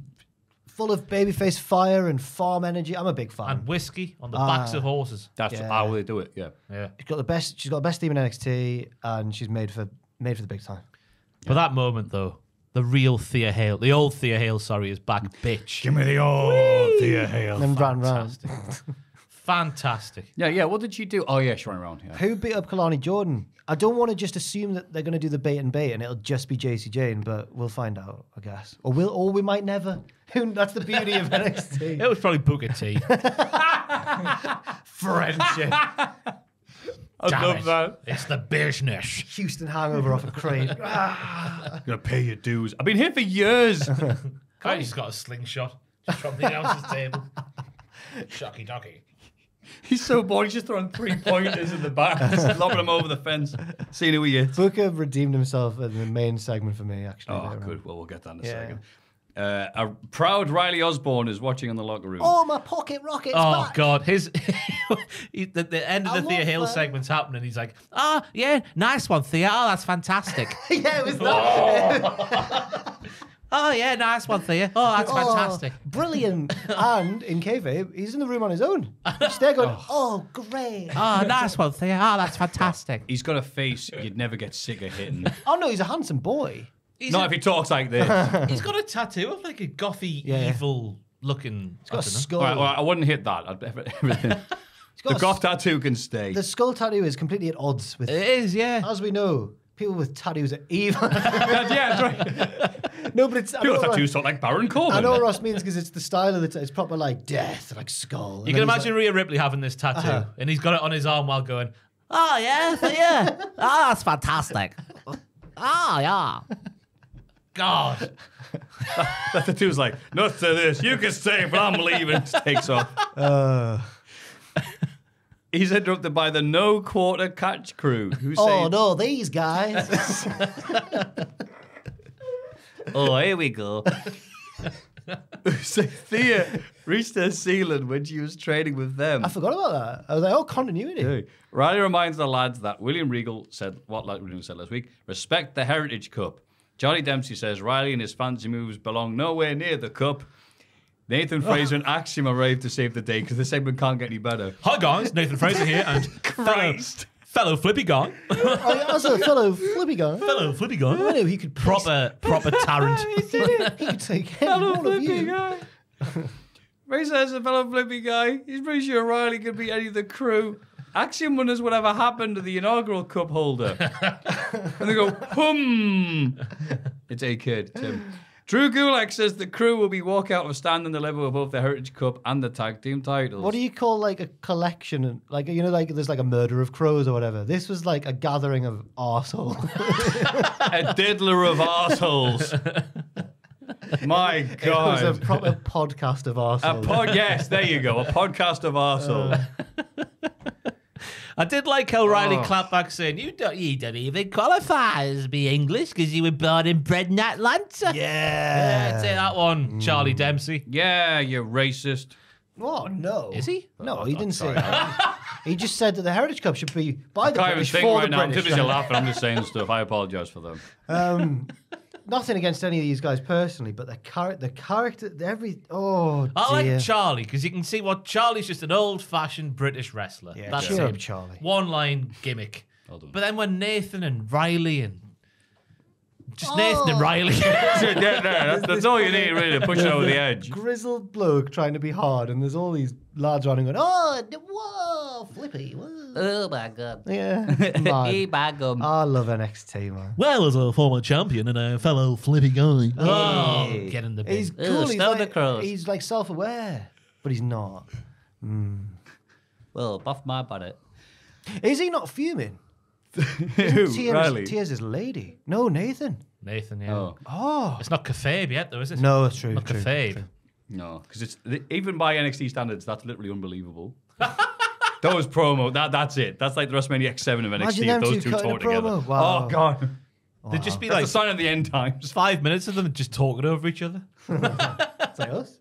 full of babyface fire and farm energy. I'm a big fan. and whiskey on the backs Ah. of horses. That's Yeah. how they do it. Yeah. Yeah. she's got the best. She's got the best team in NXT, and she's made for made for the big time. But that moment though, the real Thea Hale, the old Thea Hale, sorry, is back, bitch. Give me the old Thea Hale. And then ran round. Fantastic. [laughs] Fantastic. Yeah, yeah. What did she do? Oh, yeah, she ran around. Yeah. Who beat up Kelani Jordan? I don't want to just assume that they're going to do the bait and bait, and it'll just be Jacy Jayne, but we'll find out, I guess. Or we'll, or we might never. Who? That's the beauty of NXT. [laughs] It was probably Booker T. [laughs] Friendship. I Damn love it. that. It's the business. Houston hangover off a crate. [laughs] Ah. I'm gonna pay your dues. I've been here for years. I just got a slingshot just from the announcer's table. Shucky ducky. He's so bored. He's just throwing three pointers in the back, just lobbing them over the fence, seeing who he is. Booker redeemed himself in the main segment for me, actually. Oh, good. Well, we'll get that in a Yeah. second. Uh, a proud Riley Osborne is watching in the locker room. Oh, my pocket rocket's Oh back. God, his [laughs] he, the, the end of I the Thea Hill that. segment's happening. He's like, "Ah, yeah, nice one, Thea. Oh, that's fantastic. [laughs] yeah, it was that. [laughs] oh yeah, nice one, Thea. Oh, that's Oh, fantastic. brilliant. and in kayfabe, he's in the room on his own. Just there going, oh, great. Oh, nice one, Thea. Oh, that's fantastic. He's got a face you'd never get sick of hitting. Oh, no, he's a handsome boy. He's, Not a- if he talks like this. [laughs] he's got a tattoo of like a gothy, Yeah. evil looking. He's got a skull. All right, well, I wouldn't hit that. I'd, [laughs] everything. [laughs] The a goth tattoo can stay. The skull tattoo is completely at odds with. It is, yeah. As we know, people with tattoos are evil. yeah, that's right. no, but it's. I know, Your tattoos Ross, talk like Baron Corbin. I know what Ross means because it's the style of the. T- it's proper like death, like skull. You can imagine Rhea Ripley having this tattoo, Uh-huh. and he's got it on his arm while going, "Oh yeah, yeah, oh that's fantastic. Oh yeah." God, [laughs] That tattoo's like, nuts to this. You can stay, but I'm leaving. Takes off. Uh, [laughs] He's interrupted by the no quarter catch crew who say, oh no, these guys. [laughs] Oh, here we go. so Thea reached her ceiling when she was training with them. I forgot about that. I was like, oh, continuity. Hey. Riley reminds the lads that William Regal said what like Regal said last week: respect the Heritage Cup. Johnny Dempsey says Riley and his fancy moves belong nowhere near the cup. Nathan oh. Frazer and Axiom arrive to save the day because the segment can't get any better. hi guys, Nathan Frazer here, and [laughs] fellow, Christ. fellow flippy guy, Oh, yeah, also, fellow flippy guy. fellow flippy I guy, knew he could proper proper [laughs] Tarrant. He did. He could take any one of you. guy. Frazer has a fellow flippy guy. He's pretty sure Riley could beat any of the crew. Axiom wonders whatever happened to the inaugural cup holder. [laughs] and they go, hum. It's a kid, Tim. Drew Gulak says the crew will be walk out of stand and deliver with both the Heritage Cup and the tag team titles. What do you call like a collection? Like you know, like there's like a murder of crows or whatever. This was like a gathering of arsehole. [laughs] a diddler of arseholes. My God. [laughs] it was a proper podcast of A arsehole. pod, yes, there you go. A podcast of arsehole. I did like how Riley Oh. clapped back saying, "You don't, you don't even qualify as be English because you were born and bred in Atlanta." yeah. That's it, that one, Charlie Dempsey. yeah, you're racist. Oh no. Is he? No, he didn't say that. [laughs] he just said that the Heritage Cup should be by the can't even British think for right the now. I'm too laughing. I'm just saying stuff. I apologize for them. Um, [laughs] nothing against any of these guys personally, but the char- the character, every oh I dear. like Charlie because you can see what Charlie's just an old-fashioned British wrestler. Yeah, That's cheer it. Charlie. One-line gimmick. But then when Nathan and Riley and just Oh. Nathan and Riley, [laughs] [laughs] yeah, no, that's, that's all you need, really, to push it over the edge. grizzled bloke trying to be hard, and there's all these lads running going, oh, d- whoa, flippy, whoa. Oh my god. yeah, [laughs] man. my gum. I love NXT, man. well, as a former champion and a fellow flippy guy, oh, Hey. get in the He's bin. cool. he's, like, Crows. he's like self-aware, but he's not. Hmm. Well, buff my bonnet. Is he not fuming? Who? Tears, Riley? Tears his lady. No, Nathan. Nathan, yeah. Oh, Oh, It's not kayfabe yet, though, is it? no, it's true. not true, kayfabe. true. no, because it's even by NXT standards, that's literally unbelievable. [laughs] that was promo, that that's it. That's like the WrestleMania X7 of NXT. them If those two two cutting talk together. Wow. Oh God, They'd just be that's like a sign of the end times. five minutes of them just talking over each other. [laughs] It's like us.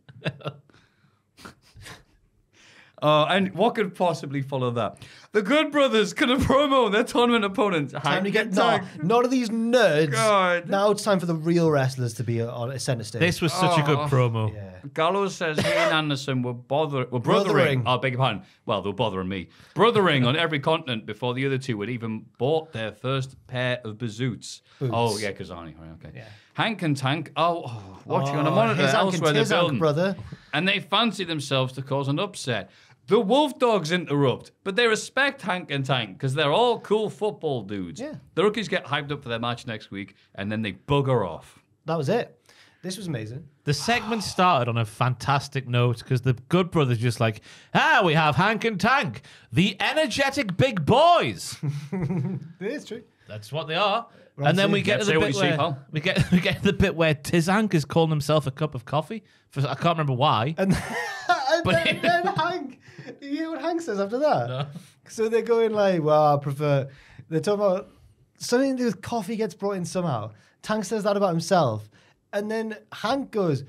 Uh, [laughs] and what could possibly follow that? The Good Brothers could have promo their tournament opponents. Time to get tag. no, none of these nerds. God. Now it's time for the real wrestlers to be on a center stage. This was such a good Oh. promo. yeah. Gallows says he and Anderson were bother were Brothering. brothering. Oh, beg your pardon. Well, they were bothering me. Brothering on every continent before the other two had even bought their first pair of bazoots. Oh, yeah, Kazani. Right, okay. Yeah. Hank and Tank. Oh, oh watching on a Oh, monitor his Hank elsewhere in the his building. brother. And they fancy themselves to cause an upset. The Wolf Dogs interrupt, but they respect Hank and Tank because they're all cool football dudes. Yeah. The rookies get hyped up for their match next week, and then they bugger off. That was it. This was amazing. The segment started on a fantastic note because the Good Brothers just like, ah, we have Hank and Tank, the energetic big boys. [laughs] It is true. That's what they are. Right, and then we get Yeah, to the bit you see, where we get [laughs] we get to the bit where Tizank is calling himself a cup of coffee. For, I can't remember why. And, [laughs] and But- then, then Hank, you hear what Hank says after that? So they're going like, well, I prefer. They're talking about something to do with coffee gets brought in somehow. Tank says that about himself. And then Hank goes,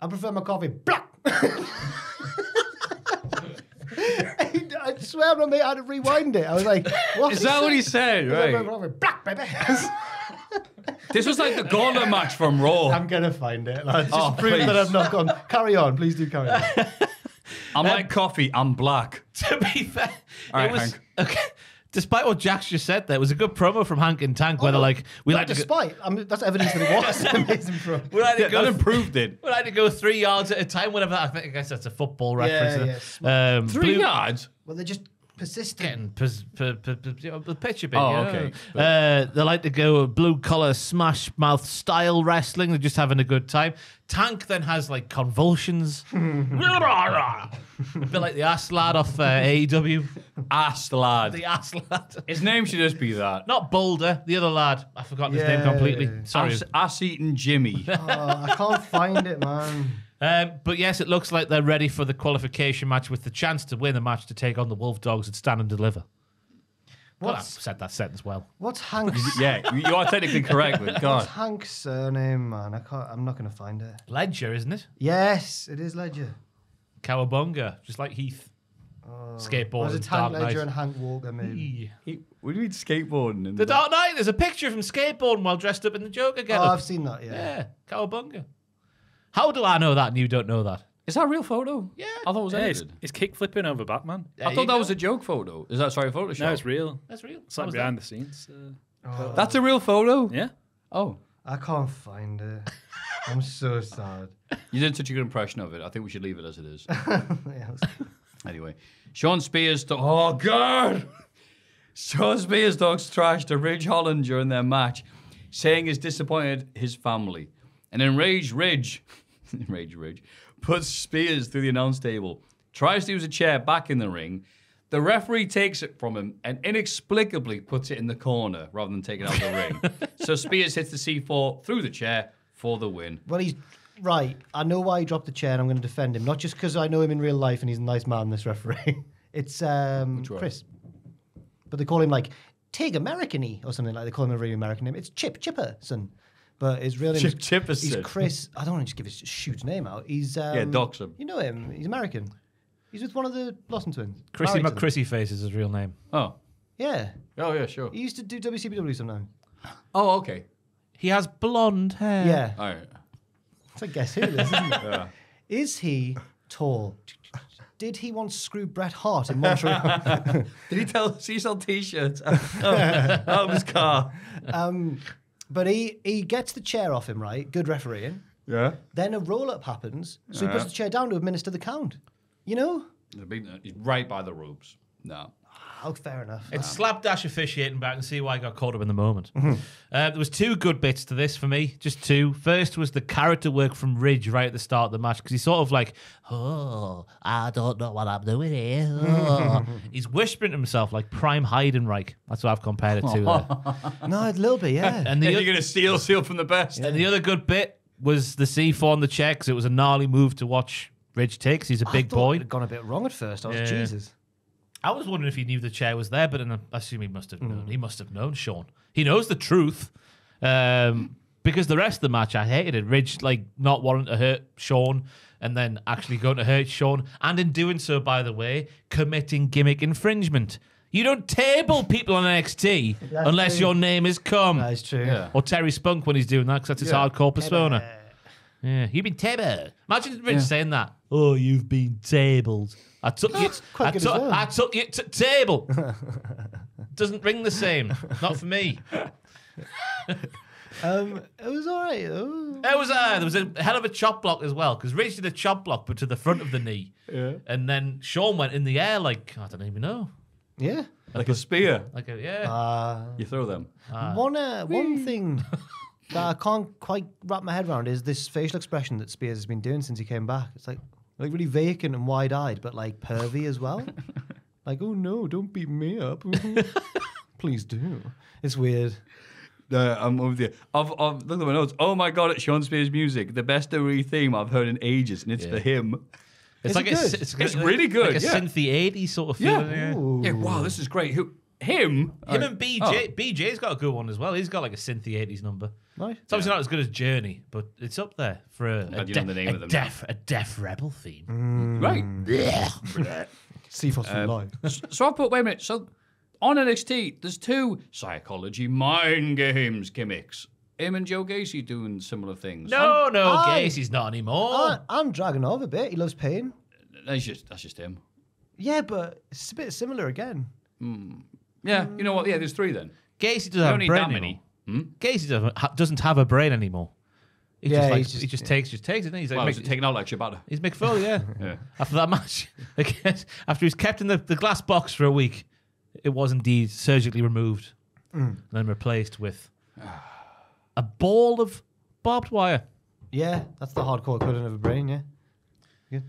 I prefer my coffee black. [laughs] I swear on me, I had to rewind it. I was like, what? Is that what he said? Right. Black, baby. [laughs] This was like the gauntlet match from Raw. I'm going to find it. Like, just Oh, prove please. that I've not gone. Carry on. Please do carry on. [laughs] I'm like coffee. I'm black. [laughs] to be fair, All it was Hank. okay. Despite what Jack's just said, there was a good promo from Hank and Tank. where they're like, we like to go, Despite, I mean, that's evidence that it was an [laughs] amazing pro. we like to Yeah, go that improved it. We like to go three yards at a time. Whatever. That, I think I guess that's a football reference. yeah, um, Three blue- yards. Well, they're just persistent. Pers- per, per, per, the pitch a bit. Oh, you know. okay. Uh, they like to go blue collar smash mouth style wrestling. They're just having a good time. Tank then has like convulsions, [laughs] a bit like the ass lad off uh, AEW. Ass lad. The ass lad, [laughs] His name should just be that. not Boulder. The other lad, I forgot his name Yeah. completely. Sorry. Ass, ass eating Jimmy. [laughs] Oh, I can't find it, man. Um, but yes, it looks like they're ready for the qualification match with the chance to win the match to take on the Wolf Dogs and stand and deliver. God, I What's said that sentence well. what's [laughs] Hank's yeah, you, you are technically correct, but what's God. Hank's surname, man? I can't. I'm not going to find it. Ledger, isn't it? Yes, it is Ledger. Cowabunga, just like Heath. Skateboard. Was it Hank Ledger Knight. and Hank Walker? Maybe. He, what do you mean skateboarding? In The Dark Knight. There's a picture of him skateboarding while dressed up in the Joker Oh. I've seen that. Yeah. yeah, Cowabunga. How do I know that and you don't know that? Is that a real photo? Yeah. I thought it was Yeah, he's, edited. he's kick flipping over Batman. I thought that was a joke photo. Is that sorry Photoshop? No, it's real. That's real. It's like behind that? the scenes. Uh, That's a real photo. yeah. Oh, I can't find it. [laughs] I'm so sad. you did such a good impression of it. I think we should leave it as it is. [laughs] Yeah, Anyway, Shawn Spears. To- oh God! [laughs] Shawn Spears talks trash to Ridge Holland during their match, saying he's disappointed his family. And enraged Ridge, [laughs] enraged Ridge, puts Spears through the announce table, tries to use a chair back in the ring. The referee takes it from him and inexplicably puts it in the corner rather than taking it out of the ring. [laughs] So Spears hits the C4 through the chair for the win. well, he's right. I know why he dropped the chair, and I'm going to defend him. Not just because I know him in real life and he's a nice man. This referee. [laughs] it's um, one? Chris, but they call him like Tig American-y or something like. They call him a really American name. It's Chip Chipperson. But his real name Chip is Chipperson. He's Chris. I don't want to just give his shoot name out. He's um, Yeah, dox him. You know him. He's American. He's with one of the Blossom twins. Chrissy Married. McChrissy Face is his real name. Oh. Yeah, Oh, yeah, sure. he used to do WCW sometimes. Oh, okay. He has blonde hair. Yeah, All right. it's like guess who this isn't it? [laughs] Is he tall? Did he once screw Bret Hart in [laughs] Montreal? Did he tell us he sold t-shirts [laughs] out of his car? um, but he he gets the chair off him, right? Good refereeing. Yeah. Then a roll up happens, so he puts the chair down to administer the count. You know? He's uh, right by the ropes. No. Oh, fair enough. It's slapdash officiating back and see why I got caught up in the moment. Mm-hmm. Uh, there was two good bits to this for me, just two. First was the character work from Ridge right at the start of the match because he's sort of like, oh, I don't know what I'm doing here. Oh." [laughs] he's whispering to himself like Prime Heidenreich. That's what I've compared it to. there. [laughs] no, a little bit, yeah. And the You're going to steal seal from the best. and the other good bit was the C4 on the check because it was a gnarly move to watch Ridge take 'cause he's a big thought boy. It had gone a bit wrong at first. I was Yeah. Jesus. I was wondering if he knew the chair was there, but I assume he must have known. Mm. He must have known, Shawn. He knows the truth. Um, because the rest of the match, I hated it. Ridge, like, not wanting to hurt Shawn and then actually going to hurt Shawn. And in doing so, by the way, committing gimmick infringement. You don't table people on NXT That's unless true. your name is come. That is true. Yeah. Or Terry Spunk when he's doing that because that's his Yeah. hardcore persona. Yeah, you've been tabled. Imagine Rich saying that. Oh, you've been tabled. I took [gasps] you. I good took, well. I took you to table. [laughs] Doesn't ring the same. Not for me. [laughs] Um, it was all right. though. There was a there was a hell of a chop block as well because Rich did a chop block but to the front of the knee, Yeah. and then Shawn went in the air like I don't even know, Yeah. Like a spear. like a, yeah. Uh, You throw them. one uh, one thing [laughs] that I can't quite wrap my head around is this facial expression that Spears has been doing since he came back. It's like like really vacant and wide eyed, but like pervy as well. [laughs] like, oh no, don't beat me up. [laughs] Please do. It's weird. Uh, I'm with you. I've, I've looked at my notes. Oh my god, it's Shawn Spears music. The best WWE theme I've heard in ages, and it's for him. it's is like it a, good? it's, It's really good, like a yeah. synthy 80s sort of Yeah. feeling. Yeah. Ooh. Yeah, wow, this is great. Who him. Him and BJ. Oh. BJ's got a good one as well. He's got like a synthy 80s number. Right. It's obviously not as good as Journey, but it's up there for a, a, glad you know the name a of them. deaf a deaf rebel theme. Mm. Right. C4 for life. S- so I put, wait a minute. So on NXT, there's two psychology mind games gimmicks. Him and Joe Gacy doing similar things. No, no, I- Gacy's not anymore. I'm dragging Dragunov a bit. He loves pain. That's just that's just him. Yeah, but it's a bit similar again. Yeah, you know what? Yeah, there's three then. Gacy doesn't have don't a need brain that anymore. many. Hmm? Gacy doesn't, ha- doesn't have a brain anymore. He Yeah, just, like, he's just- he just yeah. takes, just takes it. He's like, Well, Mick, was it taken out like Shibata? he's Mick Foley, yeah. [laughs] Yeah. After that match, [laughs] again, after he was kept in the, the glass box for a week, it was indeed surgically removed Mm. and then replaced with a ball of barbed wire. Yeah, that's the hardcore equivalent of a brain, yeah. Good.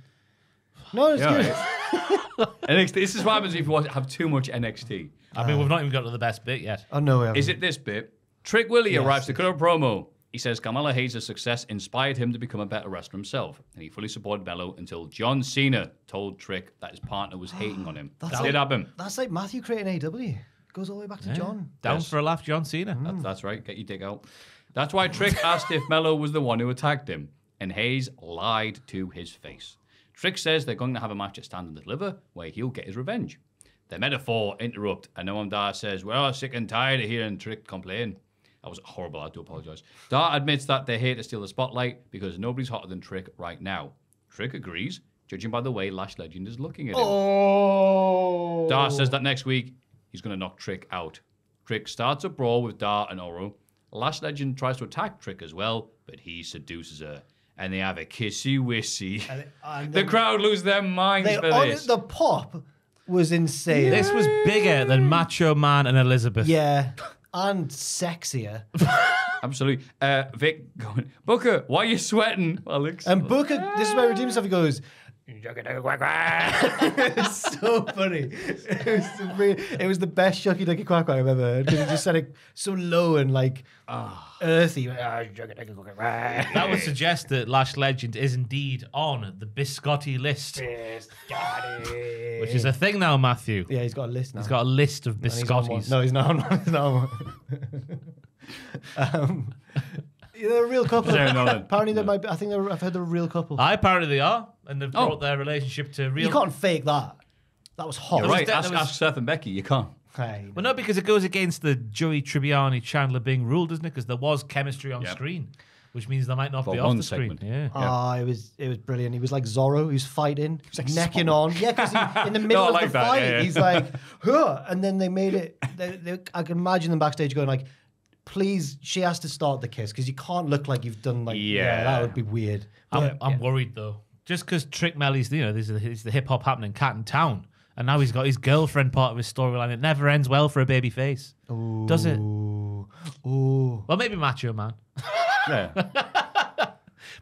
No, it's Yeah, good. [laughs] [laughs] right. NXT. This is what happens if you want to have too much NXT. I mean, we've not even got to the best bit yet. Oh, no, we haven't. Is it this bit? Trick Willie Yes. arrives to cut a promo. He says Carmelo Hayes' success inspired him to become a better wrestler himself, and he fully supported Melo until John Cena told Trick that his partner was hating on him. [gasps] That's That like- did happen. That's like Matthew creating AW. Goes all the way back to John. Down Yes. for a laugh, John Cena. Mm. That's, that's right. Get your dick out. That's why Trick [laughs] asked if Melo was the one who attacked him, and Hayes lied to his face. Trick says they're going to have a match at Stand and Deliver where he'll get his revenge. The Meta-Four interrupt, and Noam Dar says, We're all sick and tired of hearing Trick complain. That was horrible. I do apologize. Dar admits that they're here to steal the spotlight because nobody's hotter than Trick right now. Trick agrees, judging by the way Lash Legend is looking at him. Oh. Dar says that next week he's going to knock Trick out. Trick starts a brawl with Dar and Oro. Lash Legend tries to attack Trick as well, but he seduces her. And they have a kissy wissy. and The crowd lose their minds They, for on, this. the pop was insane. This was bigger than Macho Man and Elizabeth. Yeah. And sexier. [laughs] Absolutely. Uh, Vic going, Booker, why are you sweating, Alex? And Booker, this is where he redeems himself. He goes, [laughs] it's so funny. It was, the re- it was the best Shucky Ducky Quack Quack I've ever heard because he just said it so low and like oh. earthy. That would suggest that Lash Legend is indeed on the Biscotti list, which is a thing now, Matthew. Yeah, he's got a list now. He's got a list of And he's biscottis. No, he's not on one. He's not on one. [laughs] um, they're a real couple. Fair enough then. Apparently, they might. Be, I think they're, I've heard they're a real couple. I apparently they are, and they've Oh. brought their relationship to real. you can't fake that. That was hot. You're right. there- Ask, was- ask Seth and Becky. You can't. Hey, Well, no, because it goes against the Joey Tribbiani Chandler Bing rule, doesn't it? Because there was chemistry on Yep. screen, which means they might not For be off one the screen. Yeah. Ah, it was it was brilliant. He was like Zorro. He was fighting, necking on. Yeah, because in the [laughs] middle of like the that, fight, yeah, yeah. he's like, huh. And then they made it. They, they, I can imagine them backstage going like, "Please, she has to start the kiss because you can't look like you've done like yeah, Yeah. that would be weird." I'm, But, I'm yeah. worried though, just because Trick Melly's, you know, this is the, the hip hop happening cat in town, and now he's got his girlfriend part of his storyline. It never ends well for a baby face, does it? Ooh, ooh. Well, maybe Macho Man, Yeah. [laughs]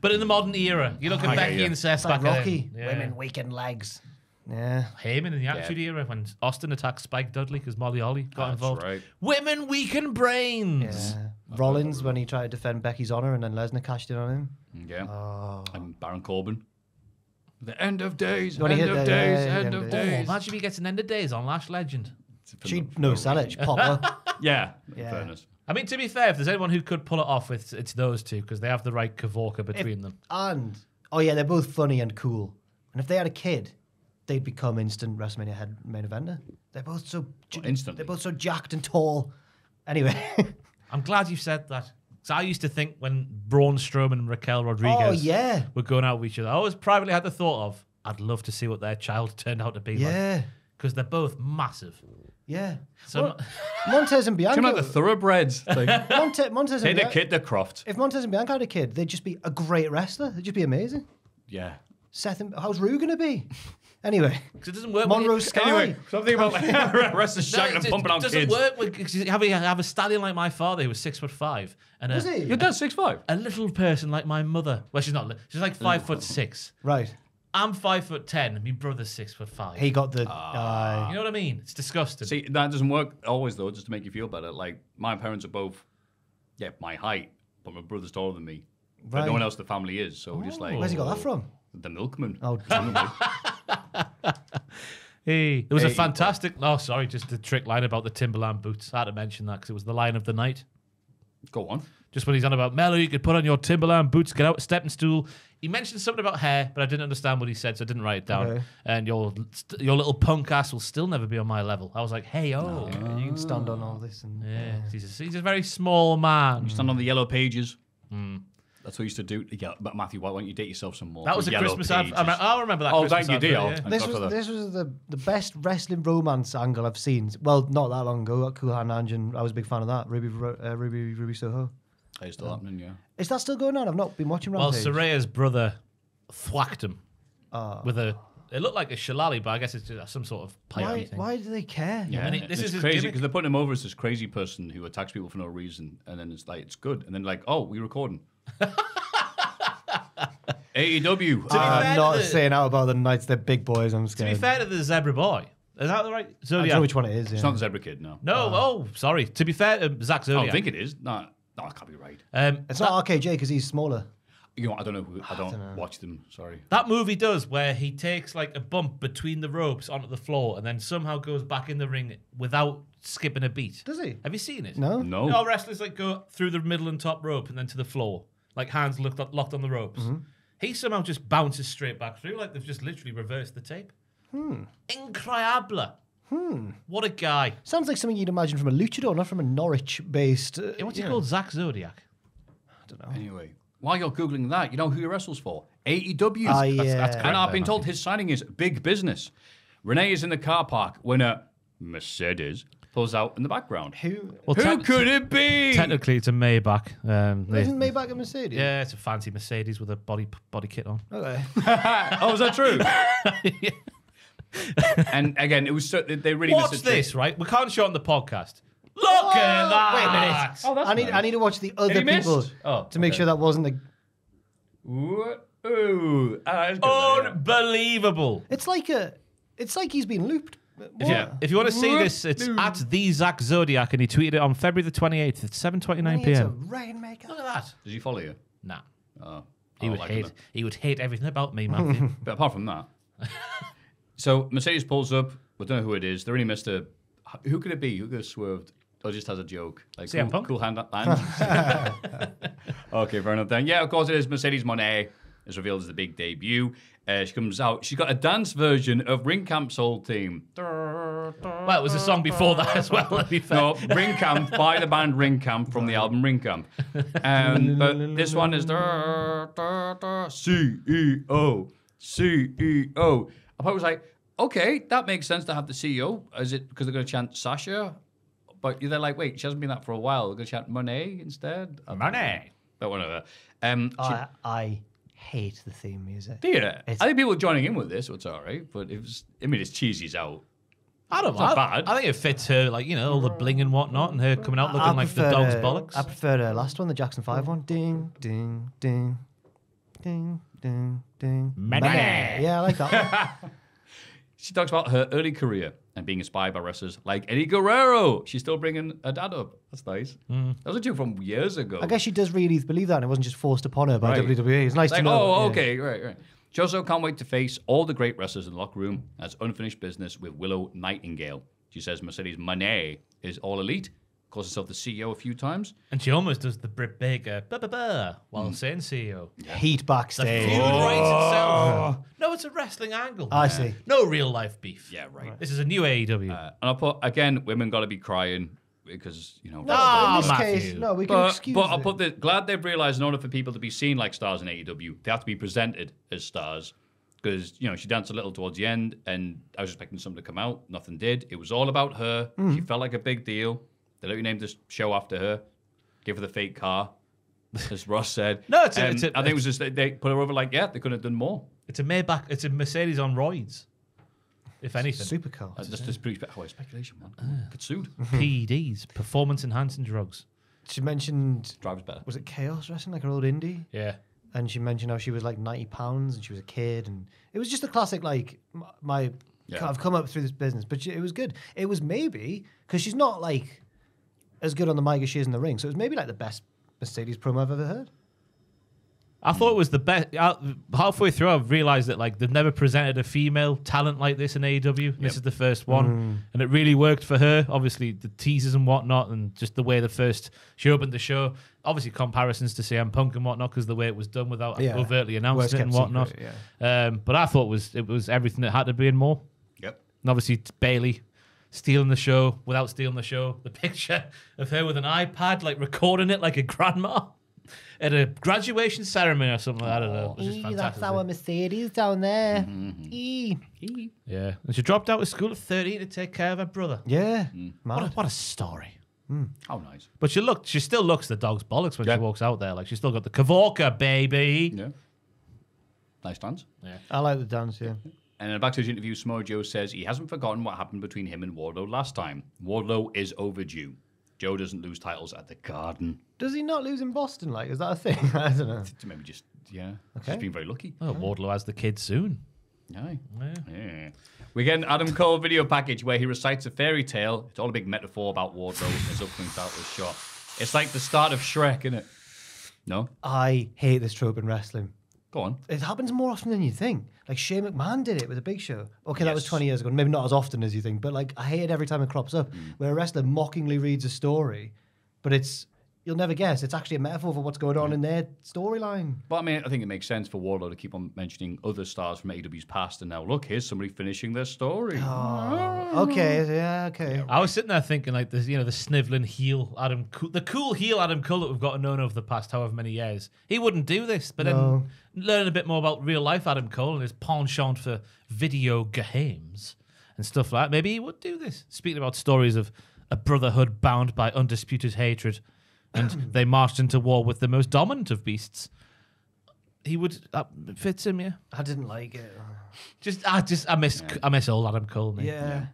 but in the modern era, you look at I Becky you. and Seth It's like back Rocky. then. Yeah. Women weakened legs. Yeah. Heyman in the Attitude Era when Austin attacked Spike Dudley because Molly Holly got That's involved. right. Women weaken brains. Yeah. Rollins when he tried to defend Becky's honor and then Lesnar cashed in on him. Mm, yeah. Oh. And Baron Corbin. The end of days. When he end of the- days. yeah, yeah, end yeah, of yeah. Oh, days. imagine if he gets an end of days on Lash Legend. She'd no sell it. She'd pop her. Yeah. Yeah. Fairness. I mean, to be fair, if there's anyone who could pull it off, it's, it's those two because they have the right Kavorka between them. And oh yeah, they're both funny and cool. And if they had a kid, they'd become instant WrestleMania head main eventer. They're both so j- instantly. They're both so jacked and tall. Anyway, [laughs] I'm glad you said that. So I used to think when Braun Strowman and Raquel Rodriguez oh yeah, were going out with each other, I always privately had the thought of, I'd love to see what their child [laughs] turned out to be like. yeah, Because they're both massive. yeah. So Well, [laughs] Montez and Bianca. Seem like the thoroughbreds. Thing? Monte, Montez and take the Bianca. kid to Croft. If Montez and Bianca had a kid, they'd just be a great wrestler. They'd just be amazing. Yeah. Seth and how's Roux gonna be? Anyway, 'Cause it doesn't work. when you- Monroe [laughs] Sky. Anyway, something about [laughs] [laughs] like rest of No, shagging it, and pumping out kids. doesn't work with, cause you have, a, stallion like my father who was six foot five, and Was a, he? Your dad's six five. a little person like my mother. Well, she's not. She's like five foot six. Right. I'm five foot ten, my brother's six foot five. He got the. Ah. uh, you know what I mean? It's disgusting. See, that doesn't work always though. Just to make you feel better. Like my parents are both, yeah, my height, but my brother's taller than me. But no one else in the family is. So we're just like where's he got that from? The milkman. Oh, [laughs] Presumably. Hey, there was a fantastic. Oh, sorry, just a trick line about the Timberland boots. I had to mention that because it was the line of the night. Go on. Just when he's on about Melo, you could put on your Timberland boots, get out a stepping stool. He mentioned something about hair, but I didn't understand what he said, so I didn't write it down. Okay. And your your little punk ass will still never be on my level. I was like, hey, oh. You can stand on all this and Yeah, he's, a, he's a very small man. You stand on the yellow pages. Hmm. That's what we used to do. Yeah, but Matthew, why won't you date yourself some more? That was a Yellow Christmas ad. I, pages. me- I remember that. Oh, Christmas thank you, advert, yeah. This was the- this was the, the best wrestling romance angle I've seen. Well, not that long ago. Cool Hand Ange, and I was a big fan of that. Ruby, Ro- uh, Ruby, Ruby Soho. It's still happening, yeah. Is that still going on? I've not been watching Rampage. Well, Rampage. Saraya's brother thwacked him Ah. with a. It looked like a shillelagh, but I guess it's just some sort of pipe why, thing. why do they care? Yeah, And he- and this it's is crazy because they're putting him over as this crazy person who attacks people for no reason, and then it's like it's good, and then like, oh, we're recording. [laughs] AEW. I'm not the- saying out about the Knights. They're big boys. I'm scared. To scared. be fair to the Zebra Boy, is that the right? I don't know which one it is. It's not the Zebra Kid, no. No, oh, sorry. To be fair to Zak I don't think it is. No, no, I can't be right. um, It's that, not RKJ because he's smaller. You know, I don't know. Who, I don't watch them. Sorry. that movie does where he takes like a bump between the ropes onto the floor and then somehow goes back in the ring without skipping a beat. Does he? Have you seen it? No. No. You know, wrestlers like go through the middle and top rope and then to the floor, like hands locked locked on the ropes. Mm-hmm. He somehow just bounces straight back through, like they've just literally reversed the tape. Hmm. Incroyable. Hmm. What a guy. Sounds like something you'd imagine from a luchador, not from a Norwich-based. Uh, Hey, What's he yeah. called? Zak Zodiac. I don't know. Anyway, while you're googling that, you know who he wrestles for? AEW. Ah, That's- yeah. that's correct and I've been told his signing is big business. Renee is in the car park when a Mercedes pulls out in the background. Who? Well, Who te- could it be? Technically, it's a Maybach. Um, they- Isn't Maybach a Mercedes? yeah, it's a fancy Mercedes with a body body kit on. Okay. [laughs] [laughs] oh, is that true? [laughs] and again, it was so, they- they really Watch missed this, right? We can't show on the podcast. Look at that! Wait a minute. Oh, that's I need nice. I need to watch the other he missed? people Oh, to make okay. sure that wasn't the. Ooh, ooh. Ah, that's good, yeah. Unbelievable. It's like a. It's like he's been looped. What? Yeah. If you want to see this, it's at the Zak Zodiac, and he tweeted it on February the 28th at 7:29 It's a p.m. rainmaker. Look at that. Does he follow you? Nah. Oh, He I would like hate. him. He would hate everything about me, Matthew. [laughs] But apart from that, so Mercedes pulls up. We don't know who it is. They're really missed a. Who could it be? Who could have swerved? Or just has a joke? Like CM cool, Punk? cool hand. [laughs] hand. [laughs] okay, fair enough then. Yeah, of course it is. Mercedes Mone is revealed as the big debut. Uh, she comes out. She's got a dance version of Ring Camp's old team. well, it was a song before that as well. Be fair. No, Ring Camp by the band Ring Camp from the album Ring Camp. Um, but this one is CEO, CEO. I was like, okay, that makes sense to have the CEO. Is it because they're going to chant Sasha? But they're like, wait, she hasn't been that for a while. They're going to chant Mone instead? I. Money. But whatever. Um, she, I, I hate the theme music. do you? It's- I think people are joining in with this, so it's all right. But it was, I mean, it's cheesy as out. I don't know. I, bad. I think it fits her, like, you know, all the bling and whatnot, and her coming out looking like the dog's the- bollocks. I prefer the last one, the Jackson 5 one. Ding, ding, ding, ding, ding, ding. Money. Yeah, I like that one. [laughs] She talks about her early career and being inspired by wrestlers like Eddie Guerrero. She's still bringing her dad up. That's nice. Mm. That was a joke from years ago. I guess she does really believe that, and it wasn't just forced upon her by Right. WWE. It's nice Like, to know. oh, yeah. okay, right, right. She also can't wait to face all the great wrestlers in the locker room as unfinished business with Willow Nightingale. She says Mercedes Mone is all elite, calls herself the CEO a few times. and she almost does the Britt Baker ba ba ba while saying CEO. Heat backstage. The backstage. feud writes itself. No, it's a wrestling angle. I see. No real life beef. Yeah, right. This is a new AEW. Uh, and I put, again, women got to be crying because, you know. No, in this Matthew. case, no, we can But, excuse but I it. put the glad they've realised in order for people to be seen like stars in AEW, they have to be presented as stars. Because you know she danced a little towards the end, and I was expecting something to come out. Nothing did. It was all about her. Mm-hmm. She felt like a big deal. They literally named this show after her. Give her the fake car, [laughs] as Ross said. No, it's a- Um, it's a- I think it was just they, they put her over like yeah, they couldn't have done more. It's a Maybach. It's a Mercedes on roids. If anything, Super cool. Uh, just, just pretty spe- oh, speculation, man. Ah. Get sued. [laughs] PEDs, performance enhancing drugs. She mentioned, Drives better. was it Chaos Wrestling, like her old indie? Yeah. And she mentioned how she was like 90 pounds and she was a kid. And it was just a classic, like, m- my. Yeah. I've come up through this business, but she, it was good. It was maybe because she's not like as good on the mic as she is in the ring. So it was maybe like the best Mercedes promo I've ever heard. I thought it was the best. Halfway through, I realized that like they've never presented a female talent like this in AEW. This is the first one, and it really worked for her. Obviously, the teasers and whatnot, and just the way the first she opened the show. Obviously, comparisons to CM Punk and whatnot because the way it was done without Yeah. overtly Worst announcing it and whatnot. secret, Um, but I thought it was it was everything that had to be and more. Yep. And obviously Bayley stealing the show without stealing the show. The picture [laughs] of her with an iPad, like recording it like a grandma [laughs] at a graduation ceremony or something. I don't know. It was just fantastic. Mercedes down there. Mm-hmm. E. yeah, and she dropped out of school at 13 to take care of her brother. Yeah. What a, what a story. How nice. But she looked, she still looks the dog's bollocks when Yeah. she walks out there. Like she's still got the Kavorka, baby. Yeah. Nice dance. Yeah. I like the dance, yeah. And in a backstage interview, Samoa Joe says he hasn't forgotten what happened between him and Wardlow last time. Wardlow is overdue. Joe doesn't lose titles at the Garden. Does he not lose in Boston? Like, is that a thing? [laughs] I don't know. Maybe just, yeah. Okay. Just being very lucky. Oh, Wardlow has the kid soon. Aye. Yeah. Yeah. We get an Adam Cole video package where he recites a fairy tale. It's all a big metaphor about Wardlow and his upcoming title shot. It's like the start of Shrek, isn't it? No? I hate this trope in wrestling. Go on. It happens more often than you think. Like Shane McMahon did it with a big show. Okay, that was Yes. 20 years ago. Maybe not as often as you think, but like I hate it every time it crops up mm. where a wrestler mockingly reads a story, but it's you'll never guess. It's actually a metaphor for what's going on in their storyline. But I mean, I think it makes sense for Wardlow to keep on mentioning other stars from AEW's past. And now, look, here's somebody finishing their story. Oh, ah. Okay, yeah, okay. I was sitting there thinking, like, the you know, the sniveling heel Adam, Cole, the cool heel Adam Cole that we've got to know over the past however many years. He wouldn't do this, but No. then learning a bit more about real life Adam Cole and his penchant for video games and stuff like that, maybe he would do this. Speaking about stories of a brotherhood bound by undisputed hatred, and [clears throat] they marched into war with the most dominant of beasts. He would that fits him, yeah. I didn't like it. Just I just I miss I miss old Adam Cole. Mate. Yeah.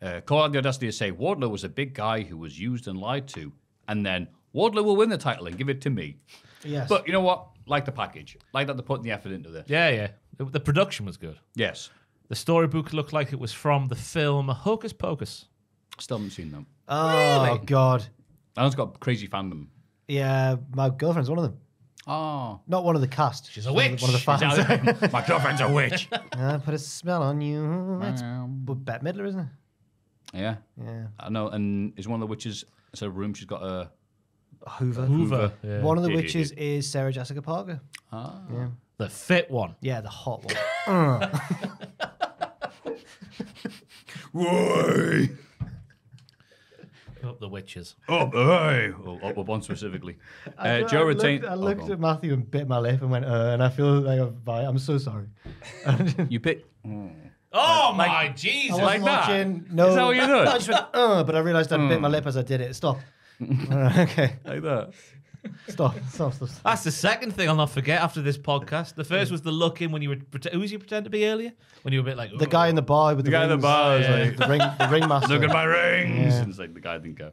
Uh, Cole had the audacity to say Wardlow was a big guy who was used and lied to. And then Wardlow will win the title and give it to me. Yes. But you know what? Like the package. Like that they're putting the effort into this. yeah, yeah. The, the production was good. Yes. The storybook looked like it was from the film Hocus Pocus. Still haven't seen them. oh God. That one's got crazy fandom. Yeah, my girlfriend's one of them. Oh. Not one of the cast. She's a one of the- witch. One of the fans. My girlfriend's a witch. [laughs] I put a spell on you. That's but Bette Midler, isn't it? yeah. Yeah. I know. And is one of the witches, instead of room, she's got a. Hoover. Hoover. Yeah. One of the witches is Sarah Jessica Parker. Ah. Yeah. The fit one. Yeah, the hot one. [laughs] Why? Up the witches. Up, hey. Oh, up with one specifically. [laughs] Uh, Joe I retained. Looked, I oh, looked go on. at Matthew and bit my lip and went, uh, and I feel like I'm, I'm so sorry. [laughs] You pick. [laughs] Oh my Jesus! I Like wasn't that? watching. No, Is that what you did? I just went, uh, but I realised I bit my lip as I did it. Stop. Alright, okay, Like that. Stop, stop, stop. stop. That's the second thing I'll not forget after this podcast. The first was the look in when you were. prete- Who was you pretend to be earlier? When you were a bit like The guy in the bar with the, guy in the rings, bar is like- the ring, the ringmaster. Look at my rings. Yeah. And it's like the guy didn't go.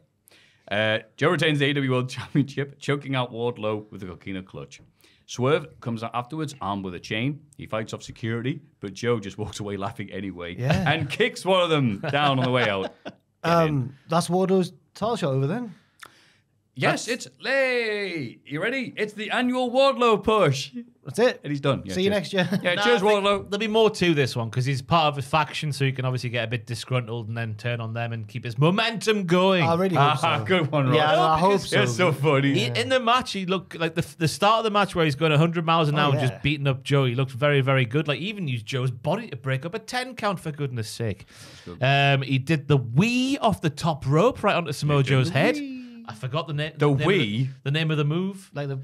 Uh, Joe retains the AW World [laughs] Championship, choking out Wardlow with a coquina clutch. Swerve comes out afterwards, armed with a chain. He fights off security, but Joe just walks away laughing anyway Yeah. and kicks one of them down on the way out. [laughs] Get in. Um, that's Wardlow's title shot over then. Yes, it's Lay. you ready? It's the annual Wardlow push, That's it. and he's done. Yeah, See you cheers. next year. Yeah, [laughs] Nah, cheers, think Wardlow. There'll be more to this one because he's part of a faction, so he can obviously get a bit disgruntled and then turn on them and keep his momentum going. I really hope Ah, so. good one, Ross. Yeah, I hope so. It's so funny. He, in the match, he looked like the the start of the match where he's going 100 miles an Oh, hour, yeah. just beating up Joe. He looked very, very good. Like even used Joe's body to break up a 10 count for goodness sake. Um, he did the wee off the top rope right onto Samoa Joe's head. I forgot the, na- The name. of wee? the name of the move. Like the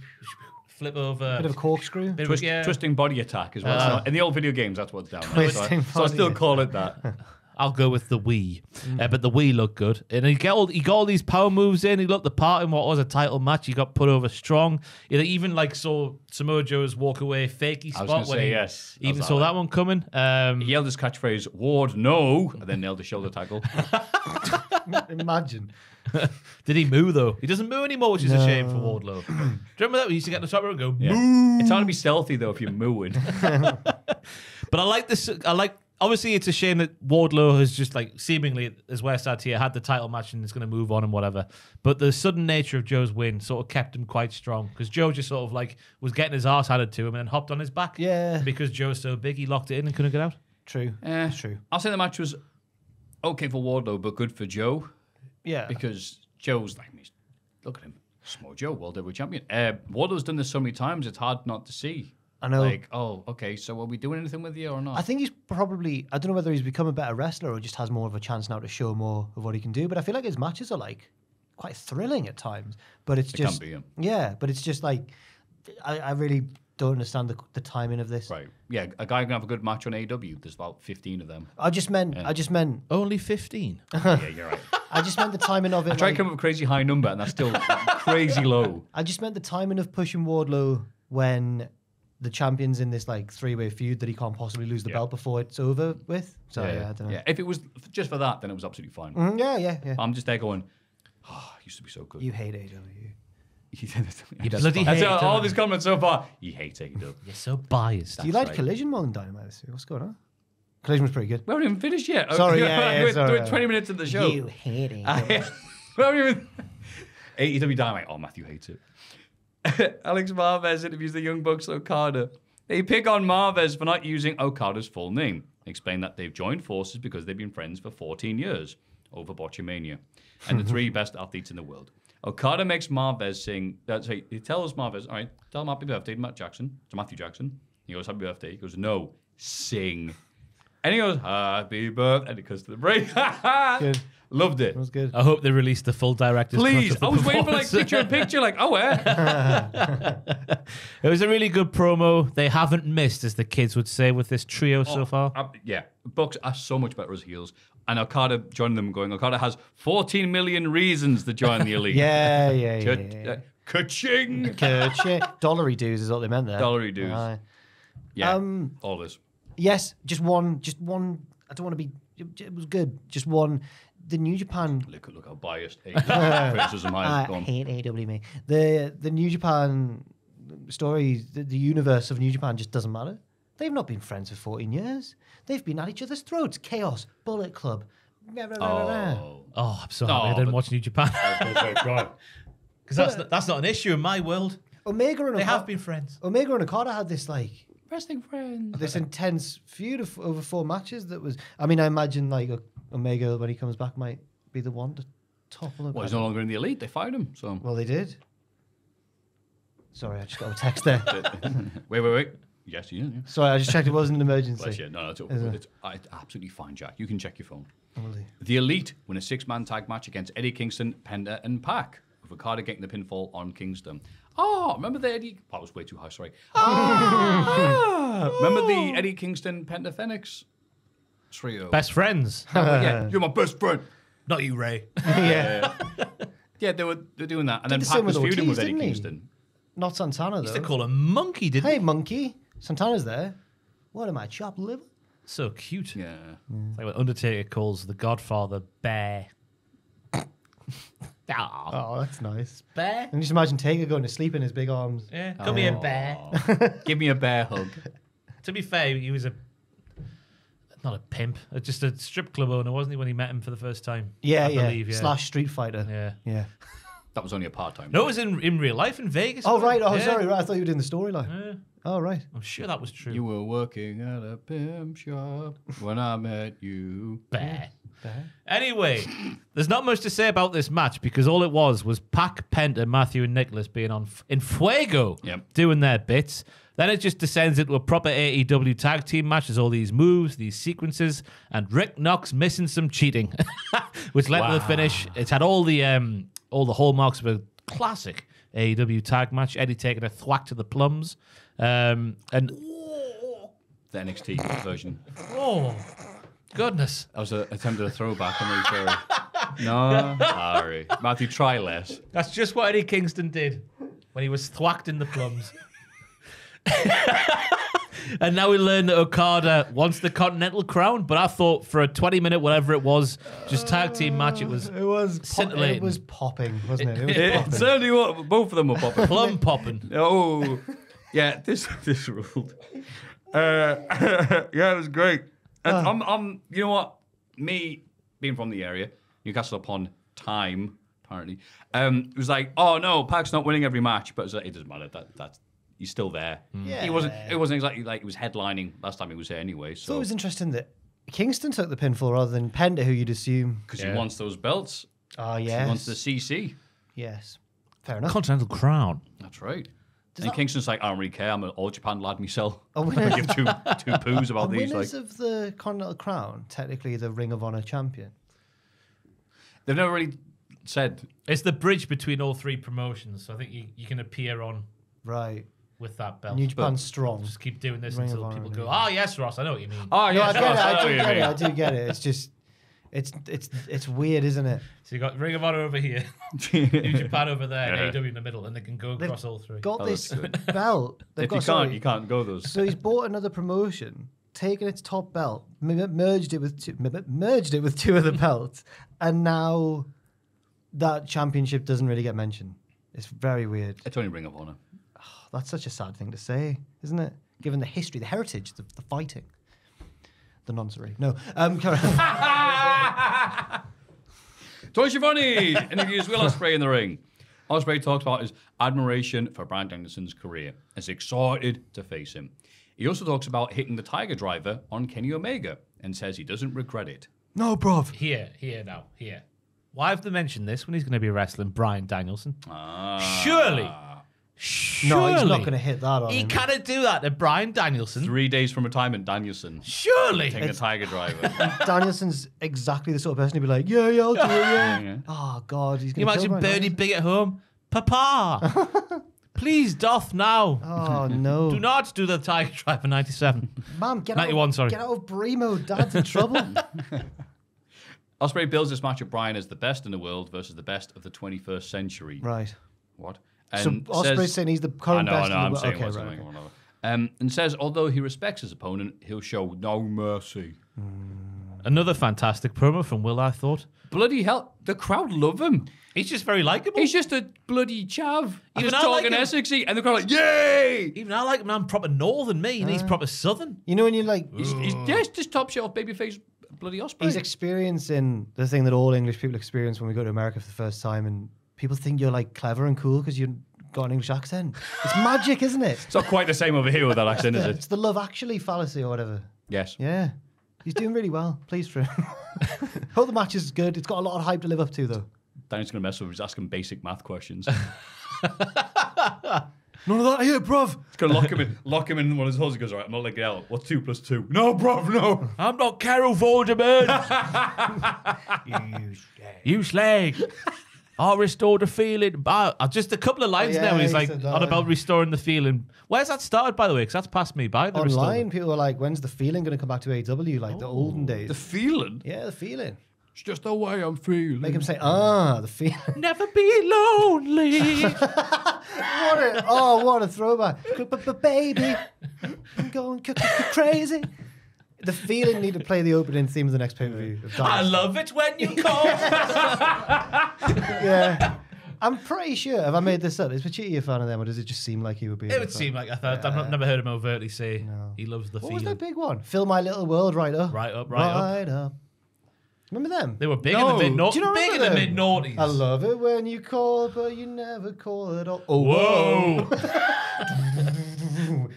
Flip over. bit of a corkscrew. Bit of- Twist, yeah. Twisting body attack as well. Uh, So in the old video games, that's what's down. there. So I, so I still call it that. [laughs] I'll go with the Wii, Mm. uh, but the Wii looked good, and he got all he got all these power moves in. He looked the part in what was a title match. He got put over strong. You know, even like saw Samoa Joe's walk away fakey I was spot gonna when say he yes. Even was saw like that one coming. Um, He yelled his catchphrase, Ward, no, and then nailed the shoulder tackle. [laughs] Imagine. [laughs] Did he moo though? He doesn't moo anymore, which is a shame for Wardlow. [clears throat] Do you remember that? We used to get on the top rope and go Yeah. moo. It's hard to be stealthy though if you're mooing. [laughs] But I like this. I like. obviously it's a shame that Wardlow has just like seemingly as we're sat here had the title match and is going to move on and whatever. But the sudden nature of Joe's win sort of kept him quite strong because Joe just sort of like was getting his ass handed to him and then hopped on his back. Yeah. And because Joe's so big, he locked it in and couldn't get out. True. Eh, It's true. I'll say the match was okay for Wardlow, but good for Joe Yeah. because Joe's like, look at him, small Joe, World Heavyweight Champion. Uh, Wardlow's done this so many times; it's hard not to see. I know. Like, oh, okay, so are we doing anything with you or not? I think he's probably. I don't know whether he's become a better wrestler or just has more of a chance now to show more of what he can do. But I feel like his matches are like quite thrilling at times. But it's can just be, yeah. yeah. But it's just like I, I really don't understand the, the timing of this. right? Yeah, a guy can have a good match on AW. There's about fifteen of them. I just meant. I just meant. Only 15. [laughs] yeah, you're right. [laughs] I just meant the timing of it. I tried like- to come up with a crazy high number, and that's still crazy low. I just meant the timing of pushing Wardlow when the champion's in this like three way feud that he can't possibly lose the Yeah. belt before it's over with. So yeah, I don't know. yeah. If it was f- just for that, then it was absolutely fine. Mm, yeah, yeah, yeah. I'm just there going, oh, it used to be so good. you hate AW. He bloody hate all, all these comments so far. You hate AEW. You're so biased. Do you like right. Collision more than Dynamite this week? What's going on? Collision was pretty good. We haven't even finished yet. Sorry, yeah, yeah, [laughs] we're, sorry. we're 20 minutes of the show. You hate it. [laughs] [laughs] we haven't even. AEW Dynamite. Oh, Matthew hates it. Alex Marvez interviews the Young Bucks Okada. They pick on Marvez for not using Okada's full name. They explain that they've joined forces because they've been friends for 14 years over Botchamania and the three best athletes in the world. Okada makes Marvez sing. Uh, sorry, he tells Marvez, "All right, tell him happy birthday to Matt Jackson, to Matthew Jackson." He goes, "Happy birthday." He goes, "No, sing." And he goes, "Happy birthday," and he goes to the break. [laughs] Good. Loved it. It was good. I hope they release the full director's cut Please, of the I was waiting for like performance. picture in picture, like, oh, yeah. [laughs] It was a really good promo. They haven't missed, as the kids would say, with this trio so far. Uh, yeah, Bucks are so much better as heels. And Okada joining them, going, Okada has 14 million reasons to join the [laughs] elite. Yeah, yeah, yeah. Ka- yeah, uh, Ka-ching! Shit. Dollary dues is what they meant there. Dollary dues. Aye. Yeah, Um, all this. yes, just one. Just one. I don't want to be. It, was good. Just one. The New Japan. Look, look how biased [laughs] criticism I I have gone. hate AW me. The the New Japan story, the, the universe of New Japan just doesn't matter. They've not been friends for 14 years. They've been at each other's throats. Chaos, Bullet Club. rah, rah, rah, rah, rah. Oh. Oh, I'm so No, happy I oh, didn't but- watch New Japan. [laughs] Because [laughs] that's, not, that's not an issue in my world. Omega and They Okada, have been friends. Omega and Okada had this like Wrestling friends. this intense feud of, over four matches. That was. I mean, I imagine like O- Omega when he comes back might be the one to topple him. Well, he's no longer in the elite. They fired him. So Well, they did. Sorry, I just got a text there. [laughs] wait, wait, wait. Yes, you. Yeah. Sorry, I just checked it wasn't an [laughs] emergency. Bless you. No, no, it's, Is it's, it's absolutely fine, Jack. You can check your phone. Will do. The Elite win a six-man tag match against Eddie Kingston, Penta, and Pac, with Okada getting the pinfall on Kingston. Oh, remember the Eddie? That was way too high. Sorry. Ah, [laughs] remember the Eddie Kingston Penta Phoenix trio? Best friends. [laughs] yeah, you're my best friend. Not you, Rey. yeah. Yeah, they were they're doing that, and Did then the Pac same was with feuding with Eddie didn't he? Kingston. Not Santana Used to call him Monkey, didn't Hey, they? monkey. Santana's there. What am I, chopped liver? So cute. Yeah, It's like what Undertaker calls the Godfather Bear. Aw, [laughs] Oh, that's nice. Bear. And just imagine Taker going to sleep in his big arms. Yeah, come here, Bear. [laughs] give me a bear hug. [laughs] To be fair, he was a not a pimp, uh, just a strip club owner, wasn't he? When he met him for the first time. Yeah, I yeah. believe, yeah. Slash Street Fighter. Yeah. Yeah. That was only a part-time. No, it was in in real life in Vegas. Oh, wasn't right. it? Oh, Yeah. sorry. Right. I thought you were doing the storyline. Yeah, Oh, right. I'm sure that was true. You were working at a pimp shop when I met you. Bear. Bear. Anyway, there's not much to say about this match because all it was was Pac, and Matthew, and Nicholas being on f- in Fuego, Yep. doing their bits. Then it just descends into a proper AEW tag team match. There's all these moves, these sequences, and Rick Knox missing some cheating, [laughs] which led to the finish. It's had all the um, all the hallmarks of a classic AEW tag match. Eddie taking a thwack to the plums, um, and The NXT version. oh goodness, I was uh, attempted a throwback. I'm really sorry. No, sorry. Matthew, try less. That's just what Eddie Kingston did when he was thwacked in the plums. [laughs] and now we learn that Okada wants the Continental Crown, but I thought for a 20 minute, whatever it was, just tag team match, it was It was. Pop- Scintillating. it was popping, wasn't it? It was It popping. certainly was. Both of them were popping. plum popping. Oh, yeah. This [laughs] this ruled. Uh, [laughs] yeah, it was great. And I'm, I'm, you know what? Me being from the area, Newcastle upon Tyne, apparently, um, it was like, oh no, Pac's not winning every match, but it's like, it doesn't matter. That that's he's still there. Yeah. He wasn't. It wasn't exactly like he was headlining last time he was here anyway. So So it was interesting that Kingston took the pinfall rather than Penta, who you'd assume. because he wants those belts, Oh, yeah, he yes. wants the CC. Yes. Fair enough. Continental Crown. That's right. Does and that- Kingston's like, I don't really care. I'm an all Japan lad myself. [laughs] Oh, I winners- give two two [laughs] poos Are about these. Like winners of the Continental Crown technically the Ring of Honor champion? they've never really said. It's the bridge between all three promotions. So I think you, you can appear on Right. with that belt. New Japan strong. Just keep doing this Ring until people go, Japan. oh, yes, Ross, I know what you mean. Oh No, yeah, I get it. I I do get it. I do get it. It's just, it's it's it's weird, isn't it? So you got Ring of Honor over here, [laughs] New Japan over there, Yeah. and AEW in the middle, and they can go They've across all three. Got Oh, this belt. [laughs] They've If got, you can't, you can't go those. So he's bought another promotion, taken its top belt, merged it with two, merged it with two other [laughs] belts, and now that championship doesn't really get mentioned. It's very weird. It's only Ring of Honor. Oh, that's such a sad thing to say, isn't it? Given the history, the heritage, the, the fighting, the nonsense. No, um, carry on. [laughs] Tony Schiavone interviews Will Ospreay in the ring. Ospreay talks about his admiration for Bryan Danielson's career and is excited to face him. He also talks about hitting the Tiger Driver on Kenny Omega and says he doesn't regret it. no, bruv. Here, here now, here. Why have they mentioned this when he's going to be wrestling Bryan Danielson? Ah. Surely. No, he's not going to hit that on He him. cannot do that to Bryan Danielson. Three days from retirement, Danielson Surely. taking the Tiger Driver. [laughs] Danielson's exactly the sort of person who'd be like, yeah, yeah, I'll do it, yeah. Yeah. Oh God, he's Can you going to imagine Bernie Big at home? Papa, [laughs] please doth now. Oh no, [laughs] Do not do the Tiger drive Driver 97. Mom, get 91, out! sorry. Get out of Bremo. Dad's in trouble. Ospreay builds this match of Bryan as the best in the world versus the best of the 21st century. right. What? So And Ospreay's says- saying he's the I current know, best I know. in the I'm world. saying Okay, right, something okay. or another. Um, and says although he respects his opponent, he'll show no mercy. Another fantastic promo from Will, I thought. Bloody hell, the crowd love him. He's just very likable. He's just a bloody chav. Even just I like talking him. Essexy, and the crowd like, yay! Even I like him. I'm proper northern me, and he's proper southern. You know when you like, He's, he's yes, just top shit shelf babyface bloody Ospreay. he's experiencing the thing that all English people experience when we go to America for the first time, and people think you're like clever and cool because you've got an English accent. It's magic, isn't it? it's not quite the same over here with that accent, is It's it? It's the love actually fallacy or whatever. Yes. Yeah. He's doing really well. Pleased for him. [laughs] Hope the match is good. It's got a lot of hype to live up to, though. Danny's gonna mess with. him. He's asking basic math questions. [laughs] None of that here, bruv. He's gonna lock him in. Lock him in one of his holes. He goes, "All right, I'm not letting it out. What's two plus two? No, bruv, no." [laughs] I'm not Carol Vorderman. you slag. you slag. I restored the feeling. Uh, just a couple of lines Yeah, now. He's he like said on about restoring the feeling. Where's that started, by the way? Because that's passed me by. The Restore. Online, people are like, when's the feeling going to come back to AW like the olden days? The feeling. yeah, the feeling. It's just the way I'm feeling. Make him say, ah, the feeling. [laughs] Never be lonely. [laughs] what a, oh, what a throwback. But, but baby, I'm going crazy. The feeling need to play the opening theme of the next pay per view. I love it when you call. Yeah. I'm pretty sure. Have I made this up? Is Pachiti a fan of them, or does it just seem like he would be? it would fan? seem like I thought. I've not, never heard him overtly say No. he loves the What was feeling. that big one? Fill my little world right up. Right up, right up. right up. Remember them? They were big No. in the mid Do you not big in remember the mid noughties. I love it when you call, but you never call at all. Oh, Whoa. [laughs]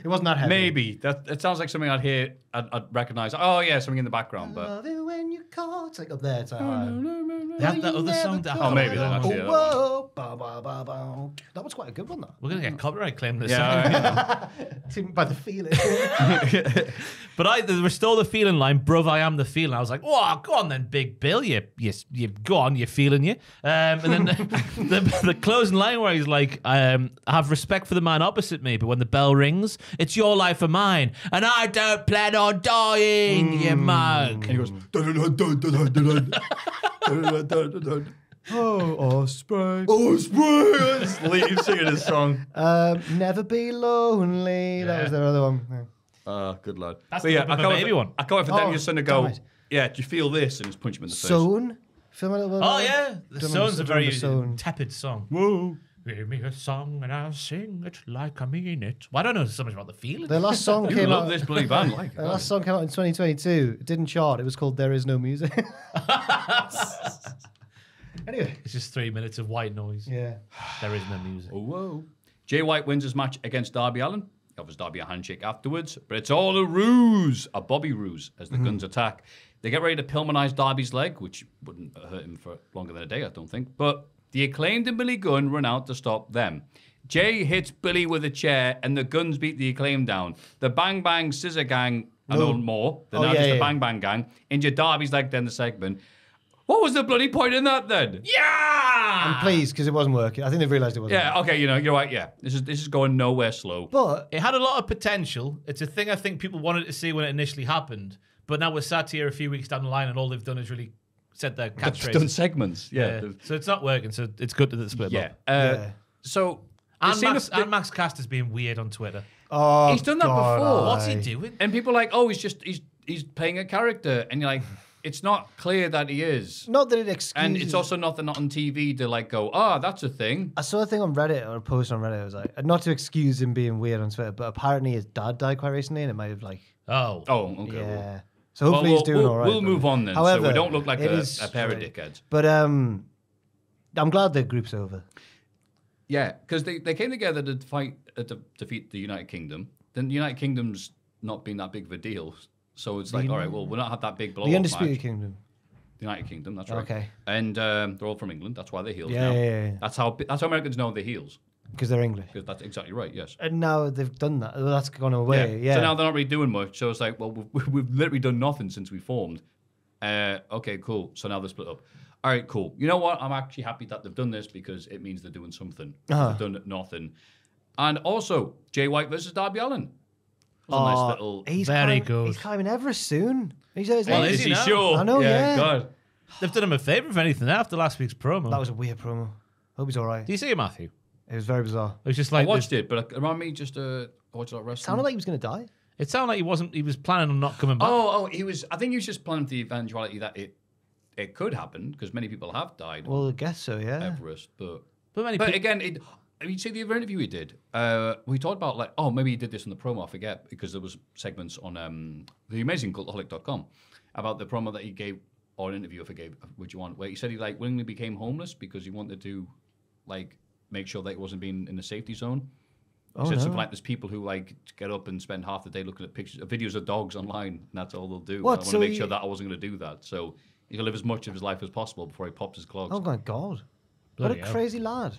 It wasn't that heavy. Maybe that. It sounds like something I'd hear. I'd, I'd recognize. Oh yeah, something in the background. But Love it when you call. It's like up there. It's [laughs] like, They have that other song. That call Oh, maybe at then, all. actually, yeah, that whoa, ba, ba, ba, ba. That was quite a good one, though. We're gonna get copyright claim this. yeah, Seen [laughs] By the feeling. [laughs] But I the restore the feeling line, bruv, I am the feeling. I was like, oh, go on then, Big Bill. You, you, you go on, you're feeling you. Um, and then the, the, the closing line where he's like, um, I have respect for the man opposite me, but when the bell rings, it's your life or mine, and I don't plan on dying, you mug. and he goes. "Dun, dun, dun, dun, dun, dun, dun. Dun, dun, dun, dun, dun." oh, Ospreay. Oh, spray! Just leave singing his song. Um, never be lonely. That was their other one. Yeah. Ah, good lad. That's But the yeah, I of can't Baby wait for, one. I can't wait for Oh, Danielson to go. damn it. Yeah, do you feel this? And just punch him in the face. Zone. Feel my little Oh yeah, the Don't Sewn's a remember- very remember Sewn. tepid song. Whoa. Give me a song and I'll sing it like I mean it. Well, I don't know something about the feeling. The last song [laughs] You came love out. this bloody band, like. The last song came out in 2022. It didn't chart. It was called "There Is No Music." [laughs] anyway, It's just three minutes of white noise. yeah. There is no music. Oh, whoa. Jay White wins his match against Darby Allin. He offers Darby a handshake afterwards, but it's all a ruse, a Bobby ruse, as the mm-hmm. Gunns attack. They get ready to Pillmanize Darby's leg, which wouldn't hurt him for longer than a day, I don't think. But the acclaimed and Billy Gunn run out to stop them. Jay hits Billy with a chair, and the Gunns beat the acclaim down. The Bang Bang Scissor Gang, and No. all more, they're Oh, now yeah, just the. Bang Bang Gang, injured Darby's leg then the segment. What was the bloody point in that then? Yeah! And please, because it wasn't working. I think they've realised it wasn't. Yeah, okay, you know, you're right. Yeah, this is this is going nowhere slow. But It had a lot of potential. It's a thing I think people wanted to see when it initially happened. But now we're sat here a few weeks down the line and all they've done is really said their They've done segments. Yeah, Yeah. So it's not working. So it's good that it's split yeah. up. Uh, Yeah. So And it Max, that- and Max Caster's being weird on Twitter. oh, He's done that God, before. What's he doing? and people are like, oh, he's just he's he's playing a character, and you're like, [laughs] it's not clear that he is, Not that it excuses. and it's also not that not on TV to like go, ah, that's a thing. I saw a thing on Reddit or a post on Reddit. I was like, not to excuse him being weird on Twitter, but apparently his dad died quite recently, and it might have like, Oh. Oh, okay. yeah. well. So hopefully Well, he's doing we'll, all right. We'll move on then, so However, we don't look like a, is a pair of dickheads. But um, I'm glad the group's over. Yeah, because they, they came together to fight uh, to defeat the United Kingdom. Then the United Kingdom's not been that big of a deal, so it's like, all right, well, we'll not have that big blow. the Undisputed Kingdom. The United Kingdom, that's right. Okay. And um, they're all from England. That's why they're heels Yeah, now. yeah, yeah, yeah. That's how that's how Americans know they're heels. Because they're English. Because that's exactly right. Yes. And now they've done that. Well, that's gone away. Yeah. So now they're not really doing much. So it's like, well, we've, [laughs] we've literally done nothing since we formed. Uh, okay, cool. So now they're split up. All right, cool. You know what? I'm actually happy that they've done this because it means they're doing something. Uh-huh. They've done nothing. And also, Jay White versus Darby Allin. Was a Oh, nice little. he's Very climbing, good. He's climbing Everest soon. He's, he's Well, is is he he now? sure? I know, yeah. God. They've done him a favour, if anything, after last week's promo. that was a weird promo. Hope he's all right. Do you see it, Matthew? It was very bizarre. It was just like I like watched it, but around me, just uh, I watched a lot of wrestling. Sounded like he was going to die. It sounded like he wasn't. He was planning on not coming back. Oh, oh, he was. I think he was just planning for the eventuality that it it could happen because many people have died Well, I guess so, yeah. Everest. But but many but people, again, it, I mean, see the other interview he did. Uh, we talked about like, oh, maybe he did this in the promo. I forget because there was segments on um, the amazing cultaholic.com about the promo that he gave or an interview. I forget you want? where he said he like willingly became homeless because he wanted to like make sure that he wasn't being in the safety zone. He Oh, said no. something like there's people who like get up and spend half the day looking at pictures, videos of dogs online, and that's all they'll do. What, I want so to make he- sure that I wasn't going to do that. So he's going to live as much of his life as possible before he pops his clogs. Oh, my God. Bloody what a hell. crazy lad.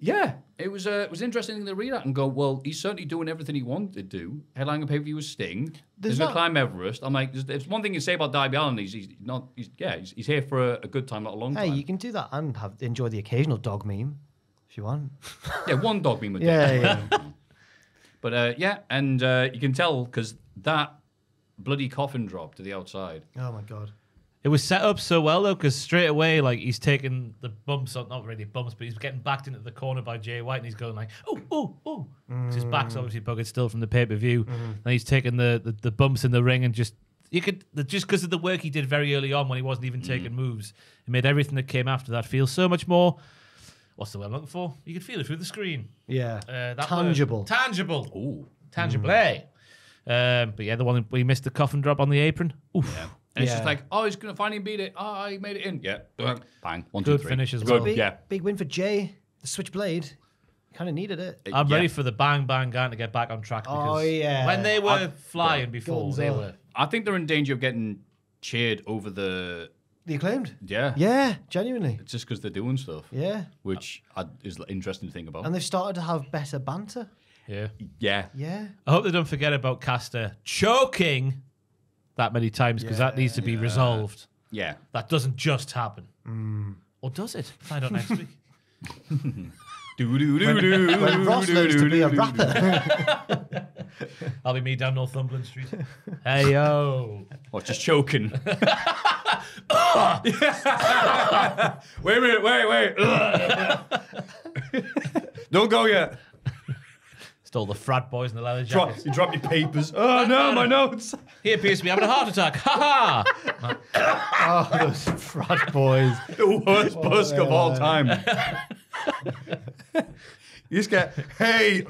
Yeah, it was uh, it was interesting to read that and go, well, he's certainly doing everything he wanted to do. Headlining a pay per view with Sting. There's He's going not- to climb Everest. I'm like, there's, there's one thing you say about Darby Allin. He's, he's not. He's, yeah, he's, he's here for a, a good time, not a long Hey, time. Hey, you can do that and have enjoy the occasional dog meme if you want. Yeah, one dog being with [laughs] Yeah, yeah. [laughs] But uh, yeah, and uh, you can tell because that bloody coffin drop to the outside. oh, my God. it was set up so well though, because straight away, like he's taking the bumps, on, not really bumps, but he's getting backed into the corner by Jay White, and he's going like, oh, oh, oh. 'Cause His back's obviously buggered still from the pay per view, and he's taking the, the the bumps in the ring and just. You could just because of the work he did very early on when he wasn't even taking moves, it made everything that came after that feel so much more. What's the word I'm looking for? You could feel it through the screen. Yeah. Uh, that Tangible. Word. Tangible. Ooh. Tangible. Um, but yeah, the one we missed the coffin drop on the apron. Oof. Yeah. And it's just like, oh, he's going to finally beat it. Oh, he made it in. Yeah. Bang. One, two, Good three. finish as Good. well. Big, Yeah. big win for Jay. The switchblade. Kind of needed it. I'm Yeah. ready for the bang bang gang to get back on track. Because Oh, yeah. When they were I- flying before, they Gonzo. were. I think they're in danger of getting cheered over the. The acclaimed. Yeah. Yeah, genuinely. It's just because they're doing stuff. Yeah. Which I, is interesting to think about. And they've started to have better banter. Yeah. yeah. Yeah. I hope they don't forget about Caster choking that many times because that needs to be resolved. Yeah. That doesn't just happen. Mm. Or does it? Find out next week. Do do do do. When Ross learns to be a rapper. [laughs] I'll be me down Northumberland Street. [laughs] hey yo. Or just choking. [laughs] [laughs] wait a minute, wait, wait. [laughs] Don't go yet. Stole the frat boys in the leather Drop, jackets. you drop your papers. Oh no, my notes. He appears to be having a heart attack. Ha ha! oh, those frat boys. The worst oh, busk of all time. You just get, hey.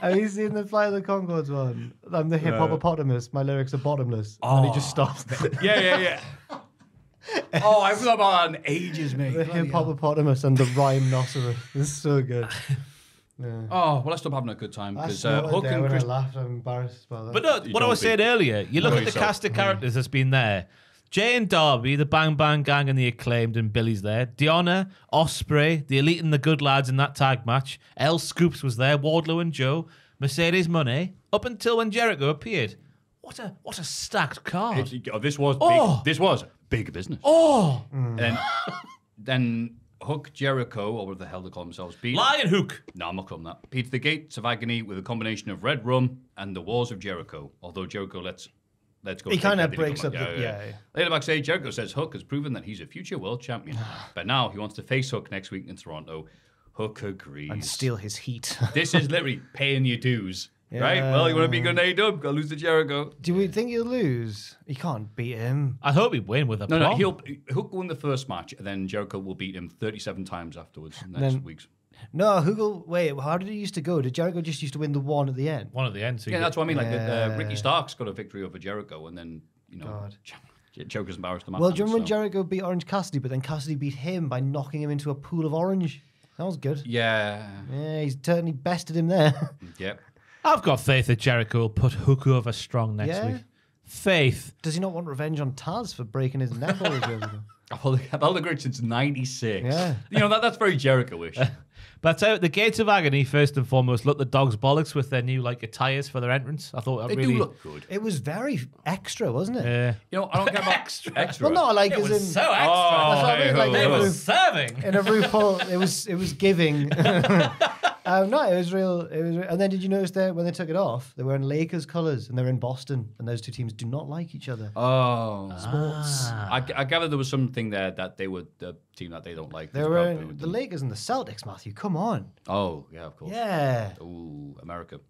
Have you seen the Flight of the Conchords one? I'm the hip hop hoppopotamus. My lyrics are bottomless. And he oh. just stops. Yeah, yeah, yeah. [laughs] oh, I forgot about that in ages, mate. the Bloody hip hell. hoppopotamus and the rhinoceros. [laughs] It's so good. [laughs] Yeah. Oh, well, I stopped having a good time because uh, snorted Hook and Chris. I laughed. I'm embarrassed about that. But no, You what I don't was be. saying earlier, you look Know at the yourself. cast of characters that's been there. Jay and Darby, the Bang Bang Gang and the Acclaimed, and Billy's there. Deonna, Ospreay, the Elite and the Good Lads in that tag match. L Scoops was there. Wardlow and Joe. Mercedes Moné. Up until when Jericho appeared. What a what a stacked card. It's- oh, this was big. Oh. This was big business. oh, And then, [laughs] then Hook, Jericho, or what the hell they call themselves, beat. Lion Hook. No, I'm not calling that. Beat the Gates of Agony with a combination of Red Rum and the Walls of Jericho. Although Jericho lets let's go. He kinda breaks up the- yeah, yeah. Later backstage, Jericho says Hook has proven that he's a future world champion, [sighs] but now he wants to face Hook next week in Toronto. Hook agrees. and steal his heat. This is [laughs] literally paying your dues, right? Well, you want to be good in AEW, gotta lose to Jericho. Do we think he'll lose? He can't beat him. I hope he win with a No, no, prom. he'll Hook will win the first match, and then Jericho will beat him 37 times afterwards in the next Then- weeks. No, Hoogle. Wait, how did it used to go? Did Jericho just used to win the one at the end? One at the end. So Yeah, get- that's what I mean. Like uh, Yeah. Ricky Starks got a victory over Jericho, and then you know, God. Jer- Jericho's embarrassed him. Well, after, do you remember when Jericho beat Orange Cassidy, but then Cassidy beat him by knocking him into a pool of orange? That was good. Yeah, Yeah, he's certainly bested him there. [laughs] yeah. I've got faith that Jericho will put Hook over strong next Yeah? week. Faith. Does he not want revenge on Taz for breaking his neck all those years ago? I've held, I've held the grudge since '96. Yeah. you know that that's very Jericho-ish. [laughs] But I tell you, the Gates of Agony, first and foremost, look the dogs bollocks with their new like attires for their entrance. I thought that they really. do look good. It was very extra, wasn't it? Yeah. You know, I don't care about extra. extra. Well, not like as in so Oh, That's what I mean, like, they ho. were- serving. in a RuPaul. [laughs] It was it was giving. [laughs] um, no, it was real. It was. Real. And then did you notice that when they took it off, they were in Lakers colors and they're in Boston, and those two teams do not like each other. Oh, Sports. I, I gather there was something there that they were the team that they don't like. They were in the them. Lakers and the Celtics. Matthew, come on. Oh, yeah, of course. Yeah. Ooh, America.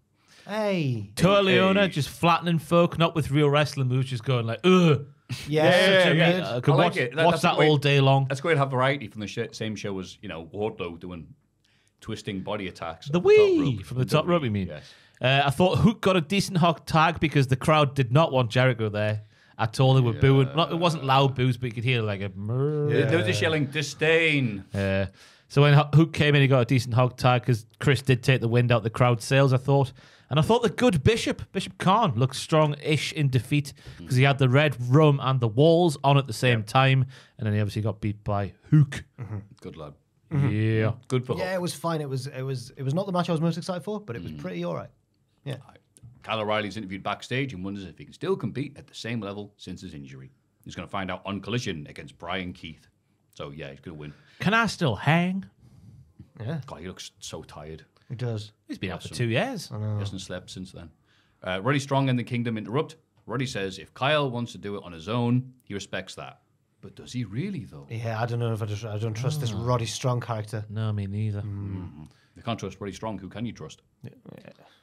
Hey. Toa Liona Hey. just flattening folk, not with real wrestling moves, just going like, ugh. Yeah. Yeah, such a yeah. mid. I could I like watch, it. That- watch that the all day long. That's great to have variety from the sh- same show as you know Wardlow doing twisting body attacks. The wee rope. from the top rope, you mean? Yes. Uh, I thought Hook got a decent hot tag because the crowd did not want Jericho there at all. They were booing. Not, it wasn't loud boos, but you could hear like a. They were just yelling disdain. Uh, so when Ho- Hook came in, he got a decent hog tag because Chris did take the wind out the crowd sales, I thought. And I thought the good Bishop, Bishop Kaun, looked strong-ish in defeat because he had the red rum and the walls on at the same time. And then he obviously got beat by Hook. Mm-hmm. Good lad. Mm-hmm. Yeah. Good for Yeah, Hook. it was fine. It was it was it was not the match I was most excited for, but it was mm. pretty all right. Yeah. Kyle O'Reilly's interviewed backstage and wonders if he can still compete at the same level since his injury. He's going to find out on Collision against Bryan Keith. So yeah, he's going to win. Can I still hang? Yeah. God, he looks so tired. He does. He's been out for two years. I know. He hasn't slept since then. Uh, Roddy Strong and the Kingdom interrupt. Roddy says if Kyle wants to do it on his own, he respects that. But does he really though? Yeah, I don't know if I just I don't trust this Roddy Strong character. No, me neither. You can't trust Roddy Strong. Who can you trust?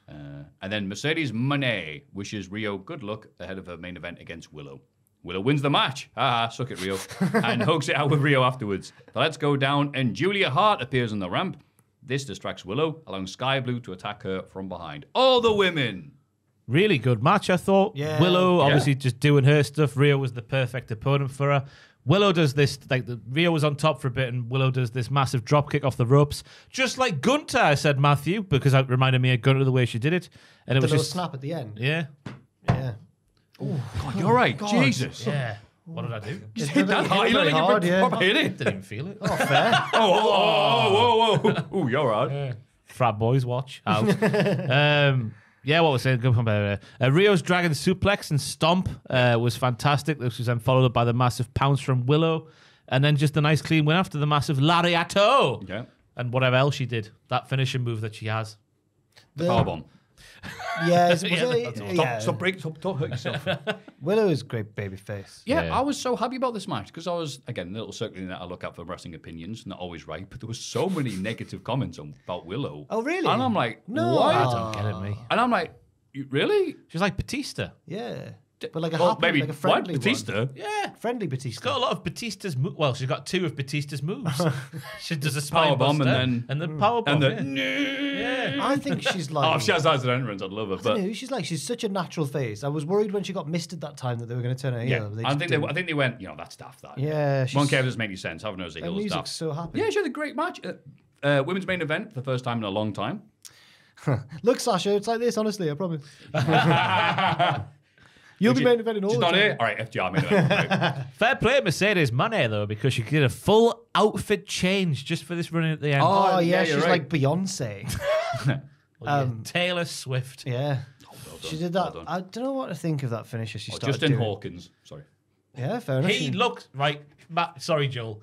Uh, and then Mercedes Moné wishes Riho good luck ahead of her main event against Willow. Willow wins the match. Ah, suck it, Riho. [laughs] and hugs it out with Riho afterwards. The Let's Go down, and Julia Hart appears on the ramp. This distracts Willow, allowing Skye Blue to attack her from behind. All the women. Really good match, I thought. Yeah. Willow Yeah. obviously just doing her stuff. Riho was the perfect opponent for her. Willow does this like the Riho was on top for a bit, and Willow does this massive drop kick off the ropes, just like Gunther. I said Matthew because it reminded me of Gunther the way she did it, and it The was little just snap at the end. yeah, Yeah. God, you're right. Jesus. yeah. What did I do? Just hit that hard. You look like hard, you yeah. proper hit it. Didn't even feel it. Oh, fair. [laughs] Oh, oh, whoa, whoa, whoa. Ooh, you're right. Frat boys watch out. [laughs] um, yeah, what was saying? Good from uh, uh, Riho's dragon suplex and stomp uh, was fantastic. This was then followed up by the massive pounce from Willow, and then just a nice clean win after the massive lariato Yeah. and whatever else she did. That finishing move that she has. The- Powerbomb. Yeah, [laughs] it's, Yeah, it- that's all. Stop, yeah. stop, break, stop, don't hurt yourself. [laughs] Willow is great baby face. Yeah, Yeah. I was so happy about this match because I was again the little circling that I look at for wrestling opinions, not always right, but there was so many [laughs] negative comments on, about Willow. Oh, really? And I'm like, No. what? I don't get it, me. And I'm like, really? She's like Batista. Yeah. But like a well, happy, maybe like a friendly what? Batista. one. Yeah. Friendly She's Batista. got a lot of Batista's. Mo- well, she's got two of Batista's moves. [laughs] she does a spine Powerbomb and buster then- and the power bomb. And yeah. [laughs] the I think she's [laughs] like. oh, if she has that as an entrance, I'd love it. I But know who she's like. She's such a natural face. I was worried when she got misted that time that they were going to turn her yeah, heel. but they I think they, didn't. I think they went. You know, that's daft. That Yeah, one she's- care doesn't make any sense. Having her as a heel is music's daft. so happy. Yeah, she had a great match. Uh, uh, women's main event for the first time in a long time. Look, Sasha, it's like this. Honestly, I promise. You'll be She- main eventing all She's the not time. here. All right, FGR main event. Right. Fair play Mercedes Moné though, because she did a full outfit change just for this running at the end. Oh, Oh, yeah, yeah, you're she's right. like Beyonce. [laughs] Well, yeah, um, Taylor Swift. yeah. She did that. well done. I don't know what to think of that finisher she Oh, started Justin doing. Hawkins. Sorry. Yeah, fair enough. He She- looks right. Matt, sorry, Joel.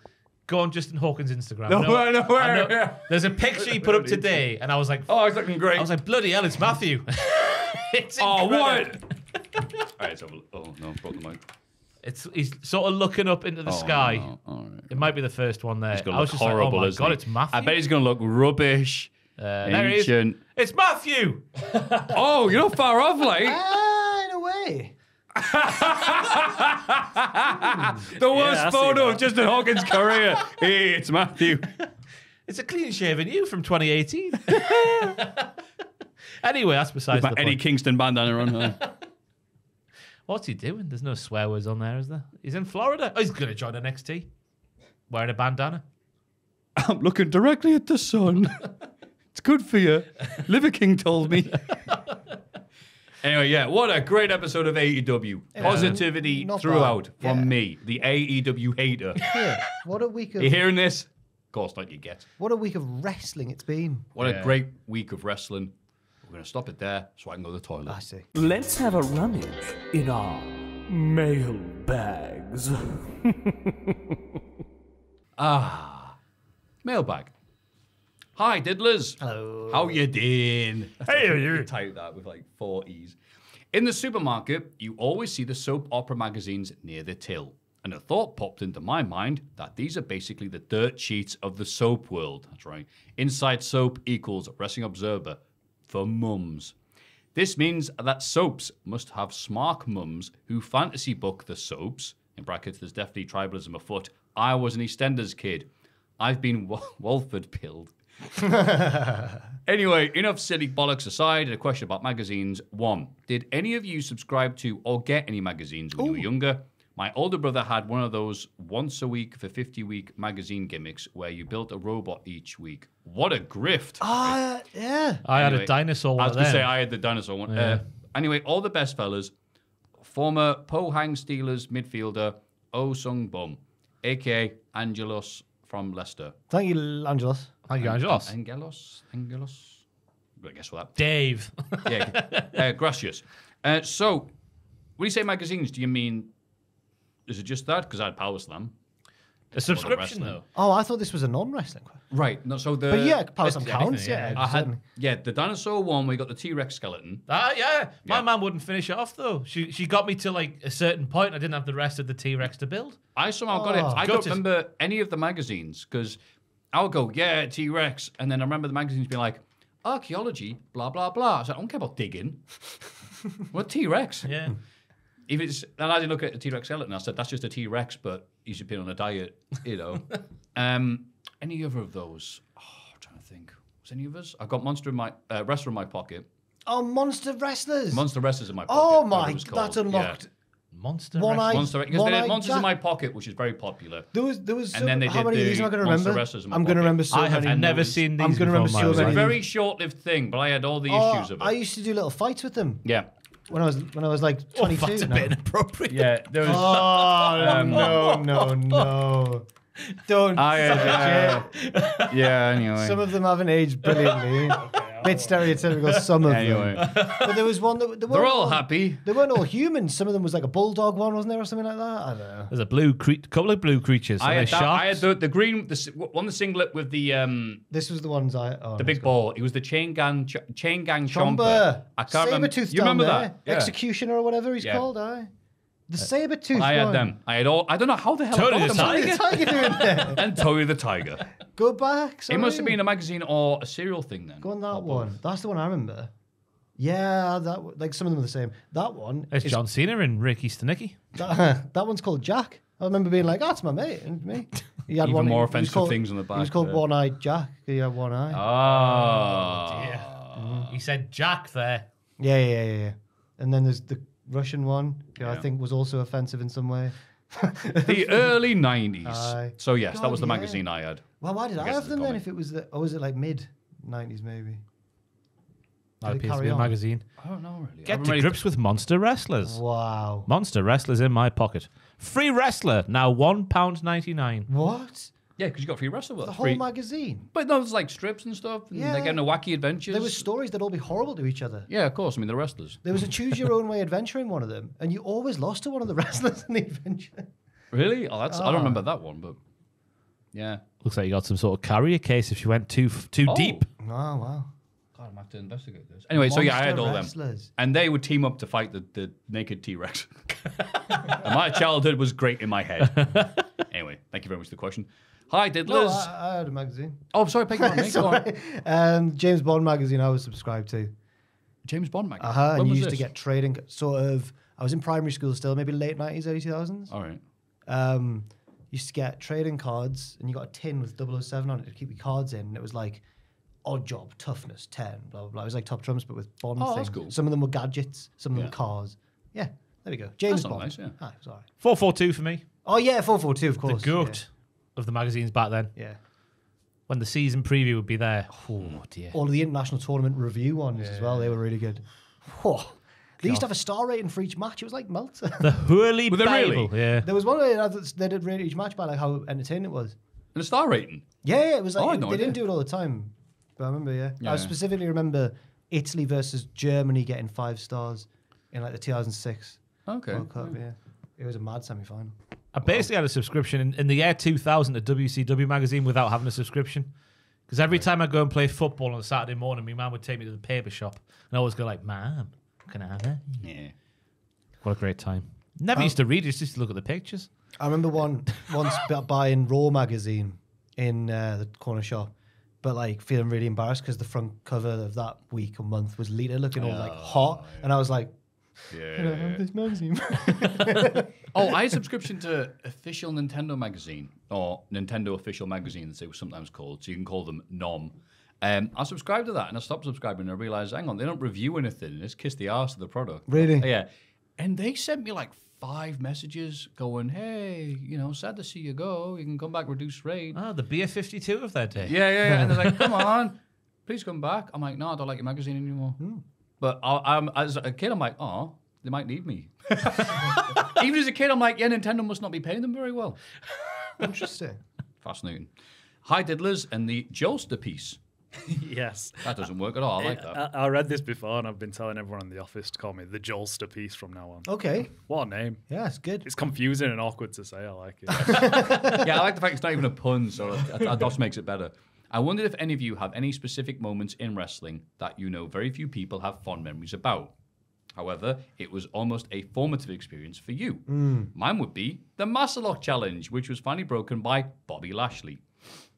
Go on Justin Hawkins' Instagram. No, I I know, I know. There's a picture he [laughs] put up today, and I was like, Oh, he's looking great. I was like, bloody hell, it's Matthew. [laughs] it's oh, incredible. what? All right, so oh no, broke the mic. It's he's sort of looking up into the Oh, sky. no. All right. It might be the first one there. He's gonna I was look just horrible. like, oh my god, he? it's Matthew. I bet he's gonna look rubbish. uh, there he is. ancient. It's Matthew. [laughs] Oh, you're not far off, like Ah, in a way. [laughs] the worst I see photo that. of Justin Hawkins' career. hey, it's Matthew. [laughs] It's a clean shaven you from 2018. anyway, that's besides My the Eddie point. Kingston bandana on. Huh? What's he doing? There's no swear words on there, is there? He's in Florida. Oh, he's going to join the NXT. Wearing a bandana. I'm looking directly at the sun. [laughs] it's good for you. Liver King told me. [laughs] anyway, yeah, what a great episode of AEW. Um, Positivity Not throughout bad. from Yeah. me, the AEW hater. [laughs] Yeah. What a week of you hearing this? Of course not, you get. what a week of wrestling it's been. What Yeah. a great week of wrestling. We're going to stop it there so I can go to the toilet. I see. Let's have a rummage in our mail bags. [laughs] Ah, mailbag. Hi, diddlers. Hello. How you doing? Hey, you. Type that with like four E's. In the supermarket, you always see the soap opera magazines near the till. And a thought popped into my mind that these are basically the dirt sheets of the soap world. That's right. Inside soap equals Wrestling Observer for mums. This means that soaps must have smark mums who fantasy book the soaps. In brackets, there's definitely tribalism afoot. I was an EastEnders kid. I've been Wa- Walford pilled. [laughs] Anyway, enough silly bollocks aside, a question about magazines. One, did any of you subscribe to or get any magazines when you were younger? My older brother had one of those once a week for 50 week magazine gimmicks where you built a robot each week. What a grift! Ah, yeah. I had a dinosaur one I was going to say I had the dinosaur one. Uh, anyway, all the best fellas. Former Pohang Steelers midfielder Oh Sung Bum, aka Angelos from Leicester. Thank you, Angelos. Thank you, Angelos. Angelos? Angelos? I guess what that. Dave. Yeah, [laughs] uh, gracious. Uh, so, when you say magazines, do you mean, is it just that? Because I had Power Slam. a subscription, though. Oh, I thought this was a non-wrestling. question. Right. No, so the. But yeah, Power Slam anything, counts. yeah. Yeah, I had, certainly. yeah, the dinosaur one, we got the T Rex skeleton. Ah, yeah. My Yeah. mum wouldn't finish it off, though. She she got me to like a certain point. I didn't have the rest of the T Rex to build. I somehow got it. Oh. I don't Gutted. remember any of the magazines because I'll go, yeah, T Rex. And then I remember the magazines being like, archaeology, blah, blah, blah. I was like, I don't care about digging. [laughs] what T Rex? Yeah. If it's, and I did look at a T Rex skeleton. I said, that's just a T Rex, but he's been on a diet, you know. [laughs] um, any other of those? Oh, I'm trying to think. Was any of us? I've got Monster in my, uh, Wrestler in my pocket. Oh, Monster Wrestlers. Monster Wrestlers in my pocket. oh my, it was called. that's unlocked. Monster. One eye. Monster, because One they Eye did Monsters Jack. in my pocket, which is very popular. There was, there was. And so- then they how did many of the these am I going to remember? Wrestlers in my I'm going to pocket. remember so I have many. never seen these. I'm going to remember before, so my It's a very short-lived thing, but I had all the Oh, issues of it. I used to do little fights with them yeah, when I was when I was like Oh, 22. that's a now. bit inappropriate. yeah. There was. Oh no no no! Don't. I had, uh, [laughs] yeah. Anyway. Some of them haven't aged brilliantly. [laughs] Bit stereotypical. [laughs] Some of anyway, them. But there was one that they they're weren't all happy. They weren't all humans. Some of them was like a bulldog one, wasn't there, or something like that? I don't know. There's a blue cre- couple of blue creatures. I had, they that, I had the, the green, the one the singlet with the um This was the ones I. Oh, the big ball. It was the chain gang ch- chain gang chomper. Chomper. I can't remember. You remember there. that? Yeah. Executioner or whatever he's Yeah. called, aye. The saber tooth. I had one. them. I had all. I don't know how the hell. Tony I the got them. What are you doing there? [laughs] And Tony the Tiger. Go back. It must have been a magazine or a serial thing then. Go on that one. both. That's the one I remember. Yeah, that w- like some of them are the same. That one It's is- John Cena and Ricky Stenicki. That, [laughs] that one's called Jack. I remember being like, "That's my mate." And me. He had [laughs] Even one more he was offensive called- things on the back. He was called there. One Eyed Jack. He had one eye. Ah. He said Jack there. Yeah, yeah, yeah, yeah. And then there's the Russian one, who I think was also offensive in some way. [laughs] the early 90s. Aye. So, yes, that was the yeah. magazine I had. Well, why did I I, have it's a them then? If it was the, or was it like mid '90s maybe? That Did it appears to be a magazine. I don't know, really. Get haven't to really- grips with Monster Wrestlers. Wow. Monster Wrestlers in my pocket. Free wrestler now one pound ninety nine. What? Yeah, because you got free wrestler. The whole free. magazine. But no, there's like strips and stuff. And Yeah. They're getting a wacky adventures. There was stories that'd all be horrible to each other. yeah, of course. I mean, the wrestlers. There was a [laughs] choose your own way adventure in one of them, and you always lost to one of the [laughs] wrestlers in the adventure. Really? Oh, that's. I Ah. don't remember that one, but yeah. Looks like you got some sort of carrier case if you went too too Oh. deep. Oh wow. God, I'm have to investigate this. Anyway, so yeah, I had Monster all them, and they would team up to fight the, the naked T Rex. [laughs] my childhood was great in my head. anyway, thank you very much for the question. Hi, No, I, I had a magazine. oh, I'm sorry, picking on me. Go on. [laughs] Sorry. Um, James Bond magazine I was subscribed to. James Bond magazine. Uh huh. When And you was used to this? get trading sort of. I was in primary school still, maybe late nineties, early two thousands. All right. Um, used to get trading cards, and you got a tin with 007 on it to keep your cards in. And it was like odd job, toughness, ten, blah blah blah. It was like top trumps, but with Bond Oh, things. that's cool. Some of them were gadgets, some of them Yeah. were cars. Yeah, there we go. James not Bond. nice, yeah. Ah, it was all right. Four four two for me. Oh yeah, four four two, of course. The course. goat of the magazines back then. Yeah. yeah. When the season preview would be there. Oh dear. All of the international tournament review ones as well. They were really good. Whoa. They used to have a star rating for each match. It was like Melter. The Hurley Were they really? Bible. Yeah. there was one where they did rate each match by like how entertaining it was. And a star rating. Yeah, yeah, it was Oh, I had no they didn't idea. do it all the time. But I remember, yeah. Yeah. I specifically remember Italy versus Germany getting five stars in like the 2006 Okay. World Cup. Yeah, it was a mad semi final. I basically had a subscription in, in the year 2000 to WCW magazine without having a subscription. Because every time I go and play football on a Saturday morning, my mum would take me to the paper shop, and I always go like, "Mom, can I have that?" Yeah. What a great time! Never used to read; it, just used to look at the pictures. I remember one once bu- buying Raw magazine in uh, the corner shop, but like feeling really embarrassed because the front cover of that week or month was Lita looking all like hot, and I was like, "Can I have this magazine?" [laughs] Oh, I had [laughs] subscription to official Nintendo magazine or Nintendo official magazine, as they were sometimes called. So you can call them NOM. Um, I subscribed to that and I stopped subscribing and I realized, hang on, they don't review anything. They just kiss the ass of the product. Really? Yeah. And they sent me like five messages going, hey, you know, sad to see you go. You can come back reduced rate. Oh, the beer 52 of that day. Yeah, yeah. yeah. And they're like, [laughs] come on, please come back. I'm like, no, I don't like your magazine anymore. But I, I'm as a kid, I'm like, oh, they might need me. [laughs] Even as a kid, I'm like, yeah, Nintendo must not be paying them very well. Interesting. Fascinating. Hi, Diddlers, and the Jolster piece. [laughs] yes. That doesn't work at all. I like that. I, I read this before and I've been telling everyone in the office to call me the Jolster piece from now on. Okay, What a name. yeah, it's good. It's confusing and awkward to say. I like it. [laughs] yeah, I like the fact it's not even a pun, so that, that just makes it better. I wondered if any of you have any specific moments in wrestling that you know very few people have fond memories about. However, it was almost a formative experience for you. Hmm. Mine would be the Masterlock Challenge, which was finally broken by Bobby Lashley.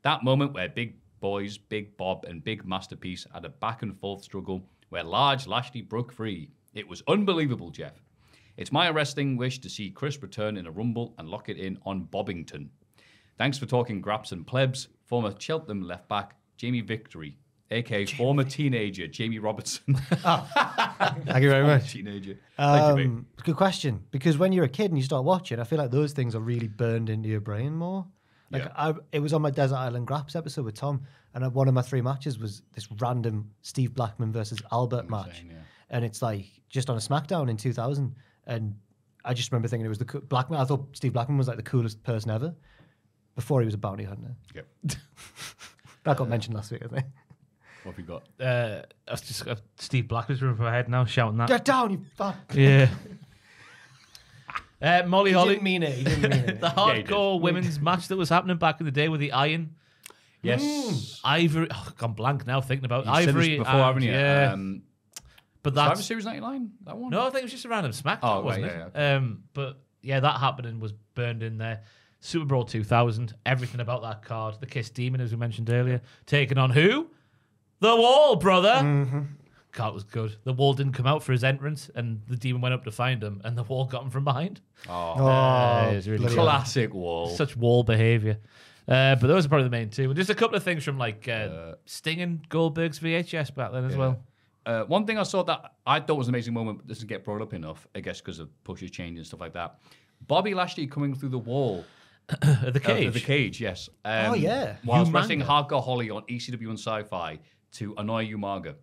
That moment where Big Boys, Big Bob, and Big Masterpiece had a back and forth struggle where large Lashley broke free. It was unbelievable, Jeff. It's my wrestling wish to see Chris return in a Rumble and lock it in on Bobbington. Thanks for talking graps and plebs. Former Cheltenham left back Jamie Victory, aka former teenager Jamie Robertson. [laughs] Thank you very much. teenager. Thank you. Um, good question. Because when you're a kid and you start watching, I feel like those things are really burned into your brain more. Like Yeah. I, it was on my Desert Island Graps episode with Tom, and one of my three matches was this random Steve Blackman versus Albert match, yeah. and it's like just on a SmackDown in 2000, and I just remember thinking it was the co- Blackman. I thought Steve Blackman was like the coolest person ever before he was a bounty hunter. Yep. [laughs] That got mentioned last week, I think. What have you got? Uh, I was just uh, Steve Black was running for my head now, shouting that. Get down, you fuck. Yeah. [laughs] Uh, Molly Holly, didn't mean it. He didn't mean [laughs] it. the he did. hardcore women's match that was happening back in the day with the Iron Yes. Ivory. Oh, gone blank now thinking about You've said this Ivory. before, and- haven't you? Yeah, Um, but Survivor that's Series 99? That one? no, I think it was just a random SmackDown, Oh, right, wasn't yeah, it? Um, but yeah, that happening was burned in there. SuperBrawl 2000, everything about that card. The Kiss Demon, as we mentioned earlier, taking on who? The Wall, brother. God, it was good. The wall didn't come out for his entrance, and the demon went up to find him, and the wall got him from behind. Oh, Uh, it's really bloody good. Classic wall. Such wall behavior. Uh, but those are probably the main two. And Just a couple of things from like uh, Sting and Goldberg's VHS back then as well. Uh, one thing I saw that I thought was an amazing moment, but doesn't get brought up enough, I guess, because of pushes change and stuff like that. Bobby Lashley coming through the wall At [coughs] the uh, cage. the cage, yes. Um, Oh, yeah. Whilst Humanga. wrestling Hardcore Holly on ECW and Sci-Fi to annoy Umaga.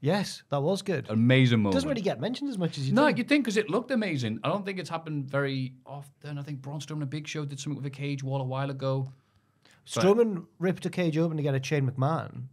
Yes, that was good. Amazing moment. Doesn't really get mentioned as much as you no, think. you'd think because it looked amazing. I don't think it's happened very often. I think Braun Strowman and Big Show did something with a cage wall a while ago. Strowman ripped a cage open to get a Shane McMahon.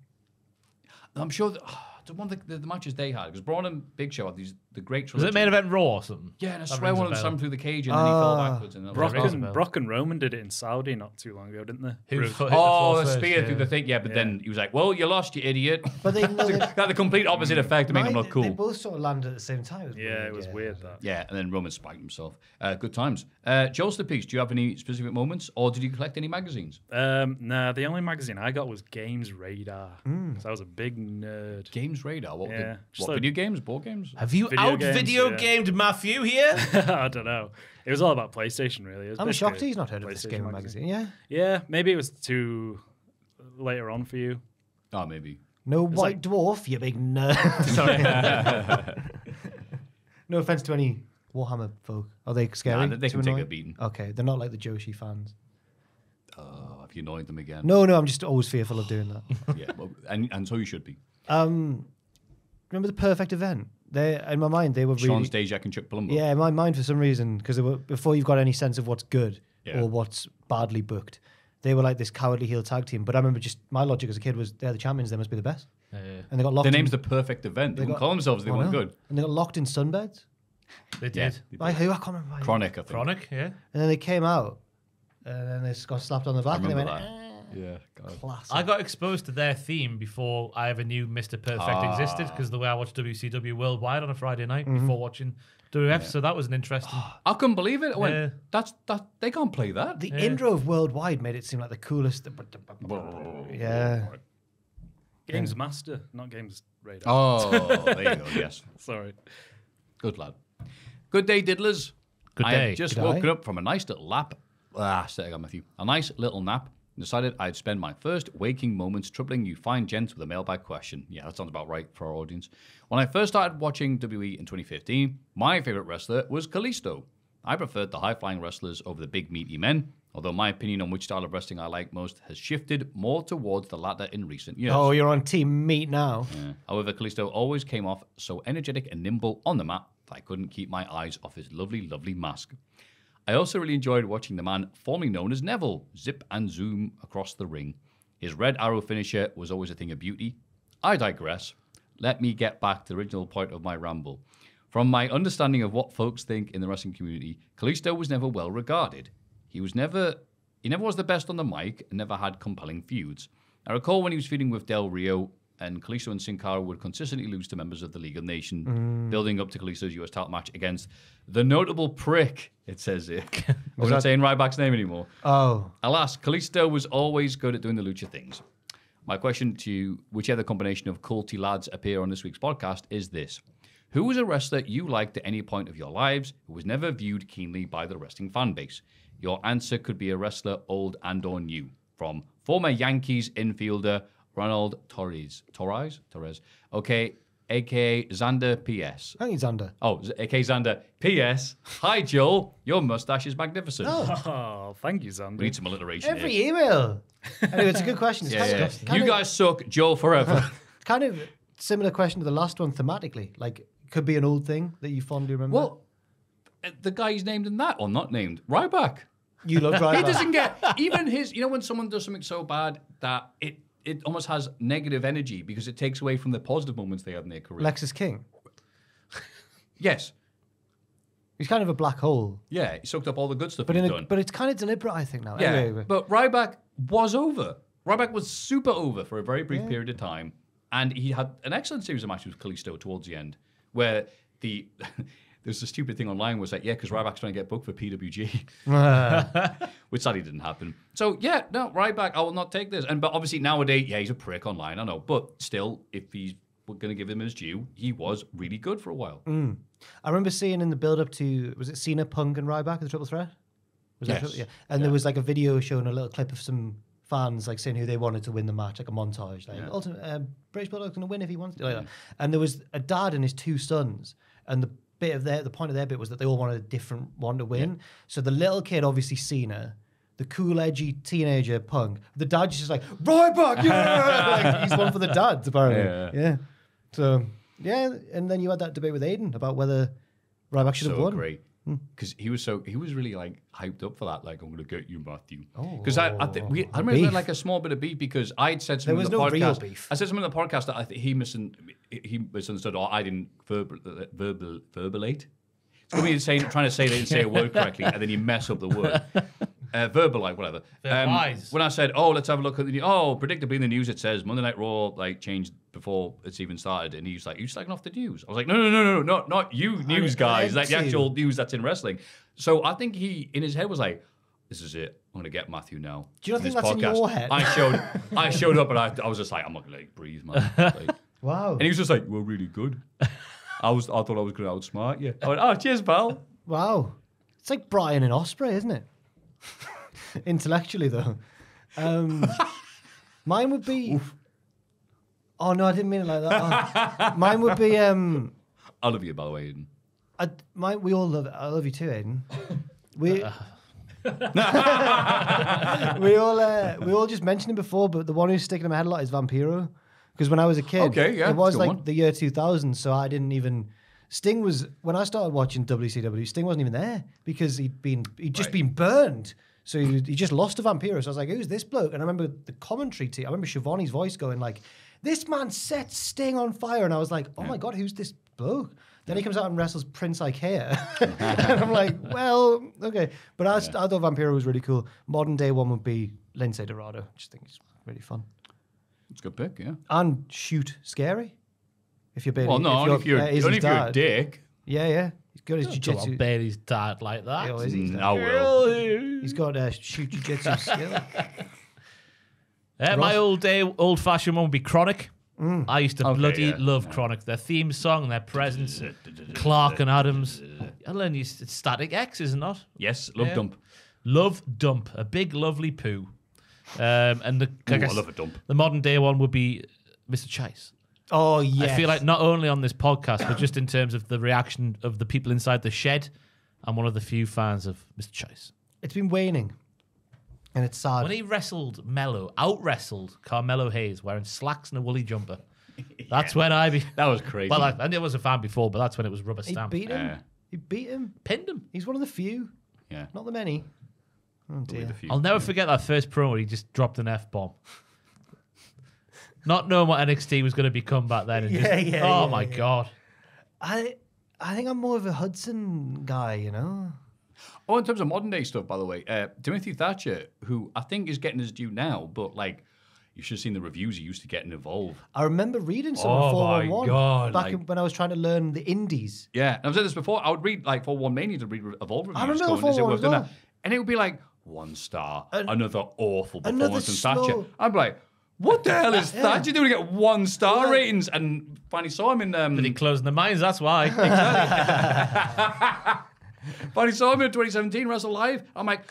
I'm sure that, [sighs] the one of the, the, matches they had because Braun and Big Show had these the great. Was it trilogy. main event Raw or something? Yeah, and I That swear rings a one of them bell. slammed through the cage and then he fell Ah. backwards. And that Brock rings a and. Brock and Roman did it in Saudi not too long ago, didn't they? Who Bruce- put- hit the Oh, floor the first, spear yeah. through the thing. Yeah, but then he was like, "Well, you lost, you idiot." [laughs] But they, no, they, Got the complete opposite effect to make him Mine- look cool. They both sort of landed at the same time. yeah, it was weird that. Yeah, and then Roman spiked himself. Uh, good times. Uh, Joel Stepeaks, do you have any specific moments, or did you collect any magazines? Um, nah, the only magazine I got was Games Radar. 'cause I was a big nerd. Games Radar. What? Yeah, did- just what like- video games? Board games? Have you Video out games, video yeah. gamed Matthew here? [laughs] I don't know. It was all about PlayStation, really. It was I'm shocked he's not heard of this PlayStation gaming magazine. Yeah. Yeah, maybe it was too later on for you. Oh, maybe. No white dwarf, you big nerd. [laughs] Sorry. [laughs] no offense to any Warhammer folk. Are they scary? Nah, they- they to can take a beating. Okay, they're not like the Joshi fans. Oh, have you annoyed them again? No, no, I'm just always fearful of doing that. Yeah, well, and and so you should be. Um, remember the perfect event? They, in my mind, they were really. Shawn Stasiak and Chuck Palumbo. Yeah, in my mind, for some reason, because they were before you've got any sense of what's good Yeah. or what's badly booked, they were like this cowardly heel tag team. But I remember just my logic as a kid was they're the champions, they must be the best. And they got locked. Their in, name's the perfect event. They, they got- call themselves they I weren't know. good. And they got locked in sunbeds. They Yeah. did. By who? I can't remember. who. Kronik, I think. Kronik, yeah. And then they came out, and then they got slapped on the back, and they remember went, that. "Eh." Yeah. God. Classic. I got exposed to their theme before I ever knew Mr. Perfect Ah. existed because the way I watched WCW Worldwide on a Friday night Mm-hmm. before watching WF, so that was an interesting. [gasps] I couldn't believe it. I went, Yeah. that's that. They can't play that. the Yeah. intro of Worldwide made it seem like the coolest. Yeah. Games Master, not Games Radar. Oh, [laughs] there you go. Yes. Sorry. Good lad. Good day, diddlers. Good I day. had just Good woken day. up from a nice little lap. Ah, say it again, Matthew. A nice little nap. And Decided I'd spend my first waking moments troubling you fine gents with a mailbag question. Yeah, that sounds about right for our audience. When I first started watching WE in 2015, my favorite wrestler was Kalisto. I preferred the high flying wrestlers over the big meaty men, although my opinion on which style of wrestling I like most has shifted more towards the latter in recent years. Oh, you're on Team Meat now. Yeah. However, Kalisto always came off so energetic and nimble on the mat that I couldn't keep my eyes off his lovely, lovely mask. I also really enjoyed watching the man formerly known as Neville zip and zoom across the ring. His red arrow finisher was always a thing of beauty. I digress. Let me get back to the original point of my ramble. From my understanding of what folks think in the wrestling community, Kalisto was never well regarded. He was never he never was the best on the mic and never had compelling feuds. I recall when he was feuding with Del Rio and Kalisto and Sin Cara would consistently lose to members of the League of Nations, mm. building up to Kalisto's US title match against the notable prick, it says here. We're not saying Ryback's name anymore. Oh, Alas, Kalisto was always good at doing the lucha things. My question to you, whichever combination of culty lads appear on this week's podcast is this. Who was a wrestler you liked at any point of your lives who was never viewed keenly by the wrestling fan base? Your answer could be a wrestler old and or new. From former Yankees infielder Ronald Torres. Torres? Torres. Okay, aka Xander PS. I think it's under. Oh, Z- aka Xander PS. Hi, Joel. Your mustache is magnificent. Oh, [laughs] thank you, Xander. We Xander. need some alliteration Every here. email. anyway, it's a good question. It's Yeah, kind, yeah. Of, kind You of- guys suck, Joel forever. [laughs] kind of similar question to the last one thematically. Like, could be an old thing that you fondly remember. well, uh, the guy's named in that or not named Ryback. you love [laughs] Ryback. He doesn't get even his. You know when someone does something so bad that it it almost has negative energy because it takes away from the positive moments they had in their career. Lexis King. [laughs] yes, He's kind of a black hole, yeah, he soaked up all the good stuff but he's done. but it's kind of deliberate, I think now. yeah, Anyway, but Ryback was over. Ryback was super over for a very brief period of time, and he had an excellent series of matches with Kalisto towards the end, where the [laughs] there's a stupid thing online was like, yeah, because Ryback's trying to get booked for PWG. [laughs] [laughs] which sadly didn't happen. So yeah, no, Ryback, I will not take this. And but obviously nowadays, yeah, he's a prick online, I know. But still, if he's we're going to give him his due. He was really good for a while. I remember seeing in the build up to was it Cena, Punk, and Ryback the Triple Threat? Was Yes. Triple- yeah. And there was like a video showing a little clip of some fans like saying who they wanted to win the match, like a montage, like ultimate uh, British Bulldog's going to win if he wants to, like that. And there was a dad and his two sons, and the bit of their the point of their bit was that they all wanted a different one to win. So the little kid, obviously Cena. The cool, edgy teenager punk. The dad's just like Ryback, yeah. [laughs] like, he's one for the dads, apparently. Yeah. yeah. So yeah, and then you had that debate with Aiden about whether Ryback should have so won. great Hmm. because he was so he was really like hyped up for that. Like I'm gonna get you, Matthew. Oh. Because I I, th- we, I remember Beef. like a small bit of beef because I had said something was in the no podcast. real beef. I said something in the podcast that I th- he misun- he misunderstood or I didn't verbal verbal verbalate. It's gonna be saying trying to say they didn't say a word correctly and then you mess up the word. Uh, verbalite, whatever. Um, when I said, "Oh, let's have a look at the news," oh, predictably in the news it says Monday Night Raw like changed before it's even started, and he's like, "You slagging off the news?" I was like, "No, no, no, no, no, not not you, news guys, like the to. actual news that's in wrestling." So I think he in his head was like, "This is it. I'm gonna get Matthew now." Do you not in think this that's in your head? I showed, I [laughs] showed up, and I, I was just like, "I'm not gonna like, breathe, man." Like, [laughs] Wow. and he was just like, "We're really good." I was, I thought I was gonna outsmart you. I went, "Oh, cheers, pal." Wow. It's like Bryan and Ospreay, isn't it? Intellectually, though. Um, mine would be. Oh no, I didn't mean it like that. Oh. Mine would be. Um, I love you, by the way. Aiden. I, my, we all love. I love you too, Aiden. We. [laughs] we all uh, we all just mentioned him before, but the one who's sticking in my head a lot is Vampiro. Because when I was a kid, Okay, yeah, it was that's a good like one. the year 2000, so I didn't even. Sting was when I started watching WCW. Sting wasn't even there because he'd been he'd just Right. been burned. So he, he just lost to Vampiro. So I was like, "Who's this bloke?" And I remember the commentary team. I remember Schiavone's voice going like, "This man set Sting on fire," and I was like, "Oh my god, who's this bloke?" Then he comes out and wrestles Prince Iaukea, [laughs] and I'm like, [laughs] "Well, okay." But I, st- I thought Vampiro was really cool. Modern day one would be Lince Dorado. I just think he's really fun It's a good pick, yeah. and shoot scary. If you're Bayley, Well, no, only if you're, uh, Izzy's only if you're a dad. dick. Yeah, yeah. He's at Don't talk about jiu-jitsu. Bayley's dad like that. Oh, is he? He's Mm, I will. He's got uh, shoot jiu-jitsu [laughs] skill. Uh, my old day, old fashioned one would be Kronik. I used to Okay, bloody yeah, love Kronik. Their theme song, their presence, [laughs] Clark and Adams. [laughs] I learned you Static X, is it not? Yes, love Yeah. dump. Love Dump, a big lovely poo. Um, and the Ooh, I guess love a dump. The modern day one would be Mr. Chase. Oh yeah. I feel like not only on this podcast, but just in terms of the reaction of the people inside the shed, I'm one of the few fans of Mr. Chase. it's been waning, and it's sad. When he wrestled Mello, out wrestled Carmelo Hayes wearing slacks and a woolly jumper. [laughs] That's when I be. That was crazy. Well, I, I was a fan before, but that's when it was rubber he stamp. beat him. Yeah. He beat him. Pinned him. He's one of the few, yeah. not the many. Oh dear. With few. I'll never forget that first promo. Where he just dropped an f bomb. Not knowing what NXT was going to become back then. and Yeah, just- yeah, Oh yeah, my yeah. god. I I think I'm more of a Hudson guy. You know. Oh, in terms of modern day stuff, by the way, uh, Timothy Thatcher, who I think is getting his due now, but like, you should have seen the reviews he used to get in Evolve. I remember reading some Oh of 411 God, back like- in, when I was trying to learn the indies. Yeah, and I've said this before. I would read like for one mania to read Evolve reviews. I remember going, the "Is it worth doing as that?" And it would be like one star, An- another awful another performance from slow- Thatcher. I'm like, what the hell is Thatcher doing to get one star Like- ratings? And finally saw him in um, Did he closing the minds? That's why. [laughs] finally saw him in 2017 Wrestle Live. I'm like.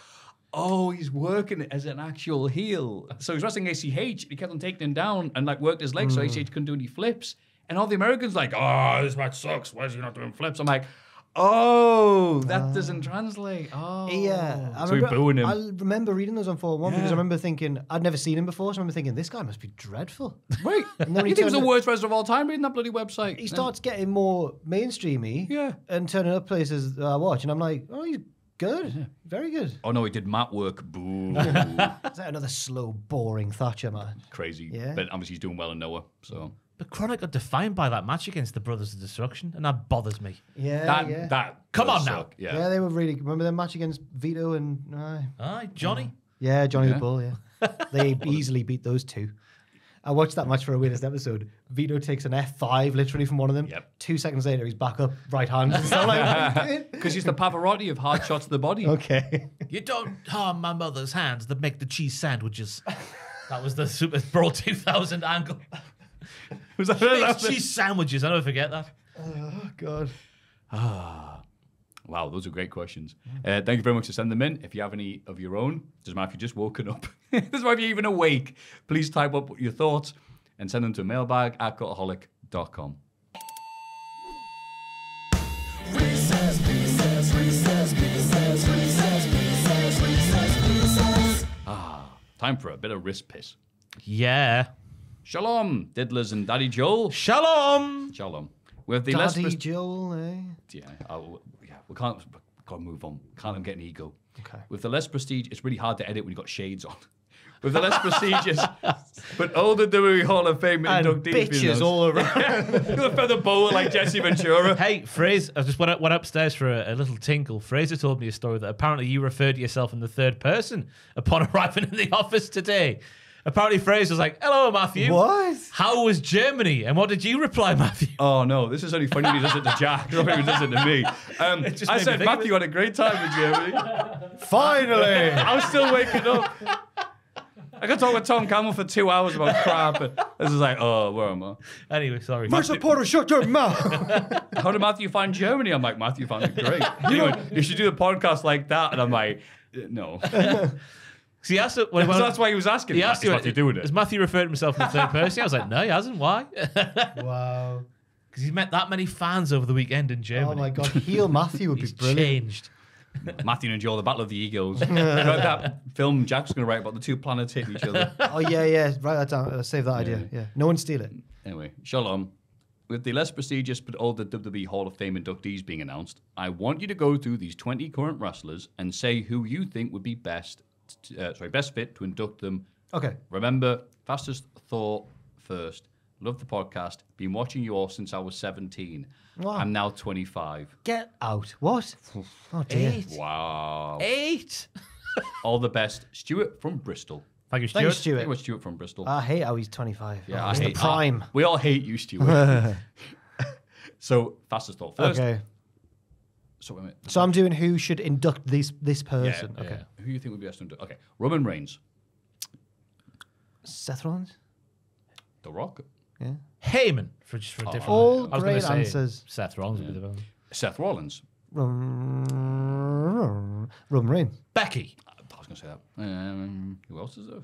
Oh, he's working as an actual heel. So he's wrestling ACH. He kept on taking him down and like worked his legs so ACH couldn't do any flips. And all the Americans like, oh, this match sucks. Why is he not doing flips? I'm like, oh, that ah. doesn't translate. Oh, Yeah, I so we're remember, booing him. I remember reading those on 411 because I Yeah. remember thinking I'd never seen him before, so I remember thinking this guy must be dreadful. [laughs] Wait, And then you he think he's the turned- worst wrestler of all time reading that bloody website? He starts getting more mainstreamy, Yeah. and turning up places that I watch, and I'm like, oh, he's good, very good. Oh no, he did mat work. Boo. [laughs] Is that another slow, boring Thatcher man? Crazy. Yeah. But obviously he's doing well in Noah. So but Kronik got defined by that match against the Brothers of Destruction, and that bothers me. Yeah, that yeah. that Come on now. Yeah. yeah. they were really. Remember their match against Vito and uh, Aye, Johnny. yeah, Johnny Yeah. the Bull. Yeah, [laughs] they easily beat those two. I watched that match for a weirdest episode. Vito takes an F5 literally from one of them. Yep. Two seconds later, he's back up, right hand. [laughs] [laughs] So I'm like, Because he's the Pavarotti of hard shots to the body. okay. You don't harm my mother's hands that make the cheese sandwiches. that was the Super Brawl 2000 angle. [laughs] Was that, Baked cheese sandwiches. I never forget that. Oh God. Ah. Wow, those are great questions. Uh, thank you very much for sending them in. If you have any of your own, doesn't matter if you've just woken up, [laughs] doesn't matter if you're even awake, please type up your thoughts and send them to mailbag at cultaholic.com. Ah, time for a bit of wrist piss. Yeah. Shalom, diddlers and Daddy Joel. Shalom. Shalom. With the Daddy less Joel, eh? yeah, I'll, yeah, we can't, we gotta move on. Can't let him get an ego. Okay. With the less prestige, it's really hard to edit when you've got shades on. [laughs] With the less prestigious, but older WWE Hall of Fame And inductees being bitches announced. all around. [laughs] You'll feather bow like Jesse Ventura. Hey, Fraser, I just went, up, went upstairs for a, a little tinkle. Fraser told me a story that apparently you referred to yourself in the third person upon [laughs] arriving in the office today. Apparently, Fraser was like, Hello, Matthew. What? How was Germany? And what did you reply, Matthew? [laughs] Oh no, this is only funny when he does it to Jack. Not when he does it to me. Um, It just I made me said think of Matthew had a great time in Germany. Finally. I was still waking up. I could talk with Tom Campbell for two hours about crap. And this is like, oh, where am I? Anyway, sorry. My supporter, shut your mouth. [laughs] How did Matthew find Germany? I'm like, Matthew found it great. You, know, you should do a podcast like that. And I'm like, "Uh, no. [laughs] See, he asked it- when, so when- that's why he was asking. he He asked you, Matthew doing Has it. Matthew referred to himself in the third person? I was like, No, he hasn't. Why? [laughs] wow. Because he's met that many fans over the weekend in Germany. Oh my God. Heel Matthew would be brilliant. changed. Matthew and Joel, the Battle of the Egos. [laughs] you that film Jack's going to write about the two planets hitting each other. [laughs] Oh yeah, yeah. Write that down. Uh, save that idea. Yeah. No one steal it. Anyway, shalom. With the less prestigious but older WWE Hall of Fame inductees being announced, I want you to go through these 20 current wrestlers and say who you think would be best, t- uh, sorry, best fit to induct them. Okay. Remember, fastest thought first. Love the podcast. Been watching you all since I was 17. Wow. I'm now 25. Get out. What? Oh dear. Eight. Wow. Eight. [laughs] All the best. Stuart from Bristol. Thank you, Stuart. Thank you, Stuart. It Stuart. was Stuart from Bristol. I hate how he's 25. yeah, oh, I hate the prime. we all hate you, Stuart. [laughs] [laughs] so, fastest thought first. okay. So, wait a minute. So I'm doing who should induct this this person. yeah. okay. Who do you think would be best to induct? Okay, Roman Reigns, Seth Rollins. The Rock, Yeah. Heyman for just for a different. All I was great say answers. Seth Rollins would be the one. Seth Rollins. Rum, Roman Reigns. Becky. I was going to say that. Um, who else is there?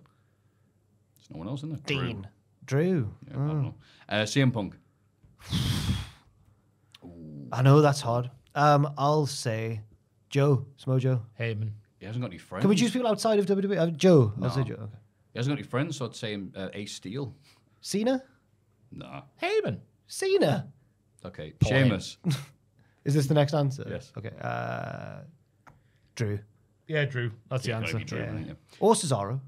There's no one else in there. Dean. Drew. Drew. Yeah, I don't know. Uh, CM Punk. [sighs] I know that's hard. Um, I'll say Joe. Smo Joe. Heyman. He hasn't got any friends. Can we choose people outside of WWE? Uh, Joe. I'll say Joe. Okay. He hasn't got any friends, so I'd say him, uh, Ace Steel. Cena. Nah. Heyman. Cena. Okay. Paul Sheamus. [laughs] Is this the next answer? Yes. Okay. Uh, Drew. Yeah, Drew. That's the answer. Drew, isn't? Or Cesaro.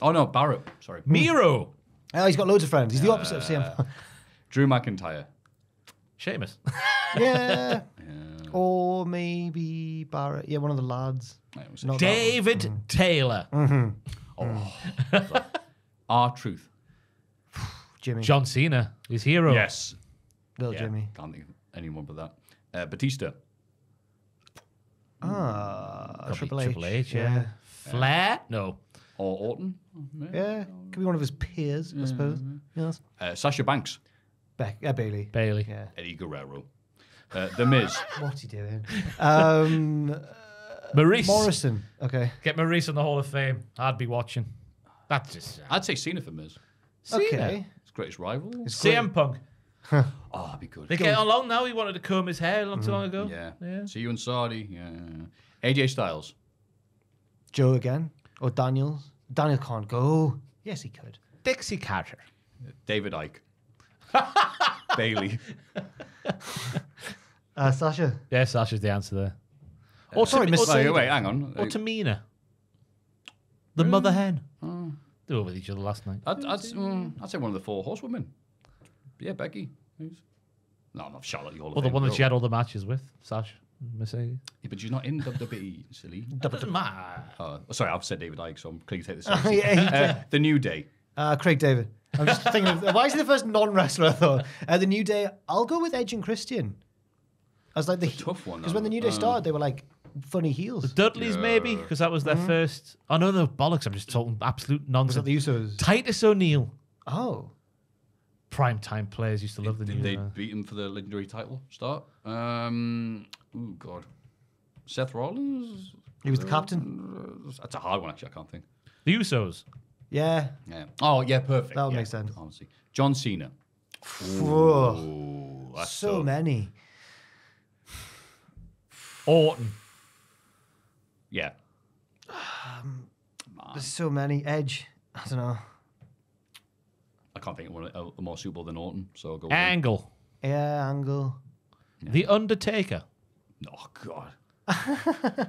Oh, no, Barrett. Sorry. Miro. Oh, he's got loads of friends. He's the opposite of CM. Punk. Drew McIntyre. Sheamus. [laughs] yeah. Or maybe Barrett. Yeah, one of the lads. Right, we'll say Not that one. David Taylor. R Truth. [sighs] Jimmy. John Cena. His hero. Yes. Little Yeah, Jimmy. Can't think of anyone but that. Uh, Batista. Ah, Could be Triple H. Triple H. Yeah. Flair. No. Or Orton. Yeah. Could be one of his peers, I suppose. Yes. Uh, Sasha Banks. Beck, uh, Bayley. Bayley. Yeah. Eddie Guerrero. Uh, the Miz. [laughs] What's he doing? Um, Maurice. Morrison. Okay. Get Maurice in the Hall of Fame. I'd be watching. That's just. I'd say Cena for Miz. Okay. His greatest rival. CM Punk. [laughs] Oh, that'd be good. They get along now. He wanted to comb his hair not too long ago. Yeah. Yeah. See you in Saudi. Yeah. AJ Styles. Joe again. Or Daniels. Daniel can't go. Yes, he could. Dixie Carter. David Icke. [laughs] Bayley. Uh, Sasha. Yeah, Sasha's the answer there. Or sorry, Tam- Miss. Wait, wait, hang on. or Tamina. The mother hen. They were with each other last night. I'd, I'd, mm, I'd say one of the four horsewomen. Yeah, Becky. Who's- No, not Charlotte. Hall of Or the one that girl. she had all the matches with, Sasha, Mercedes. Yeah, but she's not in WWE, [laughs] silly. Doesn't matter. Uh, sorry, I've said David Icke, so I'm clearly take this. Oh, [laughs] seriously. yeah, he uh, the New Day. Uh, Craig David. I'm just thinking of why is he the first non-wrestler I thought? Uh, the New Day. I'll go with Edge and Christian. I was like the tough one, because when the New Day Uh, started, they were like funny heels. The Dudleys, maybe, because that was their first. Oh, no, no, bollocks. I'm just talking absolute Was nonsense. it the Usos? Titus O'Neil. Oh, prime time players used to love the Did new. they uh, beat him for the legendary title start? Um, oh God, Seth Rollins. He was the captain. That's a hard one, actually. I can't think. the Usos. Yeah. Yeah. Oh, yeah, perfect. That would yeah, make sense. Honestly, John Cena. Whoa. Ooh, that's So tough. many. Orton. Yeah. There's so many. Edge. I don't know. I can't think of one uh, more suitable than Orton, so I'll go. with him. Angle. Yeah, Angle. The Undertaker. Oh God. [laughs]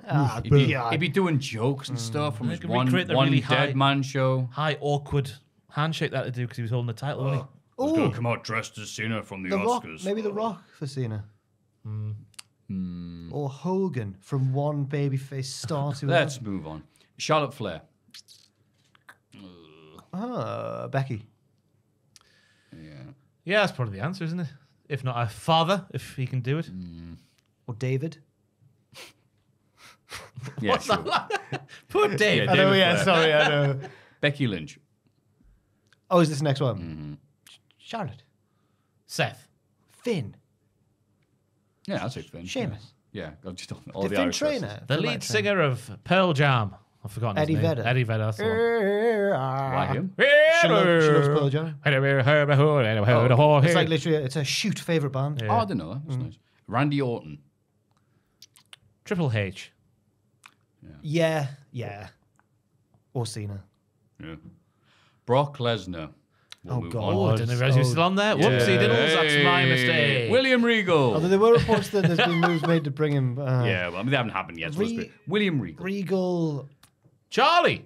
Ah, He'd be, God. he'd be doing jokes and stuff from They his could one, recreate the one really dead high- man show. High awkward handshake that to do because he was holding the title. wasn't he? He's gonna Ooh, come out dressed as Cena from the, the Rock. Oscars. Maybe the Rock for Cena. Hmm. Or Hogan from one babyface star to Let's move on. Charlotte Flair. Ah, Becky. Yeah. Yeah, that's probably the answer, isn't it? If not a father, if he can do it. Or David. [laughs] Yeah, sure. [laughs] Poor Dave. Yeah, David Flair. sorry, I know. [laughs] Becky Lynch. Oh, is this the next one? Mm-hmm. Charlotte. Seth. Finn. Yeah, I'll say Finn. Sheamus. Yeah, yeah I've just done all The the Finn Irish trainer. wrestlers. The lead singer of Pearl Jam. I've forgotten Eddie his name. Vedder. Eddie Vedder, that's the one. Why him? She loves, she loves Pearl Jam. Oh, It's like literally, it's a shoot favorite band. Oh, I didn't know that. That's mm. nice. Randy Orton. Triple H. Yeah, yeah. Or Cena. Yeah. Brock Lesnar. We'll Oh, move God. on. Oh, I didn't realize he was still on there. Whoopsie diddles, that's my mistake. William Regal. Although there were reports that there's been moves made to bring him. Uh, [laughs] yeah, well, I mean, they haven't happened yet. Re- William Regal. Regal. Charlie.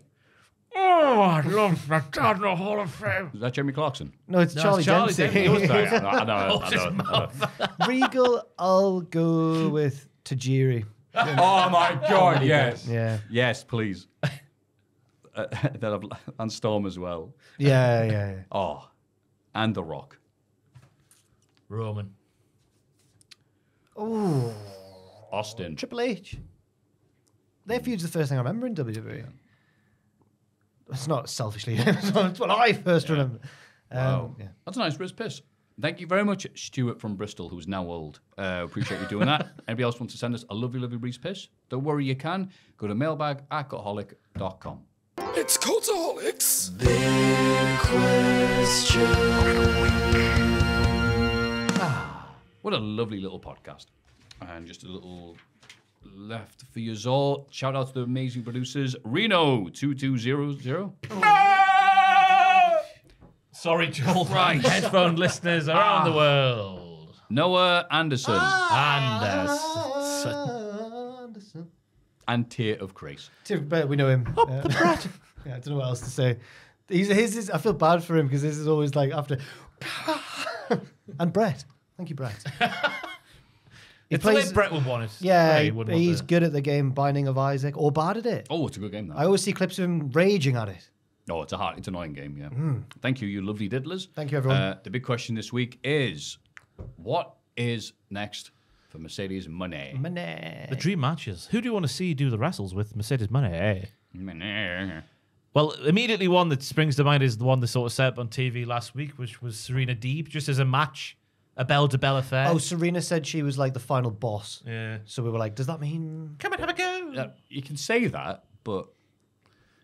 Oh, I [laughs] love that dad in the Hall of Fame. Is that Jeremy Clarkson? No, it's No, Charlie, it's Charlie Dempsey. Dempsey. Sorry, [laughs] I know, I know, I know, I know. Regal, I'll go with Tajiri. Oh my God! Yes. Yeah. Yes, please. Uh, [laughs] that I've, and Storm as well. Yeah, yeah, yeah. [laughs] Oh, and The Rock. Roman. Oh. Austin. Triple H. Their feud's the first thing I remember in WWE. It's not selfishly. [laughs] it's what I first remember. Um, Wow. yeah. That's a nice Riz piss. Thank you very much, Stuart from Bristol, who's now old. Uh, appreciate you doing that. Anybody else wants to send us a lovely, lovely Reese piss? Don't worry, you can. Go to mailbag at alcoholic.com. It's Cultaholics. What a lovely little podcast. And just a little left for you all. Shout out to the amazing producers, Reno2200. Sorry, Joel. Right. Headphone listeners around the world. Noah Anderson And uh, Anderson. And Tear of Grace. But we know him. Up the brat. [laughs] yeah, I don't know what else to say. He's, his is, I feel bad for him because this is always like after. [laughs] and Brett. Thank you, Brett. [laughs] He it's way Brett would want it. Yeah, he- he's good at the game Binding of Isaac or bad at it. Oh, it's a good game, I always see clips of him raging at it. Oh, it's a hard, it's an annoying game, yeah. Thank you, you lovely diddlers. Thank you, everyone. Uh, the big question this week is what is next for Mercedes Money? Money. The dream matches. Who do you want to see do the wrestles with Mercedes Money? eh? Money. Well, immediately one that springs to mind is the one they sort of set up on TV last week, which was Serena Deeb, just as a match, a bell to bell affair. Oh, Serena said she was like the final boss. yeah. So we were like, does that mean Come and have a go. Uh, you can say that, but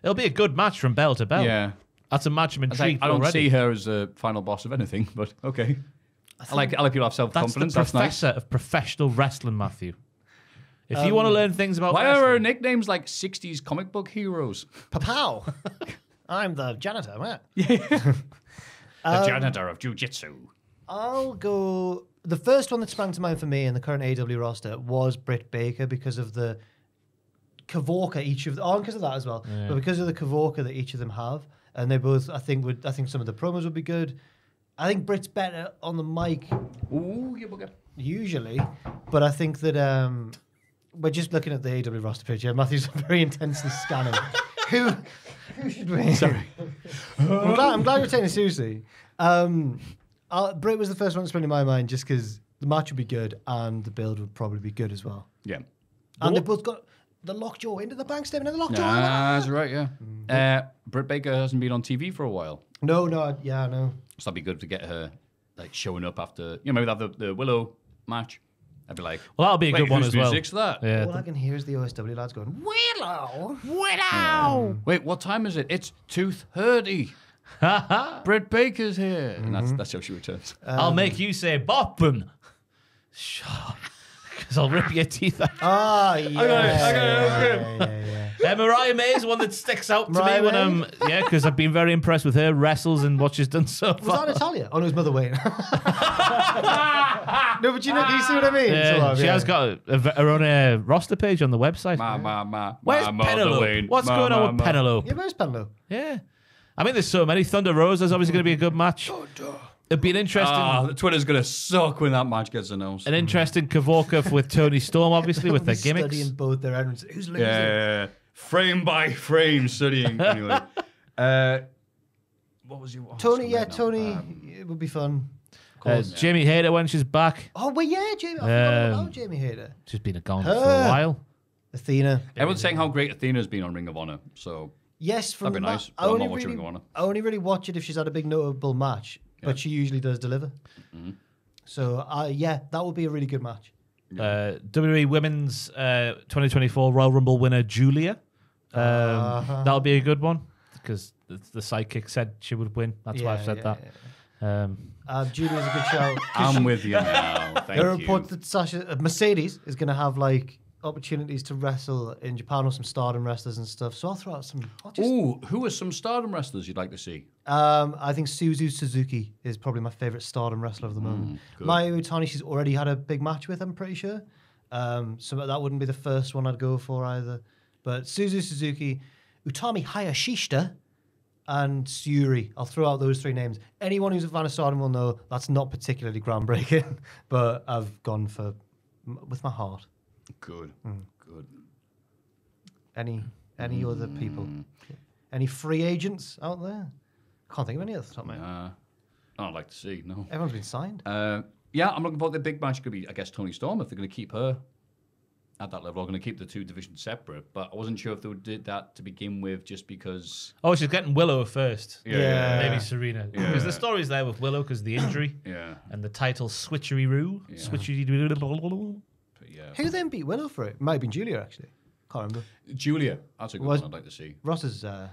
It'll be a good match from bell to bell. yeah. That's a match I'm I, was intrigued like, I don't already. see her as a final boss of anything, but okay. I, like I like people have self That's the confidence. That's, nice. professor of professional wrestling, Matthew. If you want to learn things about Why are her wrestling, nicknames like '60s comic book heroes? Papow? [laughs] I'm the janitor, man. [laughs] the Um, janitor of jujitsu. I'll go. The first one that sprang to mind for me in the current AW roster was Britt Baker because of the Kavorka each of the, oh, because of that as well, but because of the Kavorka that each of them have, and they both, I think, would I think some of the promos would be good. I think Britt's better on the mic Ooh, you bugger. usually, but I think that um, we're just looking at the AW roster page here. Matthew's [laughs] very intensely scanning. [laughs] who, who should we? Sorry, I'm glad, I'm glad you're taking it seriously. Um, uh, Britt was the first one to spring in my mind, just because the match would be good and the build would probably be good as well. Yeah. And they both got the lockjaw into the bank stepping in the lockjaw. Nah, that's right, yeah. Uh, Britt Baker hasn't been on TV for a while. No, no, yeah, no. So that'd be good to get her like showing up after you know maybe they have the, the Willow match. I'd be like, Well, that'll be a good one as well. music's that? Yeah. All I can hear is the OSW lads going, Willow. Willow. Wait, what time is it? It's two thirty. [laughs] Britt Baker's here, and that's mm-hmm. that's how she returns. I'll make you say boppin. Sure. Because I'll rip your teeth out. Ah, [laughs] yeah. got it, I got it, yeah, okay. yeah, yeah. Uh, Mariah May is one that sticks out to Mariah me when May? I'm yeah, because I've been very impressed with her wrestles and what she's done so far. Was far. that Natalia? Oh, no, it was Mother Wayne. [laughs] no, but you know, you see what I mean? Yeah, Sort of, she yeah. has got a, a, her own uh, roster page on the website. Ma, ma, ma, Where's ma, Mother Penelope? Wayne. What's Ma, going ma, on with ma. Penelope? Yeah, where's Penelope? Yeah. I mean, there's so many. Thunder Rosa is obviously going to be a good match. It'd be an interesting, Ah, the Twitter's gonna suck when that match gets announced. an interesting Kavorka with Toni Storm, obviously with [laughs] their Studying both their entrances. Who's losing? Yeah, frame by frame studying. anyway, [laughs] uh, what was your oh, Toni, it's yeah, Toni. Um, it would be fun. Of Uh, course. Jamie Hayter when she's back. oh, well, yeah, Jamie. I forgot Um, about Jamie Hayter. She's been a gone for a while. Athena. everyone's saying how great Athena's been on Ring of Honor. So Yes, from That'd be ma- nice, I but I'm only not watching really, Ring of Honor. I only really watch it if she's had a big notable match, but she usually does deliver. Mm-hmm. So, uh, yeah, that would be a really good match. Uh, WWE Women's uh, 2024 Royal Rumble winner Julia. Um, Uh-huh. That'll be a good one because the, the sidekick said she would win. That's why I've said yeah, that. yeah. Um, Uh, Julia's a good show. I'm with you now. Thank There are you. reports that Sasha uh, Mercedes is going to have like opportunities to wrestle in Japan or some Stardom wrestlers and stuff. So I'll throw out some. I'll just, Ooh, who are some Stardom wrestlers you'd like to see? um, I think Suzu Suzuki is probably my favorite Stardom wrestler of the moment. good. Mayu Iwatani, she's already had a big match with. I'm pretty sure. Um, so that wouldn't be the first one I'd go for either. But Suzu Suzuki, Utami Hayashishita, and Syuri. I'll throw out those three names. Anyone who's a fan of Stardom will know that's not particularly groundbreaking, [laughs] but I've gone for with my heart. Good, Hmm. good. Any any other people? Any free agents out there? Can't think of any off the top of my head. Uh, I'd like to see. No. Everyone's been signed. Uh, yeah, I'm looking forward to the big match. Could be, I guess, Toni Storm if they're going to keep her at that level. Or going to keep the two divisions separate. But I wasn't sure if they would did that to begin with, just because. oh, she's getting Willow first. Yeah. Maybe Serena. Because the story's there with Willow because the injury Yeah, and the title switcheroo. Yeah. Switcheroo. But yeah. Who then beat Willow for it? Might have been Julia actually. Can't remember. Julia, that's a good Was- one. I'd like to see. Ross has uh,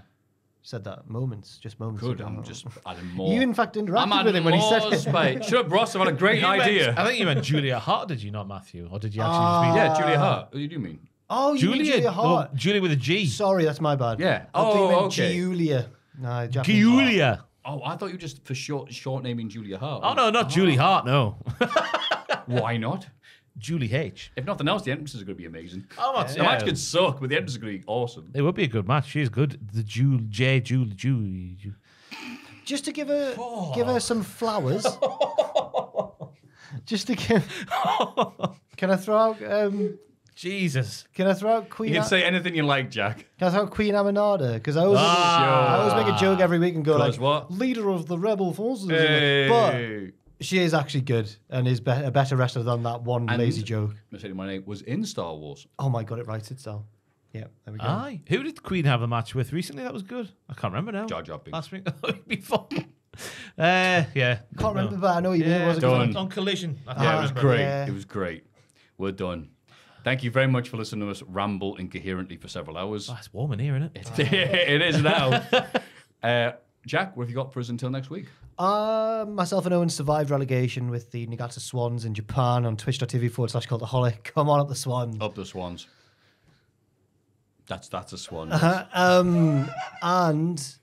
said that moments, just moments. Good. ago. I'm just adding more. You in fact interacted I'm with him when he said more it. spite. Shut up, Ross. I've had a great You meant- idea. I think you meant Julia Hart, did you not, Matthew? Or did you actually just mean yeah, Julia Hart. Who do you mean? Oh, you mean Julia? Julia oh, Hart. Giulia with a G. Sorry, that's my bad. Yeah. I thought you Oh, meant okay. Julia. No, Japanese. Giulia. Oh, I thought you were just for short short naming Julia Hart. Oh, no, not Julie Hart, no. Why not? Julie H. If nothing else, the entrances are going to be amazing. Oh, that's, The match could suck, but the entrances are going to be awesome. It would be a good match. She's good. The Jule, J, Jule, Jule. Jule. Just to give her give her some flowers. [laughs] just to give. Can I throw out? Um, Jesus. can I throw out Queen? You can A- say anything you like, Jack. Can I throw out Queen Aminata? Because I always, Ah. I always make a joke every week and go like, what? leader of the rebel forces. Hey. But she is actually good and is be- a better wrestler than that one And- lazy joke. Mercedes Moné was in Star Wars. Oh my god, it writes itself. Yeah, there we go. Aye. Who did the Queen have a match with recently? That was good. I can't remember now. Jar Jar Binks. Last week. [laughs] Before. Uh, yeah. Can't remember, but I know you mean it Yeah, was a Done. good on, on collision. I Yeah, it was great. Yeah. It was great. We're done. Thank you very much for listening to us ramble incoherently for several hours. Oh, it's warm in here, isn't it? [laughs] it is now. [laughs] uh, Jack, what have you got for us until next week? Uh, myself and Owen survived relegation with the Niigata Swans in Japan on twitch.tv forward slash cultaholic. [laughs] Come on up the Swans. Up the Swans. That's that's a swan. Um, and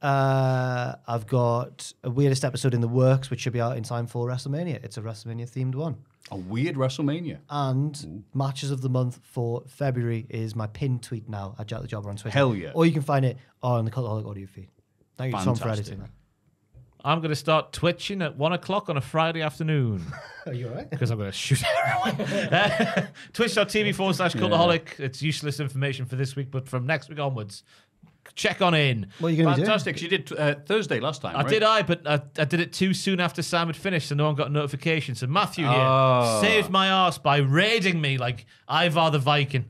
uh, I've got a weirdest episode in the works, which should be out in time for WrestleMania. It's a WrestleMania themed one. A weird WrestleMania. And matches of the month for February is my pinned tweet now at Jack the Jobber on Twitter. Hell yeah. Or you can find it on the Cultaholic audio feed. Thank you, Tom, for Fantastic. editing that. I'm going to start twitching at one o'clock on a Friday afternoon [laughs] Are you all right? because I'm going to shoot everyone. Uh, [laughs] [laughs] Twitch.tv forward slash cultaholic. It's useless information for this week, but from next week onwards, check on in. What are you going to be doing? Fantastic. She did uh, Thursday last time. I right? did I, but I, I did it too soon after Sam had finished, so no one got a notification. So Matthew here Oh. saved my ass by raiding me like Ivar the Viking.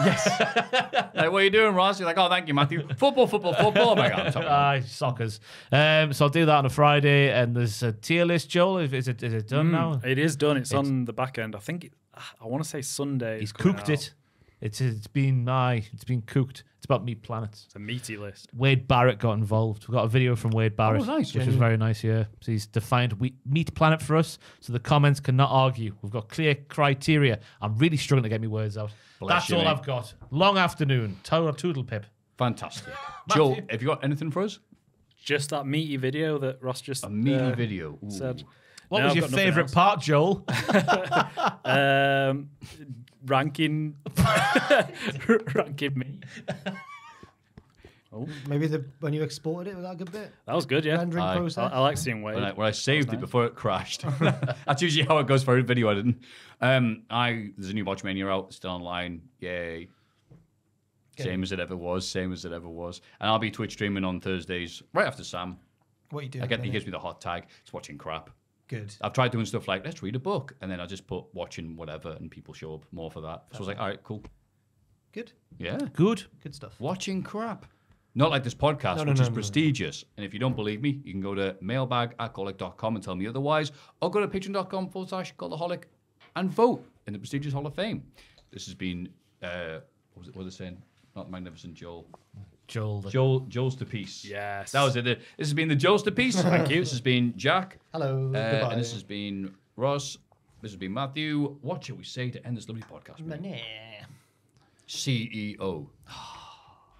Yes. [laughs] Like, what are you doing, Ross? You're like, oh, thank you, Matthew. Football, football, football. Oh my God, I'm sorry. [laughs] Aye, soccers. Um, so I'll do that on a Friday, and there's a tier list. Joel, is is it is it done now? It is done. It's, on the back end. I think. It, I want to say Sunday. He's it's coming cooked out. it. It's it's been my it's been cooked. It's about meat planets. It's a meaty list. Wade Barrett got involved. We got a video from Wade Barrett, Oh, nice. which was very nice. Yeah, so he's defined we- meat planet for us, so the comments cannot argue. We've got clear criteria. I'm really struggling to get my words out. Bless That's you, all mate. I've got. Long afternoon. Total toodle pip. Fantastic. [laughs] Joel, have you got anything for us? Just that meaty video that Ross just A meaty uh, video. Ooh. said. What No, was I've your favourite part, Joel? [laughs] [laughs] Um, ranking, [laughs] ranking me. Oh. Maybe the when you exported it was that a good bit. That was good. Yeah, Rendering Aye. process. I, I like seeing Wade. When I, when I saved it before it crashed. [laughs] [laughs] That's usually how it goes for every video I didn't. Um, I there's a new Watchmania out, still online. Yay. Same as it ever was, same as it ever was. And I'll be Twitch streaming on Thursdays right after Sam. what you doing? I get he gives me the hot tag. It's watching crap. Good. I've tried doing stuff like let's read a book, and then I just put watching whatever, and people show up more for that. So I was like, all right, cool, Good. yeah, Good. Good stuff. watching crap. Not like this podcast, No, no, which no, is no, no. prestigious. And if you don't believe me, you can go to mailbag@colic.com and tell me otherwise, or go to patreon.com forward slash cultaholic and vote in the prestigious Hall of Fame. This has been, uh, what was it, what was it saying? Not Magnificent Joel. Joel. The Joel, Joel's to peace. Yes. That was it. This has been the Joel's to peace. [laughs] Thank you. This has been Jack. Hello. Uh, Goodbye. and this has been Ross. This has been Matthew. What shall we say to end this lovely podcast? mate? CEO. [sighs]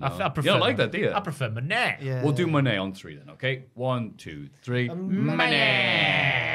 I, I prefer You don't like that, do you? I prefer Manet. Yeah. We'll do Monet on three then, okay? One, two, three. Monet.